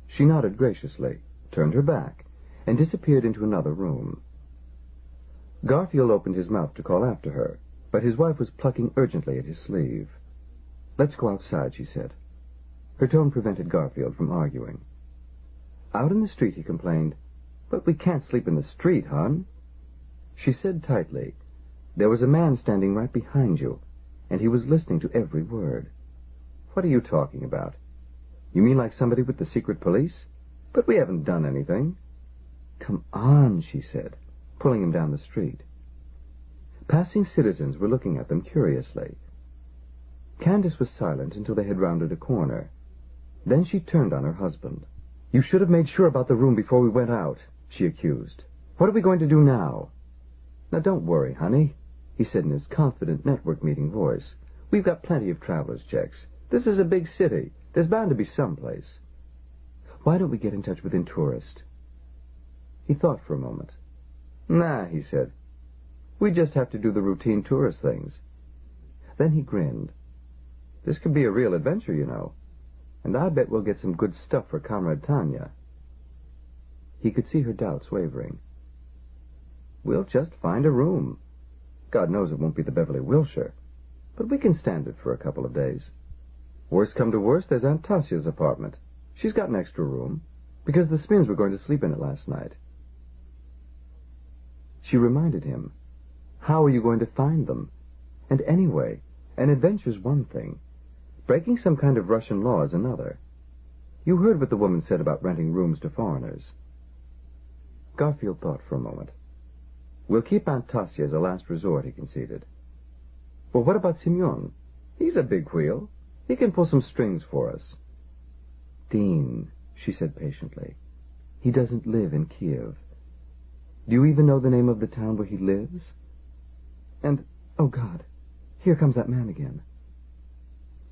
She nodded graciously, turned her back, and disappeared into another room. Garfield opened his mouth to call after her, but his wife was plucking urgently at his sleeve. Let's go outside, she said. Her tone prevented Garfield from arguing. Out in the street, he complained, But we can't sleep in the street, hon. She said tightly, There was a man standing right behind you, and he was listening to every word. What are you talking about? You mean like somebody with the secret police? But we haven't done anything. Come on, she said pulling him down the street. Passing citizens were looking at them curiously. Candace was silent until they had rounded a corner. Then she turned on her husband. You should have made sure about the room before we went out, she accused. What are we going to do now? Now, don't worry, honey, he said in his confident network meeting voice. We've got plenty of traveler's checks. This is a big city. There's bound to be some place. Why don't we get in touch with Intourist? He thought for a moment. Nah, he said. We just have to do the routine tourist things. Then he grinned. This could be a real adventure, you know. And I bet we'll get some good stuff for Comrade Tanya. He could see her doubts wavering. We'll just find a room. God knows it won't be the Beverly Wilshire, but we can stand it for a couple of days. Worst come to worst, there's Aunt Tasia's apartment. She's got an extra room, because the Smins were going to sleep in it last night. She reminded him. How are you going to find them? And anyway, an adventure's one thing. Breaking some kind of Russian law is another. You heard what the woman said about renting rooms to foreigners. Garfield thought for a moment. We'll keep Aunt Tasia as a last resort, he conceded. Well, what about Simeon? He's a big wheel. He can pull some strings for us. Dean, she said patiently, he doesn't live in Kiev. Do you even know the name of the town where he lives? And, oh God, here comes that man again.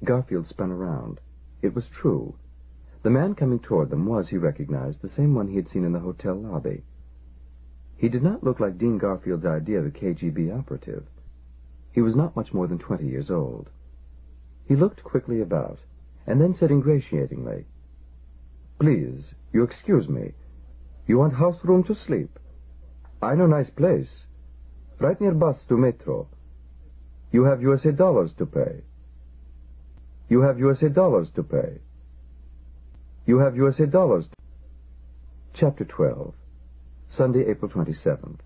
Garfield spun around. It was true. The man coming toward them was, he recognized, the same one he had seen in the hotel lobby. He did not look like Dean Garfield's idea of a KGB operative. He was not much more than twenty years old. He looked quickly about, and then said ingratiatingly, Please, you excuse me. You want house room to sleep? I know nice place. Right near bus to metro. You have USA dollars to pay. You have USA dollars to pay. You have USA dollars. Chapter 12. Sunday, April 27th.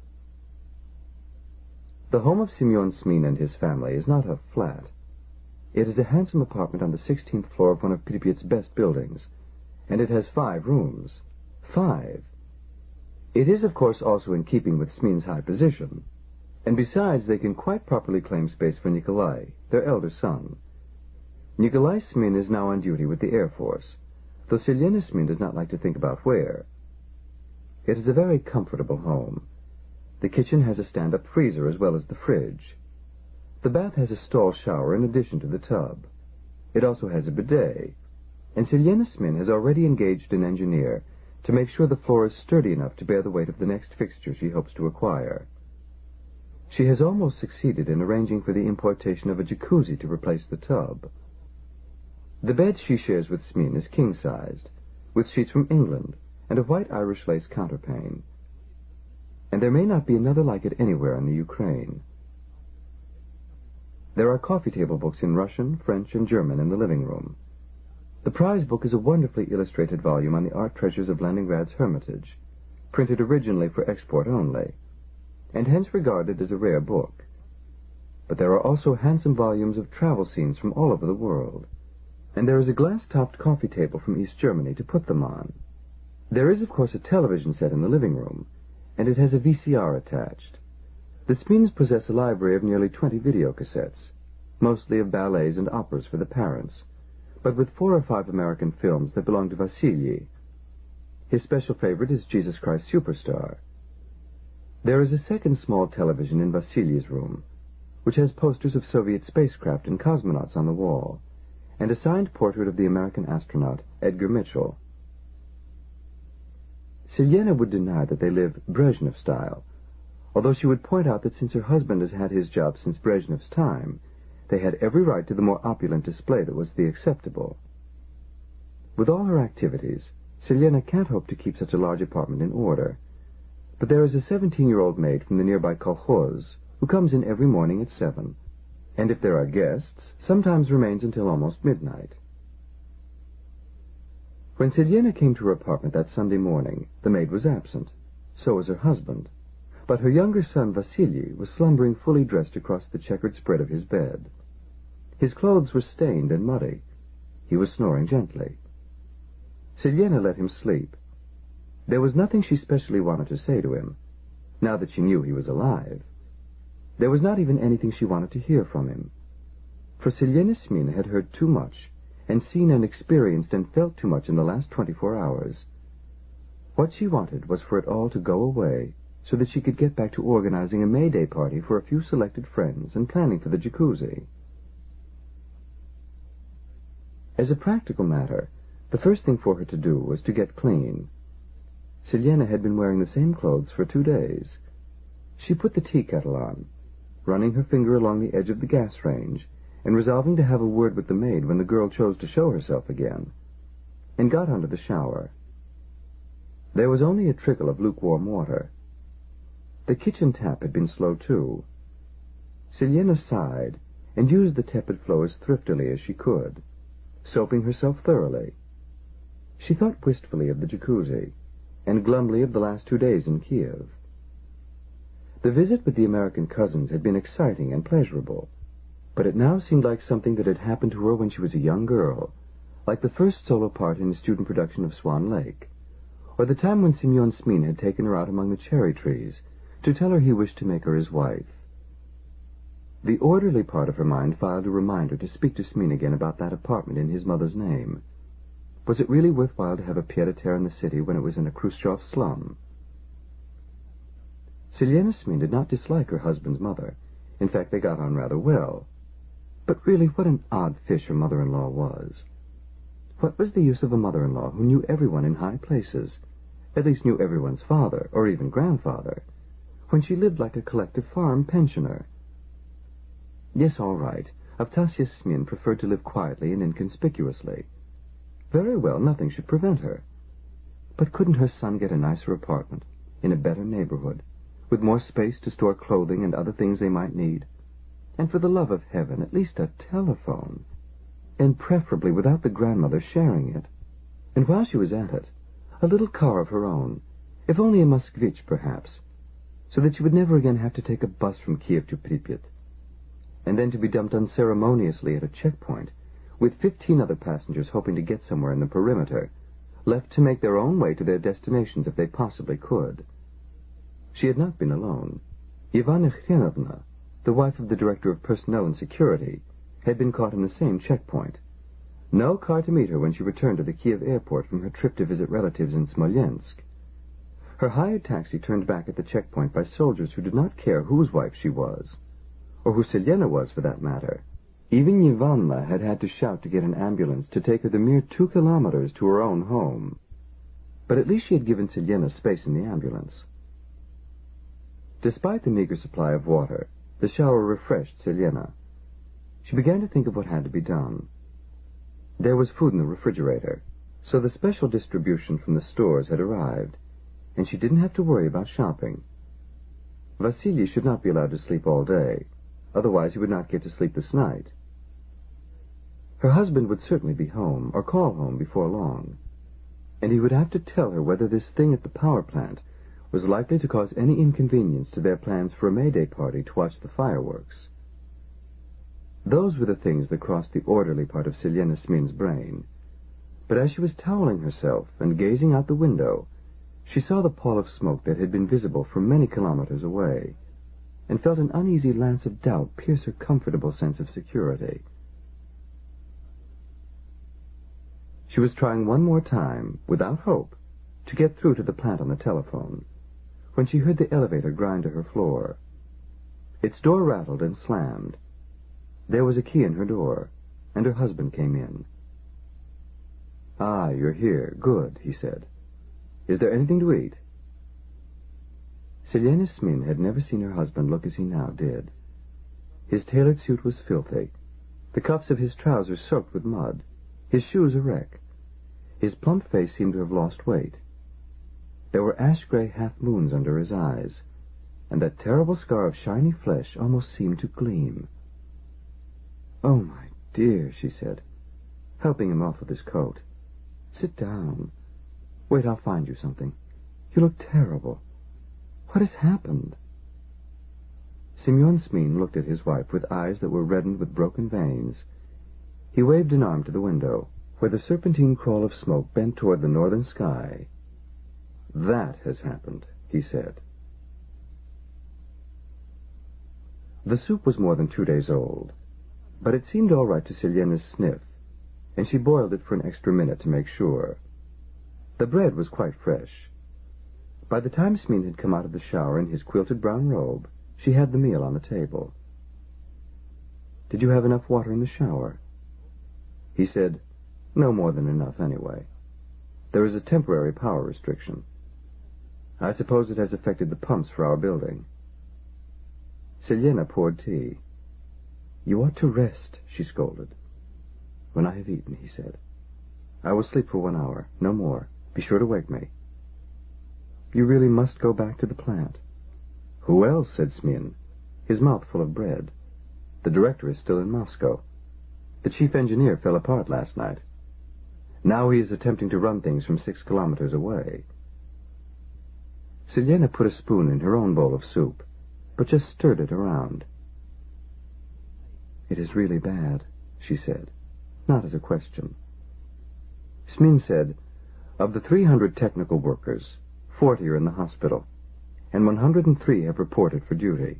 The home of Simeon Smin and his family is not a flat. It is a handsome apartment on the 16th floor of one of Pripyat's best buildings, and it has five rooms. Five! It is, of course, also in keeping with Smin's high position. And besides, they can quite properly claim space for Nikolai, their elder son. Nikolai Smin is now on duty with the Air Force, though Selena Smin does not like to think about where. It is a very comfortable home. The kitchen has a stand-up freezer as well as the fridge. The bath has a stall shower in addition to the tub. It also has a bidet, and Selena Smin has already engaged an engineer to make sure the floor is sturdy enough to bear the weight of the next fixture she hopes to acquire. She has almost succeeded in arranging for the importation of a jacuzzi to replace the tub. The bed she shares with Smin is king-sized, with sheets from England and a white Irish lace counterpane. And there may not be another like it anywhere in the Ukraine. There are coffee table books in Russian, French, and German in the living room. The prize book is a wonderfully illustrated volume on the art treasures of Leningrad's Hermitage, printed originally for export only, and hence regarded as a rare book. But there are also handsome volumes of travel scenes from all over the world, and there is a glass-topped coffee table from East Germany to put them on. There is, of course, a television set in the living room, and it has a VCR attached. The Smins possess a library of nearly 20 videocassettes, mostly of ballets and operas for the parents, but with four or five American films that belong to Vasily. His special favorite is Jesus Christ Superstar. There is a second small television in Vasily's room, which has posters of Soviet spacecraft and cosmonauts on the wall, and a signed portrait of the American astronaut Edgar Mitchell. Silyena would deny that they live Brezhnev style, although she would point out that since her husband has had his job since Brezhnev's time, they had every right to the more opulent display that was the acceptable. With all her activities, Silyena can't hope to keep such a large apartment in order, but there is a seventeen-year-old maid from the nearby kolkhoz who comes in every morning at seven, and if there are guests, sometimes remains until almost midnight. When Silyena came to her apartment that Sunday morning, the maid was absent. So was her husband. But her younger son, Vasily, was slumbering fully dressed across the checkered spread of his bed. His clothes were stained and muddy. He was snoring gently. Silyena let him sleep. There was nothing she specially wanted to say to him, now that she knew he was alive. There was not even anything she wanted to hear from him. For Silyena Smin had heard too much and seen and experienced and felt too much in the last twenty-four hours. What she wanted was for it all to go away, so that she could get back to organizing a May Day party for a few selected friends and planning for the jacuzzi. As a practical matter, the first thing for her to do was to get clean. Silyena had been wearing the same clothes for two days. She put the tea kettle on, running her finger along the edge of the gas range, and resolving to have a word with the maid when the girl chose to show herself again, and got under the shower. There was only a trickle of lukewarm water. The kitchen tap had been slow, too. Silyena sighed and used the tepid flow as thriftily as she could, soaping herself thoroughly. She thought wistfully of the jacuzzi, and glumly of the last two days in Kiev. The visit with the American cousins had been exciting and pleasurable, but it now seemed like something that had happened to her when she was a young girl, like the first solo part in a student production of Swan Lake, or the time when Simeon Smin had taken her out among the cherry trees to tell her he wished to make her his wife. The orderly part of her mind filed a reminder to speak to Smin again about that apartment in his mother's name. Was it really worthwhile to have a pied-à-terre in the city when it was in a Khrushchev slum? Silyena Smin did not dislike her husband's mother. In fact, they got on rather well. But really, what an odd fish her mother-in-law was. What was the use of a mother-in-law who knew everyone in high places, at least knew everyone's father, or even grandfather, when she lived like a collective farm pensioner? Yes, all right. Aftasia Smin preferred to live quietly and inconspicuously. Very well, nothing should prevent her. But couldn't her son get a nicer apartment, in a better neighborhood, with more space to store clothing and other things they might need? And for the love of heaven, at least a telephone. And preferably without the grandmother sharing it. And while she was at it, a little car of her own, if only a Moskvich, perhaps, so that she would never again have to take a bus from Kiev to Pripyat, and then to be dumped unceremoniously at a checkpoint, with fifteen other passengers hoping to get somewhere in the perimeter, left to make their own way to their destinations if they possibly could. She had not been alone. Ivana Khrenovna, the wife of the director of personnel and security, had been caught in the same checkpoint. No car to meet her when she returned to the Kiev airport from her trip to visit relatives in Smolensk. Her hired taxi turned back at the checkpoint by soldiers who did not care whose wife she was, or who Silyena was for that matter. Even Ivanna had had to shout to get an ambulance to take her the mere two kilometers to her own home. But at least she had given Silyena space in the ambulance. Despite the meager supply of water, the shower refreshed Selena. She began to think of what had to be done. There was food in the refrigerator, so the special distribution from the stores had arrived, and she didn't have to worry about shopping. Vasily should not be allowed to sleep all day, otherwise he would not get to sleep this night. Her husband would certainly be home, or call home before long, and he would have to tell her whether this thing at the power plant was likely to cause any inconvenience to their plans for a May Day party to watch the fireworks. Those were the things that crossed the orderly part of Selena Smin's brain. But as she was toweling herself and gazing out the window, she saw the pall of smoke that had been visible from many kilometers away, and felt an uneasy lance of doubt pierce her comfortable sense of security. She was trying one more time, without hope, to get through to the plant on the telephone, when she heard the elevator grind to her floor. Its door rattled and slammed. There was a key in her door, and her husband came in. Ah, you're here. Good, he said. Is there anything to eat? Selena Smin had never seen her husband look as he now did. His tailored suit was filthy, the cuffs of his trousers soaked with mud, his shoes a wreck. His plump face seemed to have lost weight. There were ash-gray half-moons under his eyes, and that terrible scar of shiny flesh almost seemed to gleam. Oh, my dear, she said, helping him off with his coat. Sit down. Wait, I'll find you something. You look terrible. What has happened? Simeon Smin looked at his wife with eyes that were reddened with broken veins. He waved an arm to the window, where the serpentine crawl of smoke bent toward the northern sky. That has happened, he said. The soup was more than two days old, but it seemed all right to Selena's sniff, and she boiled it for an extra minute to make sure. The bread was quite fresh. By the time Smin had come out of the shower in his quilted brown robe, she had the meal on the table. Did you have enough water in the shower? He said, no more than enough, anyway. There is a temporary power restriction. I suppose it has affected the pumps for our building. Selena poured tea. You ought to rest, she scolded. When I have eaten, he said. I will sleep for one hour, no more. Be sure to wake me. You really must go back to the plant. Who else? said Smin, his mouth full of bread. The director is still in Moscow. The chief engineer fell apart last night. Now he is attempting to run things from six kilometers away. Selena put a spoon in her own bowl of soup, but just stirred it around. It is really bad, she said, not as a question. Smin said, of the 300 technical workers, 40 are in the hospital, and 103 have reported for duty.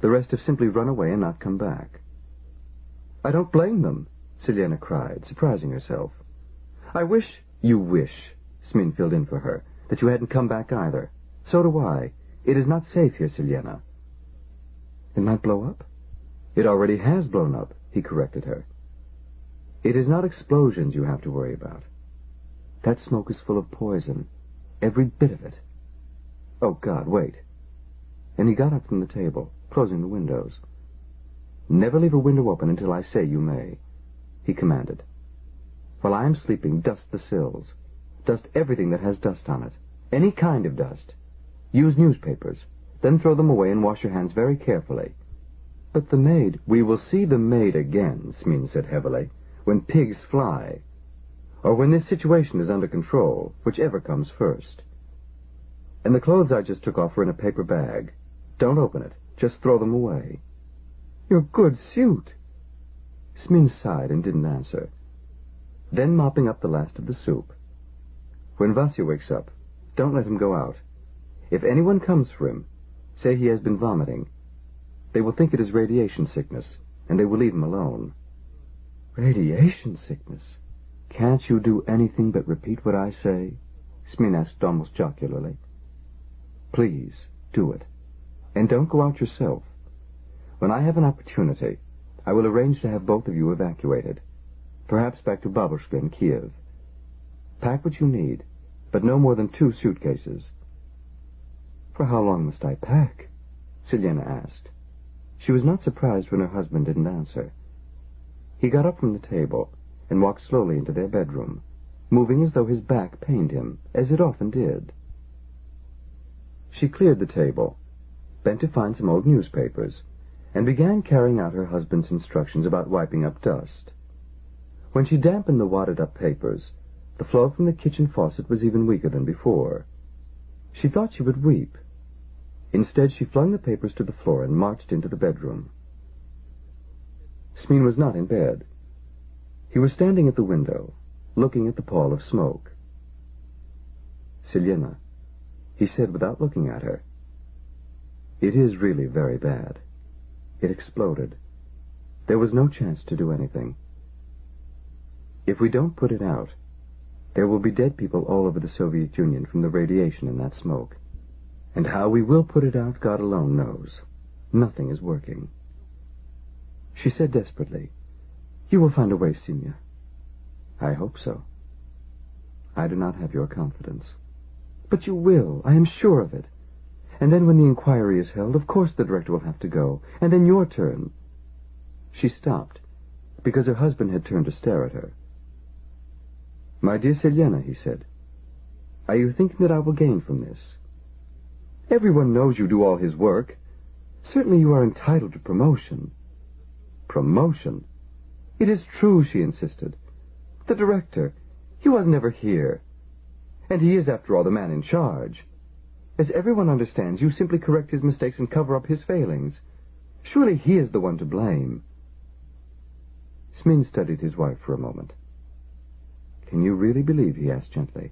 The rest have simply run away and not come back. I don't blame them, Selena cried, surprising herself. I wish... You wish, Smin filled in for her, that you hadn't come back either. So do I. It is not safe here, Selena. It might blow up? It already has blown up, he corrected her. It is not explosions you have to worry about. That smoke is full of poison. Every bit of it. Oh, God, wait. And he got up from the table, closing the windows. Never leave a window open until I say you may, he commanded. While I am sleeping, dust the sills. Dust everything that has dust on it. Any kind of dust. Use newspapers. Then throw them away and wash your hands very carefully. But the maid... We will see the maid again, Smin said heavily, when pigs fly or when this situation is under control, whichever comes first. And the clothes I just took off are in a paper bag. Don't open it. Just throw them away. Your good suit. Smin sighed and didn't answer. Then mopping up the last of the soup. When Vasya wakes up, don't let him go out. If anyone comes for him, say he has been vomiting. They will think it is radiation sickness, and they will leave him alone. Radiation sickness? Can't you do anything but repeat what I say? Smin asked almost jocularly. Please, do it. And don't go out yourself. When I have an opportunity, I will arrange to have both of you evacuated. Perhaps back to Babushka in Kiev. Pack what you need, but no more than two suitcases. For how long must I pack? Selena asked. She was not surprised when her husband didn't answer. He got up from the table and walked slowly into their bedroom, moving as though his back pained him, as it often did. She cleared the table, bent to find some old newspapers, and began carrying out her husband's instructions about wiping up dust. When she dampened the wadded-up papers, the flow from the kitchen faucet was even weaker than before. She thought she would weep. Instead, she flung the papers to the floor and marched into the bedroom. Smin was not in bed. He was standing at the window, looking at the pall of smoke. Selena, he said without looking at her. It is really very bad. It exploded. There was no chance to do anything. If we don't put it out, there will be dead people all over the Soviet Union from the radiation in that smoke. And how we will put it out, God alone knows. Nothing is working. She said desperately, You will find a way, Sinya. I hope so. I do not have your confidence. But you will. I am sure of it. And then when the inquiry is held, of course the director will have to go. And then your turn. She stopped, because her husband had turned to stare at her. My dear Selena, he said, are you thinking that I will gain from this? Everyone knows you do all his work. Certainly you are entitled to promotion. Promotion? It is true, she insisted. The director, he was never here. And he is, after all, the man in charge. As everyone understands, you simply correct his mistakes and cover up his failings. Surely he is the one to blame. Smin studied his wife for a moment. Can you really believe, he asked gently,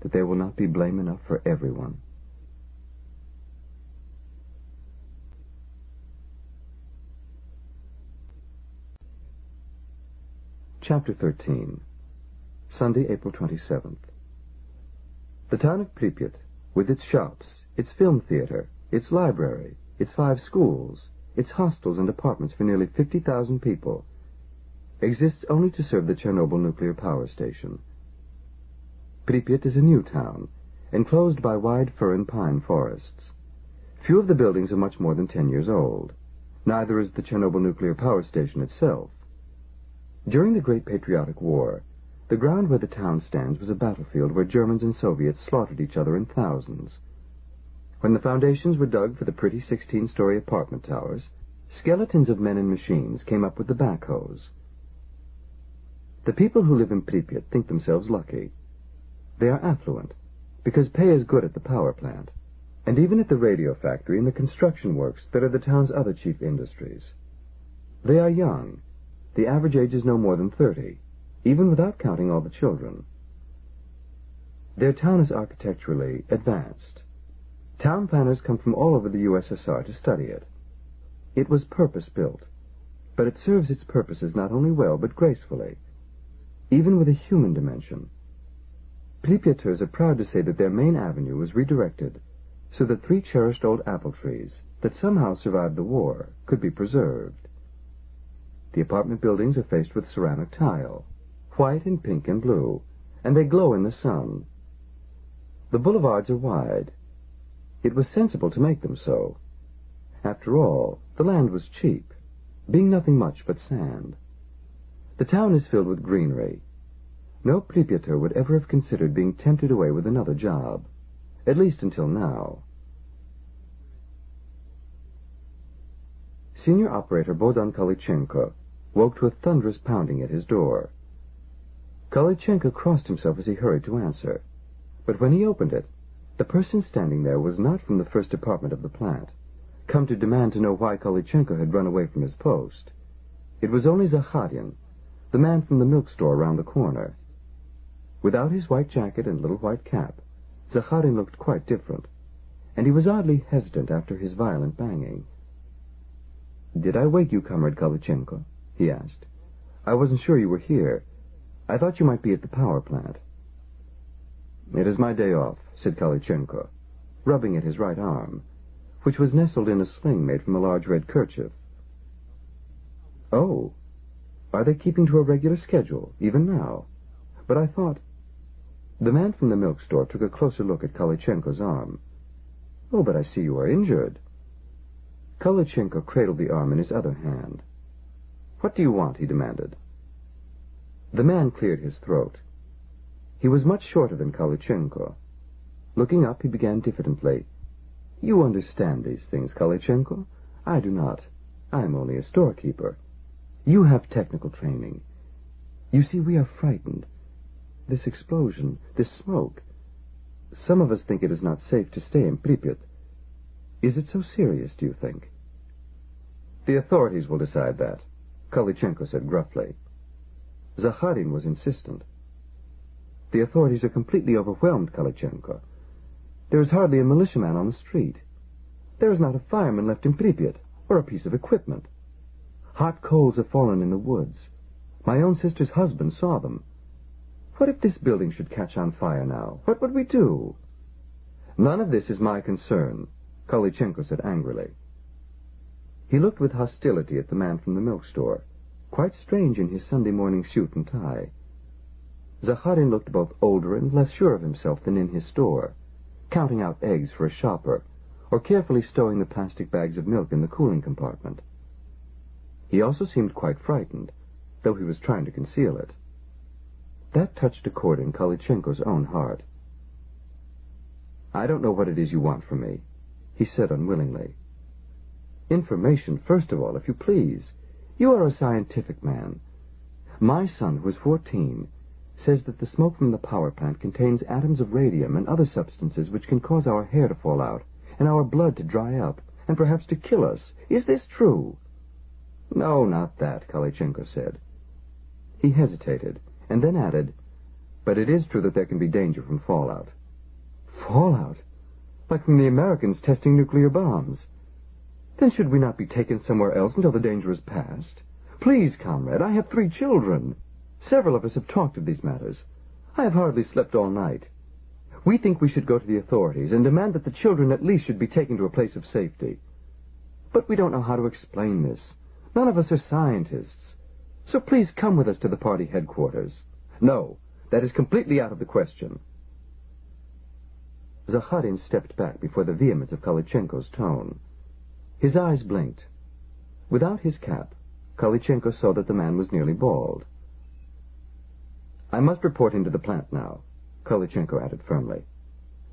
that there will not be blame enough for everyone? Chapter 13 Sunday, April 27th the town of Pripyat, with its shops, its film theater, its library, its five schools, its hostels and apartments for nearly 50,000 people, exists only to serve the Chernobyl nuclear power station. Pripyat is a new town, enclosed by wide fir and pine forests. Few of the buildings are much more than ten years old. Neither is the Chernobyl nuclear power station itself. During the Great Patriotic War, the ground where the town stands was a battlefield where Germans and Soviets slaughtered each other in thousands. When the foundations were dug for the pretty 16-story apartment towers, skeletons of men and machines came up with the backhoes. The people who live in Pripyat think themselves lucky. They are affluent, because pay is good at the power plant, and even at the radio factory and the construction works that are the town's other chief industries. They are young. The average age is no more than thirty even without counting all the children. Their town is architecturally advanced. Town planners come from all over the USSR to study it. It was purpose-built, but it serves its purposes not only well, but gracefully, even with a human dimension. Pripyaters are proud to say that their main avenue was redirected so that three cherished old apple trees that somehow survived the war could be preserved. The apartment buildings are faced with ceramic tile, white and pink and blue, and they glow in the sun. The boulevards are wide. It was sensible to make them so. After all, the land was cheap, being nothing much but sand. The town is filled with greenery. No Pripyater would ever have considered being tempted away with another job, at least until now. Senior operator Bogdan Kolichenko woke to a thunderous pounding at his door. Kolichenko crossed himself as he hurried to answer. But when he opened it, the person standing there was not from the first department of the plant, come to demand to know why Kolichenko had run away from his post. It was only Zakharin, the man from the milk store around the corner. Without his white jacket and little white cap, Zakharin looked quite different, and he was oddly hesitant after his violent banging. Did I wake you, Comrade Kolichenko? he asked. I wasn't sure you were here. I thought you might be at the power plant. It is my day off, said Kolichenko, rubbing at his right arm, which was nestled in a sling made from a large red kerchief. Oh, are they keeping to a regular schedule, even now? But I thought... The man from the milk store took a closer look at Kolichenko's arm. Oh, but I see you are injured. Kolichenko cradled the arm in his other hand. What do you want? he demanded. The man cleared his throat. He was much shorter than Kolichenko. Looking up, he began diffidently. You understand these things, Kolichenko. I do not. I am only a storekeeper. You have technical training. You see, we are frightened. This explosion, this smoke. Some of us think it is not safe to stay in Pripyat. Is it so serious, do you think? The authorities will decide that, Kolichenko said gruffly. Zakharin was insistent. The authorities are completely overwhelmed, Kolichenko. There is hardly a militiaman on the street. There is not a fireman left in Pripyat, or a piece of equipment. Hot coals have fallen in the woods. My own sister's husband saw them. What if this building should catch on fire now? What would we do? None of this is my concern, Kolichenko said angrily. He looked with hostility at the man from the milk store, quite strange in his Sunday morning suit and tie. Zakharin looked both older and less sure of himself than in his store, counting out eggs for a shopper, or carefully stowing the plastic bags of milk in the cooling compartment. He also seemed quite frightened, though he was trying to conceal it. That touched a chord in Kolichenko's own heart. I don't know what it is you want from me, he said unwillingly. Information, first of all, if you please. You are a scientific man. My son, who is fourteen, says that the smoke from the power plant contains atoms of radium and other substances which can cause our hair to fall out and our blood to dry up and perhaps to kill us. Is this true? No, not that, Kolichenko said. He hesitated, and then added, But it is true that there can be danger from fallout. Fallout? Like from the Americans testing nuclear bombs. Then should we not be taken somewhere else until the danger is past? Please, comrade, I have three children. Several of us have talked of these matters. I have hardly slept all night. We think we should go to the authorities and demand that the children at least should be taken to a place of safety. But we don't know how to explain this. None of us are scientists. So please come with us to the party headquarters. No, that is completely out of the question. Zakharin stepped back before the vehemence of Kolichenko's tone. His eyes blinked. Without his cap, Kolichenko saw that the man was nearly bald. I must report into the plant now, Kolichenko added firmly.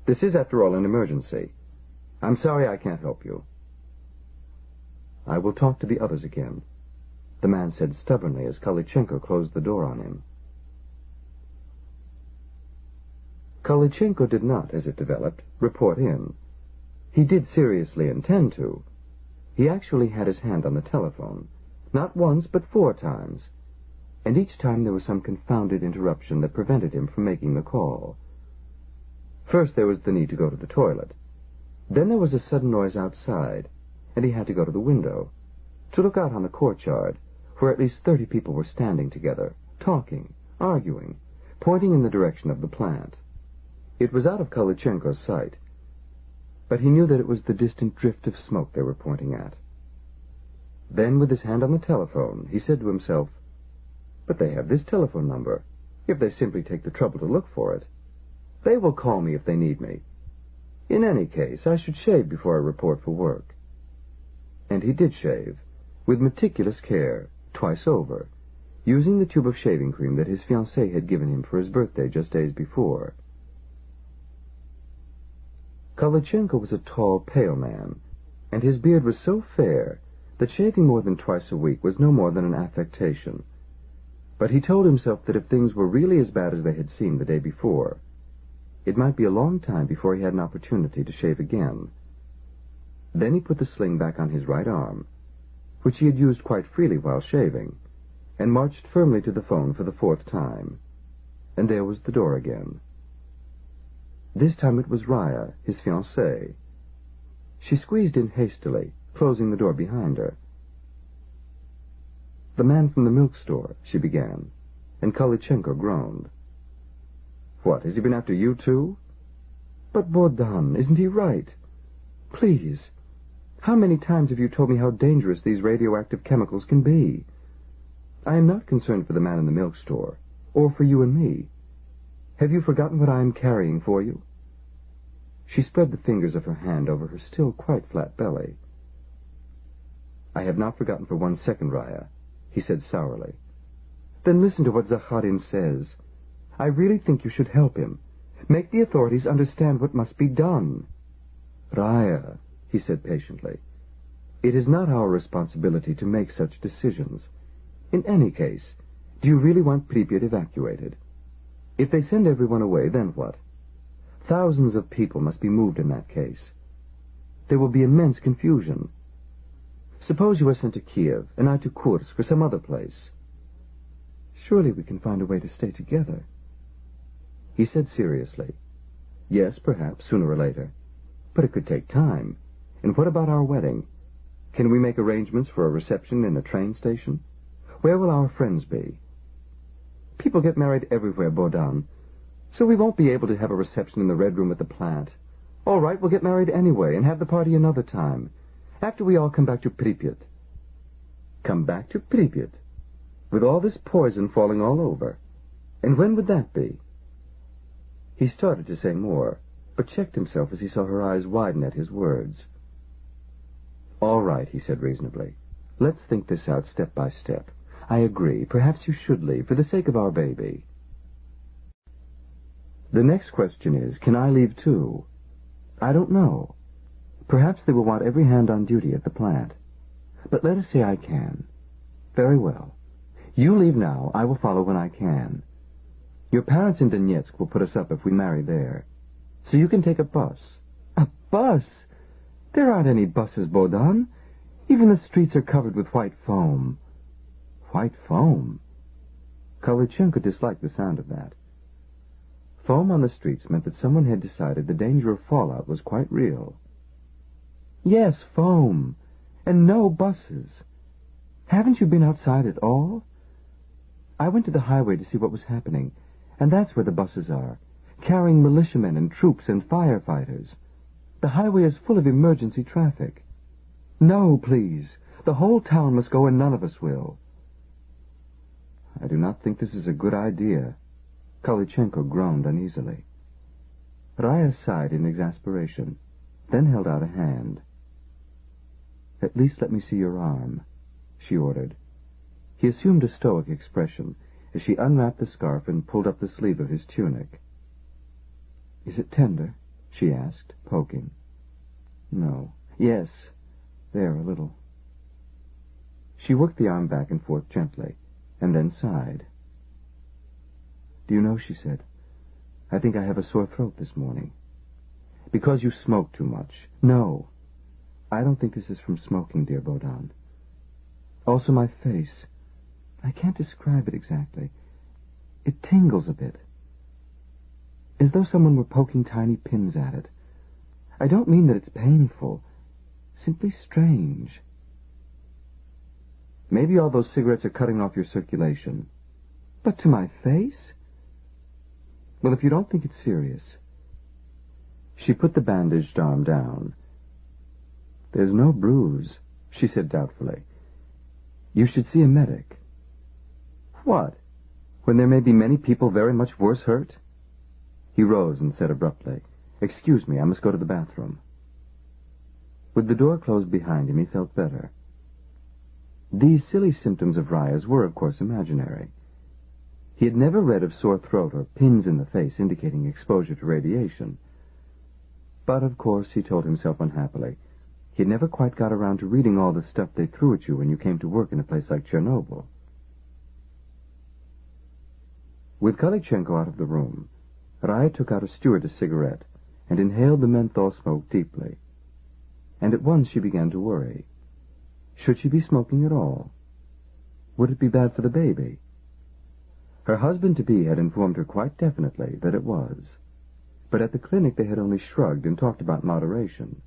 This is, after all, an emergency. I'm sorry I can't help you. I will talk to the others again, the man said stubbornly as Kolichenko closed the door on him. Kolichenko did not, as it developed, report in. He did seriously intend to. He actually had his hand on the telephone, not once but four times, and each time there was some confounded interruption that prevented him from making the call. First there was the need to go to the toilet. Then there was a sudden noise outside, and he had to go to the window, to look out on the courtyard, where at least thirty people were standing together, talking, arguing, pointing in the direction of the plant. It was out of Kolichenko's sight, but he knew that it was the distant drift of smoke they were pointing at. Then, with his hand on the telephone, he said to himself, but they have this telephone number, if they simply take the trouble to look for it. They will call me if they need me. In any case, I should shave before I report for work. And he did shave, with meticulous care, twice over, using the tube of shaving cream that his fiancée had given him for his birthday just days before. Kolichenko was a tall, pale man, and his beard was so fair that shaving more than twice a week was no more than an affectation. But he told himself that if things were really as bad as they had seemed the day before, it might be a long time before he had an opportunity to shave again. Then he put the sling back on his right arm, which he had used quite freely while shaving, and marched firmly to the phone for the fourth time. And there was the door again. This time it was Raya, his fiancée. She squeezed in hastily, closing the door behind her. The man from the milk store, she began, and Kolichenko groaned. What, has he been after you too? But Bohdan, isn't he right? Please, how many times have you told me how dangerous these radioactive chemicals can be? I am not concerned for the man in the milk store, or for you and me. Have you forgotten what I am carrying for you? She spread the fingers of her hand over her still quite flat belly. I have not forgotten for one second, Raya, he said sourly. Then listen to what Zakharin says. I really think you should help him. Make the authorities understand what must be done. Raya, he said patiently, it is not our responsibility to make such decisions. In any case, do you really want Pripyat evacuated? If they send everyone away, then what? Thousands of people must be moved in that case. There will be immense confusion. Suppose you are sent to Kiev, and I to Kursk or some other place. Surely we can find a way to stay together. He said seriously, Yes, perhaps, sooner or later. But it could take time. And what about our wedding? Can we make arrangements for a reception in a train station? Where will our friends be? People get married everywhere, Bohdan. So we won't be able to have a reception in the Red Room at the plant. All right, we'll get married anyway and have the party another time, after we all come back to Pripyat. Come back to Pripyat? With all this poison falling all over? And when would that be? He started to say more, but checked himself as he saw her eyes widen at his words. All right, he said reasonably. Let's think this out step by step. I agree. Perhaps you should leave, for the sake of our baby. The next question is, can I leave too? I don't know. Perhaps they will want every hand on duty at the plant. But let us say I can. Very well. You leave now. I will follow when I can. Your parents in Donetsk will put us up if we marry there. So you can take a bus. A bus? There aren't any buses, Bohdan. Even the streets are covered with white foam. White foam? Kolichenko disliked the sound of that. Foam on the streets meant that someone had decided the danger of fallout was quite real. Yes, foam. And no buses. Haven't you been outside at all? I went to the highway to see what was happening, and that's where the buses are, carrying militiamen and troops and firefighters. The highway is full of emergency traffic. No, please. The whole town must go and none of us will. I do not think this is a good idea. Kolichenko groaned uneasily. Raya sighed in exasperation, then held out a hand. At least let me see your arm, she ordered. He assumed a stoic expression as she unwrapped the scarf and pulled up the sleeve of his tunic. Is it tender? She asked, poking. No. Yes. There, a little. She worked the arm back and forth gently and then sighed. Do you know, she said, I think I have a sore throat this morning. Because you smoke too much. No. I don't think this is from smoking, dear Bohdan. Also my face. I can't describe it exactly. It tingles a bit. As though someone were poking tiny pins at it. I don't mean that it's painful. Simply strange. Maybe all those cigarettes are cutting off your circulation. But to my face? Well, if you don't think it's serious. She put the bandaged arm down. There's no bruise, she said doubtfully. You should see a medic. What? When there may be many people very much worse hurt? He rose and said abruptly, Excuse me, I must go to the bathroom. With the door closed behind him, he felt better. These silly symptoms of Raya's were, of course, imaginary. He had never read of sore throat or pins in the face indicating exposure to radiation. But, of course, he told himself unhappily, he had never quite got around to reading all the stuff they threw at you when you came to work in a place like Chernobyl. With Kolichenko out of the room, Raya took out a stewardess cigarette and inhaled the menthol smoke deeply. And at once she began to worry. Should she be smoking at all? Would it be bad for the baby? Her husband-to-be had informed her quite definitely that it was. But at the clinic they had only shrugged and talked about moderation.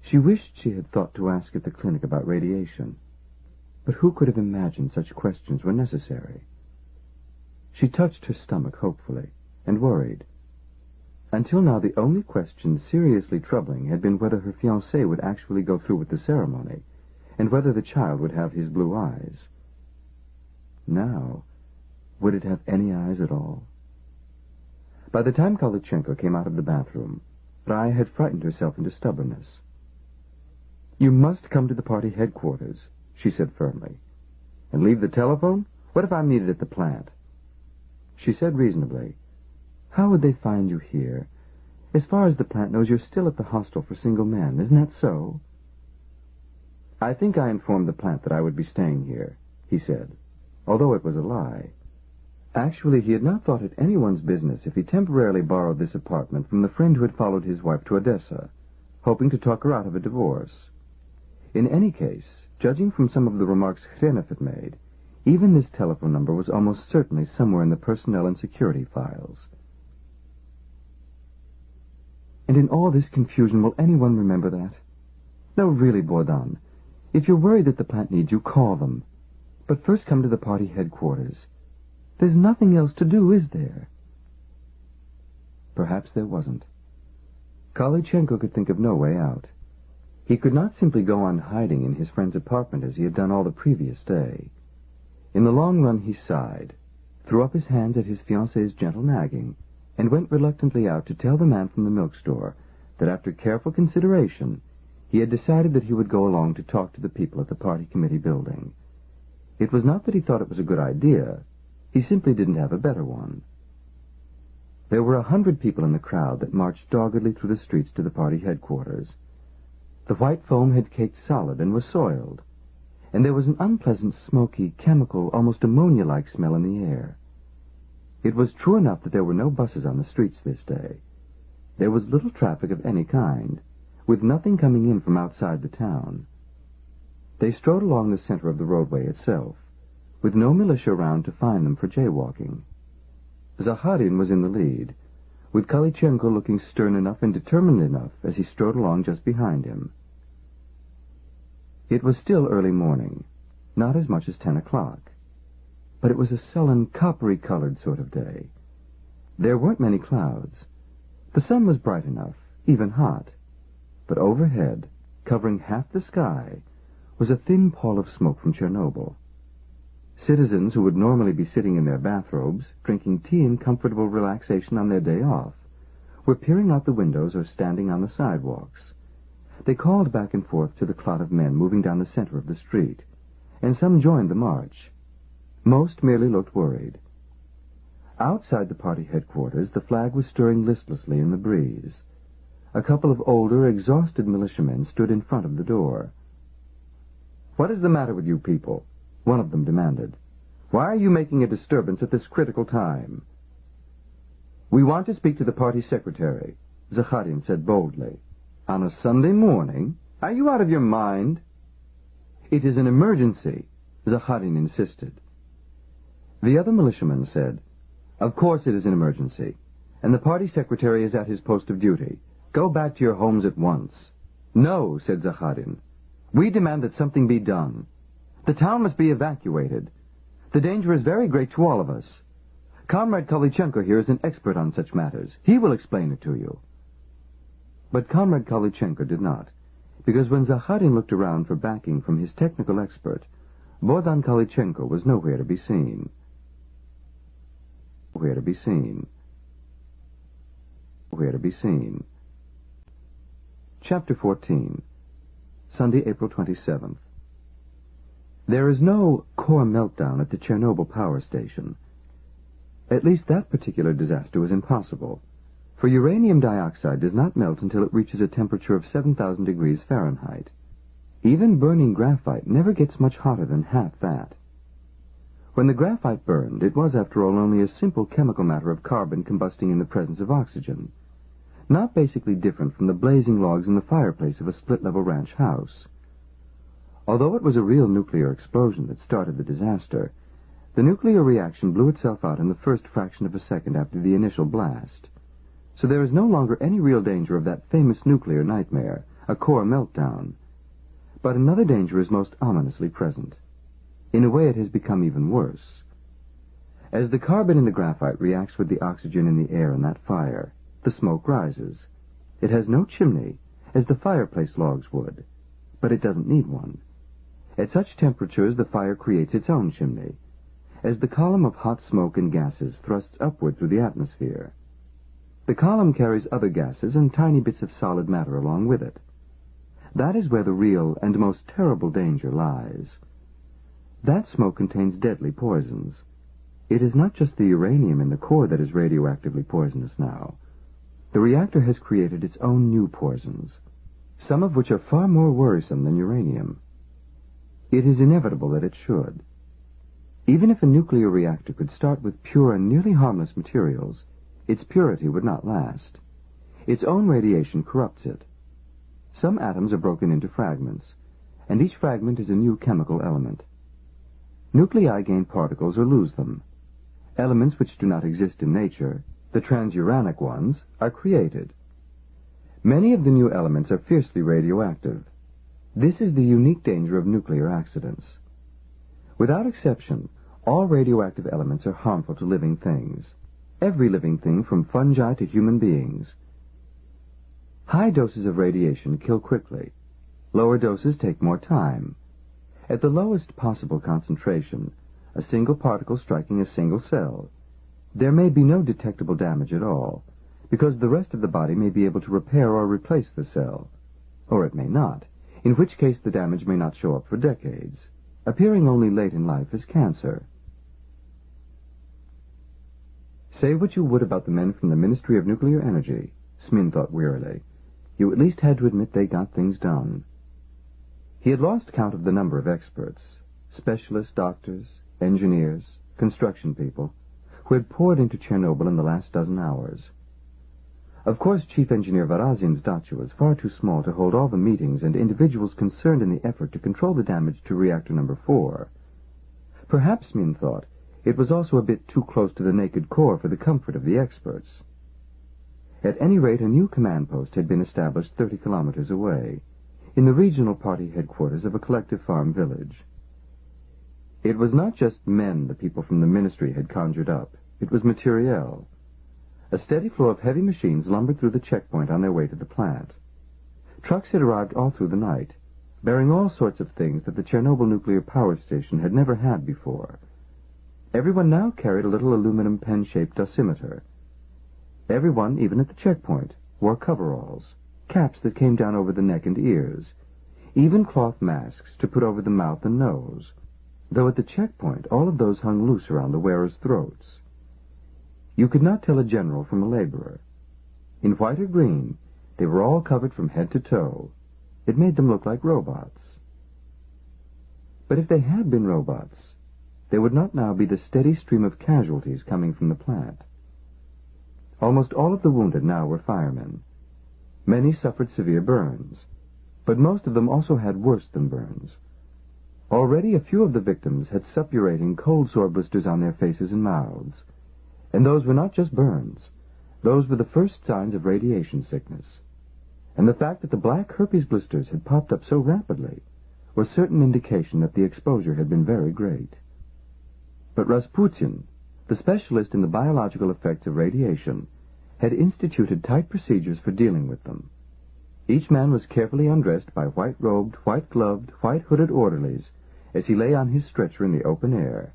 She wished she had thought to ask at the clinic about radiation. But who could have imagined such questions were necessary? She touched her stomach hopefully, and worried. Until now, the only question seriously troubling had been whether her fiancé would actually go through with the ceremony, and whether the child would have his blue eyes. Now, would it have any eyes at all? By the time Kolichenko came out of the bathroom, Raya had frightened herself into stubbornness. You must come to the party headquarters, she said firmly. And leave the telephone? What if I'm needed at the plant? She said reasonably, How would they find you here? As far as the plant knows, you're still at the hostel for single men. Isn't that so? I think I informed the plant that I would be staying here, he said, although it was a lie. Actually, he had not thought it anyone's business if he temporarily borrowed this apartment from the friend who had followed his wife to Odessa, hoping to talk her out of a divorce. In any case, judging from some of the remarks Khrenov had made, even this telephone number was almost certainly somewhere in the personnel and security files. And in all this confusion, will anyone remember that? No, really, Bohdan. If you're worried that the plant needs you, call them. But first come to the party headquarters. There's nothing else to do, is there? Perhaps there wasn't. Kolichenko could think of no way out. He could not simply go on hiding in his friend's apartment as he had done all the previous day. In the long run he sighed, threw up his hands at his fiancée's gentle nagging, and went reluctantly out to tell the man from the milk store that after careful consideration he had decided that he would go along to talk to the people at the party committee building. It was not that he thought it was a good idea. He simply didn't have a better one. There were a hundred people in the crowd that marched doggedly through the streets to the party headquarters. The white foam had caked solid and was soiled, and there was an unpleasant, smoky, chemical, almost ammonia-like smell in the air. It was true enough that there were no buses on the streets this day. There was little traffic of any kind, with nothing coming in from outside the town. They strode along the center of the roadway itself, with no militia around to find them for jaywalking. Zakharin was in the lead, with Kolichenko looking stern enough and determined enough as he strode along just behind him. It was still early morning, not as much as ten o'clock, but it was a sullen, coppery-colored sort of day. There weren't many clouds. The sun was bright enough, even hot, but overhead, covering half the sky, was a thin pall of smoke from Chernobyl. Citizens who would normally be sitting in their bathrobes, drinking tea in comfortable relaxation on their day off, were peering out the windows or standing on the sidewalks. They called back and forth to the clot of men moving down the center of the street, and some joined the march. Most merely looked worried. Outside the party headquarters, the flag was stirring listlessly in the breeze. A couple of older, exhausted militiamen stood in front of the door. What is the matter with you people? One of them demanded. Why are you making a disturbance at this critical time? We want to speak to the party secretary, Zakharin said boldly. On a Sunday morning? Are you out of your mind? It is an emergency, Zakharin insisted. The other militiaman said, Of course it is an emergency, and the party secretary is at his post of duty. Go back to your homes at once. No, said Zakharin. We demand that something be done. The town must be evacuated. The danger is very great to all of us. Comrade Kolichenko here is an expert on such matters. He will explain it to you. But Comrade Kolichenko did not, because when Zakharin looked around for backing from his technical expert, Bogdan Kolichenko was nowhere to be seen. Where to be seen. Where to be seen. Chapter 14 Sunday, April 27th. There is no core meltdown at the Chernobyl power station. At least that particular disaster was impossible, for uranium dioxide does not melt until it reaches a temperature of 7,000 degrees Fahrenheit. Even burning graphite never gets much hotter than half that. When the graphite burned, it was, after all, only a simple chemical matter of carbon combusting in the presence of oxygen not basically different from the blazing logs in the fireplace of a split-level ranch house. Although it was a real nuclear explosion that started the disaster, the nuclear reaction blew itself out in the first fraction of a second after the initial blast. So there is no longer any real danger of that famous nuclear nightmare, a core meltdown. But another danger is most ominously present. In a way, it has become even worse. As the carbon in the graphite reacts with the oxygen in the air in that fire, the smoke rises. It has no chimney, as the fireplace logs would, but it doesn't need one. At such temperatures, the fire creates its own chimney, as the column of hot smoke and gases thrusts upward through the atmosphere. The column carries other gases and tiny bits of solid matter along with it. That is where the real and most terrible danger lies. That smoke contains deadly poisons. It is not just the uranium in the core that is radioactively poisonous now. The reactor has created its own new poisons, some of which are far more worrisome than uranium. It is inevitable that it should. Even if a nuclear reactor could start with pure and nearly harmless materials, its purity would not last. Its own radiation corrupts it. Some atoms are broken into fragments, and each fragment is a new chemical element. Nuclei gain particles or lose them. Elements which do not exist in nature, the transuranic ones, are created. Many of the new elements are fiercely radioactive. This is the unique danger of nuclear accidents. Without exception, all radioactive elements are harmful to living things. Every living thing from fungi to human beings. High doses of radiation kill quickly. Lower doses take more time. At the lowest possible concentration, a single particle striking a single cell, there may be no detectable damage at all, because the rest of the body may be able to repair or replace the cell. Or it may not, in which case the damage may not show up for decades, appearing only late in life as cancer. Say what you would about the men from the Ministry of Nuclear Energy, Smin thought wearily, you at least had to admit they got things done. He had lost count of the number of experts, specialist doctors, engineers, construction people, who had poured into Chernobyl in the last dozen hours. Of course, Chief Engineer Varazin's dacha was far too small to hold all the meetings and individuals concerned in the effort to control the damage to reactor number four. Perhaps, Smin thought, it was also a bit too close to the naked core for the comfort of the experts. At any rate, a new command post had been established 30 kilometers away in the regional party headquarters of a collective farm village. It was not just men the people from the ministry had conjured up. It was materiel. A steady flow of heavy machines lumbered through the checkpoint on their way to the plant. Trucks had arrived all through the night, bearing all sorts of things that the Chernobyl nuclear power station had never had before. Everyone now carried a little aluminum pen-shaped dosimeter. Everyone, even at the checkpoint, wore coveralls caps that came down over the neck and ears, even cloth masks to put over the mouth and nose, though at the checkpoint all of those hung loose around the wearers' throats. You could not tell a general from a laborer. In white or green, they were all covered from head to toe. It made them look like robots. But if they had been robots, there would not now be the steady stream of casualties coming from the plant. Almost all of the wounded now were firemen. Many suffered severe burns, but most of them also had worse than burns. Already a few of the victims had suppurating cold sore blisters on their faces and mouths. And those were not just burns. Those were the first signs of radiation sickness. And the fact that the black herpes blisters had popped up so rapidly was certain indication that the exposure had been very great. But Rasputin, the specialist in the biological effects of radiation, had instituted tight procedures for dealing with them. Each man was carefully undressed by white-robed, white-gloved, white-hooded orderlies as he lay on his stretcher in the open air.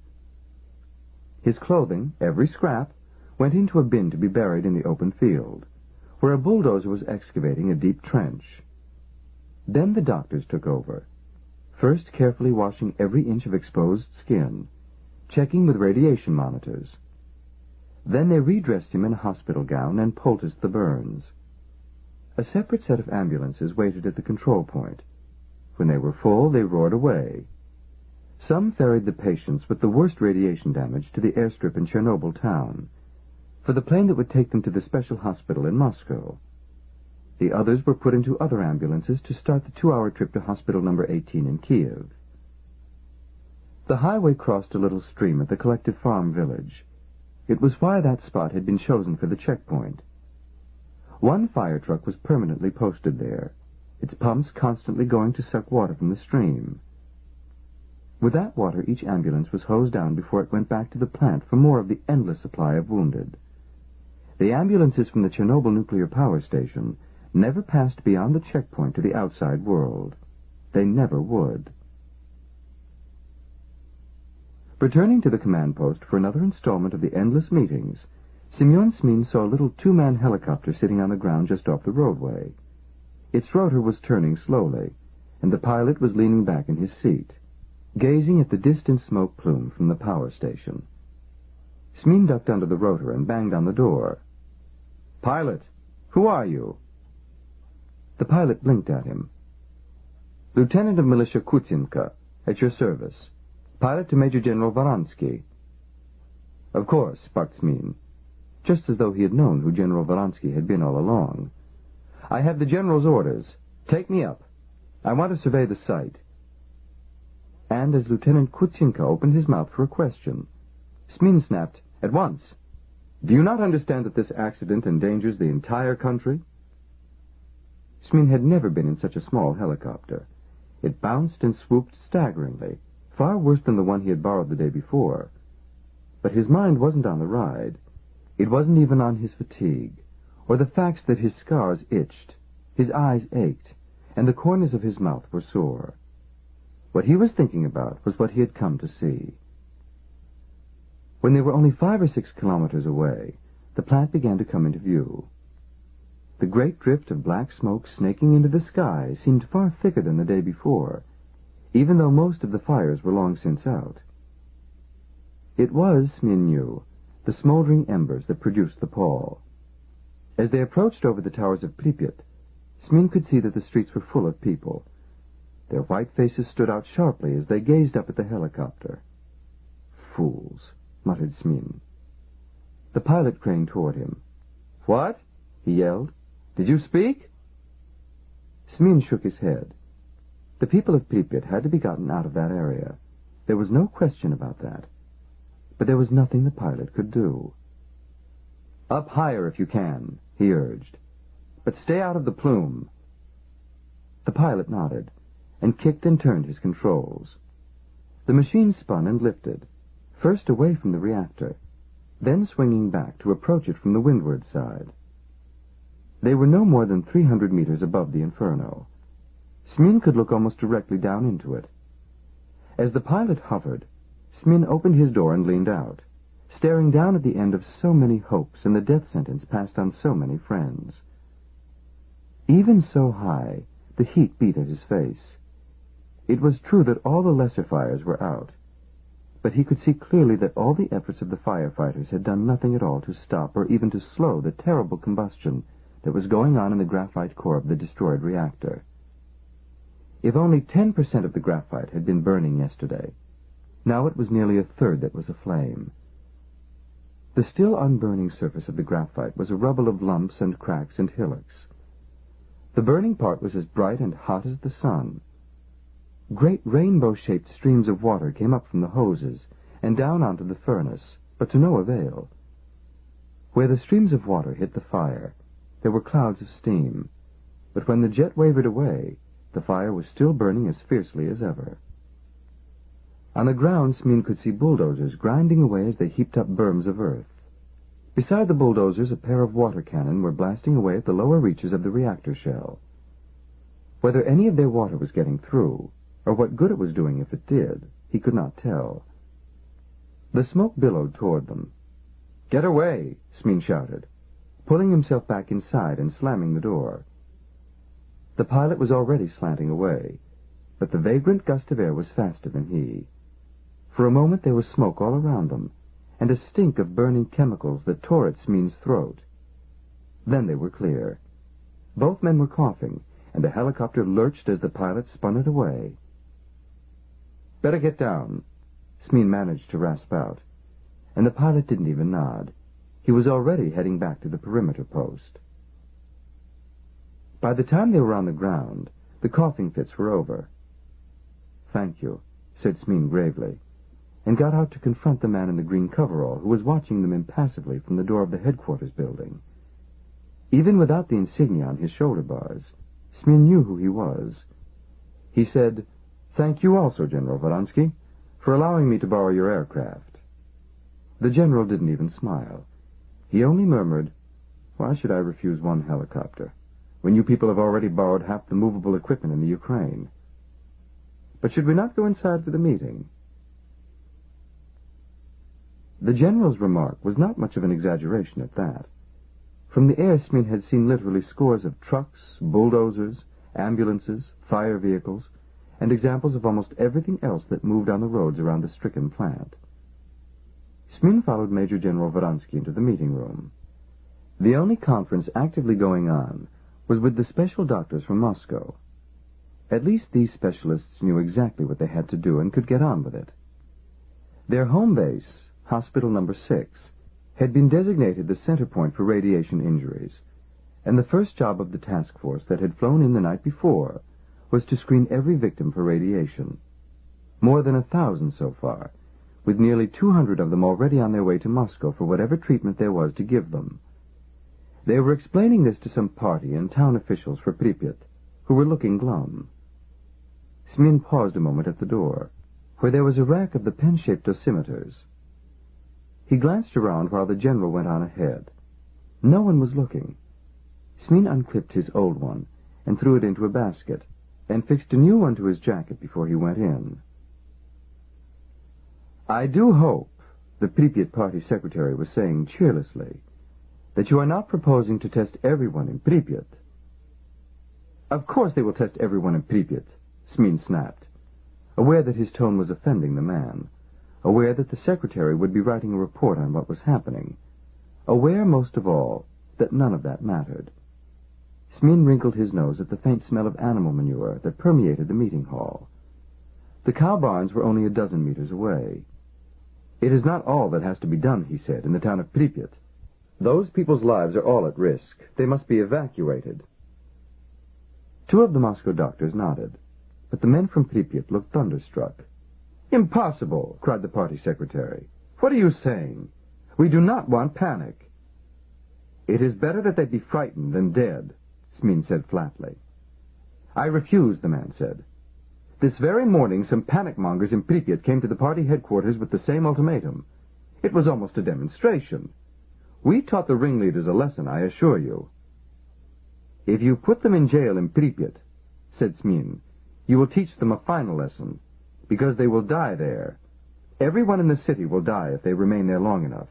His clothing, every scrap, went into a bin to be buried in the open field, where a bulldozer was excavating a deep trench. Then the doctors took over, first carefully washing every inch of exposed skin, checking with radiation monitors, then they redressed him in a hospital gown and poulticed the burns. A separate set of ambulances waited at the control point. When they were full, they roared away. Some ferried the patients with the worst radiation damage to the airstrip in Chernobyl town, for the plane that would take them to the special hospital in Moscow. The others were put into other ambulances to start the two-hour trip to hospital number 18 in Kiev. The highway crossed a little stream at the collective farm village. It was why that spot had been chosen for the checkpoint. One fire truck was permanently posted there, its pumps constantly going to suck water from the stream. With that water, each ambulance was hosed down before it went back to the plant for more of the endless supply of wounded. The ambulances from the Chernobyl nuclear power station never passed beyond the checkpoint to the outside world. They never would. Returning to the command post for another installment of the endless meetings, Semyon Smin saw a little two-man helicopter sitting on the ground just off the roadway. Its rotor was turning slowly, and the pilot was leaning back in his seat, gazing at the distant smoke plume from the power station. Smin ducked under the rotor and banged on the door. Pilot, who are you? The pilot blinked at him. Lieutenant of Militia Kutsinka, at your service. Pilot to Major General Varansky. Of course, Smin, just as though he had known who General Varansky had been all along. I have the General's orders. Take me up. I want to survey the site. And as Lieutenant Kutsinka opened his mouth for a question, Smin snapped, At once. Do you not understand that this accident endangers the entire country? Smin had never been in such a small helicopter. It bounced and swooped staggeringly, far worse than the one he had borrowed the day before. But his mind wasn't on the ride. It wasn't even on his fatigue, or the facts that his scars itched, his eyes ached, and the corners of his mouth were sore. What he was thinking about was what he had come to see. When they were only five or six kilometers away, the plant began to come into view. The great drift of black smoke snaking into the sky seemed far thicker than the day before, even though most of the fires were long since out. It was, Smin knew, the smoldering embers that produced the pall. As they approached over the towers of Pripyat, Smin could see that the streets were full of people. Their white faces stood out sharply as they gazed up at the helicopter. Fools, muttered Smin. The pilot craned toward him. What? he yelled. Did you speak? Smin shook his head. The people of Pripyat had to be gotten out of that area. There was no question about that. But there was nothing the pilot could do. Up higher if you can, he urged. But stay out of the plume. The pilot nodded, and kicked and turned his controls. The machine spun and lifted, first away from the reactor, then swinging back to approach it from the windward side. They were no more than 300 meters above the inferno. Smin could look almost directly down into it. As the pilot hovered, Smin opened his door and leaned out, staring down at the end of so many hopes and the death sentence passed on so many friends. Even so high, the heat beat at his face. It was true that all the lesser fires were out, but he could see clearly that all the efforts of the firefighters had done nothing at all to stop or even to slow the terrible combustion that was going on in the graphite core of the destroyed reactor. If only 10% of the graphite had been burning yesterday, now it was nearly a third that was aflame. The still unburning surface of the graphite was a rubble of lumps and cracks and hillocks. The burning part was as bright and hot as the sun. Great rainbow-shaped streams of water came up from the hoses and down onto the furnace, but to no avail. Where the streams of water hit the fire, there were clouds of steam, but when the jet wavered away, the fire was still burning as fiercely as ever. On the ground, Smin could see bulldozers grinding away as they heaped up berms of earth. Beside the bulldozers, a pair of water cannon were blasting away at the lower reaches of the reactor shell. Whether any of their water was getting through, or what good it was doing if it did, he could not tell. The smoke billowed toward them. Get away, Smin shouted pulling himself back inside and slamming the door. The pilot was already slanting away, but the vagrant gust of air was faster than he. For a moment there was smoke all around them, and a stink of burning chemicals that tore at Smin's throat. Then they were clear. Both men were coughing, and the helicopter lurched as the pilot spun it away. Better get down, Smin managed to rasp out, and the pilot didn't even nod. He was already heading back to the perimeter post. By the time they were on the ground, the coughing fits were over. Thank you, said Smin gravely, and got out to confront the man in the green coverall who was watching them impassively from the door of the headquarters building. Even without the insignia on his shoulder bars, Smin knew who he was. He said, Thank you also, General Varansky, for allowing me to borrow your aircraft. The general didn't even smile. He only murmured, Why should I refuse one helicopter, when you people have already borrowed half the movable equipment in the Ukraine? But should we not go inside for the meeting? The general's remark was not much of an exaggeration at that. From the air, Smin had seen literally scores of trucks, bulldozers, ambulances, fire vehicles, and examples of almost everything else that moved on the roads around the stricken plant. Smin followed Major General Voronsky into the meeting room. The only conference actively going on was with the special doctors from Moscow. At least these specialists knew exactly what they had to do and could get on with it. Their home base, Hospital Number 6, had been designated the center point for radiation injuries, and the first job of the task force that had flown in the night before was to screen every victim for radiation. More than a thousand so far, with nearly 200 of them already on their way to Moscow for whatever treatment there was to give them. They were explaining this to some party and town officials for Pripyat, who were looking glum. Smin paused a moment at the door, where there was a rack of the pen-shaped dosimeters. He glanced around while the general went on ahead. No one was looking. Smin unclipped his old one and threw it into a basket, and fixed a new one to his jacket before he went in. I do hope, the Pripyat party secretary was saying cheerlessly, that you are not proposing to test everyone in Pripyat. Of course they will test everyone in Pripyat, Smin snapped, aware that his tone was offending the man, aware that the secretary would be writing a report on what was happening, aware, most of all, that none of that mattered. Smin wrinkled his nose at the faint smell of animal manure that permeated the meeting hall. The cow barns were only a dozen meters away. It is not all that has to be done, he said, in the town of Pripyat. Those people's lives are all at risk. They must be evacuated. Two of the Moscow doctors nodded, but the men from Pripyat looked thunderstruck. Impossible, cried the party secretary. What are you saying? We do not want panic. It is better that they be frightened than dead, Smin said flatly. I refuse, the man said. This very morning, some panic mongers in Pripyat came to the party headquarters with the same ultimatum. It was almost a demonstration. We taught the ringleaders a lesson, I assure you. If you put them in jail in Pripyat, said Smin, you will teach them a final lesson, because they will die there. Everyone in the city will die if they remain there long enough.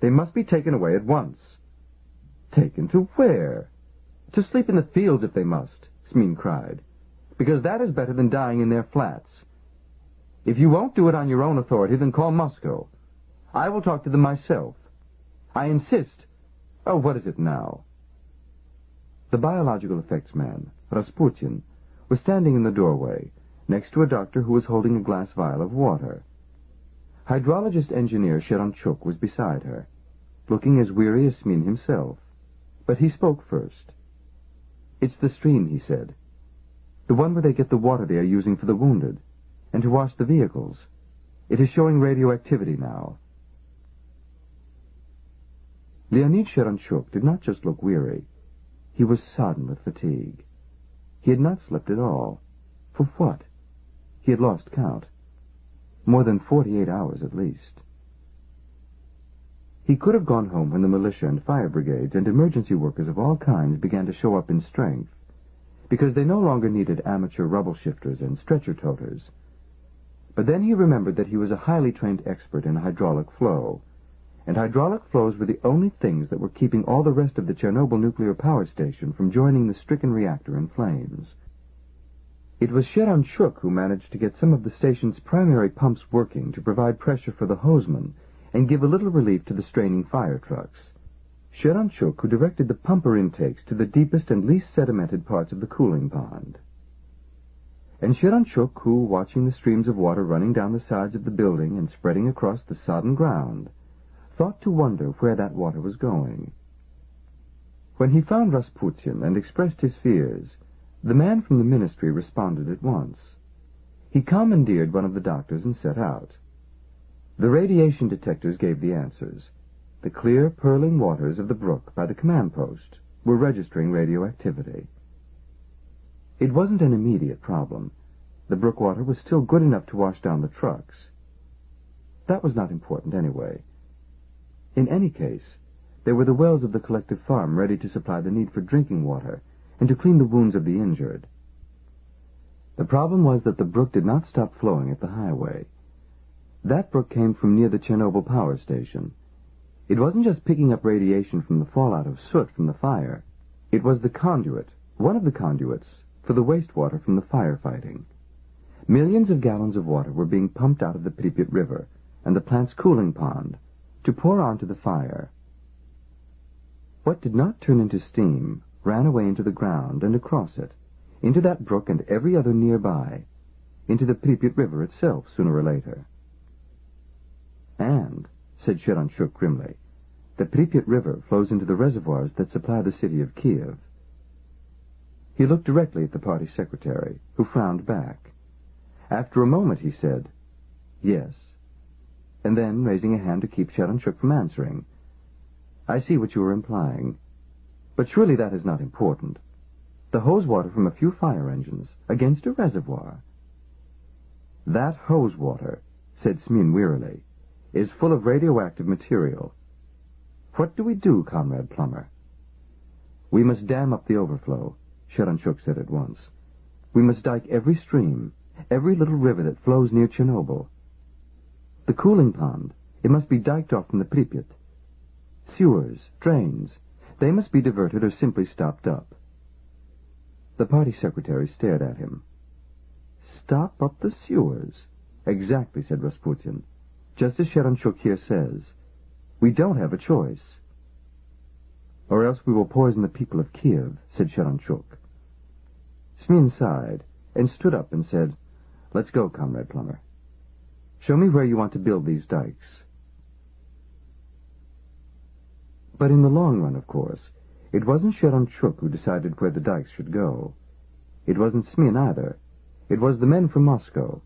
They must be taken away at once. Taken to where? To sleep in the fields if they must, Smin cried because that is better than dying in their flats. If you won't do it on your own authority, then call Moscow. I will talk to them myself. I insist. Oh, what is it now? The biological effects man, Rasputin, was standing in the doorway, next to a doctor who was holding a glass vial of water. Hydrologist engineer Sheranchuk was beside her, looking as weary as Smin himself. But he spoke first. It's the stream, he said. The one where they get the water they are using for the wounded, and to wash the vehicles. It is showing radioactivity now. Leonid Sheranchuk did not just look weary. He was sodden with fatigue. He had not slept at all. For what? He had lost count. More than forty-eight hours at least. He could have gone home when the militia and fire brigades and emergency workers of all kinds began to show up in strength because they no longer needed amateur rubble shifters and stretcher toters. But then he remembered that he was a highly trained expert in hydraulic flow, and hydraulic flows were the only things that were keeping all the rest of the Chernobyl nuclear power station from joining the stricken reactor in flames. It was Sheranchuk who managed to get some of the station's primary pumps working to provide pressure for the hosesmen and give a little relief to the straining fire trucks. Sheranchuk, who directed the pumper intakes to the deepest and least sedimented parts of the cooling pond. And Sheranchuk, who, watching the streams of water running down the sides of the building and spreading across the sodden ground, thought to wonder where that water was going. When he found Rasputin and expressed his fears, the man from the ministry responded at once. He commandeered one of the doctors and set out. The radiation detectors gave the answers. The clear, purling waters of the brook by the command post were registering radioactivity. It wasn't an immediate problem. The brook water was still good enough to wash down the trucks. That was not important anyway. In any case, there were the wells of the collective farm ready to supply the need for drinking water and to clean the wounds of the injured. The problem was that the brook did not stop flowing at the highway. That brook came from near the Chernobyl power station. It wasn't just picking up radiation from the fallout of soot from the fire. It was the conduit, one of the conduits, for the wastewater from the firefighting. Millions of gallons of water were being pumped out of the Pripyat River and the plant's cooling pond to pour onto the fire. What did not turn into steam ran away into the ground and across it, into that brook and every other nearby, into the Pripyat River itself sooner or later. And, said Sheranchuk grimly, the Pripyat River flows into the reservoirs that supply the city of Kiev. He looked directly at the party secretary, who frowned back. After a moment he said, Yes. And then, raising a hand to keep Sheranchuk from answering, I see what you are implying. But surely that is not important. The hose water from a few fire engines against a reservoir. That hose water, said Smin wearily, is full of radioactive material. What do we do, Comrade Plumber? We must dam up the overflow, Sheranchuk said at once. We must dike every stream, every little river that flows near Chernobyl. The cooling pond, it must be diked off from the Pripyat. Sewers, drains, they must be diverted or simply stopped up. The party secretary stared at him. Stop up the sewers? Exactly, said Rasputin. Just as Sheranchuk here says. We don't have a choice. Or else we will poison the people of Kiev, said Sheranchuk. Smin sighed, and stood up and said, Let's go, Comrade Plumber. Show me where you want to build these dikes. But in the long run, of course, it wasn't Sheranchuk who decided where the dikes should go. It wasn't Smin either. It was the men from Moscow.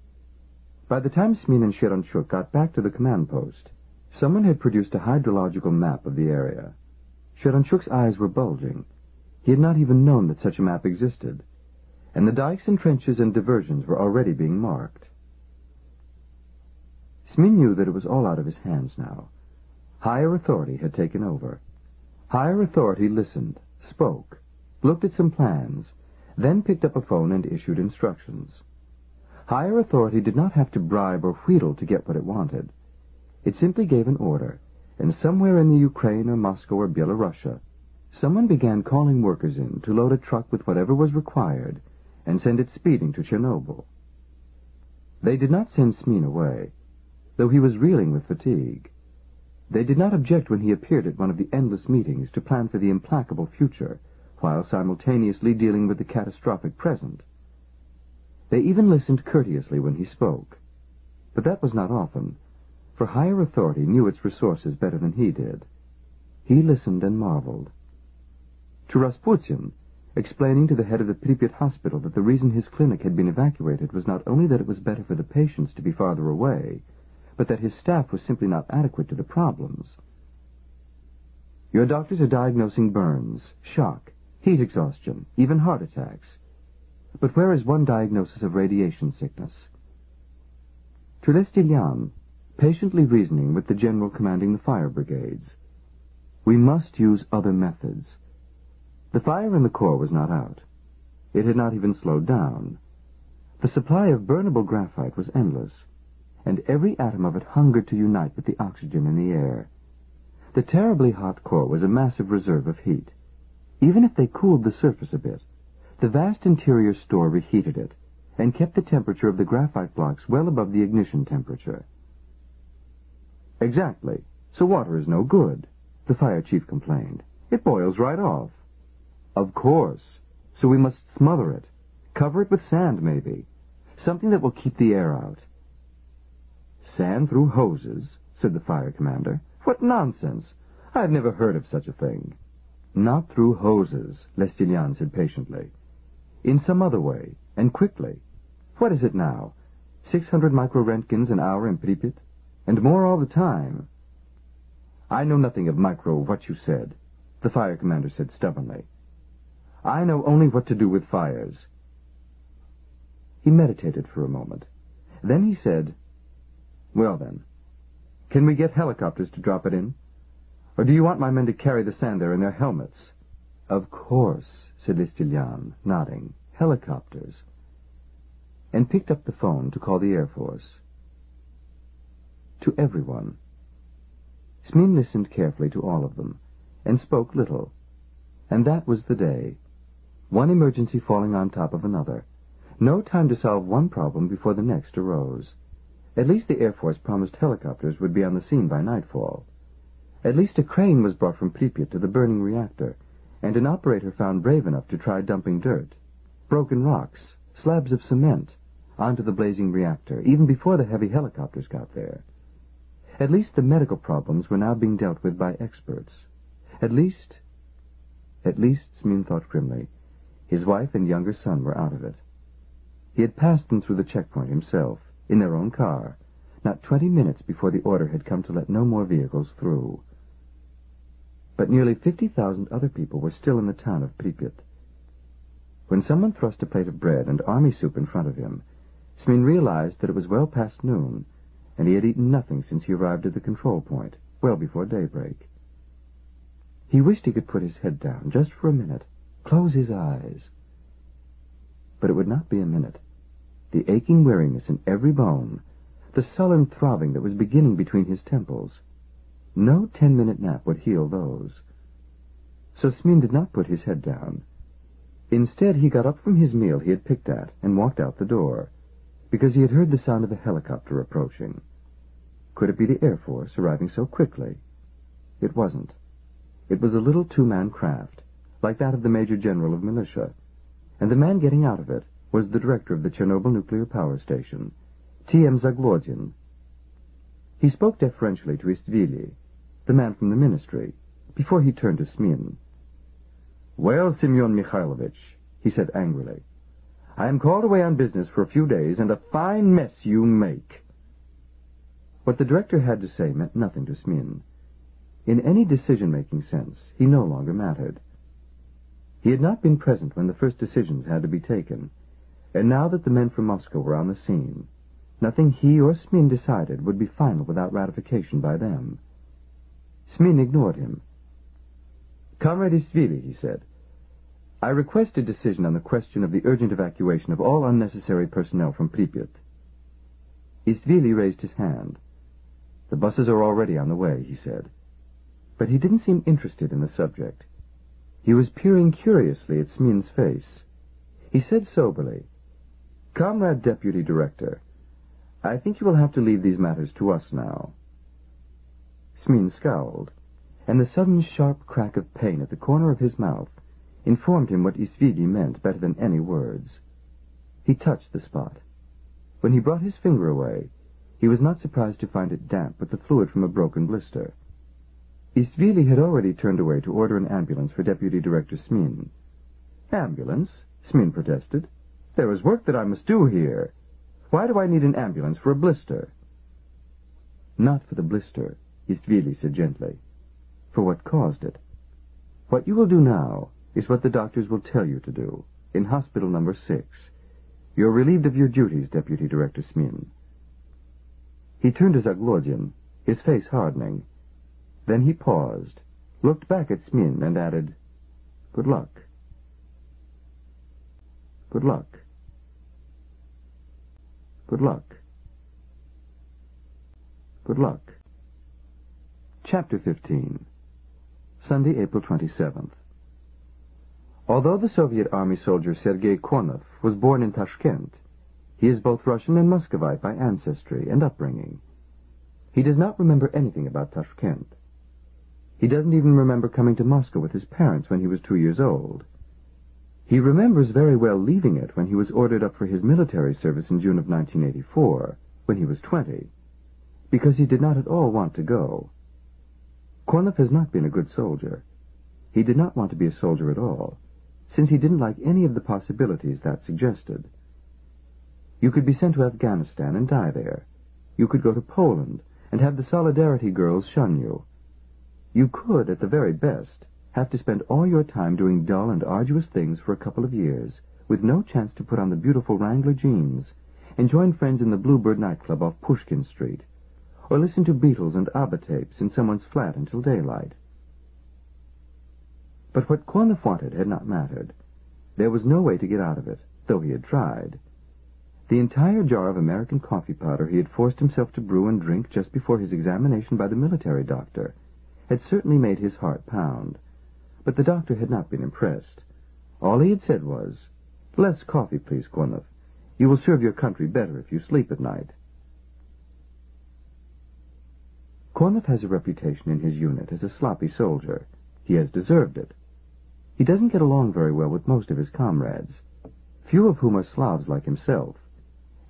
By the time Smin and Sheranchuk got back to the command post, Someone had produced a hydrological map of the area. Sheranchuk's eyes were bulging. He had not even known that such a map existed. And the dikes and trenches and diversions were already being marked. Smin knew that it was all out of his hands now. Higher authority had taken over. Higher authority listened, spoke, looked at some plans, then picked up a phone and issued instructions. Higher authority did not have to bribe or wheedle to get what it wanted. It simply gave an order, and somewhere in the Ukraine or Moscow or Bielorussia, someone began calling workers in to load a truck with whatever was required and send it speeding to Chernobyl. They did not send Smin away, though he was reeling with fatigue. They did not object when he appeared at one of the endless meetings to plan for the implacable future, while simultaneously dealing with the catastrophic present. They even listened courteously when he spoke. But that was not often, for higher authority knew its resources better than he did. He listened and marveled. To Rasputin, explaining to the head of the Pripyat hospital that the reason his clinic had been evacuated was not only that it was better for the patients to be farther away, but that his staff was simply not adequate to the problems. Your doctors are diagnosing burns, shock, heat exhaustion, even heart attacks. But where is one diagnosis of radiation sickness? Trelestilian, patiently reasoning with the general commanding the fire brigades. We must use other methods. The fire in the core was not out. It had not even slowed down. The supply of burnable graphite was endless, and every atom of it hungered to unite with the oxygen in the air. The terribly hot core was a massive reserve of heat. Even if they cooled the surface a bit, the vast interior store reheated it, and kept the temperature of the graphite blocks well above the ignition temperature. Exactly. So water is no good, the fire chief complained. It boils right off. Of course. So we must smother it. Cover it with sand, maybe. Something that will keep the air out. Sand through hoses, said the fire commander. What nonsense! I've never heard of such a thing. Not through hoses, Lestilian said patiently. In some other way, and quickly. What is it now? Six hundred microroentgens an hour in Pripyat? and more all the time. I know nothing of micro what you said, the fire commander said stubbornly. I know only what to do with fires. He meditated for a moment. Then he said, Well then, can we get helicopters to drop it in? Or do you want my men to carry the sand there in their helmets? Of course, said Lestilian, nodding. Helicopters. And picked up the phone to call the Air Force. to everyone. Smin listened carefully to all of them, and spoke little. And that was the day. One emergency falling on top of another. No time to solve one problem before the next arose. At least the Air Force promised helicopters would be on the scene by nightfall. At least a crane was brought from Pripyat to the burning reactor, and an operator found brave enough to try dumping dirt, broken rocks, slabs of cement, onto the blazing reactor, even before the heavy helicopters got there. At least the medical problems were now being dealt with by experts. At least... At least, Smin thought grimly, his wife and younger son were out of it. He had passed them through the checkpoint himself, in their own car, not twenty minutes before the order had come to let no more vehicles through. But nearly 50,000 other people were still in the town of Pripyat. When someone thrust a plate of bread and army soup in front of him, Smin realized that it was well past noon, and he had eaten nothing since he arrived at the control point, well before daybreak. He wished he could put his head down, just for a minute, close his eyes. But it would not be a minute. The aching weariness in every bone, the sullen throbbing that was beginning between his temples, no ten-minute nap would heal those. So Smin did not put his head down. Instead, he got up from his meal he had picked at and walked out the door because he had heard the sound of a helicopter approaching. Could it be the Air Force arriving so quickly? It wasn't. It was a little two-man craft, like that of the Major General of Militia, and the man getting out of it was the director of the Chernobyl nuclear power station, T.M. Zaglodin. He spoke deferentially to Istvili, the man from the ministry, before he turned to Smin. Well, Semyon Mikhailovich, he said angrily, I am called away on business for a few days, and a fine mess you make. What the director had to say meant nothing to Smin. In any decision-making sense, he no longer mattered. He had not been present when the first decisions had to be taken, and now that the men from Moscow were on the scene, nothing he or Smin decided would be final without ratification by them. Smin ignored him. Comrade Istvili, he said, I request a decision on the question of the urgent evacuation of all unnecessary personnel from Pripyat. Istvili raised his hand. The buses are already on the way, he said. But he didn't seem interested in the subject. He was peering curiously at Smin's face. He said soberly, Comrade Deputy Director, I think you will have to leave these matters to us now. Smin scowled, and the sudden sharp crack of pain at the corner of his mouth informed him what Istvili meant better than any words. He touched the spot. When he brought his finger away, he was not surprised to find it damp with the fluid from a broken blister. Istvili had already turned away to order an ambulance for Deputy Director Smin. Ambulance? Smin protested. There is work that I must do here. Why do I need an ambulance for a blister? Not for the blister, Istvili said gently. For what caused it. What you will do now is what the doctors will tell you to do, in hospital number six. You're relieved of your duties, Deputy Director Smin. He turned to Zaglodin, his face hardening. Then he paused, looked back at Smin, and added, Good luck. Good luck. Good luck. Good luck. Chapter 15 Sunday, April 27th. Although the Soviet army soldier Sergei Konov was born in Tashkent, he is both Russian and Muscovite by ancestry and upbringing. He does not remember anything about Tashkent. He doesn't even remember coming to Moscow with his parents when he was two years old. He remembers very well leaving it when he was ordered up for his military service in June of 1984, when he was 20, because he did not at all want to go. Konov has not been a good soldier. He did not want to be a soldier at all since he didn't like any of the possibilities that suggested. You could be sent to Afghanistan and die there. You could go to Poland and have the Solidarity girls shun you. You could, at the very best, have to spend all your time doing dull and arduous things for a couple of years, with no chance to put on the beautiful Wrangler jeans, and join friends in the Bluebird nightclub off Pushkin Street, or listen to Beatles and ABBA tapes in someone's flat until daylight. But what Konov wanted had not mattered. There was no way to get out of it, though he had tried. The entire jar of American coffee powder he had forced himself to brew and drink just before his examination by the military doctor had certainly made his heart pound. But the doctor had not been impressed. All he had said was, Less coffee, please, Quinliff. You will serve your country better if you sleep at night. Quinliff has a reputation in his unit as a sloppy soldier. He has deserved it. He doesn't get along very well with most of his comrades, few of whom are Slavs like himself,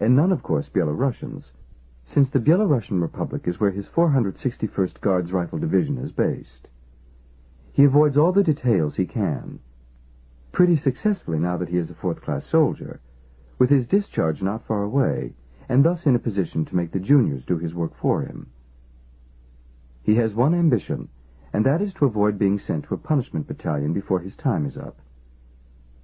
and none, of course, Belarusians, since the Belarusian Republic is where his 461st Guards Rifle Division is based. He avoids all the details he can, pretty successfully now that he is a fourth-class soldier, with his discharge not far away, and thus in a position to make the juniors do his work for him. He has one ambition, and that is to avoid being sent to a punishment battalion before his time is up.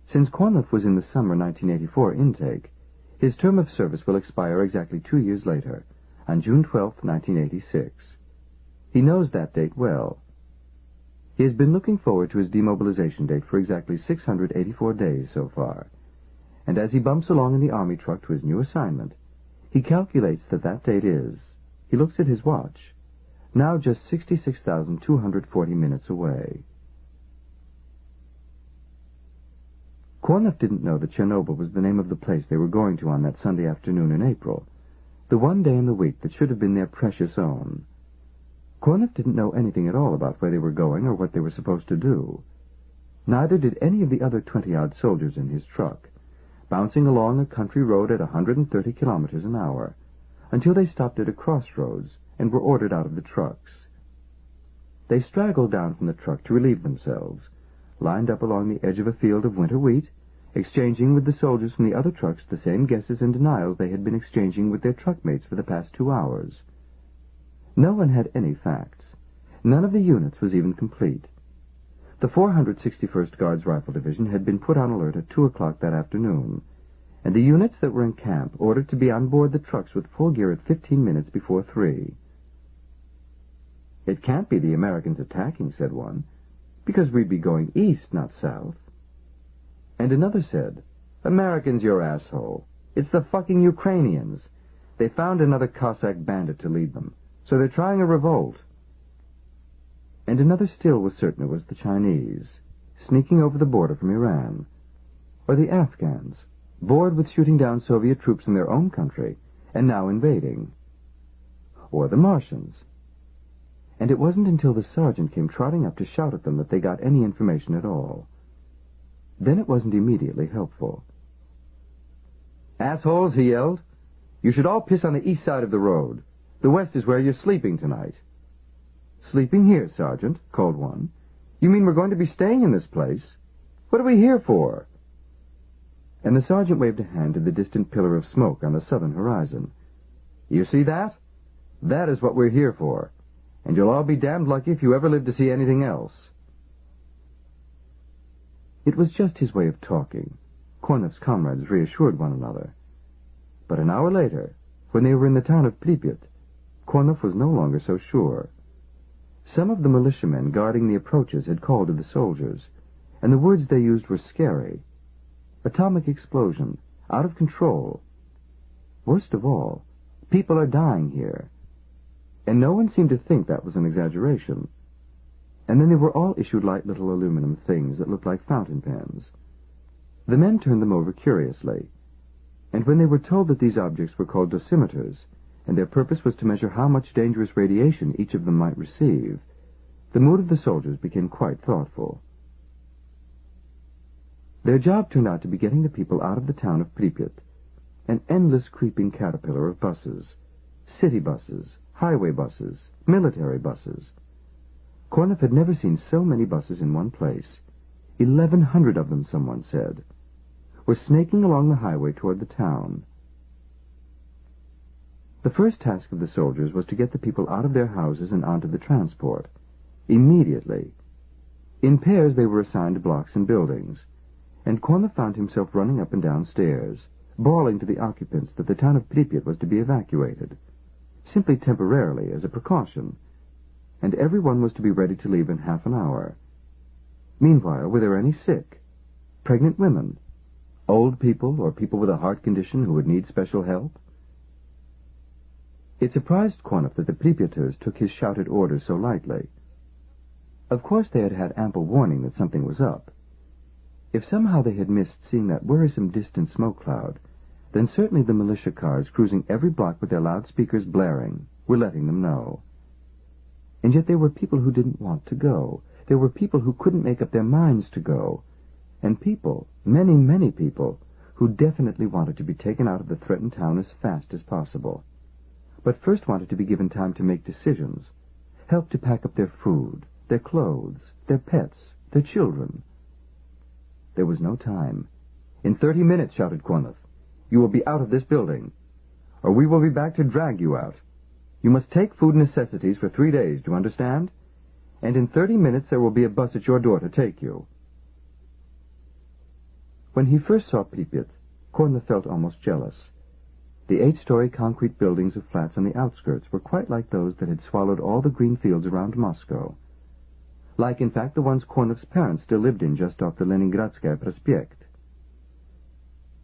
Since Quinliff was in the summer 1984 intake, his term of service will expire exactly two years later, on June 12, 1986. He knows that date well. He has been looking forward to his demobilization date for exactly 684 days so far, and as he bumps along in the army truck to his new assignment, he calculates that that date is, he looks at his watch, now just 66,240 minutes away. Quinliff didn't know that Chernobyl was the name of the place they were going to on that Sunday afternoon in April, the one day in the week that should have been their precious own. Quinliff didn't know anything at all about where they were going or what they were supposed to do. Neither did any of the other twenty-odd soldiers in his truck, bouncing along a country road at a 130 kilometers an hour, until they stopped at a crossroads and were ordered out of the trucks. They straggled down from the truck to relieve themselves, lined up along the edge of a field of winter wheat, exchanging with the soldiers from the other trucks the same guesses and denials they had been exchanging with their truckmates for the past two hours. No one had any facts. None of the units was even complete. The 461st Guards Rifle Division had been put on alert at 2 o'clock that afternoon, and the units that were in camp ordered to be on board the trucks with full gear at 15 minutes before 3. It can't be the Americans attacking, said one, because we'd be going east, not south. And another said, Americans, your asshole. It's the fucking Ukrainians. They found another Cossack bandit to lead them, so they're trying a revolt. And another still was certain it was the Chinese, sneaking over the border from Iran, or the Afghans, bored with shooting down Soviet troops in their own country, and now invading, or the Martians, and it wasn't until the sergeant came trotting up to shout at them that they got any information at all. Then it wasn't immediately helpful. Assholes, he yelled. You should all piss on the east side of the road. The west is where you're sleeping tonight. Sleeping here, Sergeant, called one. You mean we're going to be staying in this place? What are we here for? And the sergeant waved a hand to the distant pillar of smoke on the southern horizon. You see that? That is what we're here for and you'll all be damned lucky if you ever live to see anything else. It was just his way of talking. Quinliff's comrades reassured one another. But an hour later, when they were in the town of Pripyat, Quinliff was no longer so sure. Some of the militiamen guarding the approaches had called to the soldiers, and the words they used were scary. Atomic explosion, out of control. Worst of all, people are dying here and no one seemed to think that was an exaggeration. And then they were all issued light little aluminum things that looked like fountain pens. The men turned them over curiously, and when they were told that these objects were called dosimeters, and their purpose was to measure how much dangerous radiation each of them might receive, the mood of the soldiers became quite thoughtful. Their job turned out to be getting the people out of the town of Pripyat, an endless creeping caterpillar of buses, city buses, highway buses, military buses. Quinliff had never seen so many buses in one place. Eleven hundred of them, someone said, were snaking along the highway toward the town. The first task of the soldiers was to get the people out of their houses and onto the transport. Immediately. In pairs they were assigned blocks and buildings, and Quinliff found himself running up and down stairs, bawling to the occupants that the town of Pripyat was to be evacuated simply temporarily as a precaution, and everyone was to be ready to leave in half an hour. Meanwhile, were there any sick? Pregnant women? Old people or people with a heart condition who would need special help? It surprised Korneff that the Pripyaters took his shouted orders so lightly. Of course they had had ample warning that something was up. If somehow they had missed seeing that worrisome distant smoke cloud, then certainly the militia cars cruising every block with their loudspeakers blaring were letting them know. And yet there were people who didn't want to go. There were people who couldn't make up their minds to go. And people, many, many people, who definitely wanted to be taken out of the threatened town as fast as possible. But first wanted to be given time to make decisions, help to pack up their food, their clothes, their pets, their children. There was no time. In thirty minutes, shouted Korneff, you will be out of this building, or we will be back to drag you out. You must take food necessities for three days, do you understand? And in thirty minutes there will be a bus at your door to take you. When he first saw Pripyat, Korneff felt almost jealous. The eight-story concrete buildings of flats on the outskirts were quite like those that had swallowed all the green fields around Moscow. Like, in fact, the ones Korneff's parents still lived in just off the Leningradskaya Prospekt.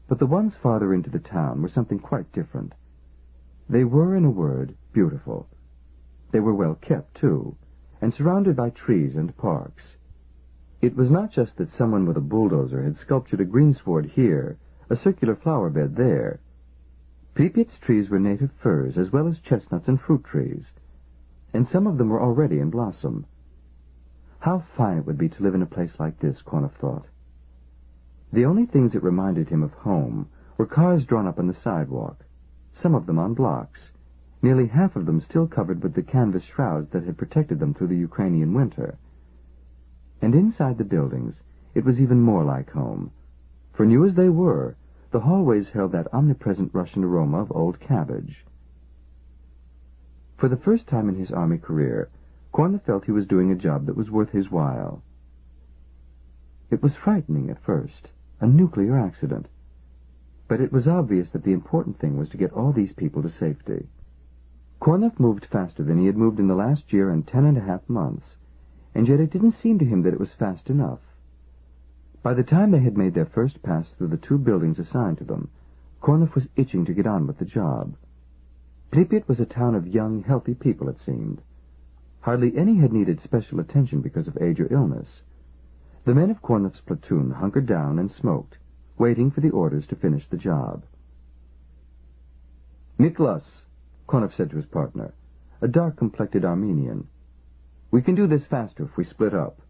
But the ones farther into the town were something quite different. They were, in a word, beautiful. They were well kept, too, and surrounded by trees and parks. It was not just that someone with a bulldozer had sculptured a greensward here, a circular flower bed there. Pripyat's trees were native firs, as well as chestnuts and fruit trees, and some of them were already in blossom. How fine it would be to live in a place like this, Korneff thought. The only things that reminded him of home were cars drawn up on the sidewalk, some of them on blocks, nearly half of them still covered with the canvas shrouds that had protected them through the Ukrainian winter. And inside the buildings, it was even more like home, for new as they were, the hallways held that omnipresent Russian aroma of old cabbage. For the first time in his army career, Korneff felt he was doing a job that was worth his while. It was frightening at first a nuclear accident. But it was obvious that the important thing was to get all these people to safety. Korneff moved faster than he had moved in the last year and ten and a half months, and yet it didn't seem to him that it was fast enough. By the time they had made their first pass through the two buildings assigned to them, Korneff was itching to get on with the job. Pripyat was a town of young, healthy people, it seemed. Hardly any had needed special attention because of age or illness. The men of Korneff's platoon hunkered down and smoked, waiting for the orders to finish the job. Miklas, Korneff said to his partner, a dark-complected Armenian. We can do this faster if we split up.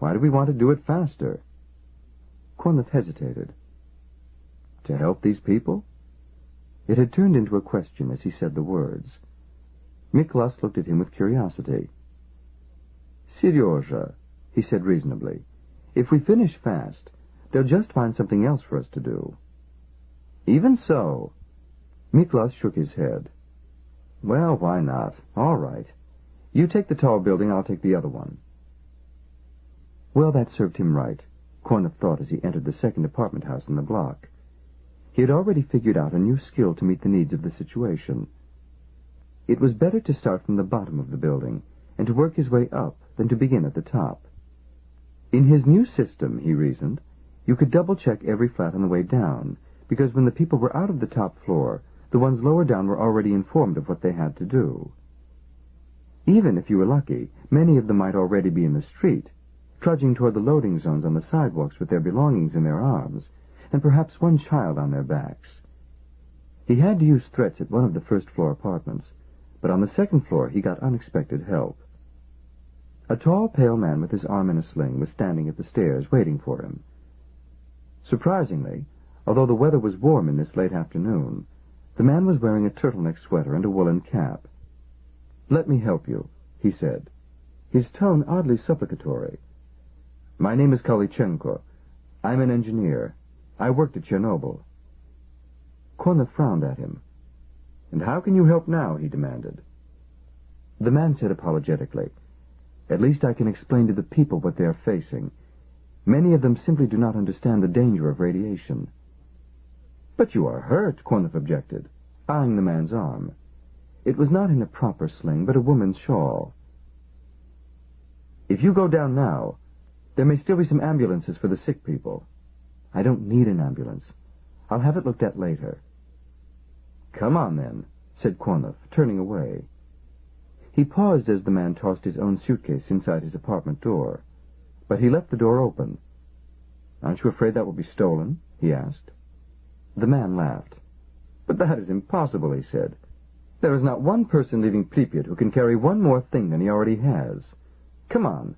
Why do we want to do it faster? Korneff hesitated. To help these people? It had turned into a question as he said the words. Miklas looked at him with curiosity. Seryoja, he said reasonably. If we finish fast, they'll just find something else for us to do. Even so. Miklas shook his head. Well, why not? All right. You take the tall building, I'll take the other one. Well, that served him right, Korneff thought as he entered the second apartment house in the block. He had already figured out a new skill to meet the needs of the situation. It was better to start from the bottom of the building and to work his way up than to begin at the top. In his new system, he reasoned, you could double-check every flat on the way down, because when the people were out of the top floor, the ones lower down were already informed of what they had to do. Even if you were lucky, many of them might already be in the street, trudging toward the loading zones on the sidewalks with their belongings in their arms, and perhaps one child on their backs. He had to use threats at one of the first-floor apartments, but on the second floor he got unexpected help. A tall, pale man with his arm in a sling was standing at the stairs, waiting for him. Surprisingly, although the weather was warm in this late afternoon, the man was wearing a turtleneck sweater and a woolen cap. Let me help you, he said, his tone oddly supplicatory. My name is Kolichenko. I'm an engineer. I worked at Chernobyl. Korneff frowned at him. And how can you help now? he demanded. The man said apologetically, at least I can explain to the people what they are facing. Many of them simply do not understand the danger of radiation. But you are hurt, Korneff objected, eyeing the man's arm. It was not in a proper sling, but a woman's shawl. If you go down now, there may still be some ambulances for the sick people. I don't need an ambulance. I'll have it looked at later. Come on, then, said Korneff, turning away. He paused as the man tossed his own suitcase inside his apartment door. But he left the door open. Aren't you afraid that will be stolen? he asked. The man laughed. But that is impossible, he said. There is not one person leaving Pripyat who can carry one more thing than he already has. Come on.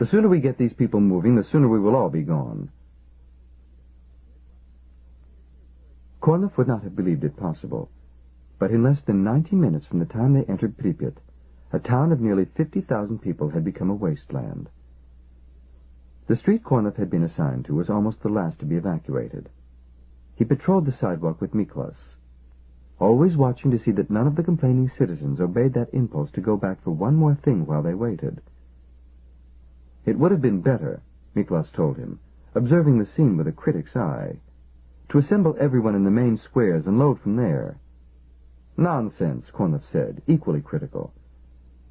The sooner we get these people moving, the sooner we will all be gone. Korneff would not have believed it possible. But in less than ninety minutes from the time they entered Pripyat, a town of nearly 50,000 people had become a wasteland. The street Korneff had been assigned to was almost the last to be evacuated. He patrolled the sidewalk with Miklas, always watching to see that none of the complaining citizens obeyed that impulse to go back for one more thing while they waited. It would have been better, Miklas told him, observing the scene with a critic's eye, to assemble everyone in the main squares and load from there. Nonsense, Korneff said, equally critical.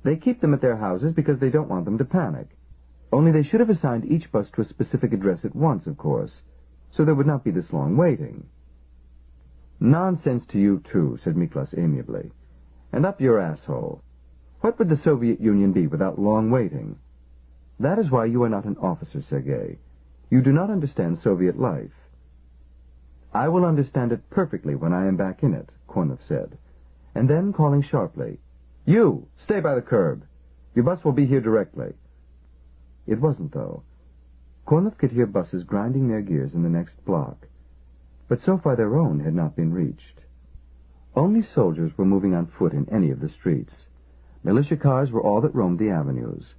They keep them at their houses because they don't want them to panic. Only they should have assigned each bus to a specific address at once, of course, so there would not be this long waiting. Nonsense to you, too, said Miklas amiably. And up your asshole. What would the Soviet Union be without long waiting? That is why you are not an officer, Sergei. You do not understand Soviet life. I will understand it perfectly when I am back in it, Korneff said. And then, calling sharply, You! Stay by the curb! Your bus will be here directly. It wasn't, though. Korneff could hear buses grinding their gears in the next block. But so far their own had not been reached. Only soldiers were moving on foot in any of the streets. Militia cars were all that roamed the avenues.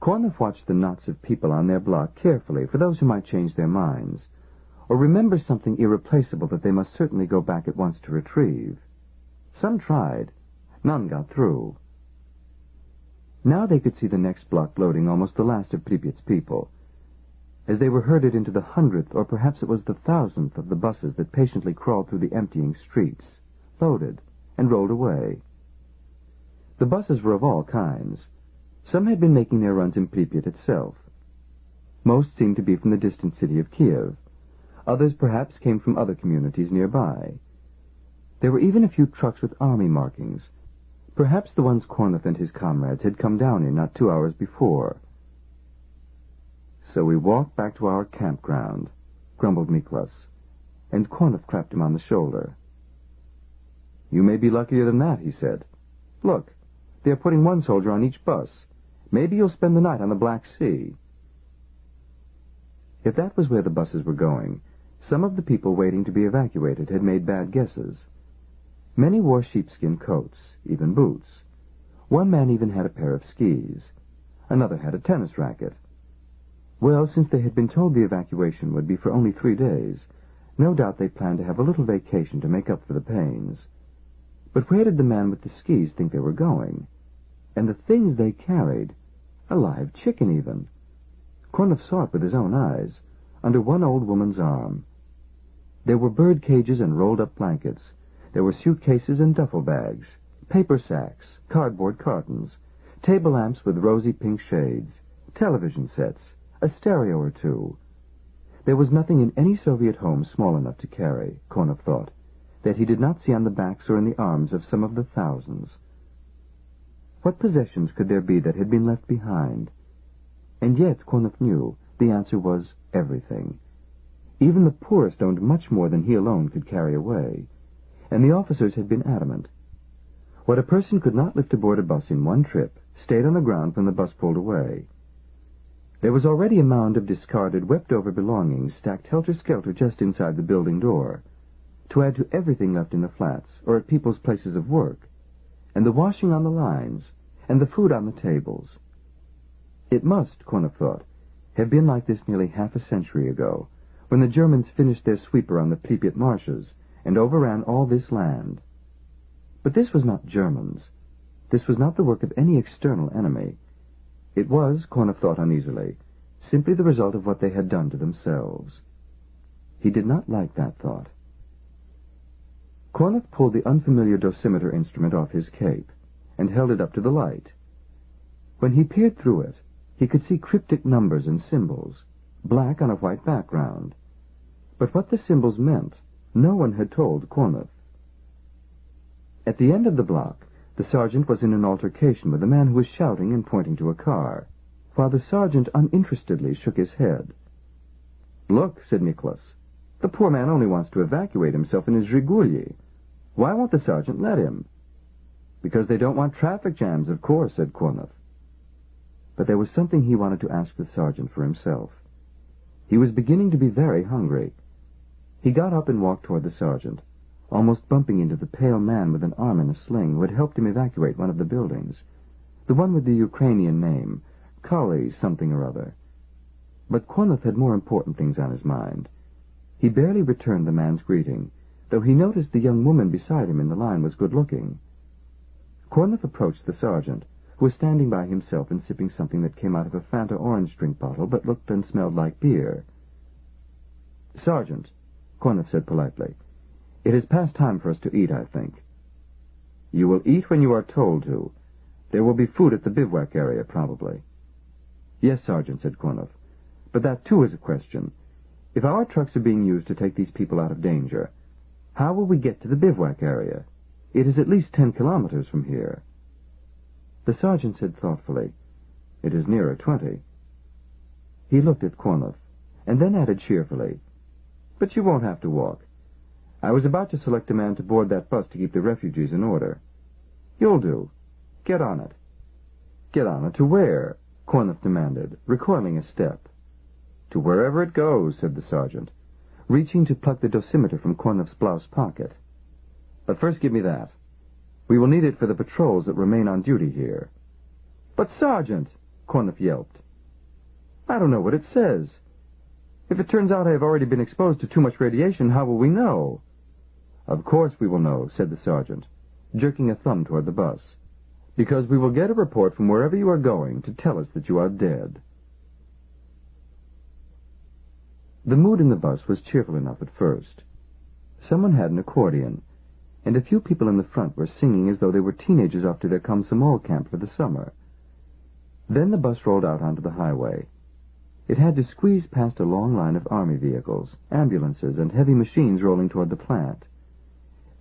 Korneff watched the knots of people on their block carefully for those who might change their minds or remember something irreplaceable that they must certainly go back at once to retrieve. Some tried. None got through. Now they could see the next block loading almost the last of Pripyat's people. As they were herded into the hundredth, or perhaps it was the thousandth, of the buses that patiently crawled through the emptying streets, loaded, and rolled away. The buses were of all kinds. Some had been making their runs in Pripyat itself. Most seemed to be from the distant city of Kiev, Others perhaps came from other communities nearby. There were even a few trucks with army markings, perhaps the ones Korneff and his comrades had come down in not two hours before. So we walked back to our campground, grumbled Miklas, and Korneff clapped him on the shoulder. You may be luckier than that, he said. Look, they are putting one soldier on each bus. Maybe you'll spend the night on the Black Sea. If that was where the buses were going, some of the people waiting to be evacuated had made bad guesses. Many wore sheepskin coats, even boots. One man even had a pair of skis. Another had a tennis racket. Well, since they had been told the evacuation would be for only three days, no doubt they planned to have a little vacation to make up for the pains. But where did the man with the skis think they were going? And the things they carried! A live chicken, even. Korneff saw it with his own eyes, under one old woman's arm. There were bird cages and rolled-up blankets. There were suitcases and duffel bags, paper sacks, cardboard cartons, table lamps with rosy pink shades, television sets, a stereo or two. There was nothing in any Soviet home small enough to carry, Korneff thought, that he did not see on the backs or in the arms of some of the thousands. What possessions could there be that had been left behind? And yet, Korneff knew, the answer was everything. Even the poorest owned much more than he alone could carry away, and the officers had been adamant. What a person could not lift aboard a bus in one trip stayed on the ground when the bus pulled away. There was already a mound of discarded, wept-over belongings stacked helter-skelter just inside the building door, to add to everything left in the flats or at people's places of work, and the washing on the lines, and the food on the tables. It must, Korneff thought, have been like this nearly half a century ago, when the Germans finished their sweeper on the Pripyat marshes and overran all this land. But this was not Germans. This was not the work of any external enemy. It was, Korneff thought uneasily, simply the result of what they had done to themselves. He did not like that thought. Korneff pulled the unfamiliar dosimeter instrument off his cape and held it up to the light. When he peered through it, he could see cryptic numbers and symbols, black on a white background. But what the symbols meant, no one had told Korneff. At the end of the block, the sergeant was in an altercation with a man who was shouting and pointing to a car, while the sergeant uninterestedly shook his head. Look, said Miklas, the poor man only wants to evacuate himself in his Zhiguli. Why won't the sergeant let him? Because they don't want traffic jams, of course, said Korneff. But there was something he wanted to ask the sergeant for himself. He was beginning to be very hungry. He got up and walked toward the sergeant, almost bumping into the pale man with an arm in a sling who had helped him evacuate one of the buildings, the one with the Ukrainian name, Kali something or other. But Korneff had more important things on his mind. He barely returned the man's greeting, though he noticed the young woman beside him in the line was good-looking. Korneff approached the sergeant, who was standing by himself and sipping something that came out of a Fanta orange drink bottle but looked and smelled like beer. Sergeant, Korneff said politely, it is past time for us to eat, I think. You will eat when you are told to. There will be food at the bivouac area, probably. Yes, Sergeant, said Korneff. But that, too, is a question. If our trucks are being used to take these people out of danger, how will we get to the bivouac area? It is at least ten kilometers from here. The sergeant said thoughtfully, It is nearer twenty. He looked at Korneff, and then added cheerfully, But you won't have to walk. I was about to select a man to board that bus to keep the refugees in order. You'll do. Get on it. Get on it to where? Korneff demanded, recoiling a step. To wherever it goes, said the sergeant, reaching to pluck the dosimeter from Korneff's blouse pocket. But first give me that. We will need it for the patrols that remain on duty here. But, Sergeant, Korneff yelped, I don't know what it says. If it turns out I have already been exposed to too much radiation, how will we know? Of course we will know, said the sergeant, jerking a thumb toward the bus, because we will get a report from wherever you are going to tell us that you are dead. The mood in the bus was cheerful enough at first. Someone had an accordion, and a few people in the front were singing as though they were teenagers off to their Komsomol camp for the summer. Then the bus rolled out onto the highway. It had to squeeze past a long line of army vehicles, ambulances, and heavy machines rolling toward the plant.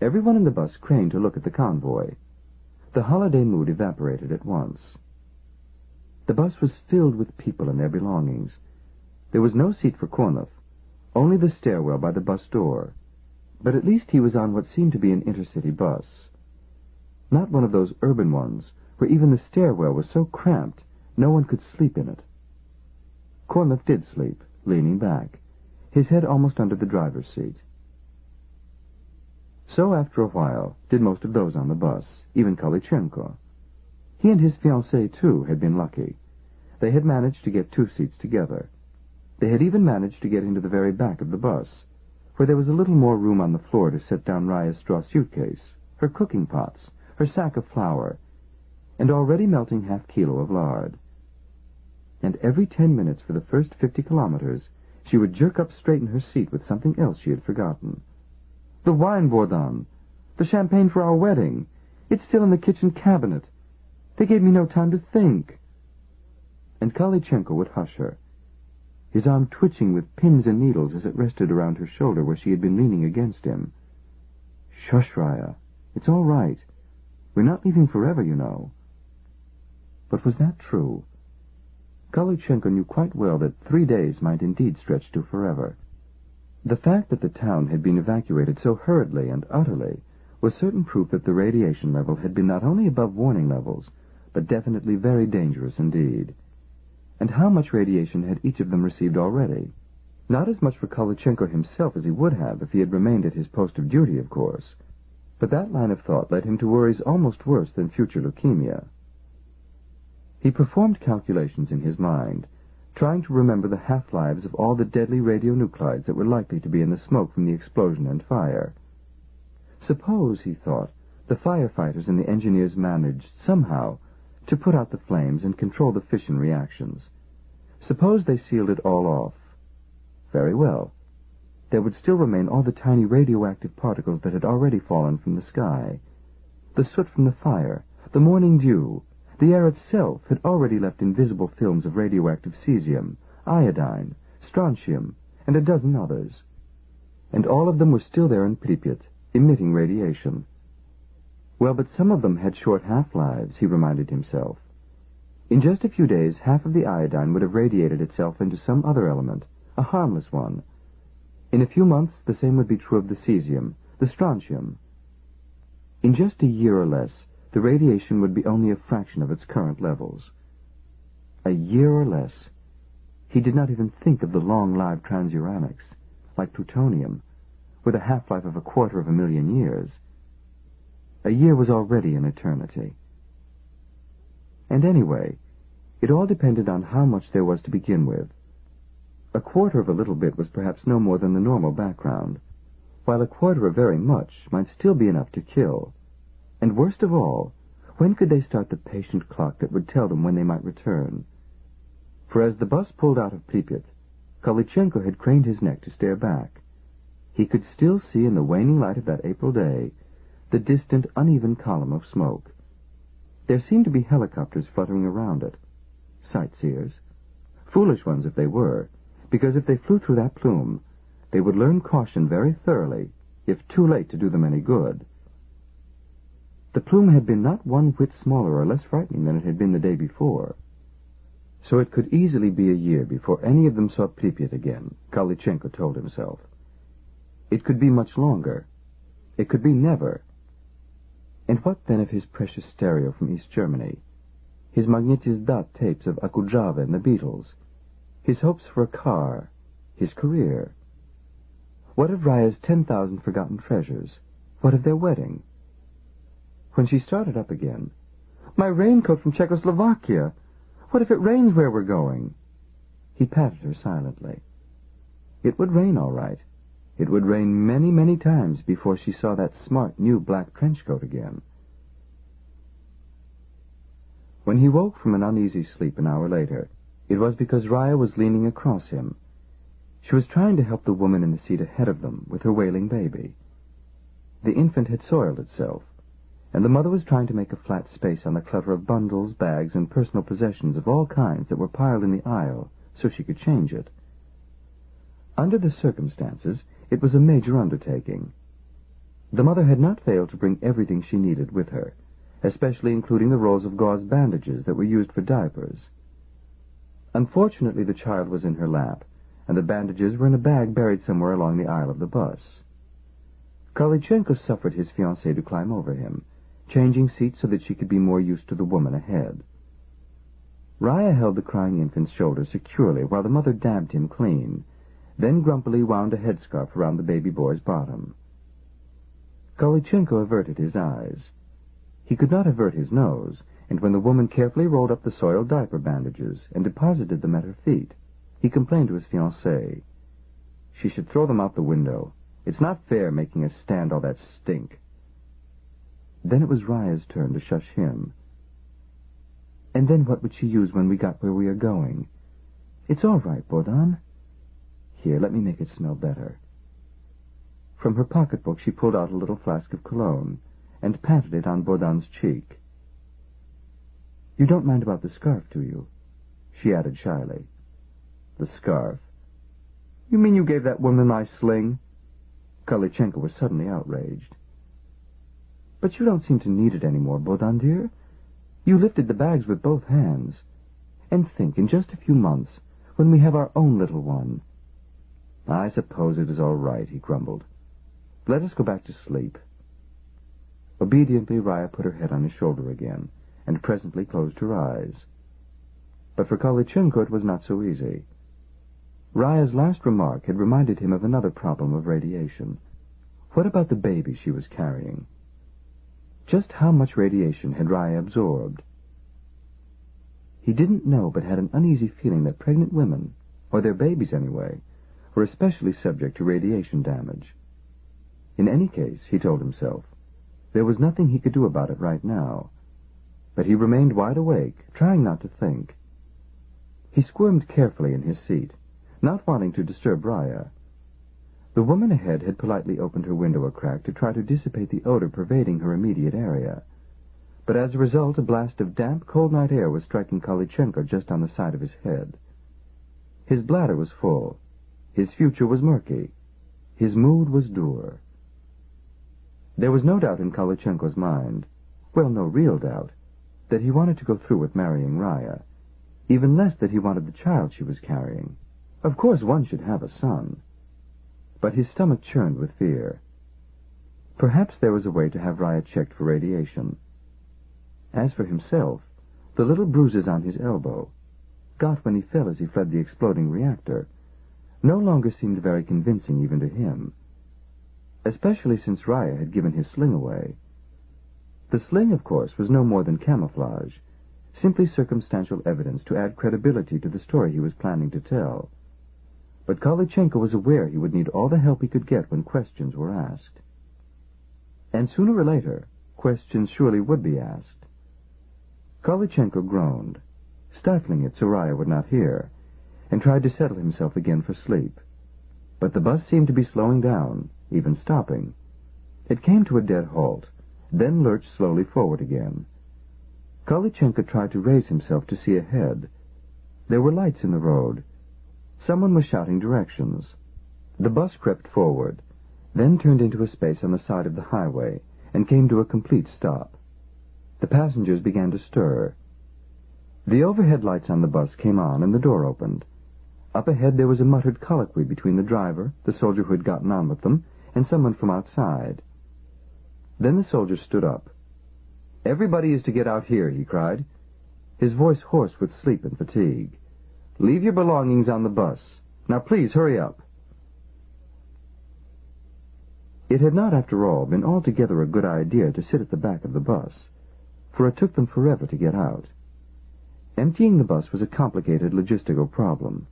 Everyone in the bus craned to look at the convoy. The holiday mood evaporated at once. The bus was filled with people and their belongings. There was no seat for Korneff, only the stairwell by the bus door. But at least he was on what seemed to be an intercity bus. Not one of those urban ones, where even the stairwell was so cramped no one could sleep in it. Korneff did sleep, leaning back, his head almost under the driver's seat. So, after a while, did most of those on the bus, even Kolichenko. He and his fiancée, too, had been lucky. They had managed to get two seats together. They had even managed to get into the very back of the bus, where there was a little more room on the floor to set down Raya's straw suitcase, her cooking pots, her sack of flour, and already melting half kilo of lard. And every ten minutes for the first fifty kilometers, she would jerk up straight in her seat with something else she had forgotten. The wine bourdon! The champagne for our wedding! It's still in the kitchen cabinet. They gave me no time to think. And Kolichenko would hush her, his arm twitching with pins and needles as it rested around her shoulder where she had been leaning against him. Shush, Raya. It's all right. We're not leaving forever, you know. But was that true? Kolichenko knew quite well that three days might indeed stretch to forever. The fact that the town had been evacuated so hurriedly and utterly was certain proof that the radiation level had been not only above warning levels, but definitely very dangerous indeed. And how much radiation had each of them received already? Not as much for Kolichenko himself as he would have if he had remained at his post of duty, of course. But that line of thought led him to worries almost worse than future leukemia. He performed calculations in his mind, trying to remember the half-lives of all the deadly radionuclides that were likely to be in the smoke from the explosion and fire. Suppose, he thought, the firefighters and the engineers managed, somehow, to put out the flames and control the fission reactions. Suppose they sealed it all off. Very well. There would still remain all the tiny radioactive particles that had already fallen from the sky. The soot from the fire, the morning dew, the air itself had already left invisible films of radioactive cesium, iodine, strontium, and a dozen others. and all of them were still there in Pripyat, emitting radiation. Well, but some of them had short half-lives, he reminded himself. In just a few days, half of the iodine would have radiated itself into some other element, a harmless one. In a few months, the same would be true of the cesium, the strontium. In just a year or less, the radiation would be only a fraction of its current levels. A year or less. He did not even think of the long-lived transuranics, like plutonium, with a half-life of a quarter of a million years. A year was already an eternity. And anyway, it all depended on how much there was to begin with. A quarter of a little bit was perhaps no more than the normal background, while a quarter of very much might still be enough to kill. And worst of all, when could they start the patient clock that would tell them when they might return? For as the bus pulled out of Pripyat, Kolichenko had craned his neck to stare back. He could still see in the waning light of that April day the distant, uneven column of smoke. There seemed to be helicopters fluttering around it. Sightseers. Foolish ones if they were, because if they flew through that plume, they would learn caution very thoroughly, if too late to do them any good. The plume had been not one whit smaller or less frightening than it had been the day before. So it could easily be a year before any of them saw Pripyat again, Kolichenko told himself. It could be much longer. It could be never. And what then of his precious stereo from East Germany? His magnetizdat tapes of Okudzhava and the Beatles? His hopes for a car? His career? What of Raya's ten thousand forgotten treasures? What of their wedding? When she started up again, My raincoat from Czechoslovakia! What if it rains where we're going? He patted her silently. It would rain all right. It would rain many, many times before she saw that smart new black trench coat again. When he woke from an uneasy sleep an hour later, it was because Raya was leaning across him. She was trying to help the woman in the seat ahead of them with her wailing baby. The infant had soiled itself, and the mother was trying to make a flat space on the clutter of bundles, bags, and personal possessions of all kinds that were piled in the aisle so she could change it. Under the circumstances, it was a major undertaking. The mother had not failed to bring everything she needed with her, especially including the rolls of gauze bandages that were used for diapers. Unfortunately, the child was in her lap, and the bandages were in a bag buried somewhere along the aisle of the bus. Kolichenko suffered his fiancée to climb over him, changing seats so that she could be more used to the woman ahead. Raya held the crying infant's shoulder securely while the mother dabbed him clean, then grumpily wound a headscarf around the baby boy's bottom. Kolichenko averted his eyes. He could not avert his nose, and when the woman carefully rolled up the soiled diaper bandages and deposited them at her feet, he complained to his fiancée. She should throw them out the window. It's not fair making us stand all that stink. Then it was Raya's turn to shush him. And then what would she use when we got where we are going? It's all right, Bohdan. Here, let me make it smell better. From her pocketbook she pulled out a little flask of cologne and patted it on Bohdan's cheek. You don't mind about the scarf, do you? She added shyly. The scarf? You mean you gave that woman my sling? Kolichenko was suddenly outraged. But you don't seem to need it any more, Bodan dear. You lifted the bags with both hands. And think, in just a few months, when we have our own little one. I suppose it is all right, he grumbled. Let us go back to sleep. Obediently, Raya put her head on his shoulder again, and presently closed her eyes. But for Kolichenko it was not so easy. Raya's last remark had reminded him of another problem of radiation. What about the baby she was carrying? Just how much radiation had Raya absorbed? He didn't know, but had an uneasy feeling that pregnant women, or their babies anyway, were especially subject to radiation damage. In any case, he told himself, there was nothing he could do about it right now. But he remained wide awake, trying not to think. He squirmed carefully in his seat, not wanting to disturb Raya. The woman ahead had politely opened her window a crack to try to dissipate the odor pervading her immediate area. But as a result, a blast of damp, cold night air was striking Kolichenko just on the side of his head. His bladder was full. His future was murky. His mood was dour. There was no doubt in Kolichenko's mind, well, no real doubt, that he wanted to go through with marrying Raya, even less that he wanted the child she was carrying. Of course one should have a son. But his stomach churned with fear. Perhaps there was a way to have Raya checked for radiation. As for himself, the little bruises on his elbow, got when he fell as he fled the exploding reactor, no longer seemed very convincing even to him especially since Raya had given his sling away. The sling, of course, was no more than camouflage, simply circumstantial evidence to add credibility to the story he was planning to tell. But Kolichenko was aware he would need all the help he could get when questions were asked. And sooner or later, questions surely would be asked. Kolichenko groaned, stifling it so Raya would not hear, and tried to settle himself again for sleep. But the bus seemed to be slowing down, even stopping. It came to a dead halt, then lurched slowly forward again. Kolichenko tried to raise himself to see ahead. There were lights in the road. Someone was shouting directions. The bus crept forward, then turned into a space on the side of the highway, and came to a complete stop. The passengers began to stir. The overhead lights on the bus came on, and the door opened. Up ahead there was a muttered colloquy between the driver, the soldier who had gotten on with them, and someone from outside. Then the soldier stood up. Everybody is to get out here, he cried, his voice hoarse with sleep and fatigue. Leave your belongings on the bus. Now please hurry up. It had not, after all, been altogether a good idea to sit at the back of the bus, for it took them forever to get out. Emptying the bus was a complicated logistical problem.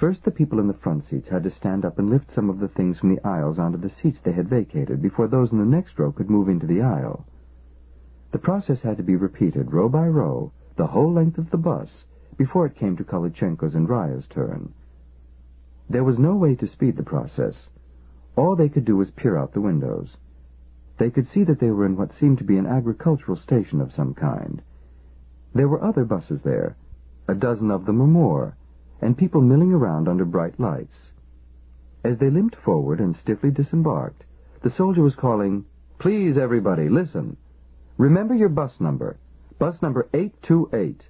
First, the people in the front seats had to stand up and lift some of the things from the aisles onto the seats they had vacated before those in the next row could move into the aisle. The process had to be repeated row by row, the whole length of the bus, before it came to Kolichenko's and Raya's turn. There was no way to speed the process. All they could do was peer out the windows. They could see that they were in what seemed to be an agricultural station of some kind. There were other buses there, a dozen of them or more, and people milling around under bright lights. As they limped forward and stiffly disembarked, the soldier was calling, Please, everybody, listen. Remember your bus number. Bus number 828.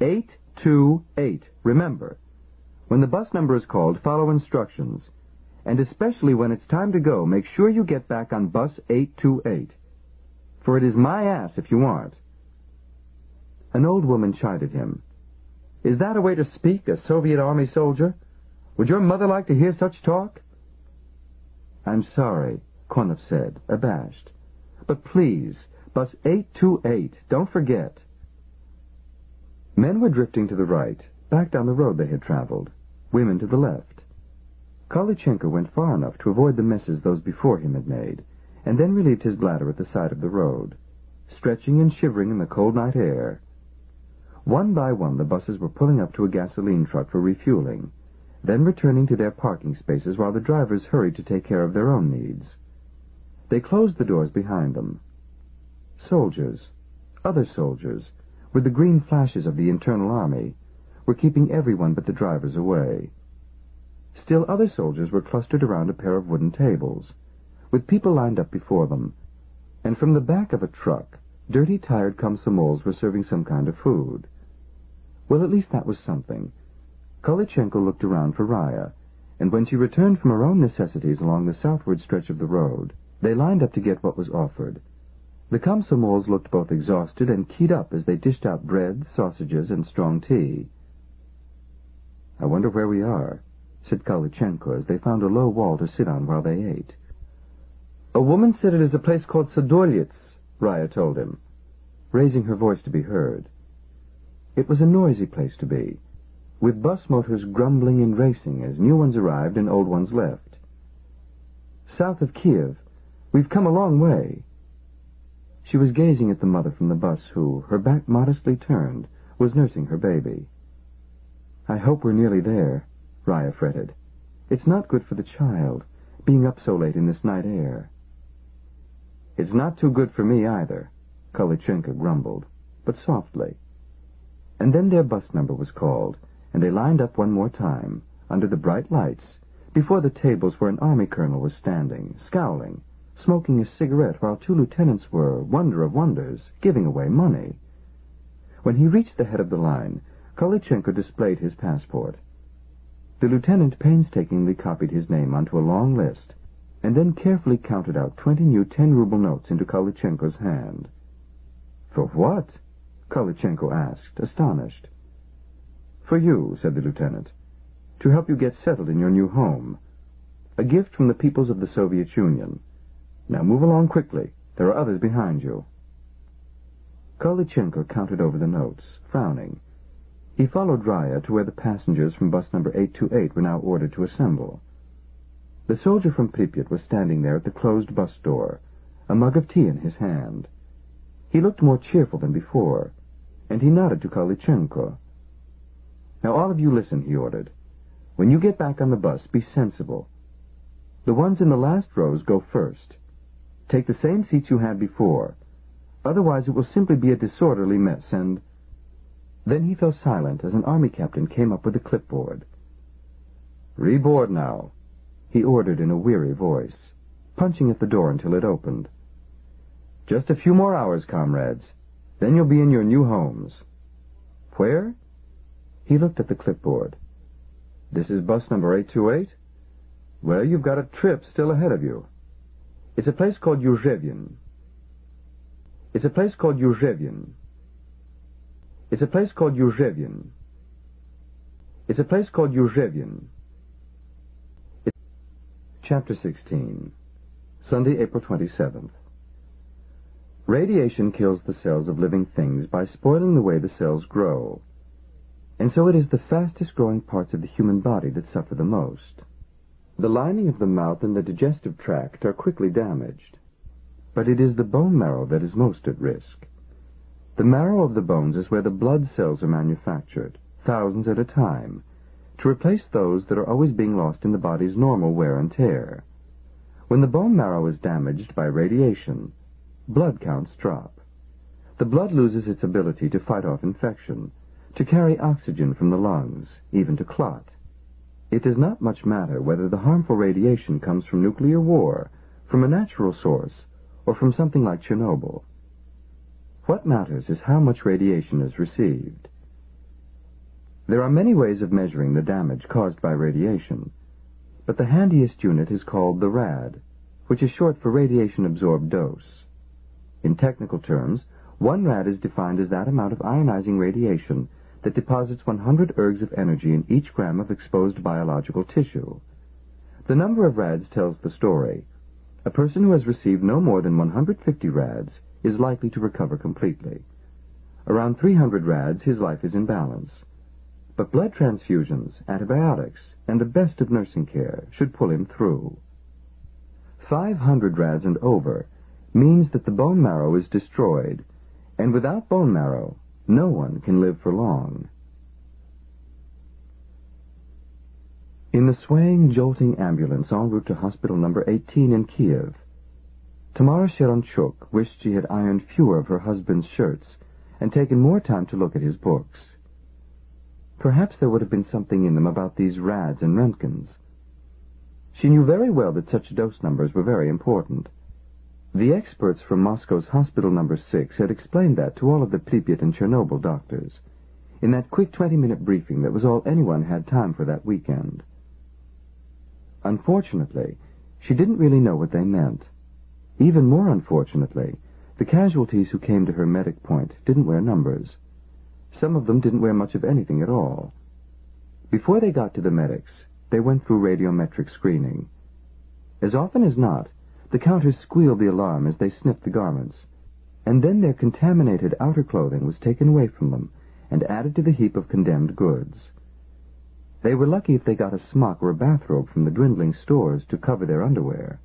828. Remember. When the bus number is called, follow instructions. And especially when it's time to go, make sure you get back on bus 828. For it is my ass if you aren't. An old woman chided him. Is that a way to speak, a Soviet army soldier? Would your mother like to hear such talk? I'm sorry, Konov said, abashed. But please, bus 828, don't forget. Men were drifting to the right, back down the road they had traveled, women to the left. Kolichenko went far enough to avoid the messes those before him had made, and then relieved his bladder at the side of the road, stretching and shivering in the cold night air, one by one, the buses were pulling up to a gasoline truck for refueling, then returning to their parking spaces while the drivers hurried to take care of their own needs. They closed the doors behind them. Soldiers, other soldiers, with the green flashes of the internal army, were keeping everyone but the drivers away. Still other soldiers were clustered around a pair of wooden tables, with people lined up before them, and from the back of a truck, dirty, tired komsomols were serving some kind of food. Well, at least that was something. Kolichenko looked around for Raya, and when she returned from her own necessities along the southward stretch of the road, they lined up to get what was offered. The komsomols looked both exhausted and keyed up as they dished out bread, sausages, and strong tea. I wonder where we are, said Kolichenko as they found a low wall to sit on while they ate. A woman said it is a place called Sadolets, Raya told him, raising her voice to be heard. It was a noisy place to be, with bus motors grumbling and racing as new ones arrived and old ones left. South of Kiev, we've come a long way. She was gazing at the mother from the bus who, her back modestly turned, was nursing her baby. I hope we're nearly there, Raya fretted. It's not good for the child, being up so late in this night air. It's not too good for me either, Kolichenko grumbled, but softly. And then their bus number was called, and they lined up one more time, under the bright lights, before the tables where an army colonel was standing, scowling, smoking a cigarette while two lieutenants were, wonder of wonders, giving away money. When he reached the head of the line, Kolichenko displayed his passport. The lieutenant painstakingly copied his name onto a long list, and then carefully counted out twenty new ten-ruble notes into Kolichenko's hand. For what? Kolichenko asked, astonished. For you, said the lieutenant, to help you get settled in your new home. A gift from the peoples of the Soviet Union. Now move along quickly. There are others behind you. Kolichenko counted over the notes, frowning. He followed Raya to where the passengers from bus number 828 were now ordered to assemble. The soldier from Pripyat was standing there at the closed bus door, a mug of tea in his hand. He looked more cheerful than before, and he nodded to Kolichenko. Now all of you listen, he ordered. When you get back on the bus, be sensible. The ones in the last rows go first. Take the same seats you had before. Otherwise it will simply be a disorderly mess, and... Then he fell silent as an army captain came up with a clipboard. Reboard now, he ordered in a weary voice, punching at the door until it opened. Just a few more hours, comrades. Then you'll be in your new homes. Where? He looked at the clipboard. This is bus number 828? Well, you've got a trip still ahead of you. It's a place called Yuzhevyin. It's a place called Yuzhevyin. It's a place called Yuzhevyin. It's a place called Yuzhevyin. Chapter 16 Sunday, April 27th. Radiation kills the cells of living things by spoiling the way the cells grow. And so it is the fastest growing parts of the human body that suffer the most. The lining of the mouth and the digestive tract are quickly damaged. But it is the bone marrow that is most at risk. The marrow of the bones is where the blood cells are manufactured, thousands at a time, to replace those that are always being lost in the body's normal wear and tear. When the bone marrow is damaged by radiation, blood counts drop. The blood loses its ability to fight off infection, to carry oxygen from the lungs, even to clot. It does not much matter whether the harmful radiation comes from nuclear war, from a natural source, or from something like Chernobyl. What matters is how much radiation is received. There are many ways of measuring the damage caused by radiation, but the handiest unit is called the rad, which is short for radiation absorbed dose. In technical terms, one rad is defined as that amount of ionizing radiation that deposits 100 ergs of energy in each gram of exposed biological tissue. The number of rads tells the story. A person who has received no more than 150 rads is likely to recover completely. Around 300 rads, his life is in balance. But blood transfusions, antibiotics, and the best of nursing care should pull him through. 500 rads and over means that the bone marrow is destroyed, and without bone marrow, no one can live for long. In the swaying, jolting ambulance en route to hospital number 18 in Kiev, Tamara Sheranchuk wished she had ironed fewer of her husband's shirts and taken more time to look at his books. Perhaps there would have been something in them about these rads and Röntgens. She knew very well that such dose numbers were very important. The experts from Moscow's Hospital Number 6 had explained that to all of the Pripyat and Chernobyl doctors, in that quick 20-minute briefing that was all anyone had time for that weekend. Unfortunately, she didn't really know what they meant. Even more unfortunately, the casualties who came to her medic point didn't wear numbers. Some of them didn't wear much of anything at all. Before they got to the medics, they went through radiometric screening. As often as not, the counters squealed the alarm as they sniffed the garments, and then their contaminated outer clothing was taken away from them and added to the heap of condemned goods. They were lucky if they got a smock or a bathrobe from the dwindling stores to cover their underwear.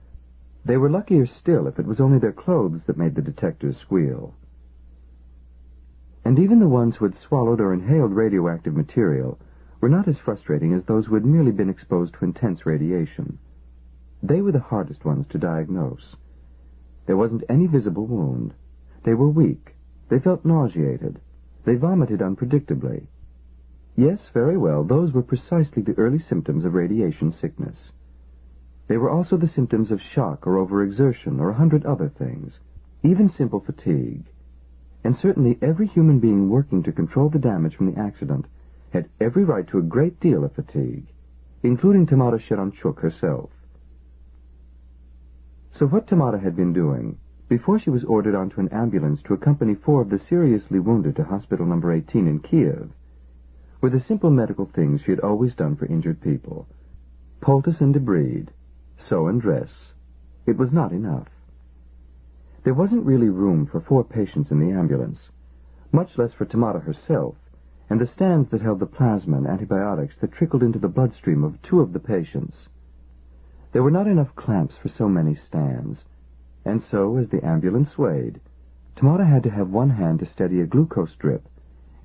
They were luckier still if it was only their clothes that made the detectors squeal. And even the ones who had swallowed or inhaled radioactive material were not as frustrating as those who had merely been exposed to intense radiation. They were the hardest ones to diagnose. There wasn't any visible wound. They were weak. They felt nauseated. They vomited unpredictably. Yes, very well, those were precisely the early symptoms of radiation sickness. They were also the symptoms of shock or overexertion or a hundred other things, even simple fatigue. And certainly every human being working to control the damage from the accident had every right to a great deal of fatigue, including Tamara Sheranchuk herself. So what Tamara had been doing, before she was ordered onto an ambulance to accompany four of the seriously wounded to hospital number 18 in Kiev, were the simple medical things she had always done for injured people. Poultice and debris, sew and dress. It was not enough. There wasn't really room for four patients in the ambulance, much less for Tamara herself, and the stands that held the plasma and antibiotics that trickled into the bloodstream of two of the patients. There were not enough clamps for so many stands, and so, as the ambulance swayed, Tamara had to have one hand to steady a glucose drip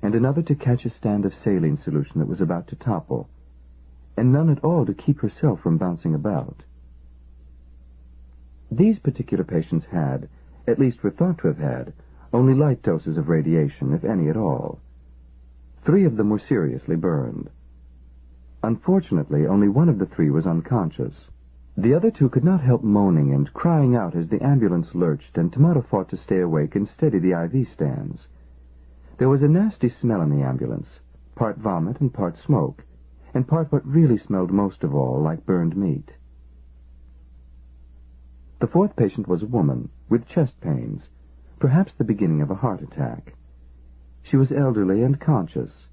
and another to catch a stand of saline solution that was about to topple, and none at all to keep herself from bouncing about. These particular patients had, at least were thought to have had, only light doses of radiation, if any at all. Three of them were seriously burned. Unfortunately, only one of the three was unconscious. The other two could not help moaning and crying out as the ambulance lurched and Tamara fought to stay awake and steady the IV stands. There was a nasty smell in the ambulance, part vomit and part smoke, and part what really smelled most of all like burned meat. The fourth patient was a woman, with chest pains, perhaps the beginning of a heart attack. She was elderly and conscious.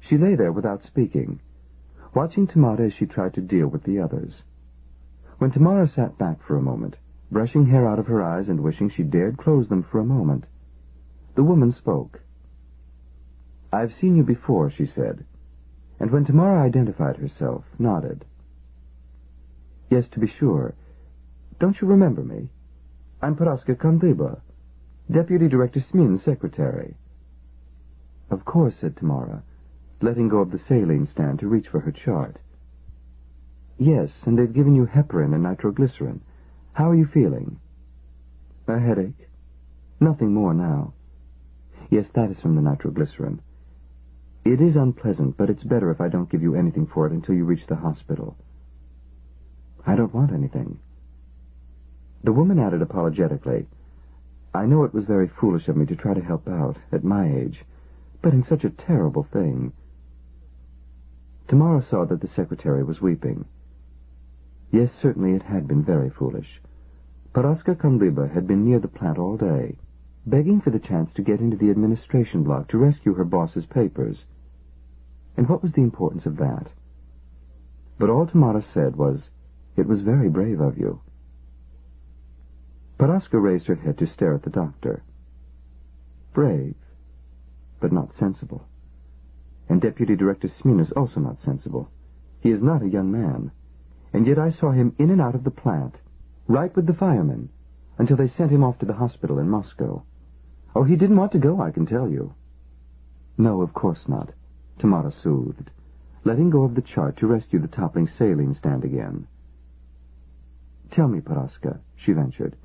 She lay there without speaking, watching Tamara as she tried to deal with the others. When Tamara sat back for a moment, brushing hair out of her eyes and wishing she dared close them for a moment, the woman spoke. I've seen you before, she said, and when Tamara identified herself, nodded. Yes, to be sure. Don't you remember me? I'm Paraska Kandliba, Deputy Director Smin's secretary. Of course, said Tamara, letting go of the saline stand to reach for her chart. Yes, and they've given you heparin and nitroglycerin. How are you feeling? A headache. Nothing more now. Yes, that is from the nitroglycerin. It is unpleasant, but it's better if I don't give you anything for it until you reach the hospital. I don't want anything. The woman added apologetically, I know it was very foolish of me to try to help out, at my age, but in such a terrible thing. Tamara saw that the secretary was weeping. Yes, certainly it had been very foolish. Paraska Kandliba had been near the plant all day, begging for the chance to get into the administration block to rescue her boss's papers. And what was the importance of that? But all Tamara said was, It was very brave of you. Paraska raised her head to stare at the doctor. Brave, but not sensible. And Deputy Director Smin is also not sensible. He is not a young man and yet I saw him in and out of the plant, right with the firemen, until they sent him off to the hospital in Moscow. Oh, he didn't want to go, I can tell you. No, of course not, Tamara soothed, letting go of the chart to rescue the toppling saline stand again. Tell me, Paraska, she ventured,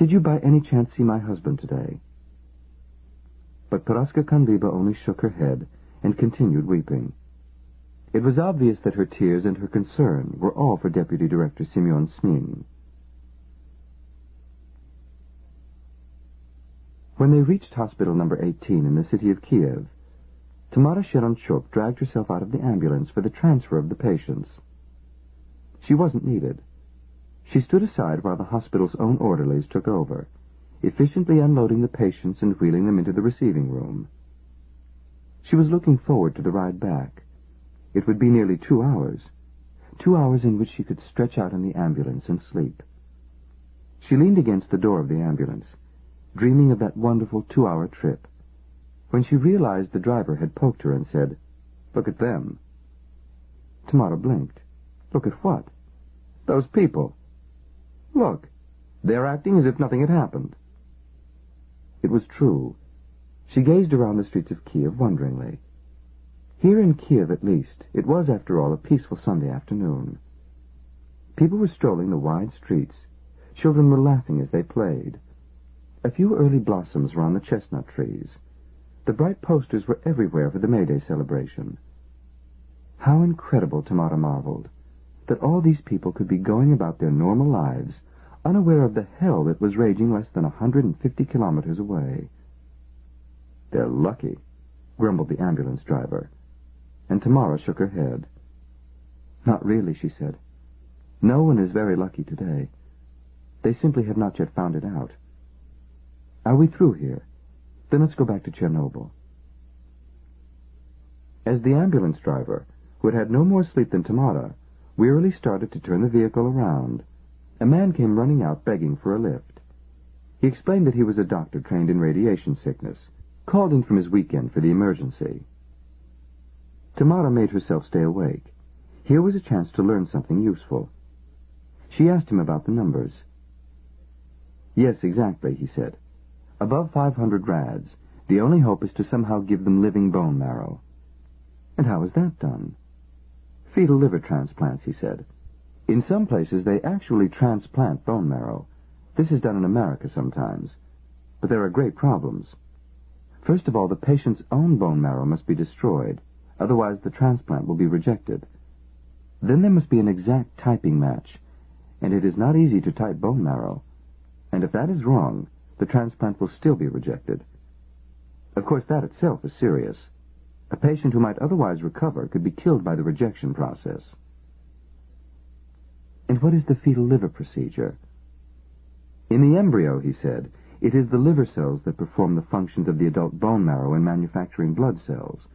did you by any chance see my husband today? But Paraska Kandliba only shook her head and continued weeping. It was obvious that her tears and her concern were all for Deputy Director Simeon Smin. When they reached hospital number 18 in the city of Kiev, Tamara Sheranchuk dragged herself out of the ambulance for the transfer of the patients. She wasn't needed. She stood aside while the hospital's own orderlies took over, efficiently unloading the patients and wheeling them into the receiving room. She was looking forward to the ride back. It would be nearly two hours. Two hours in which she could stretch out in the ambulance and sleep. She leaned against the door of the ambulance, dreaming of that wonderful two-hour trip, when she realized the driver had poked her and said, Look at them. Tamara blinked. Look at what? Those people. Look. They're acting as if nothing had happened. It was true. She gazed around the streets of Kiev wonderingly. Here in Kiev, at least, it was, after all, a peaceful Sunday afternoon. People were strolling the wide streets. Children were laughing as they played. A few early blossoms were on the chestnut trees. The bright posters were everywhere for the May Day celebration. How incredible, Tamara marveled, that all these people could be going about their normal lives, unaware of the hell that was raging less than a 150 kilometers away. They're lucky, grumbled the ambulance driver. And Tamara shook her head. Not really, she said. No one is very lucky today. They simply have not yet found it out. Are we through here? Then let's go back to Chernobyl. As the ambulance driver, who had had no more sleep than Tamara, wearily started to turn the vehicle around, a man came running out begging for a lift. He explained that he was a doctor trained in radiation sickness, called in from his weekend for the emergency. Tamara made herself stay awake. Here was a chance to learn something useful. She asked him about the numbers. Yes, exactly, he said. Above 500 rads, the only hope is to somehow give them living bone marrow. And how is that done? Fetal liver transplants, he said. In some places, they actually transplant bone marrow. This is done in America sometimes. But there are great problems. First of all, the patient's own bone marrow must be destroyed, otherwise the transplant will be rejected. Then there must be an exact typing match, and it is not easy to type bone marrow. And if that is wrong, the transplant will still be rejected. Of course, that itself is serious. A patient who might otherwise recover could be killed by the rejection process. And what is the fetal liver procedure? In the embryo, he said, it is the liver cells that perform the functions of the adult bone marrow in manufacturing blood cells.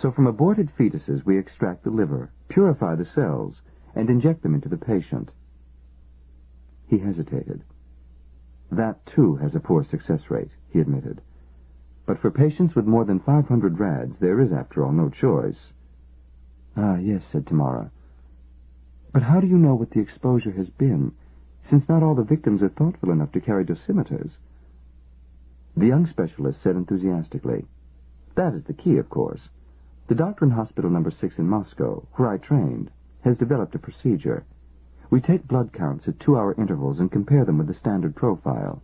So from aborted fetuses, we extract the liver, purify the cells, and inject them into the patient. He hesitated. That, too, has a poor success rate, he admitted. But for patients with more than 500 rads, there is, after all, no choice. Ah, yes, said Tamara. But how do you know what the exposure has been, since not all the victims are thoughtful enough to carry dosimeters? The young specialist said enthusiastically, That is the key, of course. The doctor in Hospital Number 6 in Moscow, where I trained, has developed a procedure. We take blood counts at two-hour intervals and compare them with the standard profile.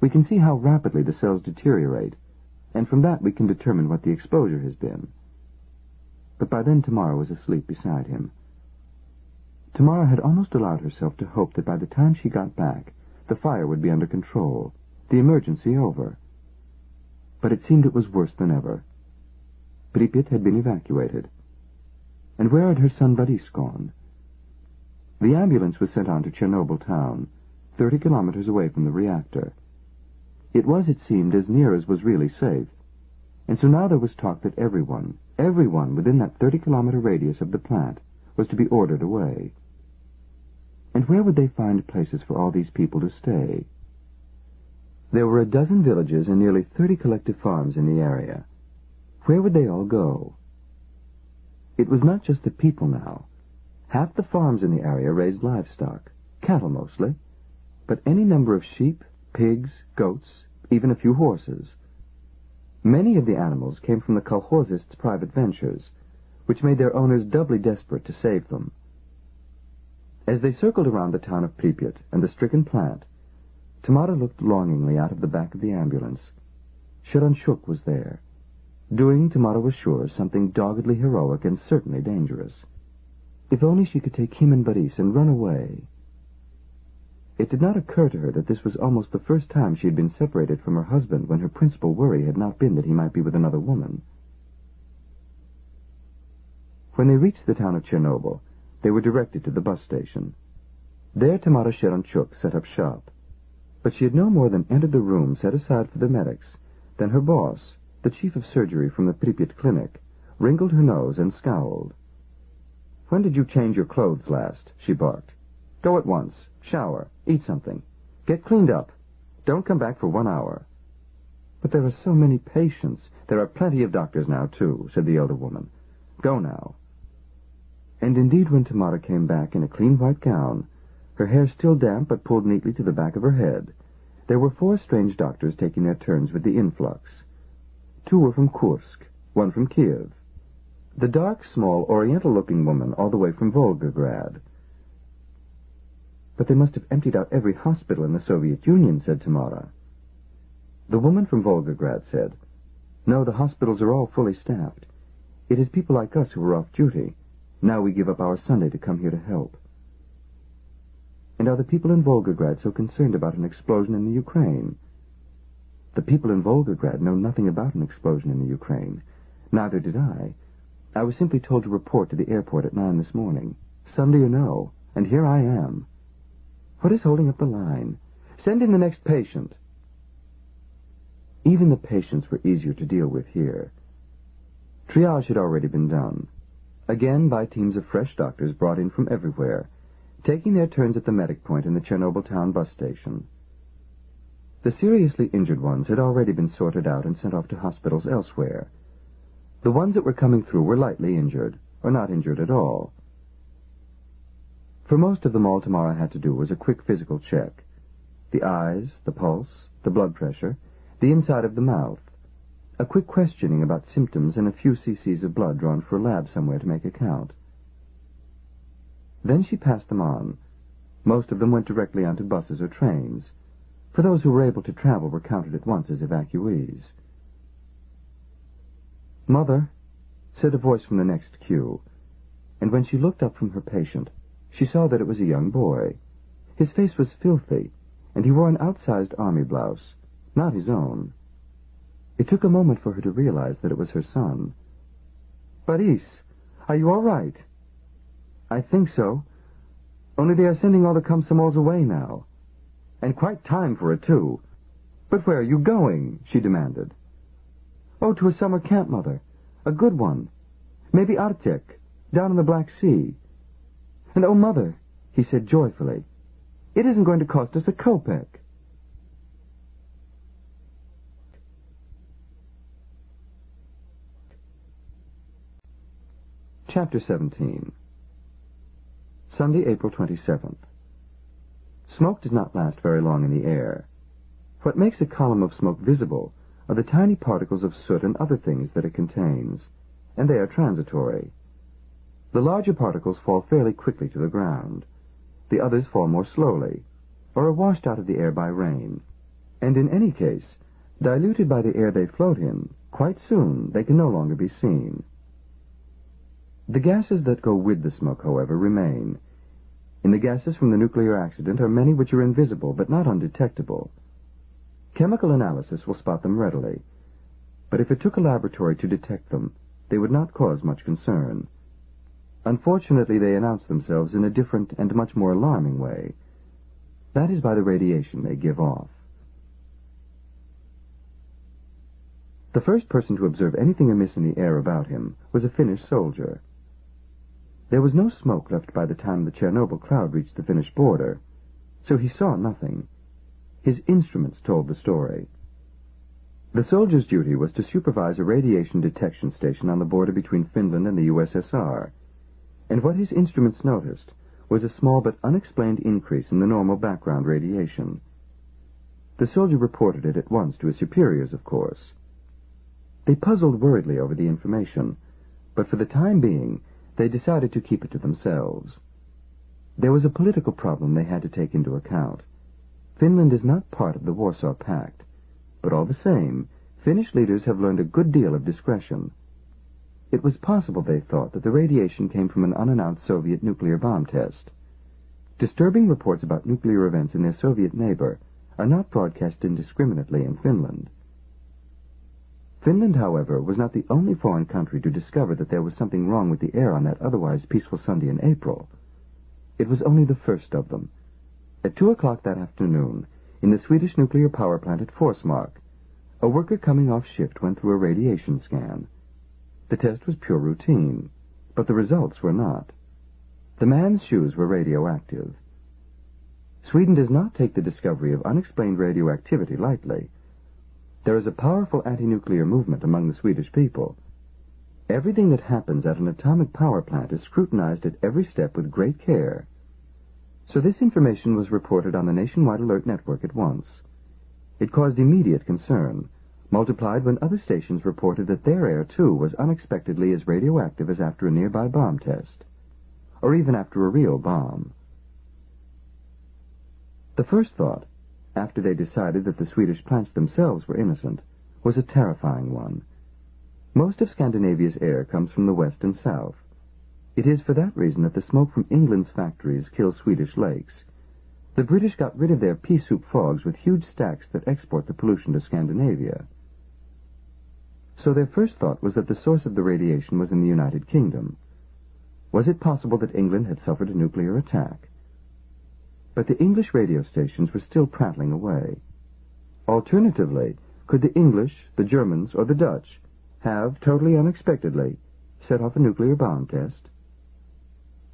We can see how rapidly the cells deteriorate and from that we can determine what the exposure has been. But by then Tamara was asleep beside him. Tamara had almost allowed herself to hope that by the time she got back, the fire would be under control, the emergency over. But it seemed it was worse than ever. Pripyat had been evacuated. And where had her son Boris gone? The ambulance was sent on to Chernobyl town, thirty kilometers away from the reactor. It was, it seemed, as near as was really safe. And so now there was talk that everyone, everyone within that 30-kilometer radius of the plant was to be ordered away. And where would they find places for all these people to stay? There were a dozen villages and nearly 30 collective farms in the area. Where would they all go? It was not just the people now. Half the farms in the area raised livestock, cattle mostly, but any number of sheep, pigs, goats, even a few horses. Many of the animals came from the kolkhozist's private ventures, which made their owners doubly desperate to save them. As they circled around the town of Pripyat and the stricken plant, Tamara looked longingly out of the back of the ambulance. Sheranchuk was there, doing, Tamara was sure, something doggedly heroic and certainly dangerous. If only she could take him and Boris and run away. It did not occur to her that this was almost the first time she had been separated from her husband when her principal worry had not been that he might be with another woman. When they reached the town of Chernobyl, they were directed to the bus station. There Tamara Sheranchuk set up shop. But she had no more than entered the room set aside for the medics than her boss, the chief of surgery from the Pripyat clinic, wrinkled her nose and scowled. When did you change your clothes last? she barked. Go at once. Shower. Eat something. Get cleaned up. Don't come back for one hour. But there are so many patients. There are plenty of doctors now, too, said the elder woman. Go now. And indeed, when Tamara came back in a clean white gown, her hair still damp but pulled neatly to the back of her head, there were four strange doctors taking their turns with the influx. Two were from Kursk, one from Kiev. The dark, small, oriental-looking woman all the way from Volgograd, but they must have emptied out every hospital in the Soviet Union, said Tamara. The woman from Volgograd said, No, the hospitals are all fully staffed. It is people like us who are off duty. Now we give up our Sunday to come here to help. And are the people in Volgograd so concerned about an explosion in the Ukraine? The people in Volgograd know nothing about an explosion in the Ukraine. Neither did I. I was simply told to report to the airport at nine this morning. Sunday or no, and here I am. What is holding up the line? Send in the next patient. Even the patients were easier to deal with here. Triage had already been done. Again by teams of fresh doctors brought in from everywhere, taking their turns at the medic point in the Chernobyl town bus station. The seriously injured ones had already been sorted out and sent off to hospitals elsewhere. The ones that were coming through were lightly injured, or not injured at all. For most of them, all Tamara had to do was a quick physical check. The eyes, the pulse, the blood pressure, the inside of the mouth. A quick questioning about symptoms and a few cc's of blood drawn for a lab somewhere to make a count. Then she passed them on. Most of them went directly onto buses or trains. For those who were able to travel were counted at once as evacuees. Mother, said a voice from the next queue, and when she looked up from her patient, she saw that it was a young boy. His face was filthy, and he wore an outsized army blouse, not his own. It took a moment for her to realize that it was her son. Boris, are you all right? I think so. Only they are sending all the Komsomols away now. And quite time for it, too. But where are you going? she demanded. Oh, to a summer camp, Mother. A good one. Maybe Artek, down in the Black Sea. And oh, Mother, he said joyfully, it isn't going to cost us a kopeck. Chapter 17 Sunday, April 27th. Smoke does not last very long in the air. What makes a column of smoke visible are the tiny particles of soot and other things that it contains, and they are transitory. The larger particles fall fairly quickly to the ground. The others fall more slowly, or are washed out of the air by rain. And in any case, diluted by the air they float in, quite soon they can no longer be seen. The gases that go with the smoke, however, remain. In the gases from the nuclear accident are many which are invisible but not undetectable. Chemical analysis will spot them readily, but if it took a laboratory to detect them, they would not cause much concern. Unfortunately, they announce themselves in a different and much more alarming way. That is by the radiation they give off. The first person to observe anything amiss in the air about him was a Finnish soldier. There was no smoke left by the time the Chernobyl cloud reached the Finnish border, so he saw nothing. His instruments told the story. The soldier's duty was to supervise a radiation detection station on the border between Finland and the USSR, and what his instruments noticed was a small but unexplained increase in the normal background radiation. The soldier reported it at once to his superiors, of course. They puzzled worriedly over the information, but for the time being, they decided to keep it to themselves. There was a political problem they had to take into account. Finland is not part of the Warsaw Pact, but all the same, Finnish leaders have learned a good deal of discretion. It was possible, they thought, that the radiation came from an unannounced Soviet nuclear bomb test. Disturbing reports about nuclear events in their Soviet neighbor are not broadcast indiscriminately in Finland. Finland, however, was not the only foreign country to discover that there was something wrong with the air on that otherwise peaceful Sunday in April. It was only the first of them. At two o'clock that afternoon, in the Swedish nuclear power plant at Forsmark, a worker coming off shift went through a radiation scan. The test was pure routine, but the results were not. The man's shoes were radioactive. Sweden does not take the discovery of unexplained radioactivity lightly. There is a powerful anti-nuclear movement among the Swedish people. Everything that happens at an atomic power plant is scrutinized at every step with great care. So this information was reported on the nationwide alert network at once. It caused immediate concern, multiplied when other stations reported that their air, too, was unexpectedly as radioactive as after a nearby bomb test, or even after a real bomb. The first thought, after they decided that the Swedish plants themselves were innocent, was a terrifying one. Most of Scandinavia's air comes from the west and south. It is for that reason that the smoke from England's factories kills Swedish lakes. The British got rid of their pea soup fogs with huge stacks that export the pollution to Scandinavia. So their first thought was that the source of the radiation was in the United Kingdom. Was it possible that England had suffered a nuclear attack? But the English radio stations were still prattling away. Alternatively, could the English, the Germans, or the Dutch have, totally unexpectedly, set off a nuclear bomb test?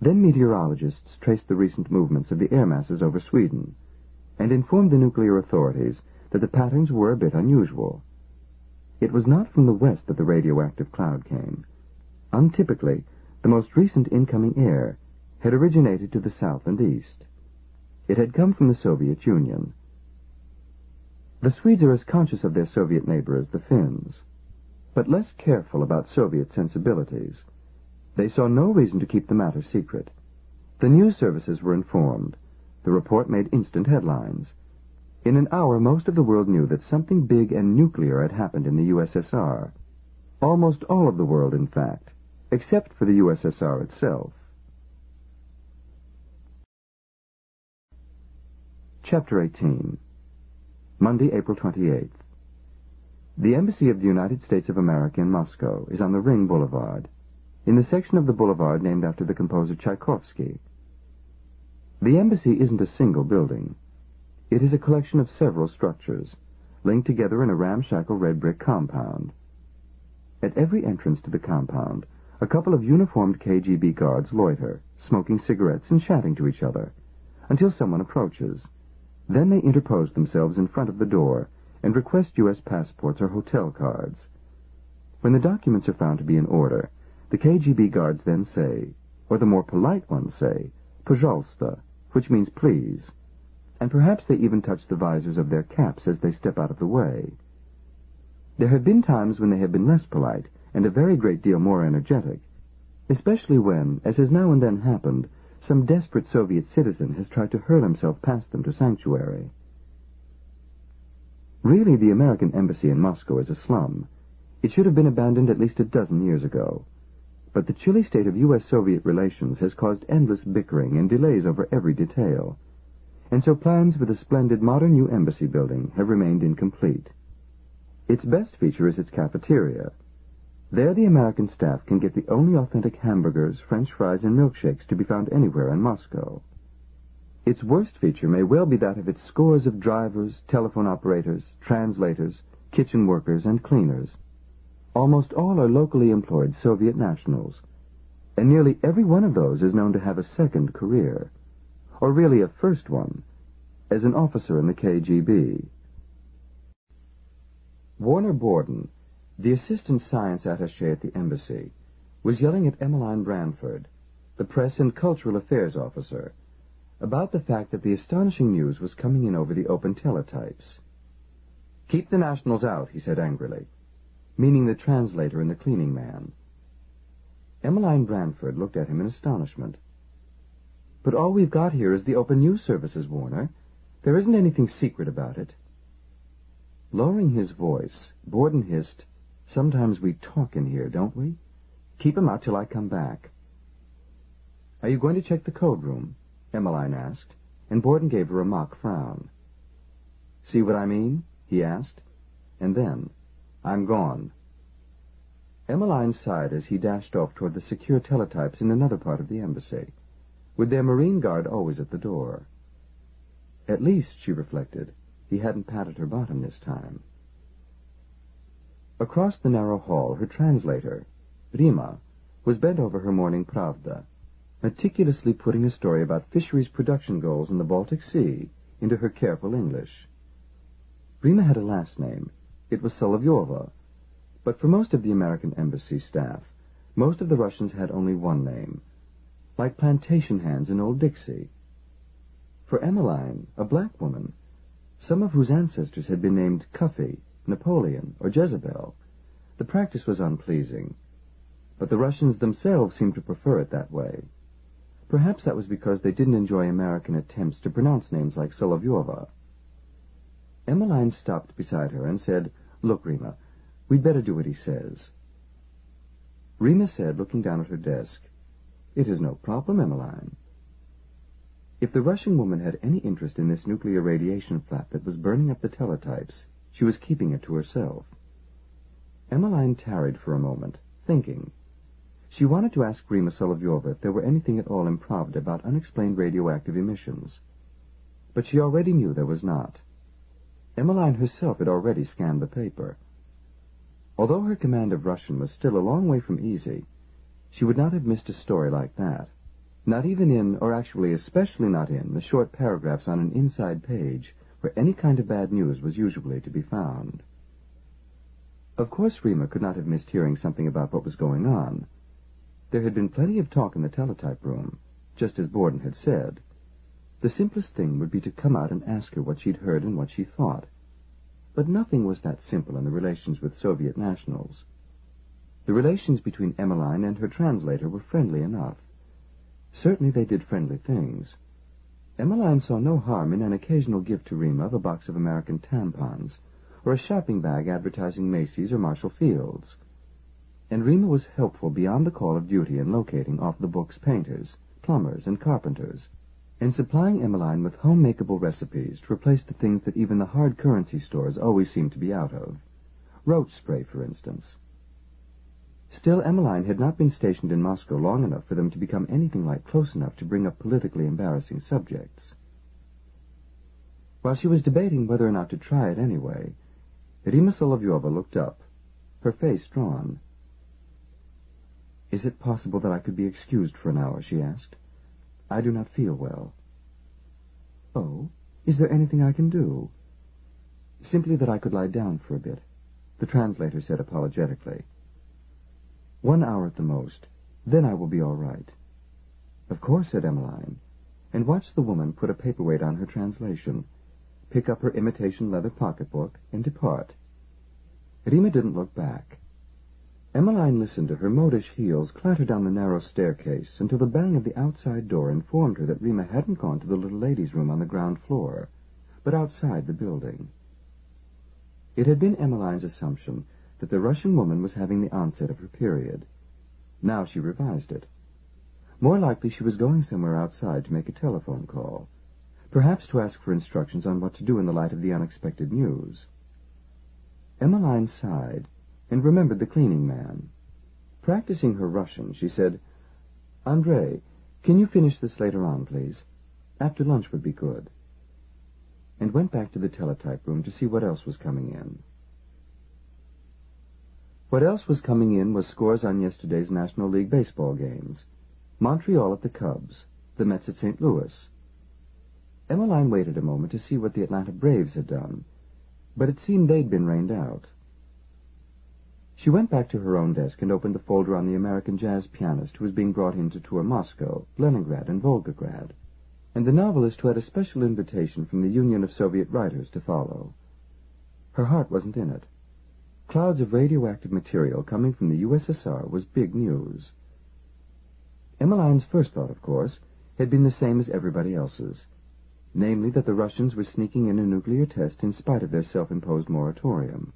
Then meteorologists traced the recent movements of the air masses over Sweden and informed the nuclear authorities that the patterns were a bit unusual. It was not from the west that the radioactive cloud came. Untypically, the most recent incoming air had originated to the south and east. It had come from the Soviet Union. The Swedes are as conscious of their Soviet neighbor as the Finns, but less careful about Soviet sensibilities. They saw no reason to keep the matter secret. The news services were informed. The report made instant headlines. In an hour, most of the world knew that something big and nuclear had happened in the USSR. Almost all of the world, in fact, except for the USSR itself. Chapter 18 Monday, April 28th. The Embassy of the United States of America in Moscow is on the Ring Boulevard in the section of the boulevard named after the composer Tchaikovsky. The embassy isn't a single building. It is a collection of several structures, linked together in a ramshackle red brick compound. At every entrance to the compound, a couple of uniformed KGB guards loiter, smoking cigarettes and chatting to each other, until someone approaches. Then they interpose themselves in front of the door and request U.S. passports or hotel cards. When the documents are found to be in order, the KGB guards then say, or the more polite ones say, Pожалуйста, which means please, and perhaps they even touch the visors of their caps as they step out of the way. There have been times when they have been less polite and a very great deal more energetic, especially when, as has now and then happened, some desperate Soviet citizen has tried to hurl himself past them to sanctuary. Really, the American embassy in Moscow is a slum. It should have been abandoned at least a dozen years ago. But the chilly state of U.S.-Soviet relations has caused endless bickering and delays over every detail. And so plans for the splendid modern new embassy building have remained incomplete. Its best feature is its cafeteria. There the American staff can get the only authentic hamburgers, french fries, and milkshakes to be found anywhere in Moscow. Its worst feature may well be that of its scores of drivers, telephone operators, translators, kitchen workers, and cleaners, Almost all are locally employed Soviet nationals, and nearly every one of those is known to have a second career, or really a first one, as an officer in the KGB. Warner Borden, the assistant science attaché at the embassy, was yelling at Emmeline Branford, the press and cultural affairs officer, about the fact that the astonishing news was coming in over the open teletypes. Keep the nationals out, he said angrily meaning the translator and the cleaning man. Emmeline Branford looked at him in astonishment. But all we've got here is the Open News Services, Warner. There isn't anything secret about it. Lowering his voice, Borden hissed, Sometimes we talk in here, don't we? Keep 'em out till I come back. Are you going to check the code room? Emmeline asked, and Borden gave her a mock frown. See what I mean? he asked. And then, I'm gone. Emmeline sighed as he dashed off toward the secure teletypes in another part of the embassy, with their marine guard always at the door. At least, she reflected, he hadn't patted her bottom this time. Across the narrow hall, her translator, Rima, was bent over her morning Pravda, meticulously putting a story about fisheries production goals in the Baltic Sea into her careful English. Rima had a last name, it was Solovyova. But for most of the American embassy staff, most of the Russians had only one name, like plantation hands in Old Dixie. For Emmeline, a black woman, some of whose ancestors had been named Cuffy, Napoleon, or Jezebel, the practice was unpleasing. But the Russians themselves seemed to prefer it that way. Perhaps that was because they didn't enjoy American attempts to pronounce names like Solovyova. Emmeline stopped beside her and said, Look, Rima, we'd better do what he says. Rima said, looking down at her desk, It is no problem, Emmeline. If the Russian woman had any interest in this nuclear radiation flat that was burning up the teletypes, she was keeping it to herself. Emmeline tarried for a moment, thinking. She wanted to ask Rima Solovyova if there were anything at all improvident about unexplained radioactive emissions. But she already knew there was not. Emmeline herself had already scanned the paper. Although her command of Russian was still a long way from easy, she would not have missed a story like that. Not even in, or actually especially not in, the short paragraphs on an inside page where any kind of bad news was usually to be found. Of course Rima could not have missed hearing something about what was going on. There had been plenty of talk in the teletype room, just as Borden had said. The simplest thing would be to come out and ask her what she'd heard and what she thought. But nothing was that simple in the relations with Soviet nationals. The relations between Emmeline and her translator were friendly enough. Certainly they did friendly things. Emmeline saw no harm in an occasional gift to Rima of a box of American tampons, or a shopping bag advertising Macy's or Marshall Field's. And Rima was helpful beyond the call of duty in locating off the books painters, plumbers, and carpenters, and supplying Emmeline with home-makeable recipes to replace the things that even the hard currency stores always seemed to be out of. Roach spray, for instance. Still, Emmeline had not been stationed in Moscow long enough for them to become anything like close enough to bring up politically embarrassing subjects. While she was debating whether or not to try it anyway, Rima Solovyova looked up, her face drawn. Is it possible that I could be excused for an hour? she asked. I do not feel well. Oh, is there anything I can do? Simply that I could lie down for a bit, the translator said apologetically. One hour at the most. Then I will be all right. Of course, said Emmeline, and watched the woman put a paperweight on her translation, pick up her imitation leather pocketbook, and depart. Rima didn't look back. Emmeline listened to her modish heels clatter down the narrow staircase until the bang of the outside door informed her that Rima hadn't gone to the little lady's room on the ground floor, but outside the building. It had been Emmeline's assumption that the Russian woman was having the onset of her period. Now she revised it. More likely she was going somewhere outside to make a telephone call, perhaps to ask for instructions on what to do in the light of the unexpected news. Emmeline sighed and remembered the cleaning man. Practicing her Russian, she said, Andre, can you finish this later on, please? After lunch would be good. And went back to the teletype room to see what else was coming in. What else was coming in was scores on yesterday's National League baseball games. Montreal at the Cubs, the Mets at St. Louis. Emmeline waited a moment to see what the Atlanta Braves had done, but it seemed they'd been rained out. She went back to her own desk and opened the folder on the American jazz pianist who was being brought in to tour Moscow, Leningrad, and Volgograd, and the novelist who had a special invitation from the Union of Soviet Writers to follow. Her heart wasn't in it. Clouds of radioactive material coming from the USSR was big news. Emmeline's first thought, of course, had been the same as everybody else's, namely that the Russians were sneaking in a nuclear test in spite of their self-imposed moratorium.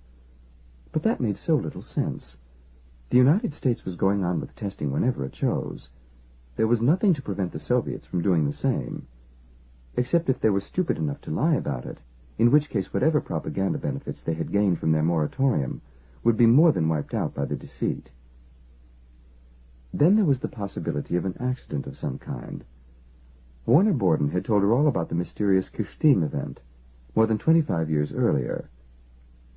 But that made so little sense. The United States was going on with testing whenever it chose. There was nothing to prevent the Soviets from doing the same, except if they were stupid enough to lie about it in which case whatever propaganda benefits they had gained from their moratorium would be more than wiped out by the deceit. Then there was the possibility of an accident of some kind. Warner Borden had told her all about the mysterious Kyshtym event, more than 25 years earlier.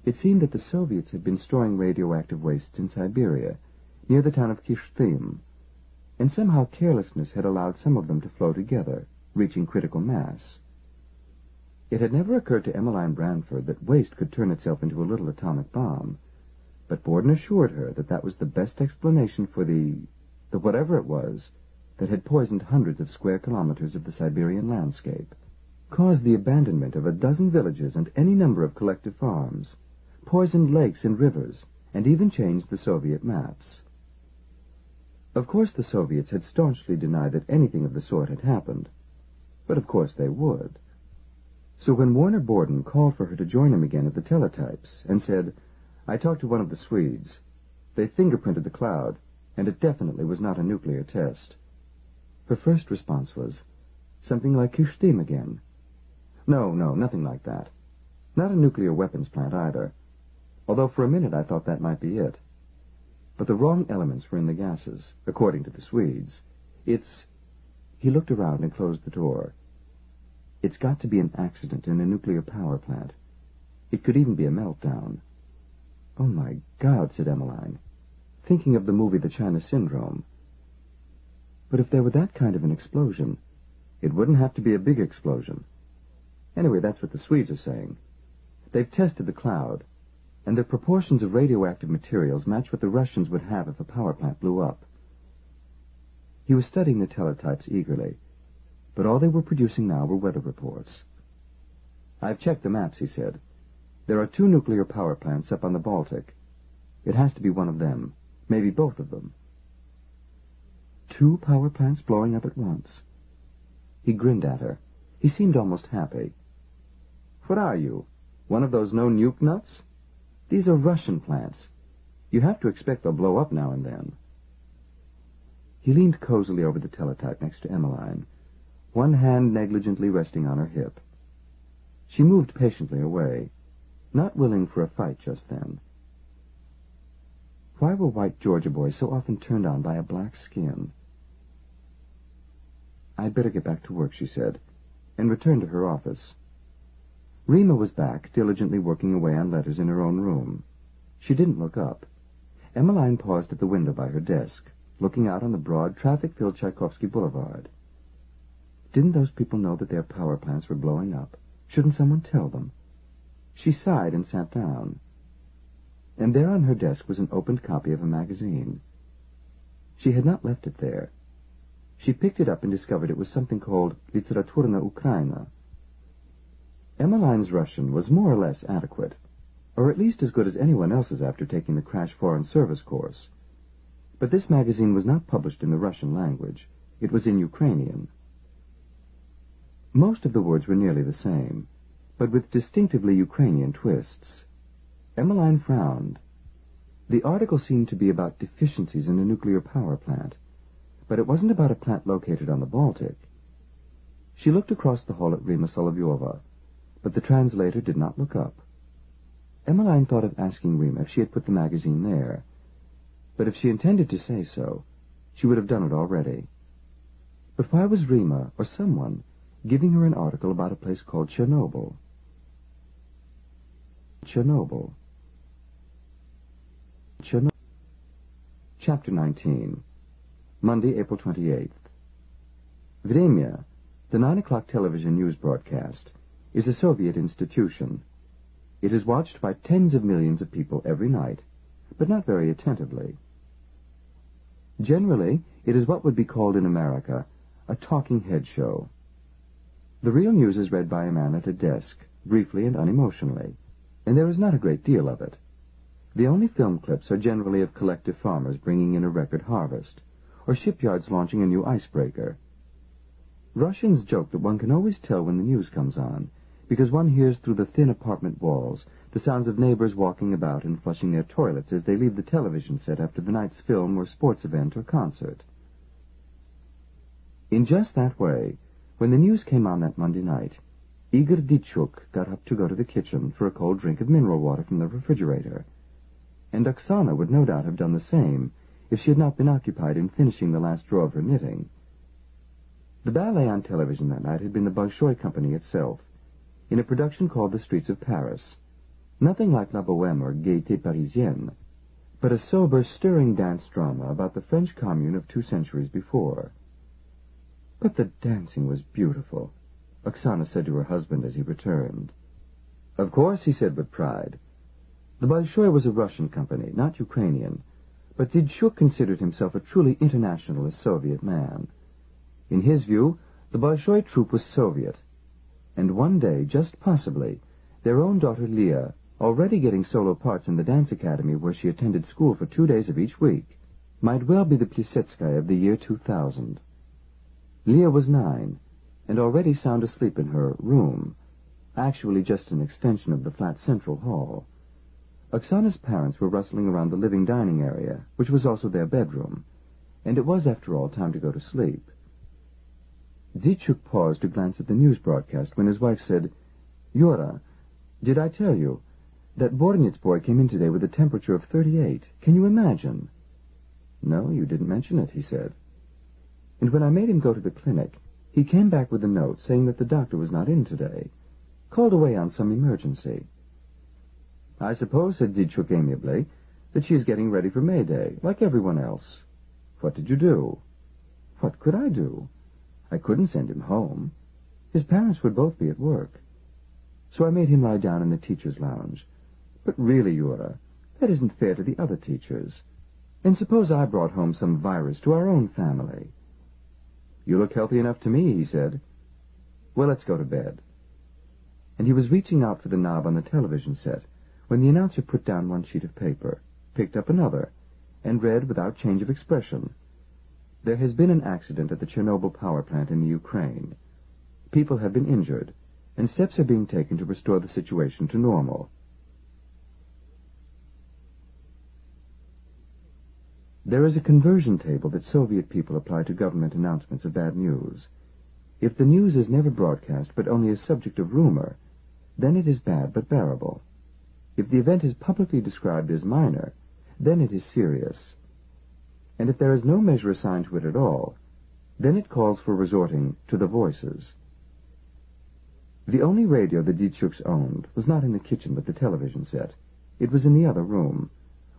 It seemed that the Soviets had been storing radioactive wastes in Siberia, near the town of Kyshtym, and somehow carelessness had allowed some of them to flow together, reaching critical mass. It had never occurred to Emmeline Branford that waste could turn itself into a little atomic bomb, but Borden assured her that that was the best explanation for the, the whatever it was, that had poisoned hundreds of square kilometers of the Siberian landscape, caused the abandonment of a dozen villages and any number of collective farms, poisoned lakes and rivers, and even changed the Soviet maps. Of course the Soviets had staunchly denied that anything of the sort had happened, but of course they would. So when Warner Borden called for her to join him again at the teletypes and said, I talked to one of the Swedes. They fingerprinted the cloud, and it definitely was not a nuclear test. Her first response was, something like Kyshtym again. No, no, nothing like that. Not a nuclear weapons plant either. Although for a minute I thought that might be it. But the wrong elements were in the gases, according to the Swedes. It's... He looked around and closed the door. It's got to be an accident in a nuclear power plant. It could even be a meltdown. Oh, my God, said Emmeline, thinking of the movie The China Syndrome. But if there were that kind of an explosion, it wouldn't have to be a big explosion. Anyway, that's what the Swedes are saying. They've tested the cloud, and the proportions of radioactive materials match what the Russians would have if a power plant blew up. He was studying the teletypes eagerly, but all they were producing now were weather reports. I've checked the maps, he said. There are two nuclear power plants up on the Baltic. It has to be one of them, maybe both of them. Two power plants blowing up at once. He grinned at her. He seemed almost happy. What are you? One of those no-nuke nuts? These are Russian plants. You have to expect they'll blow up now and then. He leaned cozily over the teletype next to Emmeline, one hand negligently resting on her hip. She moved patiently away, not willing for a fight just then. Why were white Georgia boys so often turned on by a black skin? I'd better get back to work, she said, and returned to her office. Rima was back, diligently working away on letters in her own room. She didn't look up. Emmeline paused at the window by her desk, looking out on the broad, traffic-filled Tchaikovsky Boulevard. Didn't those people know that their power plants were blowing up? Shouldn't someone tell them? She sighed and sat down. And there on her desk was an opened copy of a magazine. She had not left it there. She picked it up and discovered it was something called Literaturna Ukraina. Emmeline's Russian was more or less adequate, or at least as good as anyone else's after taking the Crash Foreign Service course. But this magazine was not published in the Russian language. It was in Ukrainian. Most of the words were nearly the same, but with distinctively Ukrainian twists. Emmeline frowned. The article seemed to be about deficiencies in a nuclear power plant, but it wasn't about a plant located on the Baltic. She looked across the hall at Rima Solovyova, but the translator did not look up. Emmeline thought of asking Rima if she had put the magazine there, but if she intended to say so, she would have done it already. But why was Rima, or someone, giving her an article about a place called Chernobyl. Chernobyl. Chernobyl. Chapter 19. Monday, April 28th. Vremya, the nine o'clock television news broadcast, is a Soviet institution. It is watched by tens of millions of people every night, but not very attentively. Generally, it is what would be called in America a talking head show. The real news is read by a man at a desk, briefly and unemotionally, and there is not a great deal of it. The only film clips are generally of collective farmers bringing in a record harvest, or shipyards launching a new icebreaker. Russians joke that one can always tell when the news comes on, because one hears through the thin apartment walls the sounds of neighbors walking about and flushing their toilets as they leave the television set after the night's film or sports event or concert. In just that way, when the news came on that Monday night, Igor Ditchuk got up to go to the kitchen for a cold drink of mineral water from the refrigerator, and Oksana would no doubt have done the same if she had not been occupied in finishing the last drawer of her knitting. The ballet on television that night had been the Bolshoi Company itself, in a production called The Streets of Paris. Nothing like La Bohème or Gaieté Parisienne, but a sober, stirring dance drama about the French Commune of two centuries before. But the dancing was beautiful, Oksana said to her husband as he returned. Of course, he said with pride. The Bolshoi was a Russian company, not Ukrainian, but Ditchuk considered himself a truly internationalist Soviet man. In his view, the Bolshoi troupe was Soviet, and one day, just possibly, their own daughter Leah, already getting solo parts in the dance academy where she attended school for two days of each week, might well be the Plisetskaya of the year 2000. Leah was nine, and already sound asleep in her room, actually just an extension of the flat central hall. Oksana's parents were rustling around the living dining area, which was also their bedroom, and it was, after all, time to go to sleep. Ditchuk paused to glance at the news broadcast when his wife said, Yura, did I tell you? That Bornitz boy came in today with a temperature of 38. Can you imagine? No, you didn't mention it, he said. And when I made him go to the clinic, he came back with a note saying that the doctor was not in today. Called away on some emergency. I suppose, said Ditchuk amiably, that she is getting ready for May Day, like everyone else. What did you do? What could I do? I couldn't send him home. His parents would both be at work. So I made him lie down in the teacher's lounge. But really, Yura, that isn't fair to the other teachers. And suppose I brought home some virus to our own family. You look healthy enough to me, he said. Well, let's go to bed. And he was reaching out for the knob on the television set when the announcer put down one sheet of paper, picked up another, and read without change of expression, there has been an accident at the Chernobyl power plant in the Ukraine. People have been injured, and steps are being taken to restore the situation to normal. There is a conversion table that Soviet people apply to government announcements of bad news. If the news is never broadcast but only a subject of rumor, then it is bad but bearable. If the event is publicly described as minor, then it is serious and if there is no measure assigned to it at all, then it calls for resorting to the voices. The only radio the Ditchuks owned was not in the kitchen with the television set. It was in the other room,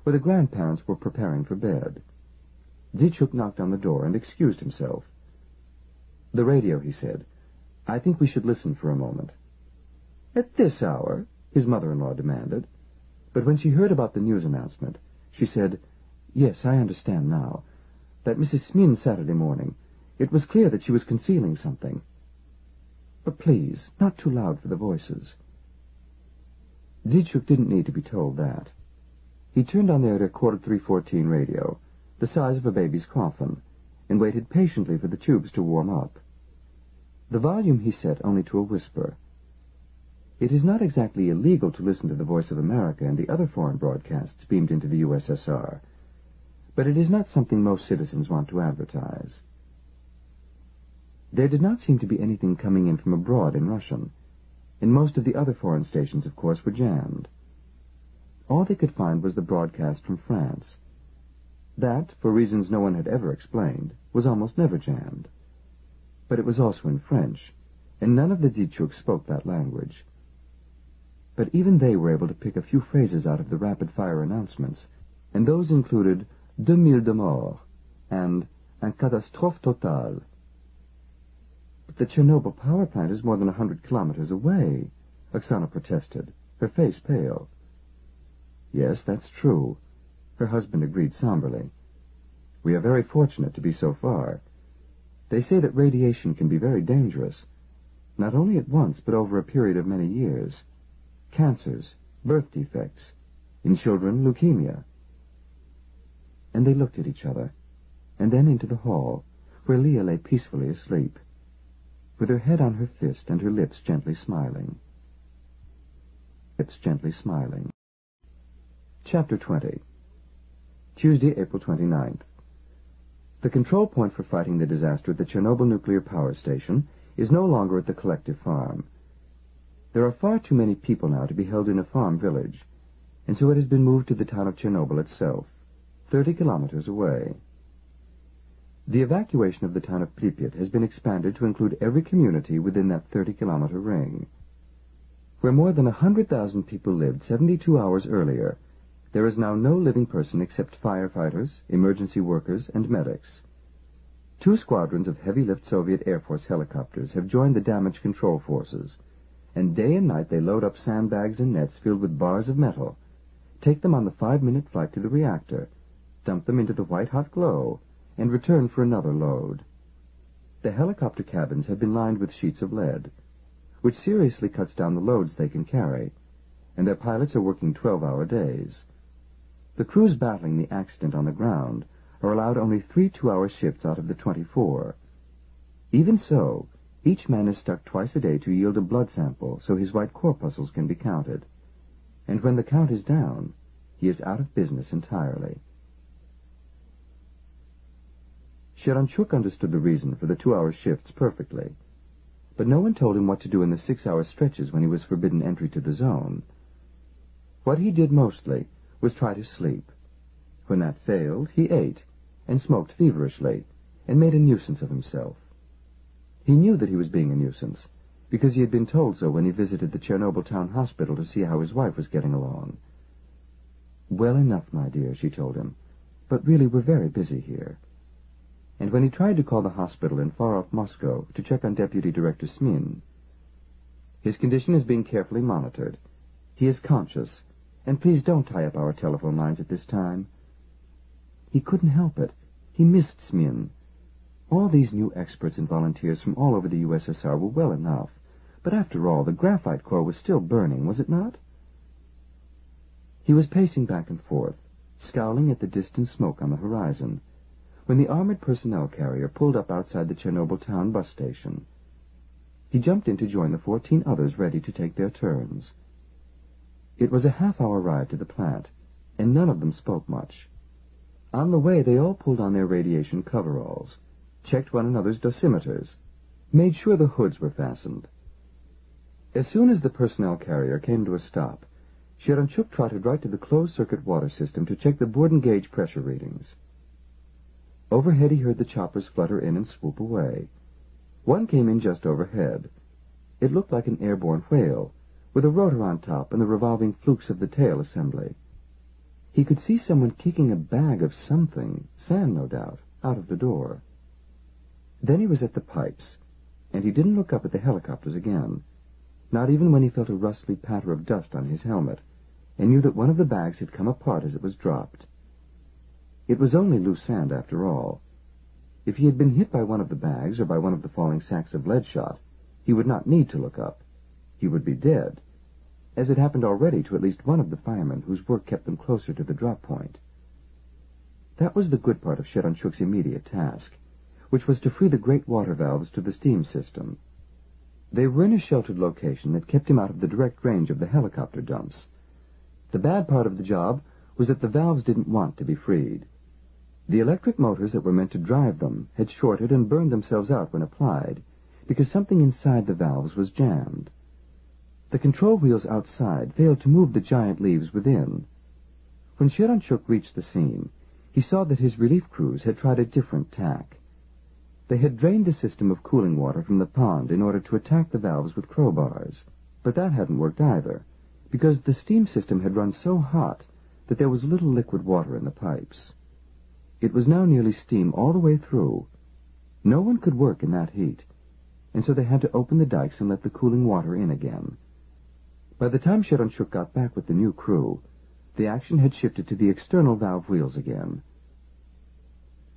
where the grandparents were preparing for bed. Ditchuk knocked on the door and excused himself. The radio, he said. I think we should listen for a moment. At this hour? his mother-in-law demanded. But when she heard about the news announcement, she said, Yes, I understand now. That Mrs. Smin Saturday morning, it was clear that she was concealing something. But please, not too loud for the voices. Ditchuk didn't need to be told that. He turned on the Record 314 radio, the size of a baby's coffin, and waited patiently for the tubes to warm up. The volume he set only to a whisper. It is not exactly illegal to listen to the Voice of America and the other foreign broadcasts beamed into the USSR, but it is not something most citizens want to advertise. There did not seem to be anything coming in from abroad in Russian, and most of the other foreign stations, of course, were jammed. All they could find was the broadcast from France. That, for reasons no one had ever explained, was almost never jammed. But it was also in French, and none of the Ditchuks spoke that language. But even they were able to pick a few phrases out of the rapid-fire announcements, and those included 2000 de morts, and un catastrophe totale. But the Chernobyl power plant is more than a hundred kilometers away, Oksana protested, her face pale. Yes, that's true, her husband agreed somberly. We are very fortunate to be so far. They say that radiation can be very dangerous, not only at once, but over a period of many years. Cancers, birth defects, in children, leukemia and they looked at each other, and then into the hall, where Leah lay peacefully asleep, with her head on her fist and her lips gently smiling. Lips gently smiling. Chapter 20 Tuesday, April 29th. The control point for fighting the disaster at the Chernobyl nuclear power station is no longer at the collective farm. There are far too many people now to be held in a farm village, and so it has been moved to the town of Chernobyl itself. 30 kilometers away. The evacuation of the town of Pripyat has been expanded to include every community within that 30-kilometer ring. Where more than 100,000 people lived 72 hours earlier, there is now no living person except firefighters, emergency workers, and medics. Two squadrons of heavy-lift Soviet Air Force helicopters have joined the damage control forces, and day and night they load up sandbags and nets filled with bars of metal, take them on the five-minute flight to the reactor, dump them into the white-hot glow, and return for another load. The helicopter cabins have been lined with sheets of lead, which seriously cuts down the loads they can carry, and their pilots are working 12-hour days. The crews battling the accident on the ground are allowed only three two-hour shifts out of the 24. Even so, each man is stuck twice a day to yield a blood sample so his white corpuscles can be counted. And when the count is down, he is out of business entirely. Sheranchuk understood the reason for the two-hour shifts perfectly, but no one told him what to do in the six-hour stretches when he was forbidden entry to the zone. What he did mostly was try to sleep. When that failed, he ate, and smoked feverishly, and made a nuisance of himself. He knew that he was being a nuisance, because he had been told so when he visited the Chernobyl town hospital to see how his wife was getting along. Well enough, my dear, she told him, but really we're very busy here. And when he tried to call the hospital in far-off Moscow to check on Deputy Director Smin, his condition is being carefully monitored. He is conscious, and please don't tie up our telephone lines at this time. He couldn't help it. He missed Smin. All these new experts and volunteers from all over the USSR were well enough, but after all, the graphite core was still burning, was it not? He was pacing back and forth, scowling at the distant smoke on the horizon, when the armored personnel carrier pulled up outside the Chernobyl town bus station. He jumped in to join the fourteen others ready to take their turns. It was a half-hour ride to the plant, and none of them spoke much. On the way, they all pulled on their radiation coveralls, checked one another's dosimeters, made sure the hoods were fastened. As soon as the personnel carrier came to a stop, Sheranchuk trotted right to the closed-circuit water system to check the Bourdon gauge pressure readings. Overhead he heard the choppers flutter in and swoop away. One came in just overhead. It looked like an airborne whale, with a rotor on top and the revolving flukes of the tail assembly. He could see someone kicking a bag of something, sand no doubt, out of the door. Then he was at the pipes, and he didn't look up at the helicopters again, not even when he felt a rustly patter of dust on his helmet, and knew that one of the bags had come apart as it was dropped. It was only loose sand, after all. If he had been hit by one of the bags or by one of the falling sacks of lead shot, he would not need to look up he would be dead, as had happened already to at least one of the firemen whose work kept them closer to the drop point. That was the good part of Sheranchuk's immediate task, which was to free the great water valves to the steam system. They were in a sheltered location that kept him out of the direct range of the helicopter dumps. The bad part of the job was that the valves didn't want to be freed. The electric motors that were meant to drive them had shorted and burned themselves out when applied, because something inside the valves was jammed. The control wheels outside failed to move the giant leaves within. When Sheranchuk reached the scene, he saw that his relief crews had tried a different tack. They had drained the system of cooling water from the pond in order to attack the valves with crowbars, but that hadn't worked either, because the steam system had run so hot that there was little liquid water in the pipes. It was now nearly steam all the way through. No one could work in that heat, and so they had to open the dikes and let the cooling water in again. By the time Sheranchuk got back with the new crew, the action had shifted to the external valve wheels again.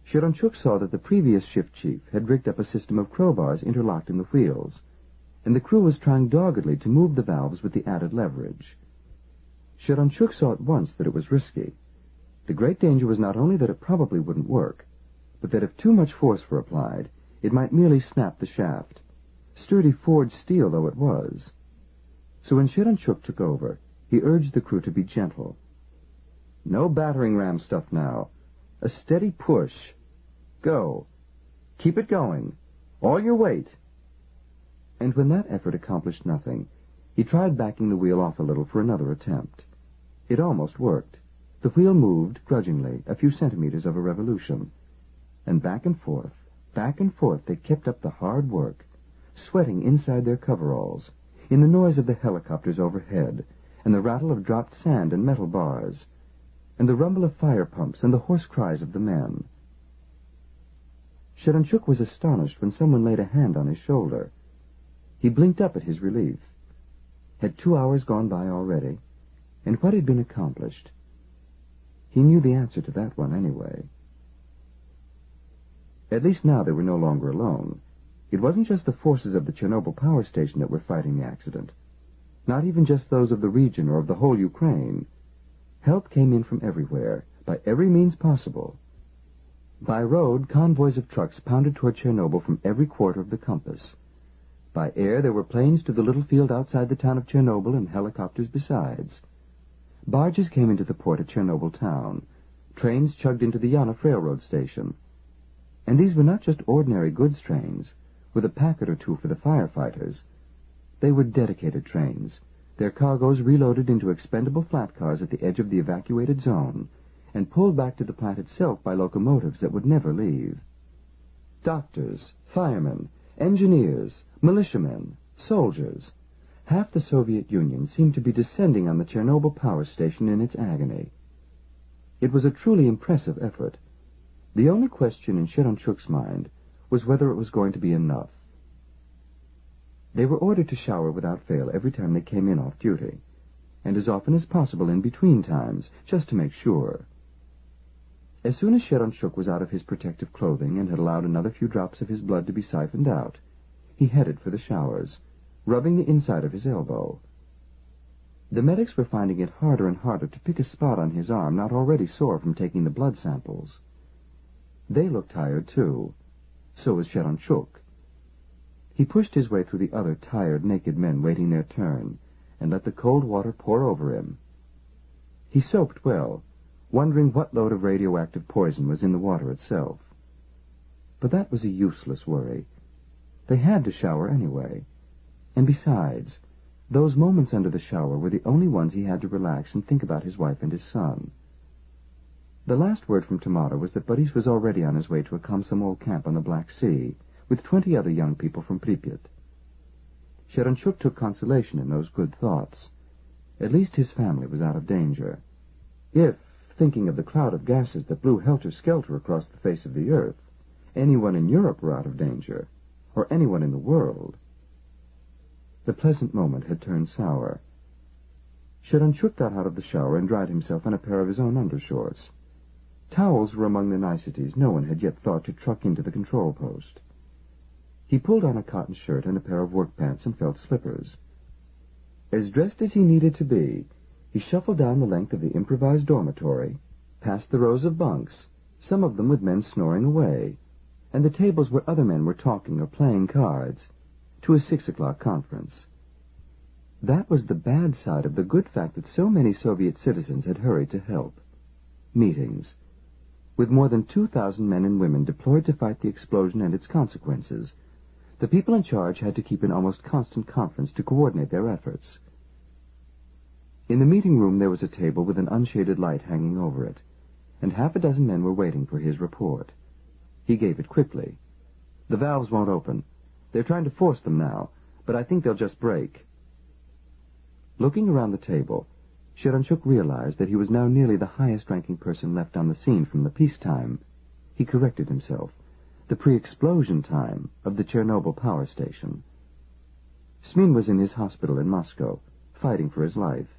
Sheranchuk saw that the previous shift chief had rigged up a system of crowbars interlocked in the wheels, and the crew was trying doggedly to move the valves with the added leverage. Sheranchuk saw at once that it was risky. The great danger was not only that it probably wouldn't work, but that if too much force were applied, it might merely snap the shaft, sturdy forged steel though it was. So when Sheranchuk took over, he urged the crew to be gentle. No battering ram stuff now. A steady push. Go. Keep it going. All your weight. And when that effort accomplished nothing, he tried backing the wheel off a little for another attempt. It almost worked. The wheel moved, grudgingly, a few centimeters of a revolution. And back and forth, back and forth, they kept up the hard work, sweating inside their coveralls, in the noise of the helicopters overhead, and the rattle of dropped sand and metal bars, and the rumble of fire pumps and the hoarse cries of the men. Sheranchuk was astonished when someone laid a hand on his shoulder. He blinked up at his relief. Had two hours gone by already? And what had been accomplished? He knew the answer to that one anyway. At least now they were no longer alone. It wasn't just the forces of the Chernobyl power station that were fighting the accident. Not even just those of the region or of the whole Ukraine. Help came in from everywhere, by every means possible. By road, convoys of trucks pounded toward Chernobyl from every quarter of the compass. By air, there were planes to the little field outside the town of Chernobyl and helicopters besides. Barges came into the port at Chernobyl town. Trains chugged into the Yanov railroad station. And these were not just ordinary goods trains, with a packet or two for the firefighters. They were dedicated trains, their cargoes reloaded into expendable flat cars at the edge of the evacuated zone, and pulled back to the plant itself by locomotives that would never leave. Doctors, firemen, engineers, militiamen, soldiers. Half the Soviet Union seemed to be descending on the Chernobyl power station in its agony. It was a truly impressive effort. The only question in Sheranchuk's mind was whether it was going to be enough. They were ordered to shower without fail every time they came in off duty, and as often as possible in between times, just to make sure. As soon as Sheranchuk was out of his protective clothing and had allowed another few drops of his blood to be siphoned out, he headed for the showers, rubbing the inside of his elbow. The medics were finding it harder and harder to pick a spot on his arm not already sore from taking the blood samples. They looked tired, too. So was Sheranchuk. He pushed his way through the other tired, naked men waiting their turn, and let the cold water pour over him. He soaped well, wondering what load of radioactive poison was in the water itself. But that was a useless worry. They had to shower anyway. And besides, those moments under the shower were the only ones he had to relax and think about his wife and his son. The last word from Tamara was that Boris was already on his way to a Komsomol camp on the Black Sea, with twenty other young people from Pripyat. Sheranchuk took consolation in those good thoughts. At least his family was out of danger. If, thinking of the cloud of gases that blew helter-skelter across the face of the earth, anyone in Europe were out of danger, or anyone in the world. The pleasant moment had turned sour. Sheranchuk got out of the shower and dried himself in a pair of his own undershorts. Towels were among the niceties no one had yet thought to truck into the control post. He pulled on a cotton shirt and a pair of work pants and felt slippers. As dressed as he needed to be, he shuffled down the length of the improvised dormitory, past the rows of bunks, some of them with men snoring away, and the tables where other men were talking or playing cards, to a six o'clock conference. That was the bad side of the good fact that so many Soviet citizens had hurried to help. Meetings. With more than 2,000 men and women deployed to fight the explosion and its consequences, the people in charge had to keep an almost constant conference to coordinate their efforts. In the meeting room there was a table with an unshaded light hanging over it, and half a dozen men were waiting for his report. He gave it quickly. The valves won't open. They're trying to force them now, but I think they'll just break. Looking around the table, Sheranchuk realized that he was now nearly the highest-ranking person left on the scene from the peacetime. He corrected himself the pre-explosion time of the Chernobyl power station. Smin was in his hospital in Moscow, fighting for his life.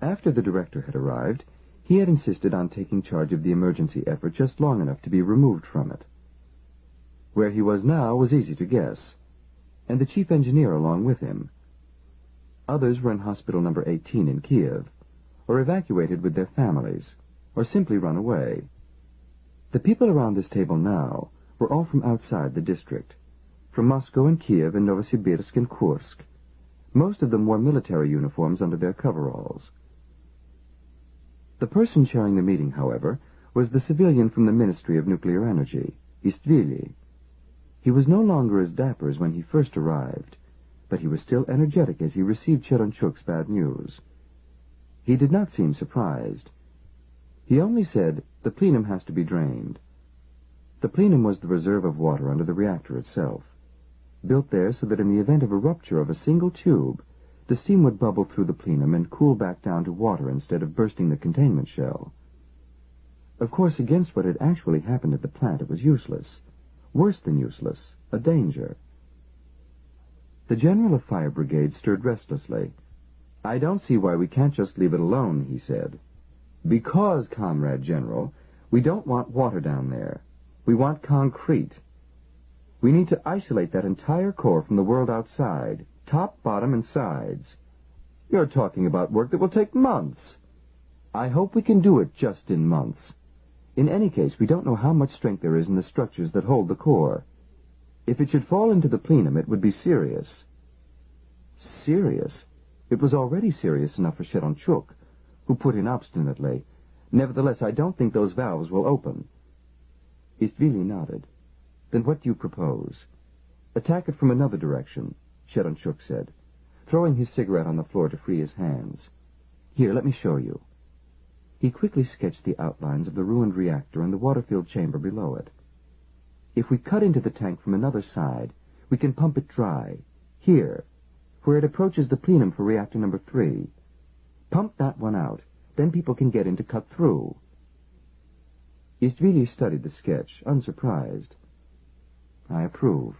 After the director had arrived, he had insisted on taking charge of the emergency effort just long enough to be removed from it. Where he was now was easy to guess, and the chief engineer along with him. Others were in hospital number 18 in Kiev, or evacuated with their families, or simply run away. The people around this table now were all from outside the district, from Moscow and Kiev and Novosibirsk and Kursk. Most of them wore military uniforms under their coveralls. The person chairing the meeting, however, was the civilian from the Ministry of Nuclear Energy, Istvili. He was no longer as dapper as when he first arrived, but he was still energetic as he received Sheranchuk's bad news. He did not seem surprised. He only said, the plenum has to be drained. The plenum was the reserve of water under the reactor itself, built there so that in the event of a rupture of a single tube, the steam would bubble through the plenum and cool back down to water instead of bursting the containment shell. Of course, against what had actually happened at the plant, it was useless. Worse than useless, a danger. The general of fire brigade stirred restlessly. I don't see why we can't just leave it alone, he said. Because, comrade general, we don't want water down there. We want concrete. We need to isolate that entire core from the world outside, top, bottom, and sides. You're talking about work that will take months. I hope we can do it just in months. In any case, we don't know how much strength there is in the structures that hold the core. If it should fall into the plenum, it would be serious. Serious? It was already serious enough for Sheranchuk, who put in obstinately, Nevertheless, I don't think those valves will open. Istvili nodded. Then what do you propose? Attack it from another direction, Sheranchuk said, throwing his cigarette on the floor to free his hands. Here, let me show you. He quickly sketched the outlines of the ruined reactor and the water-filled chamber below it. If we cut into the tank from another side, we can pump it dry, here, where it approaches the plenum for reactor number three. Pump that one out, then people can get in to cut through. Istvili studied the sketch, unsurprised. I approve.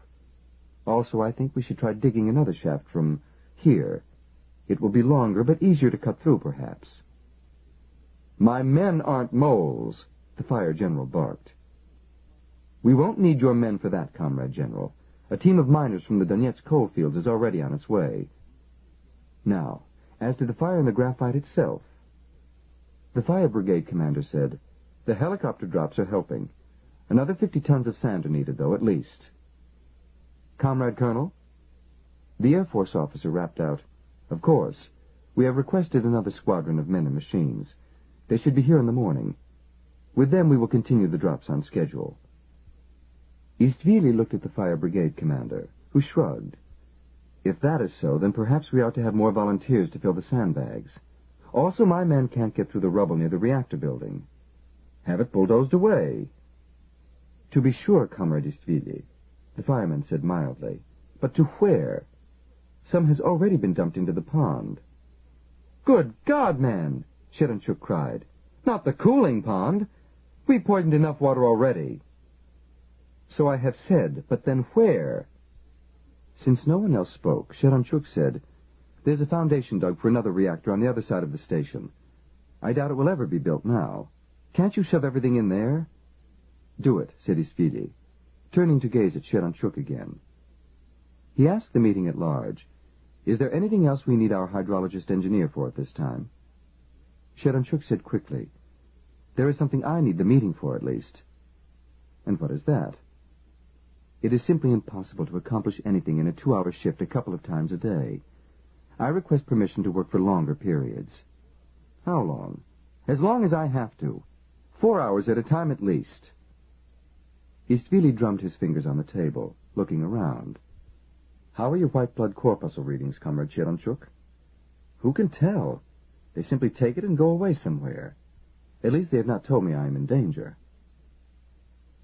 Also, I think we should try digging another shaft from here. It will be longer, but easier to cut through, perhaps. My men aren't moles, the fire general barked. We won't need your men for that, Comrade General. A team of miners from the Donetsk coal fields is already on its way. Now, as to the fire in the graphite itself. The fire brigade commander said, the helicopter drops are helping. Another 50 tons of sand are needed, though, at least. Comrade Colonel? The Air Force officer rapped out, Of course. We have requested another squadron of men and machines. They should be here in the morning. With them we will continue the drops on schedule. Istvili looked at the fire brigade commander, who shrugged. If that is so, then perhaps we ought to have more volunteers to fill the sandbags. Also, my men can't get through the rubble near the reactor building. Have it bulldozed away. To be sure, Comrade Istvili, the fireman said mildly. But to where? Some has already been dumped into the pond. Good God, man! Sheranchuk cried. Not the cooling pond. We poisoned enough water already. So I have said, but then where? Since no one else spoke, Sheranchuk said, There's a foundation dug for another reactor on the other side of the station. I doubt it will ever be built now. Can't you shove everything in there? Do it, said Istvili, turning to gaze at Sheranchuk again. He asked the meeting at large, Is there anything else we need our hydrologist engineer for at this time? Sheranchuk said quickly, There is something I need the meeting for, at least. And what is that? It is simply impossible to accomplish anything in a two-hour shift a couple of times a day. I request permission to work for longer periods. How long? As long as I have to. Four hours at a time at least. Istvili drummed his fingers on the table, looking around. How are your white blood corpuscle readings, Comrade Sheranchuk? Who can tell? They simply take it and go away somewhere. At least they have not told me I am in danger.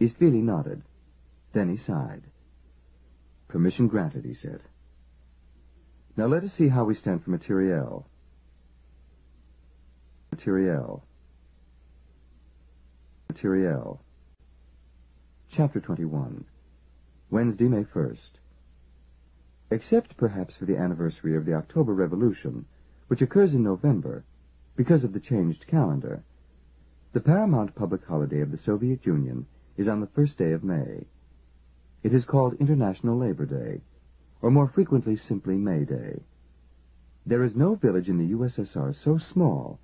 Istvili nodded. Then he sighed. Permission granted, he said. Now let us see how we stand for materiel. Materiel. Materiel. Chapter 21. Wednesday, May 1st. Except perhaps for the anniversary of the October Revolution, which occurs in November because of the changed calendar, the paramount public holiday of the Soviet Union is on the first day of May. It is called International Labor Day, or more frequently simply May Day. There is no village in the USSR so small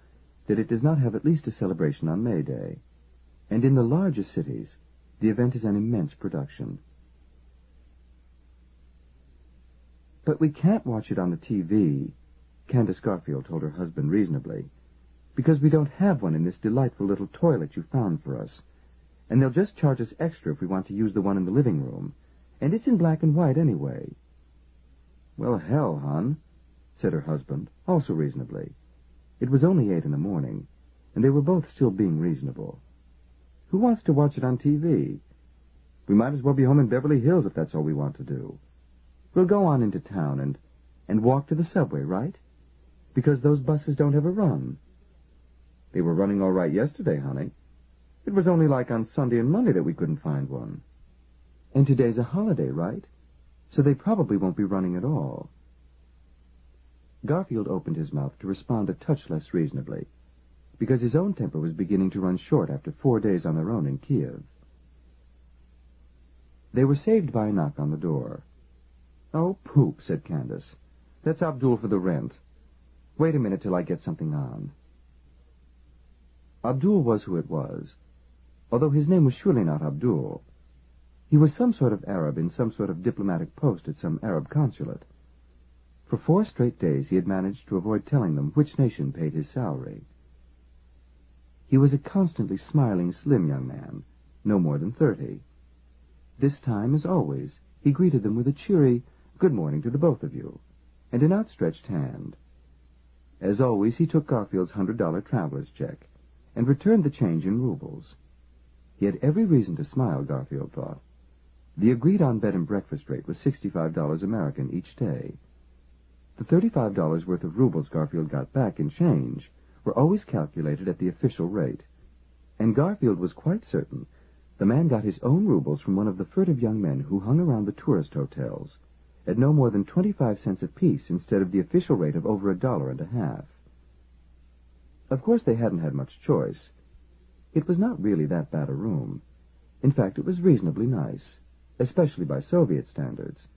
that it does not have at least a celebration on May Day, and in the larger cities, the event is an immense production. But we can't watch it on the TV, Candace Garfield told her husband reasonably, because we don't have one in this delightful little toilet you found for us. And they'll just charge us extra if we want to use the one in the living room. And it's in black and white anyway. Well, hell, hon, said her husband, also reasonably. It was only eight in the morning, and they were both still being reasonable. Who wants to watch it on TV? We might as well be home in Beverly Hills if that's all we want to do. We'll go on into town and, and walk to the subway, right? because those buses don't ever run. They were running all right yesterday, honey. It was only like on Sunday and Monday that we couldn't find one. And today's a holiday, right? So they probably won't be running at all. Garfield opened his mouth to respond a touch less reasonably, because his own temper was beginning to run short after four days on their own in Kiev. They were saved by a knock on the door. Oh, poop, said Candace. That's Abdul for the rent. Wait a minute till I get something on. Abdul was who it was, although his name was surely not Abdul. He was some sort of Arab in some sort of diplomatic post at some Arab consulate. For four straight days he had managed to avoid telling them which nation paid his salary. He was a constantly smiling, slim young man, no more than thirty. This time, as always, he greeted them with a cheery good morning to the both of you, and an outstretched hand. As always, he took Garfield's hundred-dollar traveler's check and returned the change in rubles. He had every reason to smile, Garfield thought. The agreed-on bed and breakfast rate was $65 American each day. The $35 worth of rubles Garfield got back in change were always calculated at the official rate, and Garfield was quite certain the man got his own rubles from one of the furtive young men who hung around the tourist hotels at no more than 25 cents apiece instead of the official rate of over a dollar and a half. Of course, they hadn't had much choice. It was not really that bad a room. In fact, it was reasonably nice, especially by Soviet standards,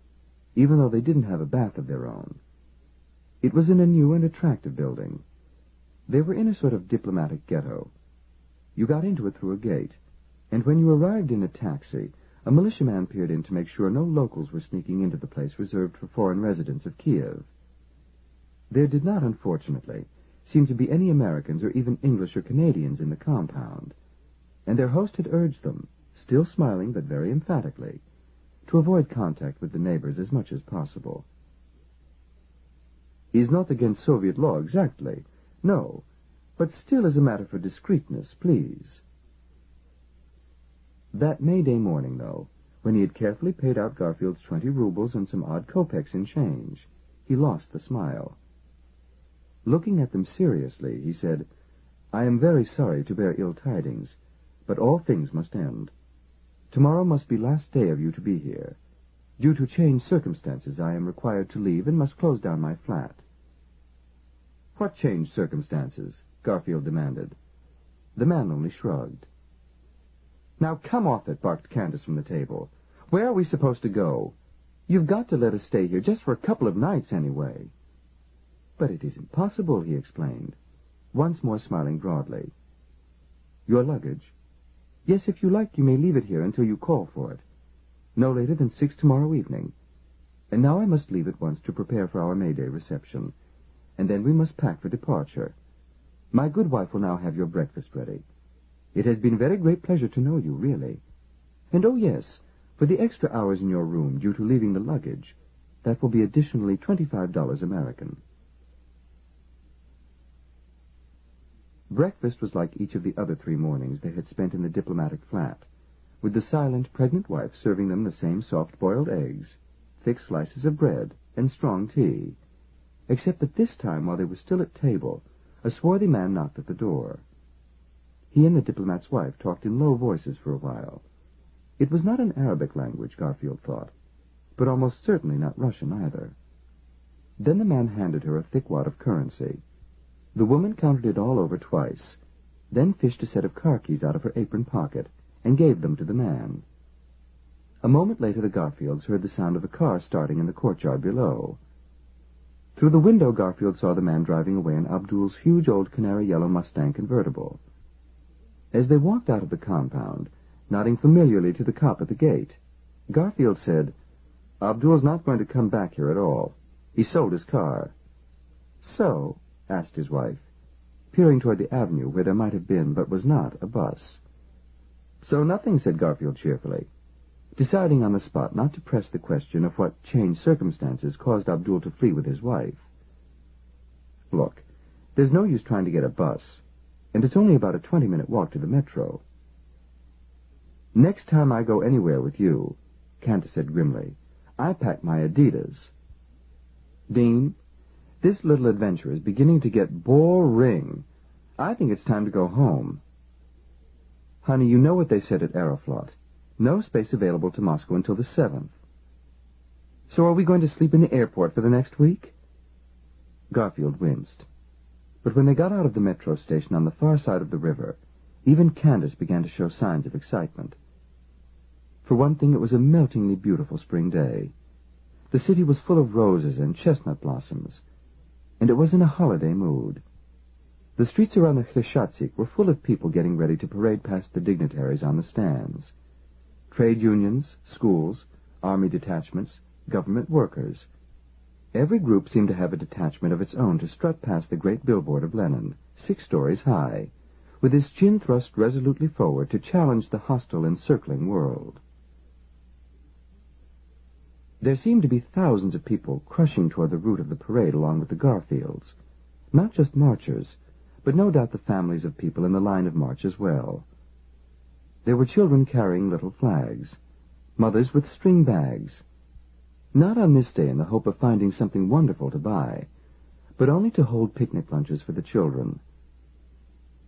even though they didn't have a bath of their own. It was in a new and attractive building. They were in a sort of diplomatic ghetto. You got into it through a gate, and when you arrived in a taxi, a militiaman peered in to make sure no locals were sneaking into the place reserved for foreign residents of Kiev. There did not, unfortunately, seem to be any Americans or even English or Canadians in the compound, and their host had urged them, still smiling but very emphatically, to avoid contact with the neighbors as much as possible. He's not against Soviet law exactly, no, but still as a matter for discreetness, please. That May Day morning, though, when he had carefully paid out Garfield's twenty rubles and some odd kopecks in change, he lost the smile. Looking at them seriously, he said, I am very sorry to bear ill tidings, but all things must end. Tomorrow must be last day of you to be here. Due to changed circumstances, I am required to leave and must close down my flat. What changed circumstances? Garfield demanded. The man only shrugged. Now come off it, barked Candace from the table. Where are we supposed to go? You've got to let us stay here just for a couple of nights anyway. But it is impossible, he explained, once more smiling broadly. Your luggage? Yes, if you like, you may leave it here until you call for it. No later than six tomorrow evening. And now I must leave at once to prepare for our May Day reception, and then we must pack for departure. My good wife will now have your breakfast ready. It has been very great pleasure to know you, really. And oh yes, for the extra hours in your room due to leaving the luggage, that will be additionally $25 American. Breakfast was like each of the other three mornings they had spent in the diplomatic flat, with the silent, pregnant wife serving them the same soft-boiled eggs, thick slices of bread, and strong tea. Except that this time, while they were still at table, a swarthy man knocked at the door. He and the diplomat's wife talked in low voices for a while. It was not an Arabic language, Garfield thought, but almost certainly not Russian either. Then the man handed her a thick wad of currency. The woman counted it all over twice, then fished a set of car keys out of her apron pocket and gave them to the man. A moment later the Garfields heard the sound of a car starting in the courtyard below. Through the window Garfield saw the man driving away in Abdul's huge old canary-yellow Mustang convertible. As they walked out of the compound, nodding familiarly to the cop at the gate, Garfield said, Abdul's not going to come back here at all. He sold his car. So, asked his wife, peering toward the avenue where there might have been, but was not, a bus. So nothing, said Garfield cheerfully, deciding on the spot not to press the question of what changed circumstances caused Abdul to flee with his wife. Look, there's no use trying to get a bus, and it's only about a twenty-minute walk to the metro. Next time I go anywhere with you, Candace said grimly, I pack my Adidas. Dean, this little adventure is beginning to get boring. I think it's time to go home. Honey, you know what they said at Aeroflot. No space available to Moscow until the 7th. So are we going to sleep in the airport for the next week? Garfield winced. But when they got out of the metro station on the far side of the river, even Candace began to show signs of excitement. For one thing, it was a meltingly beautiful spring day. The city was full of roses and chestnut blossoms, and it was in a holiday mood. The streets around the Khreshchatyk were full of people getting ready to parade past the dignitaries on the stands. Trade unions, schools, army detachments, government workers. Every group seemed to have a detachment of its own to strut past the great billboard of Lenin, six stories high, with his chin thrust resolutely forward to challenge the hostile encircling world. There seemed to be thousands of people crushing toward the route of the parade along with the Garfields. Not just marchers, but no doubt the families of people in the line of march as well. There were children carrying little flags, mothers with string bags, not on this day in the hope of finding something wonderful to buy, but only to hold picnic lunches for the children.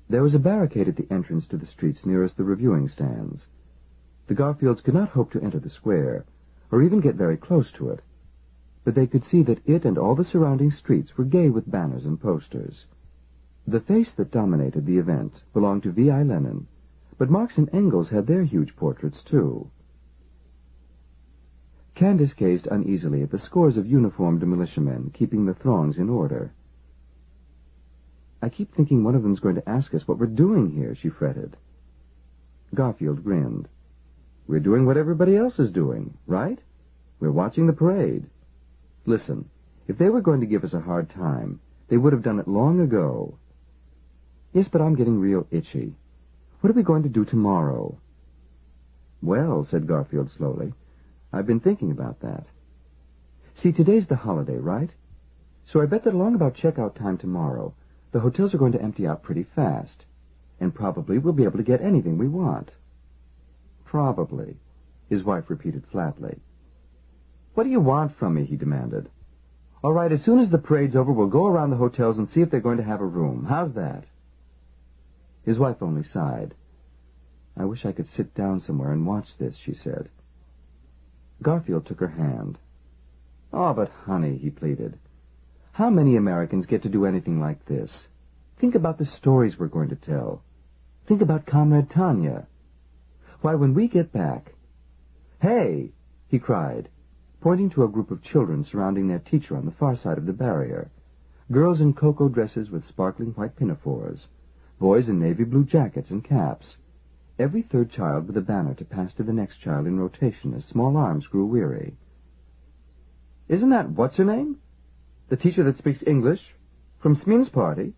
There was a barricade at the entrance to the streets nearest the reviewing stands. The Garfields could not hope to enter the square, or even get very close to it, but they could see that it and all the surrounding streets were gay with banners and posters. The face that dominated the event belonged to V.I. Lenin, but Marx and Engels had their huge portraits, too. Candace gazed uneasily at the scores of uniformed militiamen keeping the throngs in order. I keep thinking one of them's going to ask us what we're doing here, she fretted. Garfield grinned. We're doing what everybody else is doing, right? We're watching the parade. Listen, if they were going to give us a hard time, they would have done it long ago. Yes, but I'm getting real itchy. What are we going to do tomorrow? Well, said Garfield slowly, I've been thinking about that. See, today's the holiday, right? So I bet that along about checkout time tomorrow, the hotels are going to empty out pretty fast. And probably we'll be able to get anything we want. Probably, his wife repeated flatly. What do you want from me? he demanded. All right, as soon as the parade's over, we'll go around the hotels and see if they're going to have a room. How's that? His wife only sighed. I wish I could sit down somewhere and watch this, she said. Garfield took her hand. Oh, but honey, he pleaded. How many Americans get to do anything like this? Think about the stories we're going to tell. Think about Comrade Tanya. Why, when we get back... Hey! he cried, pointing to a group of children surrounding their teacher on the far side of the barrier. Girls in cocoa dresses with sparkling white pinafores. Boys in navy blue jackets and caps every third child with a banner to pass to the next child in rotation as small arms grew weary. Isn't that what's her name? The teacher that speaks English? From Smin's party?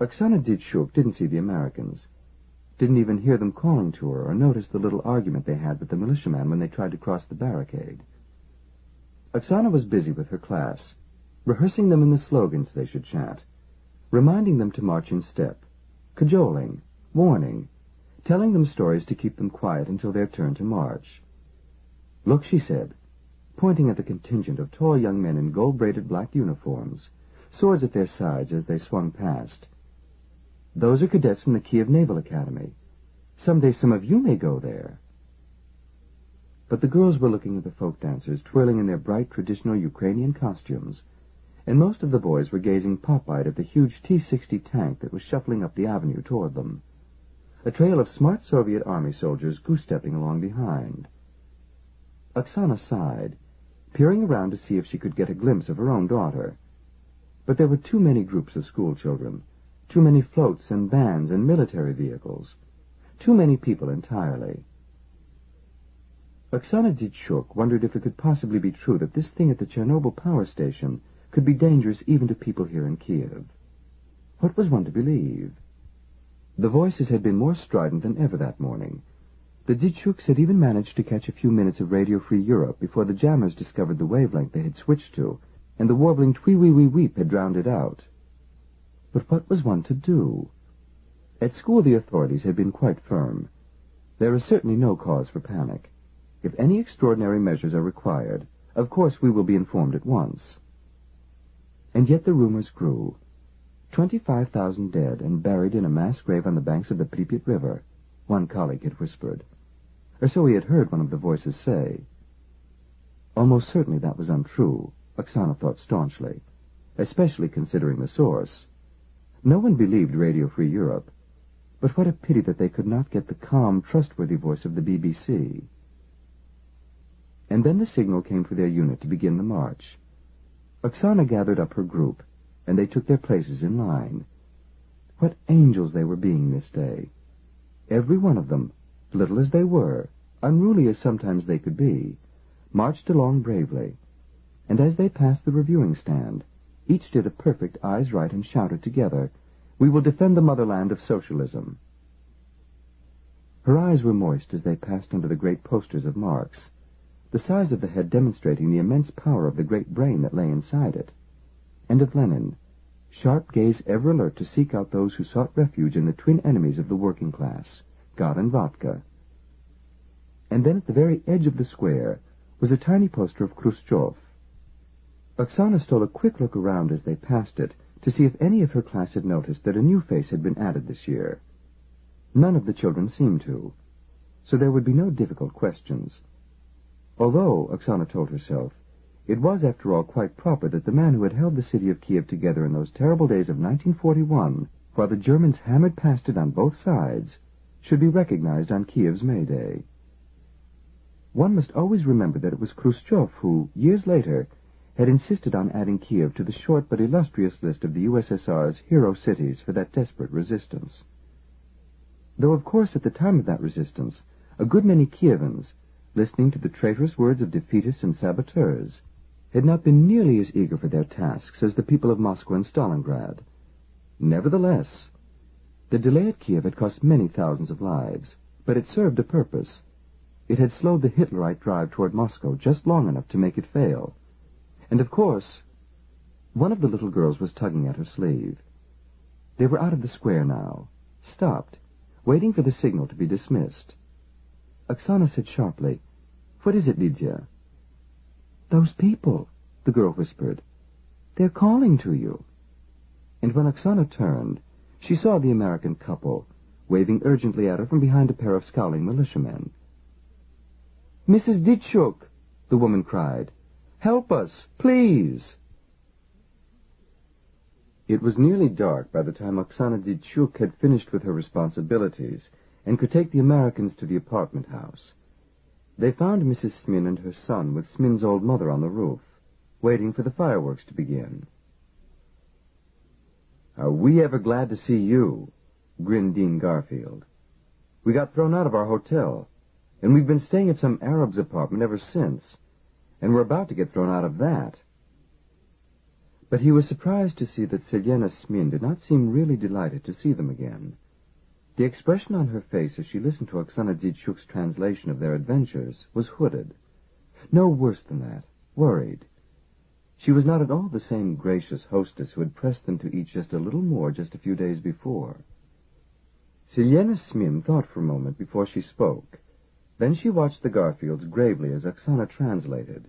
Oksana Ditchuk didn't see the Americans, didn't even hear them calling to her or notice the little argument they had with the militiaman when they tried to cross the barricade. Oksana was busy with her class, rehearsing them in the slogans they should chant, reminding them to march in step, cajoling, warning, telling them stories to keep them quiet until their turn to march. Look, she said, pointing at the contingent of tall young men in gold-braided black uniforms, swords at their sides as they swung past. Those are cadets from the Kiev Naval Academy. Someday some of you may go there. But the girls were looking at the folk dancers twirling in their bright traditional Ukrainian costumes, and most of the boys were gazing pop-eyed at the huge T-60 tank that was shuffling up the avenue toward them. A trail of smart Soviet army soldiers goose-stepping along behind. Oksana sighed, peering around to see if she could get a glimpse of her own daughter. But there were too many groups of schoolchildren, too many floats and bands and military vehicles, too many people entirely. Oksana Ditchuk wondered if it could possibly be true that this thing at the Chernobyl power station could be dangerous even to people here in Kiev. What was one to believe? The voices had been more strident than ever that morning. The Ditchuks had even managed to catch a few minutes of Radio Free Europe before the jammers discovered the wavelength they had switched to, and the warbling twee-wee-wee-weep had drowned it out. But what was one to do? At school the authorities had been quite firm. There is certainly no cause for panic. If any extraordinary measures are required, of course we will be informed at once. And yet the rumors grew. Twenty-five thousand dead and buried in a mass grave on the banks of the Pripyat River, one colleague had whispered. Or so he had heard one of the voices say. Almost certainly that was untrue, Oksana thought staunchly, especially considering the source. No one believed Radio Free Europe, but what a pity that they could not get the calm, trustworthy voice of the BBC. And then the signal came for their unit to begin the march. Oksana gathered up her group, and they took their places in line. What angels they were being this day. Every one of them, little as they were, unruly as sometimes they could be, marched along bravely, and as they passed the reviewing stand, each did a perfect eyes right and shouted together, We will defend the motherland of socialism. Her eyes were moist as they passed under the great posters of Marx, the size of the head demonstrating the immense power of the great brain that lay inside it, and of Lenin, sharp gaze ever alert to seek out those who sought refuge in the twin enemies of the working class, God and vodka. And then at the very edge of the square was a tiny poster of Khrushchev. Oksana stole a quick look around as they passed it to see if any of her class had noticed that a new face had been added this year. None of the children seemed to, so there would be no difficult questions. Although, Oksana told herself, it was after all quite proper that the man who had held the city of Kiev together in those terrible days of 1941, while the Germans hammered past it on both sides, should be recognized on Kiev's May Day. One must always remember that it was Khrushchev who, years later, had insisted on adding Kiev to the short but illustrious list of the USSR's hero cities for that desperate resistance. Though, of course, at the time of that resistance, a good many Kievans, listening to the traitorous words of defeatists and saboteurs, had not been nearly as eager for their tasks as the people of Moscow and Stalingrad. Nevertheless, the delay at Kiev had cost many thousands of lives, but it served a purpose. It had slowed the Hitlerite drive toward Moscow just long enough to make it fail. And of course, one of the little girls was tugging at her sleeve. They were out of the square now, stopped, waiting for the signal to be dismissed. Oksana said sharply, What is it, Lydia? Those people, the girl whispered. They're calling to you. And when Oksana turned, she saw the American couple, waving urgently at her from behind a pair of scowling militiamen. Mrs. Ditchuk, the woman cried. Help us, please! It was nearly dark by the time Oksana Ditchuk had finished with her responsibilities and could take the Americans to the apartment house. They found Mrs. Smin and her son with Smin's old mother on the roof, waiting for the fireworks to begin. Are we ever glad to see you? grinned Dean Garfield. We got thrown out of our hotel, and we've been staying at some Arab's apartment ever since and were about to get thrown out of that. But he was surprised to see that Selena Smin did not seem really delighted to see them again. The expression on her face as she listened to Oksana Ditchuk's translation of their adventures was hooded. No worse than that, worried. She was not at all the same gracious hostess who had pressed them to eat just a little more just a few days before. Selena Smin thought for a moment before she spoke, then she watched the Garfields gravely as Oksana translated.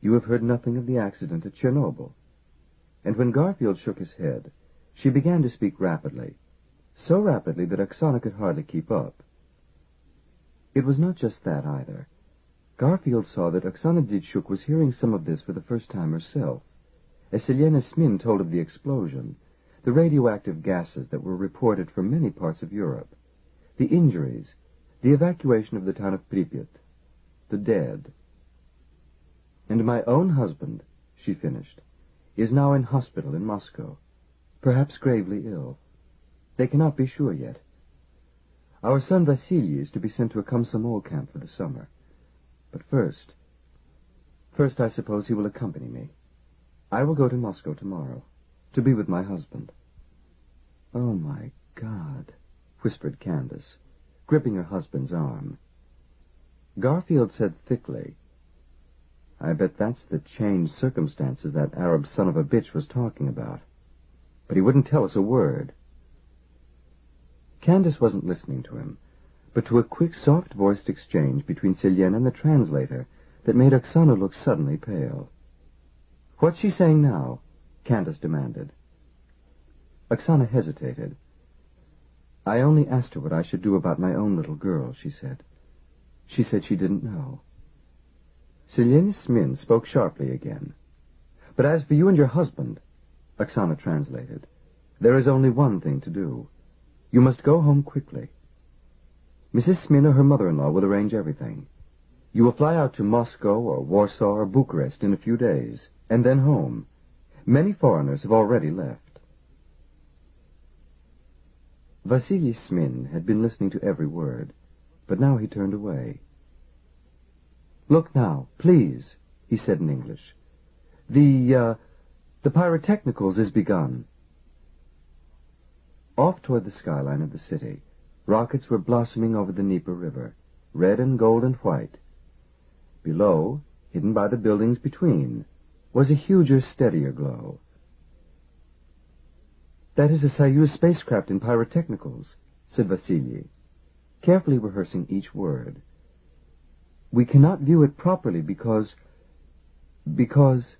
You have heard nothing of the accident at Chernobyl. And when Garfield shook his head, she began to speak rapidly, so rapidly that Oksana could hardly keep up. It was not just that either. Garfield saw that Oksana Ditchuk was hearing some of this for the first time herself, as Selena Smin told of the explosion, the radioactive gases that were reported from many parts of Europe, the injuries, the evacuation of the town of Pripyat. The dead. And my own husband, she finished, is now in hospital in Moscow, perhaps gravely ill. They cannot be sure yet. Our son Vasily is to be sent to a Komsomol camp for the summer. But first, first I suppose he will accompany me. I will go to Moscow tomorrow, to be with my husband. Oh, my God, whispered Candace gripping her husband's arm. Garfield said thickly, I bet that's the changed circumstances that Arab son of a bitch was talking about. But he wouldn't tell us a word. Candace wasn't listening to him, but to a quick, soft-voiced exchange between Selena and the translator that made Oksana look suddenly pale. What's she saying now? Candace demanded. Oksana hesitated. I only asked her what I should do about my own little girl, she said. She said she didn't know. Selena Smin spoke sharply again. But as for you and your husband, Oksana translated, there is only one thing to do. You must go home quickly. Mrs. Smin or her mother-in-law will arrange everything. You will fly out to Moscow or Warsaw or Bucharest in a few days, and then home. Many foreigners have already left. Vasily Smin had been listening to every word, but now he turned away. Look now, please, he said in English. The, uh, the pyrotechnicals is begun. Off toward the skyline of the city, rockets were blossoming over the Dnieper River, red and gold and white. Below, hidden by the buildings between, was a huger, steadier glow. That is a Soyuz spacecraft in pyrotechnicals, said Vasily, carefully rehearsing each word. We cannot view it properly because... because...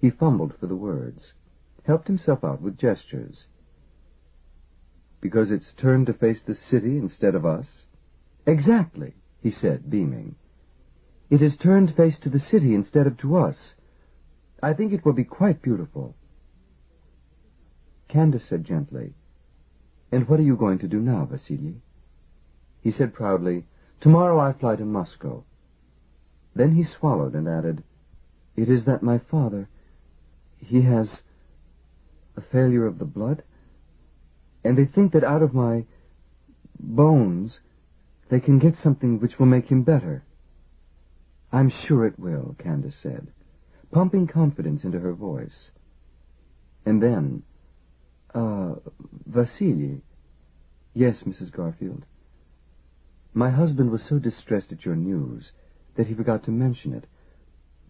He fumbled for the words, helped himself out with gestures. Because it's turned to face the city instead of us? Exactly, he said, beaming. It has turned face to the city instead of to us. I think it will be quite beautiful. Candace said gently, And what are you going to do now, Vasily? He said proudly, Tomorrow I fly to Moscow. Then he swallowed and added, It is that my father, he has a failure of the blood, and they think that out of my bones they can get something which will make him better. I'm sure it will, Candace said, pumping confidence into her voice. And then, uh, Vasily. Yes, Mrs. Garfield. My husband was so distressed at your news that he forgot to mention it.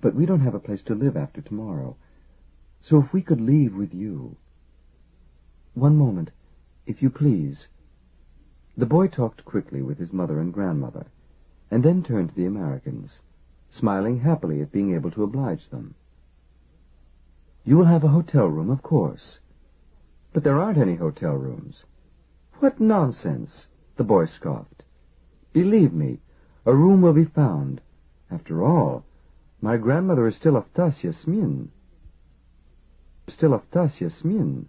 But we don't have a place to live after tomorrow. So if we could leave with you... One moment, if you please. The boy talked quickly with his mother and grandmother, and then turned to the Americans, smiling happily at being able to oblige them. You will have a hotel room, of course. But there aren't any hotel rooms. What nonsense, the boy scoffed. Believe me, a room will be found. After all, my grandmother is still Aftasia Smin. Still Aftasia Smin.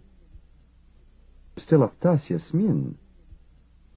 Still Aftasia Smin.